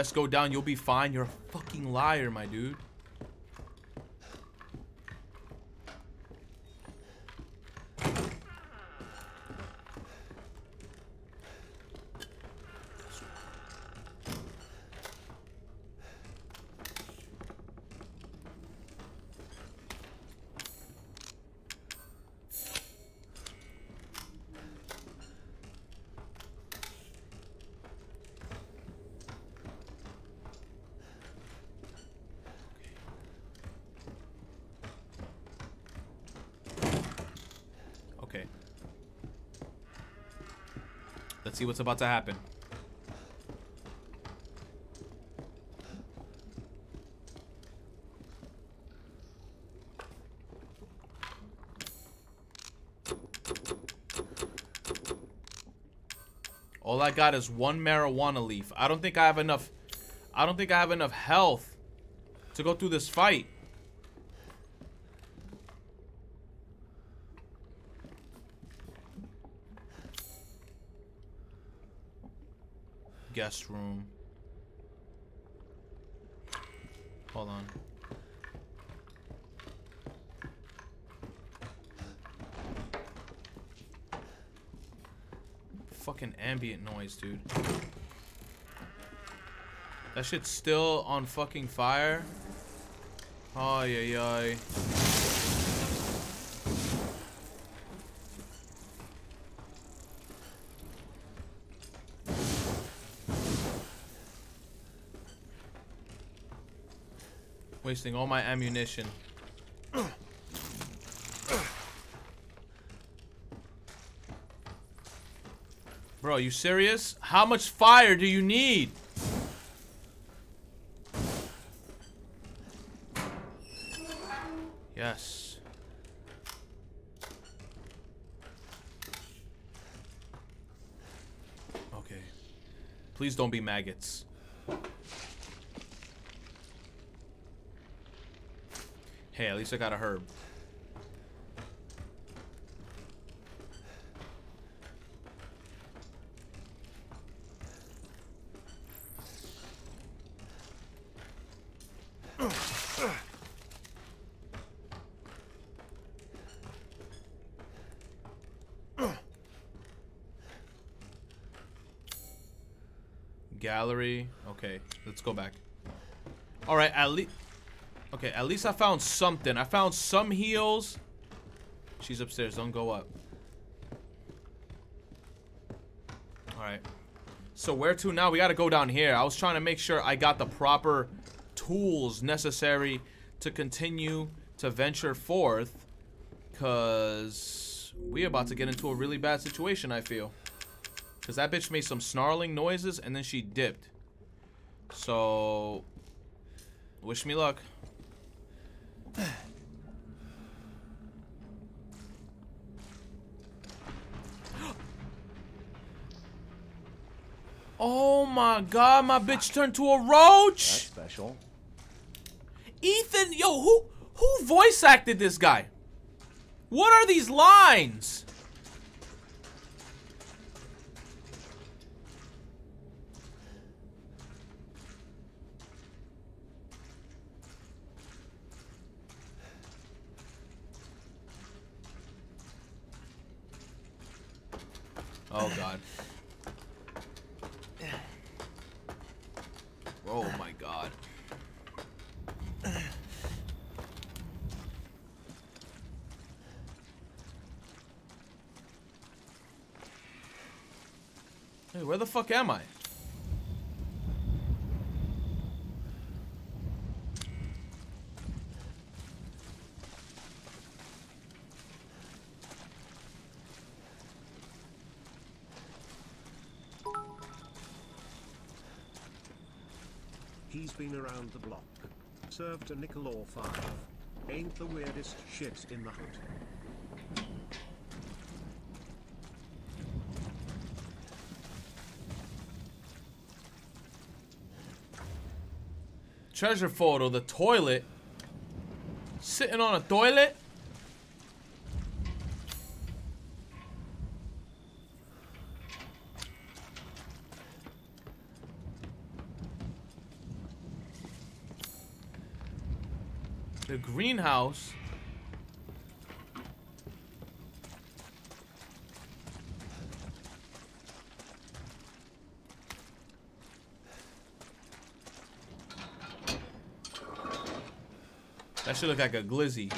Yes, go down. You'll be fine. You're a fucking liar, my dude. Okay. Let's see what's about to happen. All I got is one marijuana leaf. I don't think I have enough. I don't think I have enough health to go through this fight. Room. Hold on. Fucking ambient noise, dude. That shit's still on fucking fire. Oh, yeah, yeah. Wasting all my ammunition. Bro, you serious? How much fire do you need? Yes. Okay. Please don't be maggots. Hey, at least I got a herb. Gallery. Okay, let's go back. All right, at least. Okay, at least I found something. I found some heals. She's upstairs. Don't go up. All right. So where to now? We got to go down here. I was trying to make sure I got the proper tools necessary to continue to venture forth. Cause we are about to get into a really bad situation, I feel. Cause that bitch made some snarling noises and then she dipped. So wish me luck. Oh my god, my bitch turned to a roach. That's special. Ethan, yo, who who voice acted this guy? What are these lines? Oh god. Oh my god. Hey, where the fuck am I? He's been around the block. Served a nickel or five. Ain't the weirdest shit in the hood. Treasure photo, the toilet. Sitting on a toilet? The greenhouse. Should look like a glizzy.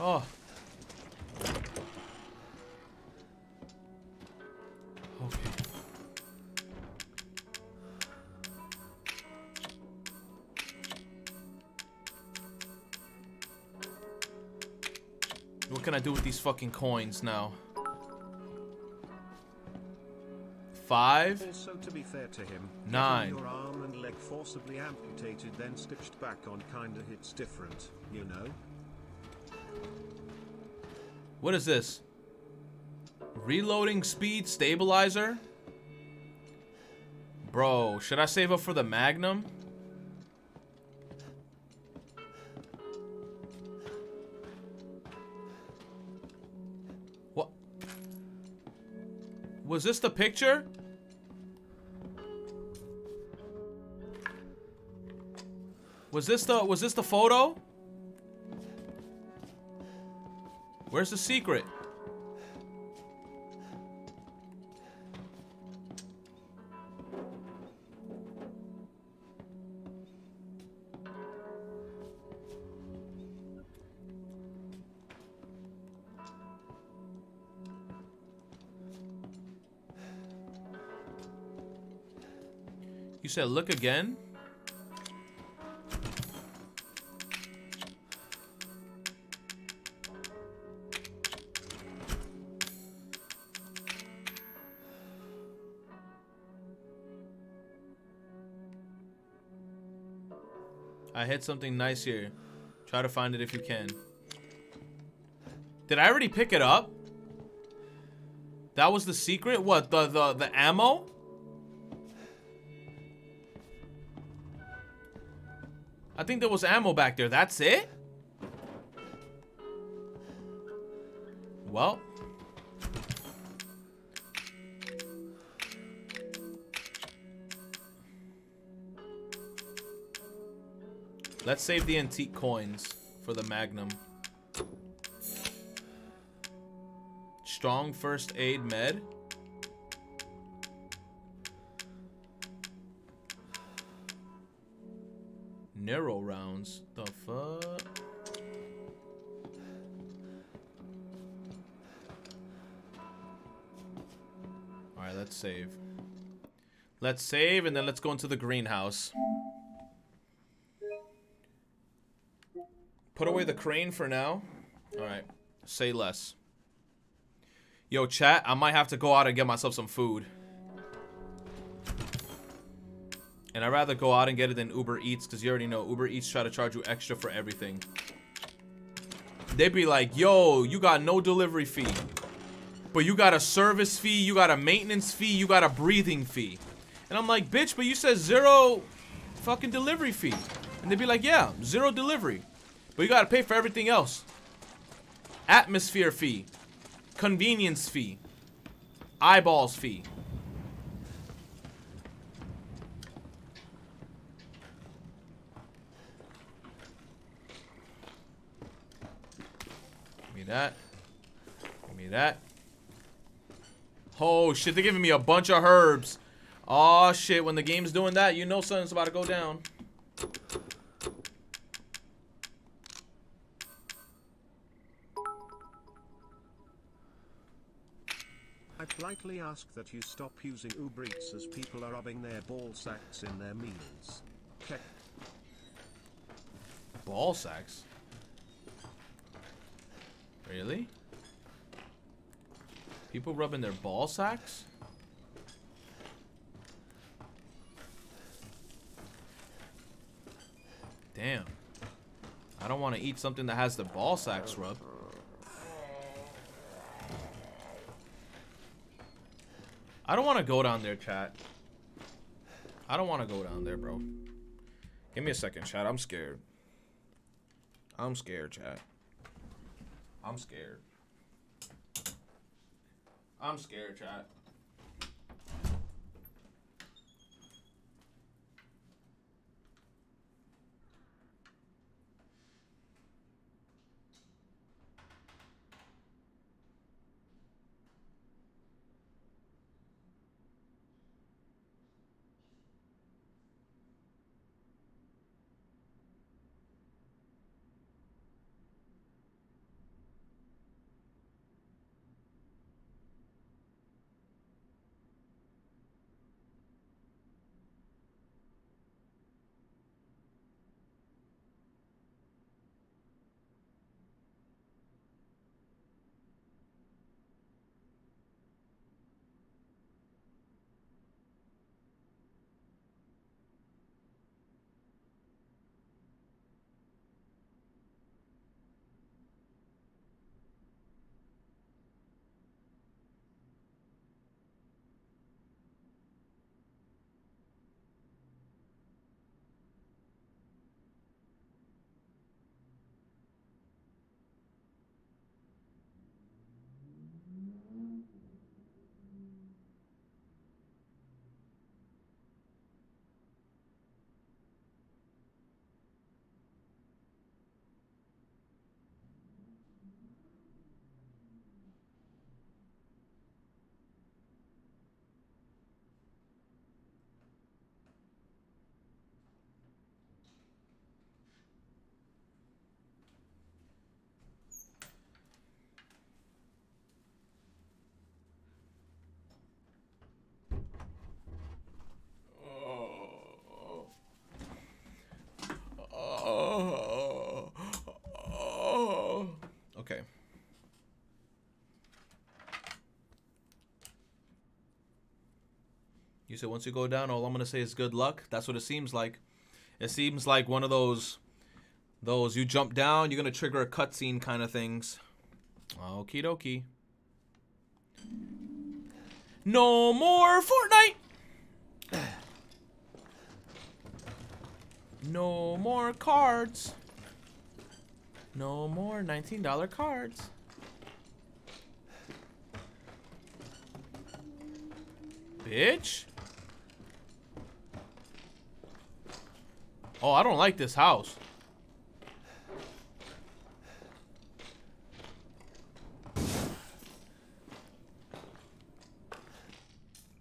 Oh. Okay. What can I do with these fucking coins now? Five? Also, to be fair to him, Nine. your arm and leg forcibly amputated then stitched back on kinda hits different, you know? What is this? Reloading speed stabilizer? Bro, should I save up for the Magnum? What? Was this the picture? Was this the was this the photo? Where's the secret? You said look again? Hit something nice here. Try to find it if you can. Did I already pick it up? That was the secret? What, the, the, the ammo? I think there was ammo back there. That's it? Let's save the antique coins for the Magnum. Strong first aid med. Narrow rounds. The fuck? Alright, let's save. Let's save and then let's go into the greenhouse. The crane for now. Alright. Say less. Yo, chat, I might have to go out and get myself some food. And I'd rather go out and get it than Uber Eats, because you already know Uber Eats try to charge you extra for everything. They'd be like, yo, you got no delivery fee. But you got a service fee, you got a maintenance fee, you got a breathing fee. And I'm like, bitch, but you said zero fucking delivery fee. And they'd be like, yeah, zero delivery. But you gotta pay for everything else. Atmosphere fee. Convenience fee. Eyeballs fee. Give me that. Give me that. Oh shit, they're giving me a bunch of herbs. Oh shit, when the game's doing that, you know something's about to go down. Politely ask that you stop using Uber Eats as people are rubbing their ball sacks in their meals. Ball sacks? Really? People rubbing their ball sacks? Damn. I don't want to eat something that has the ball sacks rub. I don't want to go down there, chat. I don't want to go down there, bro. Give me a second, chat. I'm scared. I'm scared, chat. I'm scared. I'm scared, chat. Said once you go down, all I'm gonna say is good luck. That's what it seems like. It seems like one of those, those you jump down, you're gonna trigger a cutscene kind of things. Okie dokie. No more Fortnite. No more cards. No more $19 cards. Bitch. Oh, I don't like this house.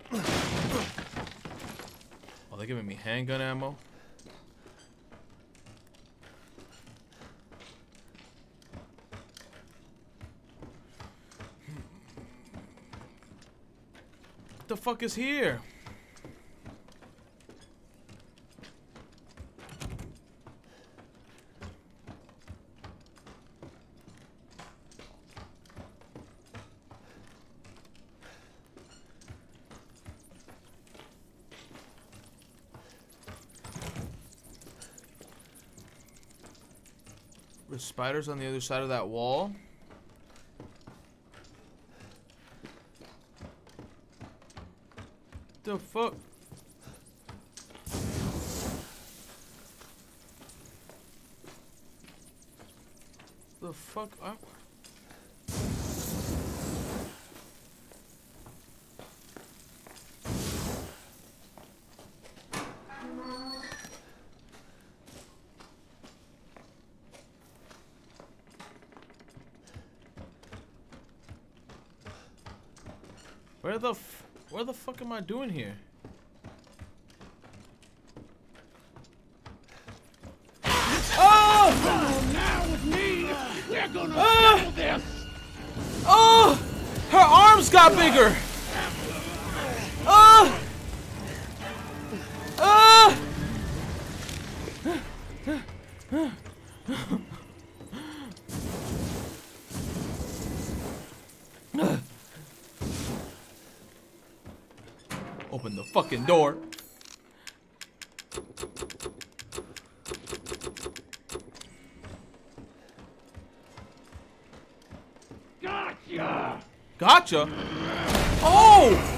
Oh, they're giving me handgun ammo. What the fuck is here? Spiders on the other side of that wall. The fuck? The fuck? I Where the f where the fuck am I doing here? Oh! Now with me, they're gonna Ah! settle this. Oh! Her arms got bigger! Fucking door. Gotcha. Gotcha. Oh!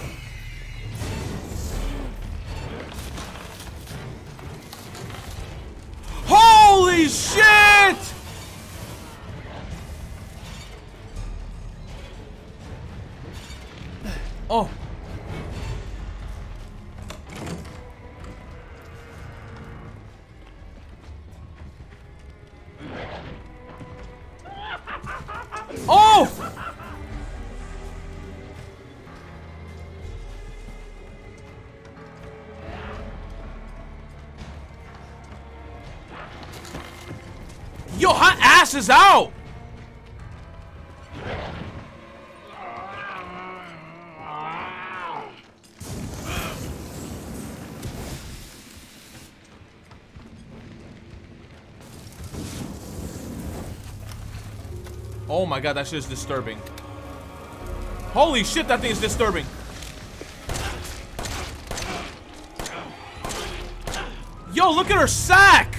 Is out! Oh my god, that shit is disturbing. Holy shit, that thing is disturbing. Yo, look at her sack!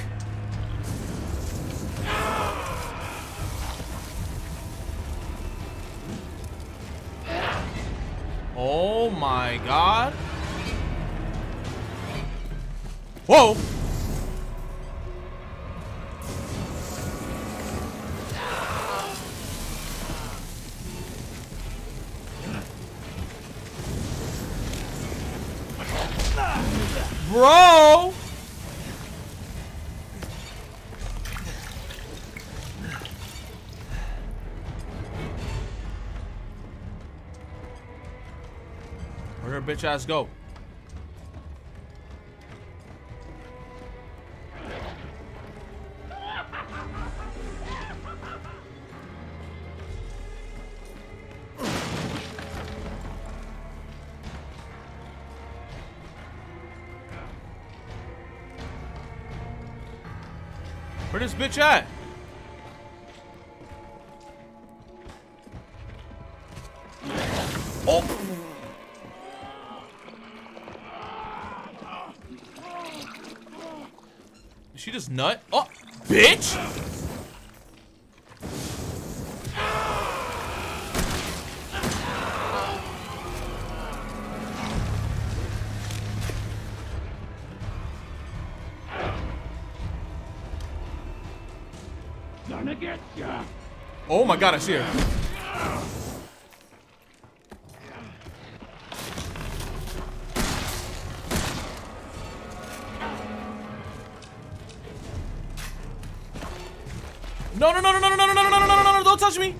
Whoa! Bro! Where'd her bitch ass go? Bitch at? Oh! Is she just nut? Oh, bitch! My god, I see her. No, no, no, no, no, no, no, no, no, no, no, no, no, no, don't touch me.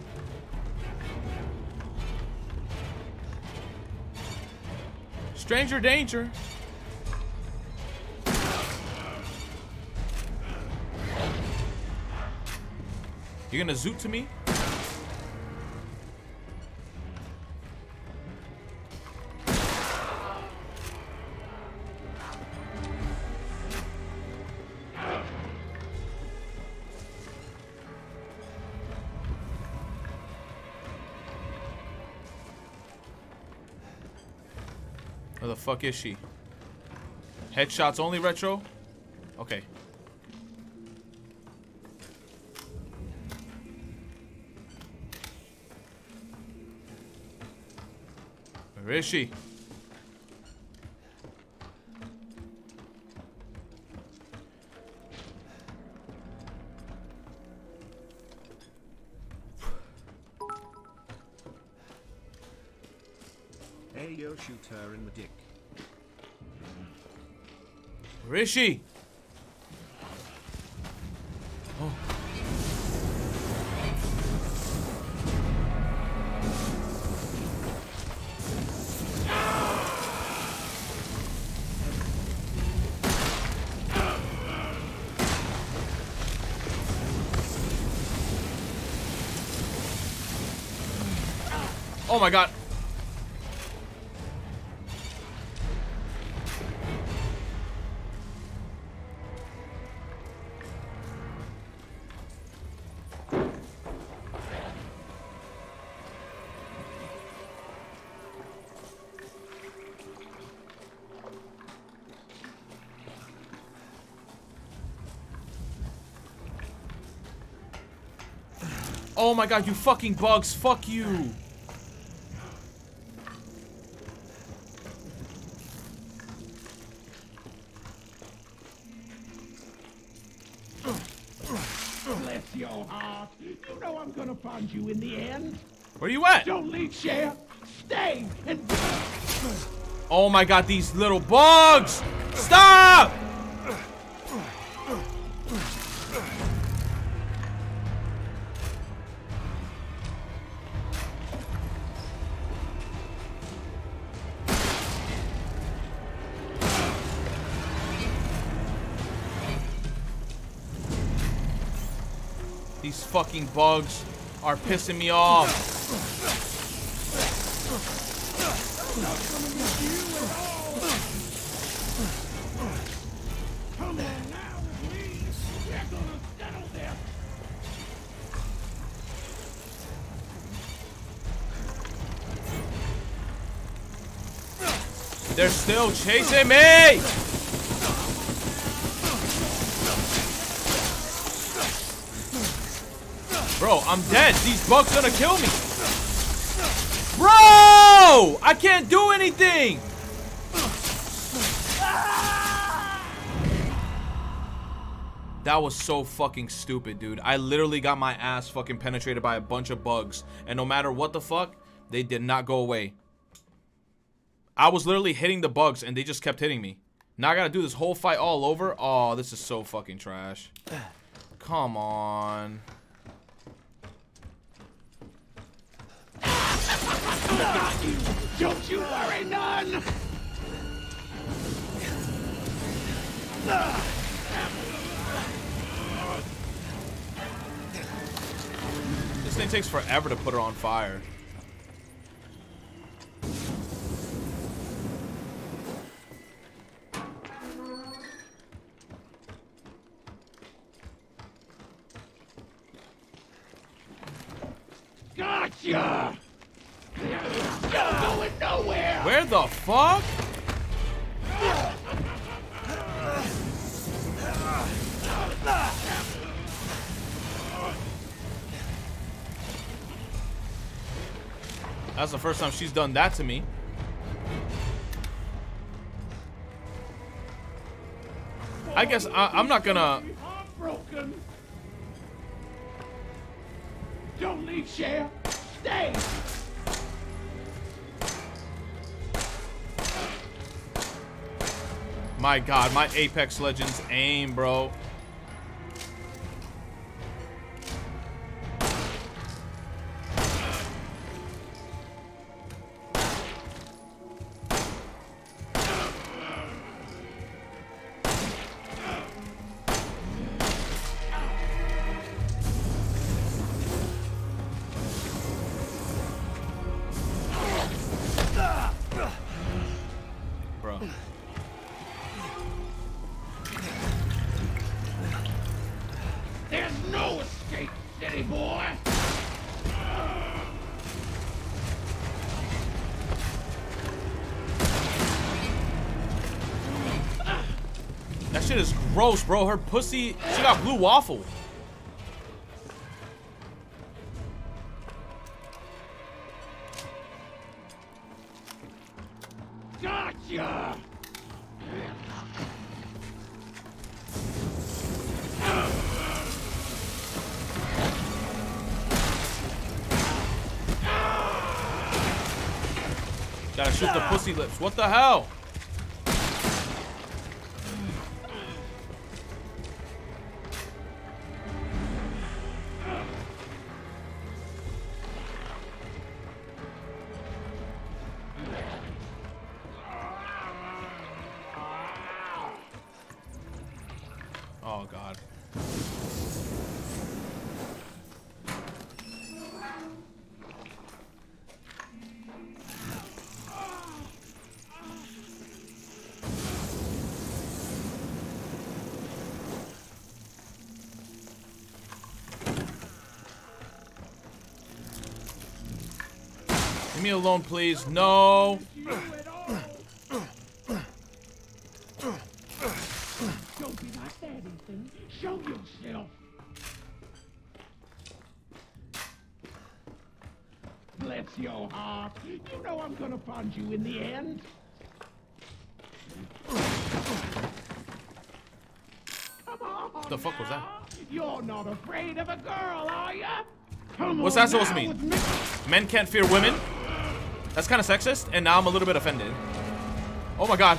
Stranger danger. You're gonna zoot to me? Fuck is she? Headshots only retro? Okay. Where is she? Where Oh my god, you fucking bugs. Fuck you. Bless your heart. You know I'm gonna find you in the end. Where you at? Don't leave, Cher. Stay and. Oh my god, these little bugs! Stop! Fucking bugs are pissing me off. They're still chasing me! Bro, I'm dead. These bugs gonna kill me. Bro! I can't do anything! That was so fucking stupid, dude. I literally got my ass fucking penetrated by a bunch of bugs. And no matter what the fuck, they did not go away. I was literally hitting the bugs and they just kept hitting me. Now I gotta do this whole fight all over? Oh, this is so fucking trash. Come on. Got you. Don't you worry none. This thing takes forever to put her on fire. First time she's done that to me. I guess I, I'm not gonna. Broken. Don't leave, Cher. Stay. My god, my Apex Legends aim. Bro. Gross, bro. Her pussy, she got blue waffle. Gotcha! Gotta shoot the pussy lips. What the hell? Alone, please. No. Don't be like that, Ethan. Show yourself. Bless your heart. You know I'm gonna find you in the end. Come on. What the fuck was that? You're not afraid of a girl, are? Come What's that supposed to mean? me. Men can't fear women? That's kind of sexist, and now I'm a little bit offended. Oh my god.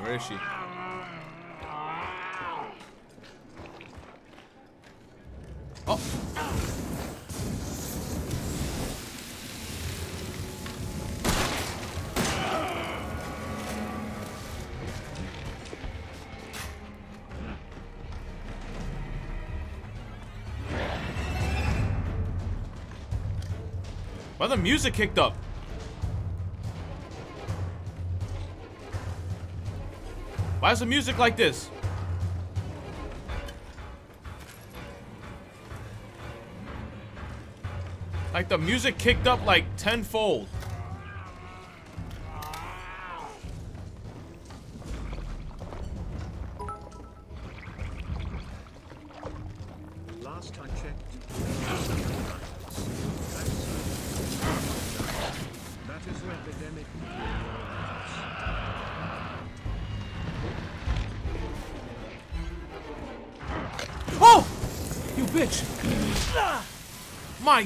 Where is she? The music kicked up? Why is the music like this? Like the music kicked up like tenfold.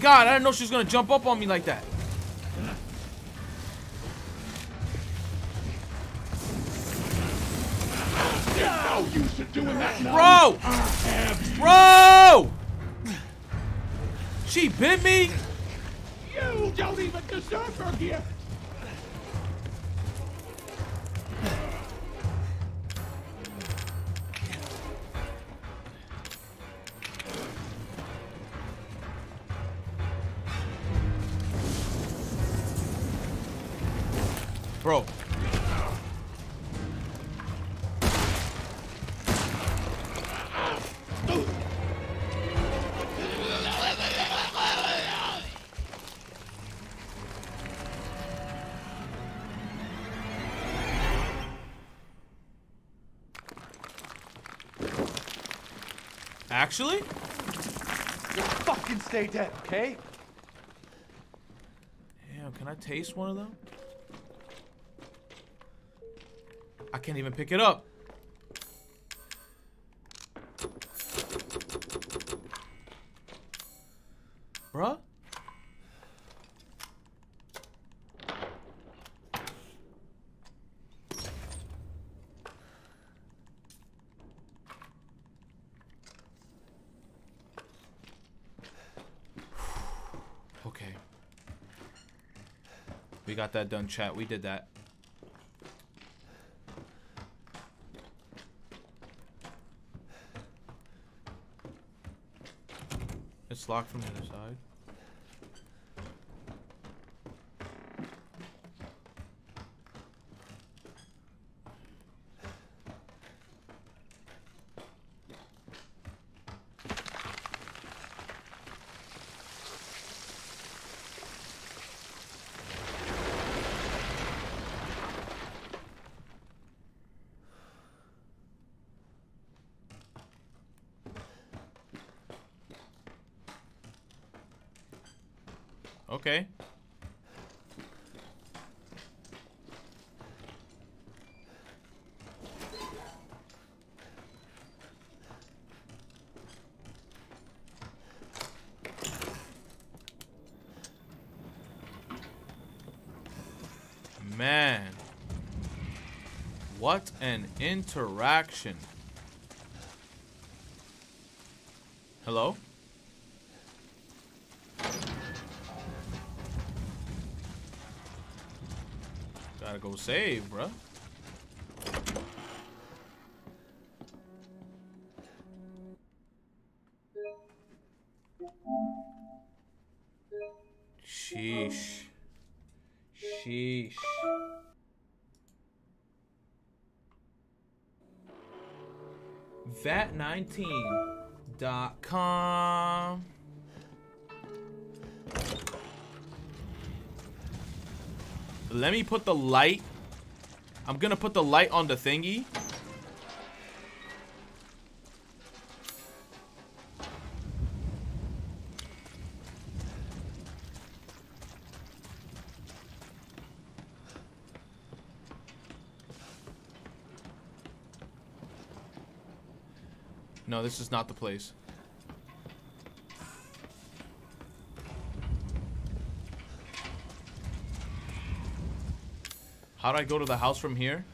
God, I didn't know she was gonna jump up on me like that. No use in doing that. Bro! Bro! She bit me? You don't even deserve her gift. Actually? Just fucking stay dead, okay? Damn, can I taste one of them? I can't even pick it up. Bruh? Okay. We got that done, chat. We did that. It's locked from the other side. Okay. Man. What an interaction. Hello? Gotta go save, bruh. The light. I'm gonna put the light on the thingy. No, this is not the place. How do I go to the house from here?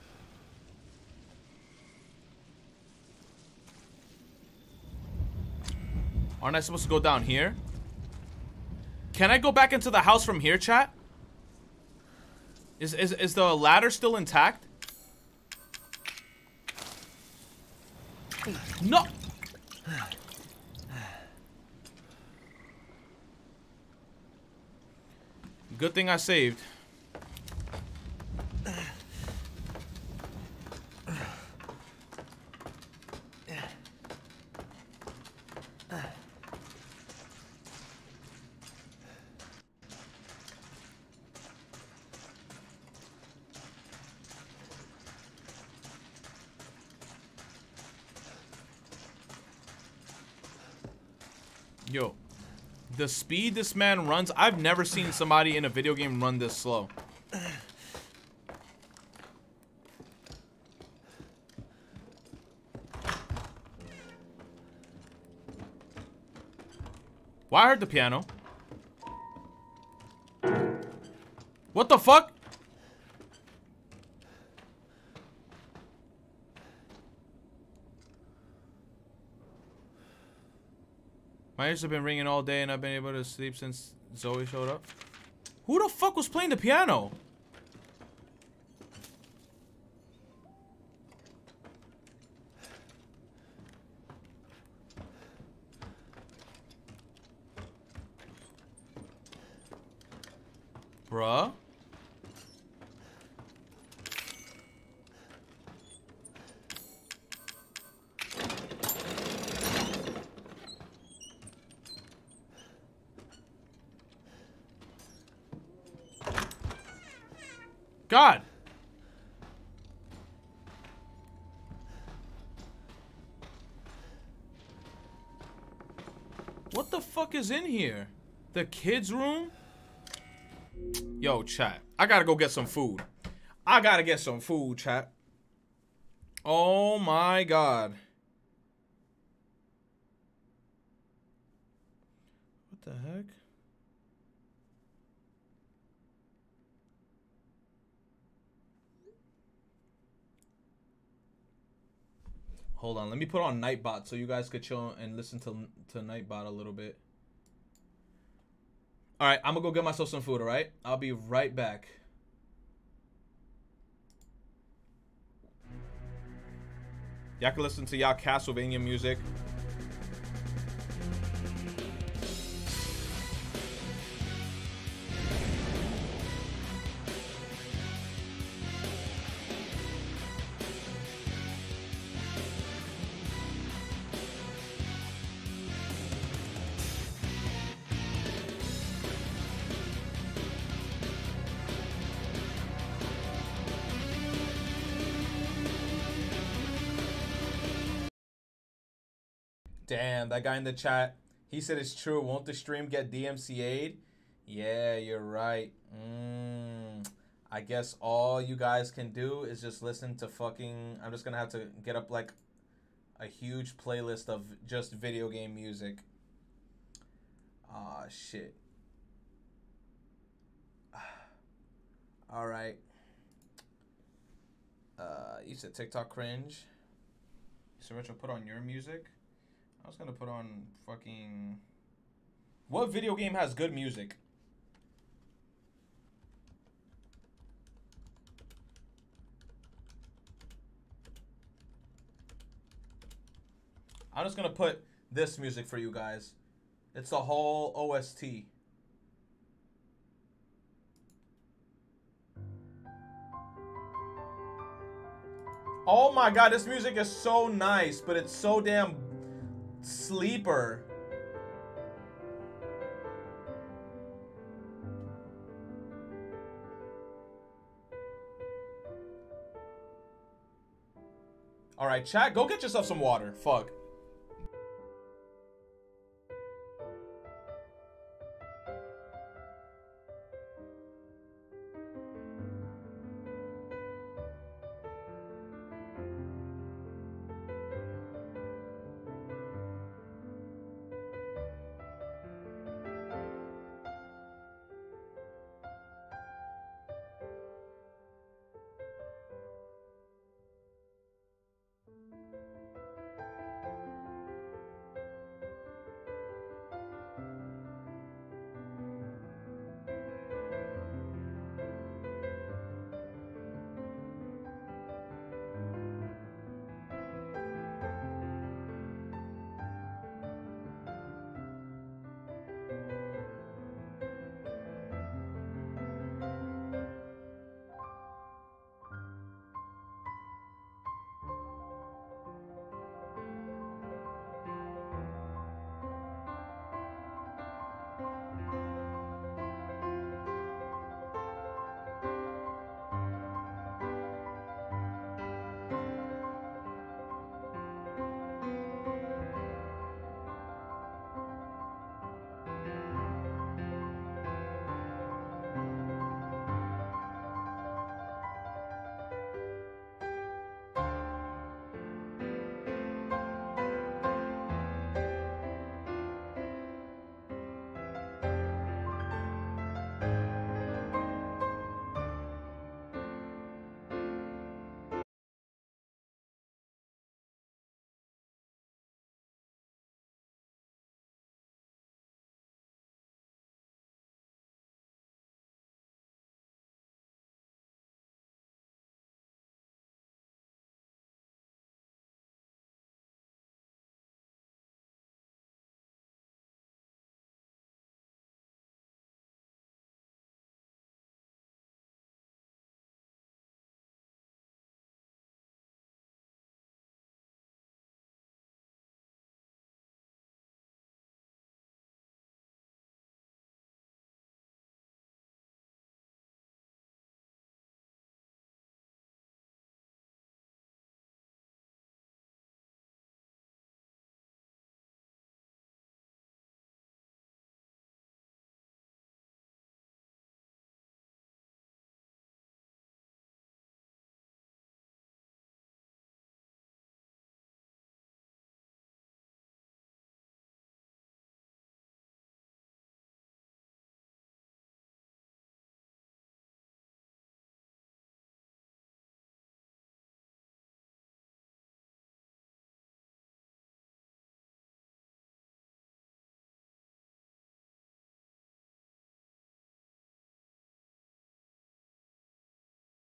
Aren't I supposed to go down here? Can I go back into the house from here, chat? Is, is, is the ladder still intact? No! Good thing I saved. Yo, the speed this man runs, I've never seen somebody in a video game run this slow. Why I heard the piano? What the fuck? My ears have been ringing all day and I've been able to sleep since Zoe showed up. Who the fuck was playing the piano? Bruh. God. What the fuck is in here? The kids' room? Yo, chat. I gotta go get some food. I gotta get some food, chat. Oh my god. What the heck? Hold on, let me put on Nightbot so you guys could chill and listen to to Nightbot a little bit. All right, I'm gonna go get myself some food. All right, I'll be right back. Y'all can listen to y'all Castlevania music. Damn, that guy in the chat, he said it's true. Won't the stream get DMCA'd? Yeah, you're right. Mm, I guess all you guys can do is just listen to fucking. I'm just gonna have to get up like a huge playlist of just video game music. Ah, shit. All right. Uh, you said TikTok cringe. So Rich will put on your music. I was gonna put on fucking. What video game has good music? I'm just gonna put this music for you guys. It's the whole OST. Oh my god, this music is so nice, but it's so damn sleeper. All right, chat, go get yourself some water. Fuck.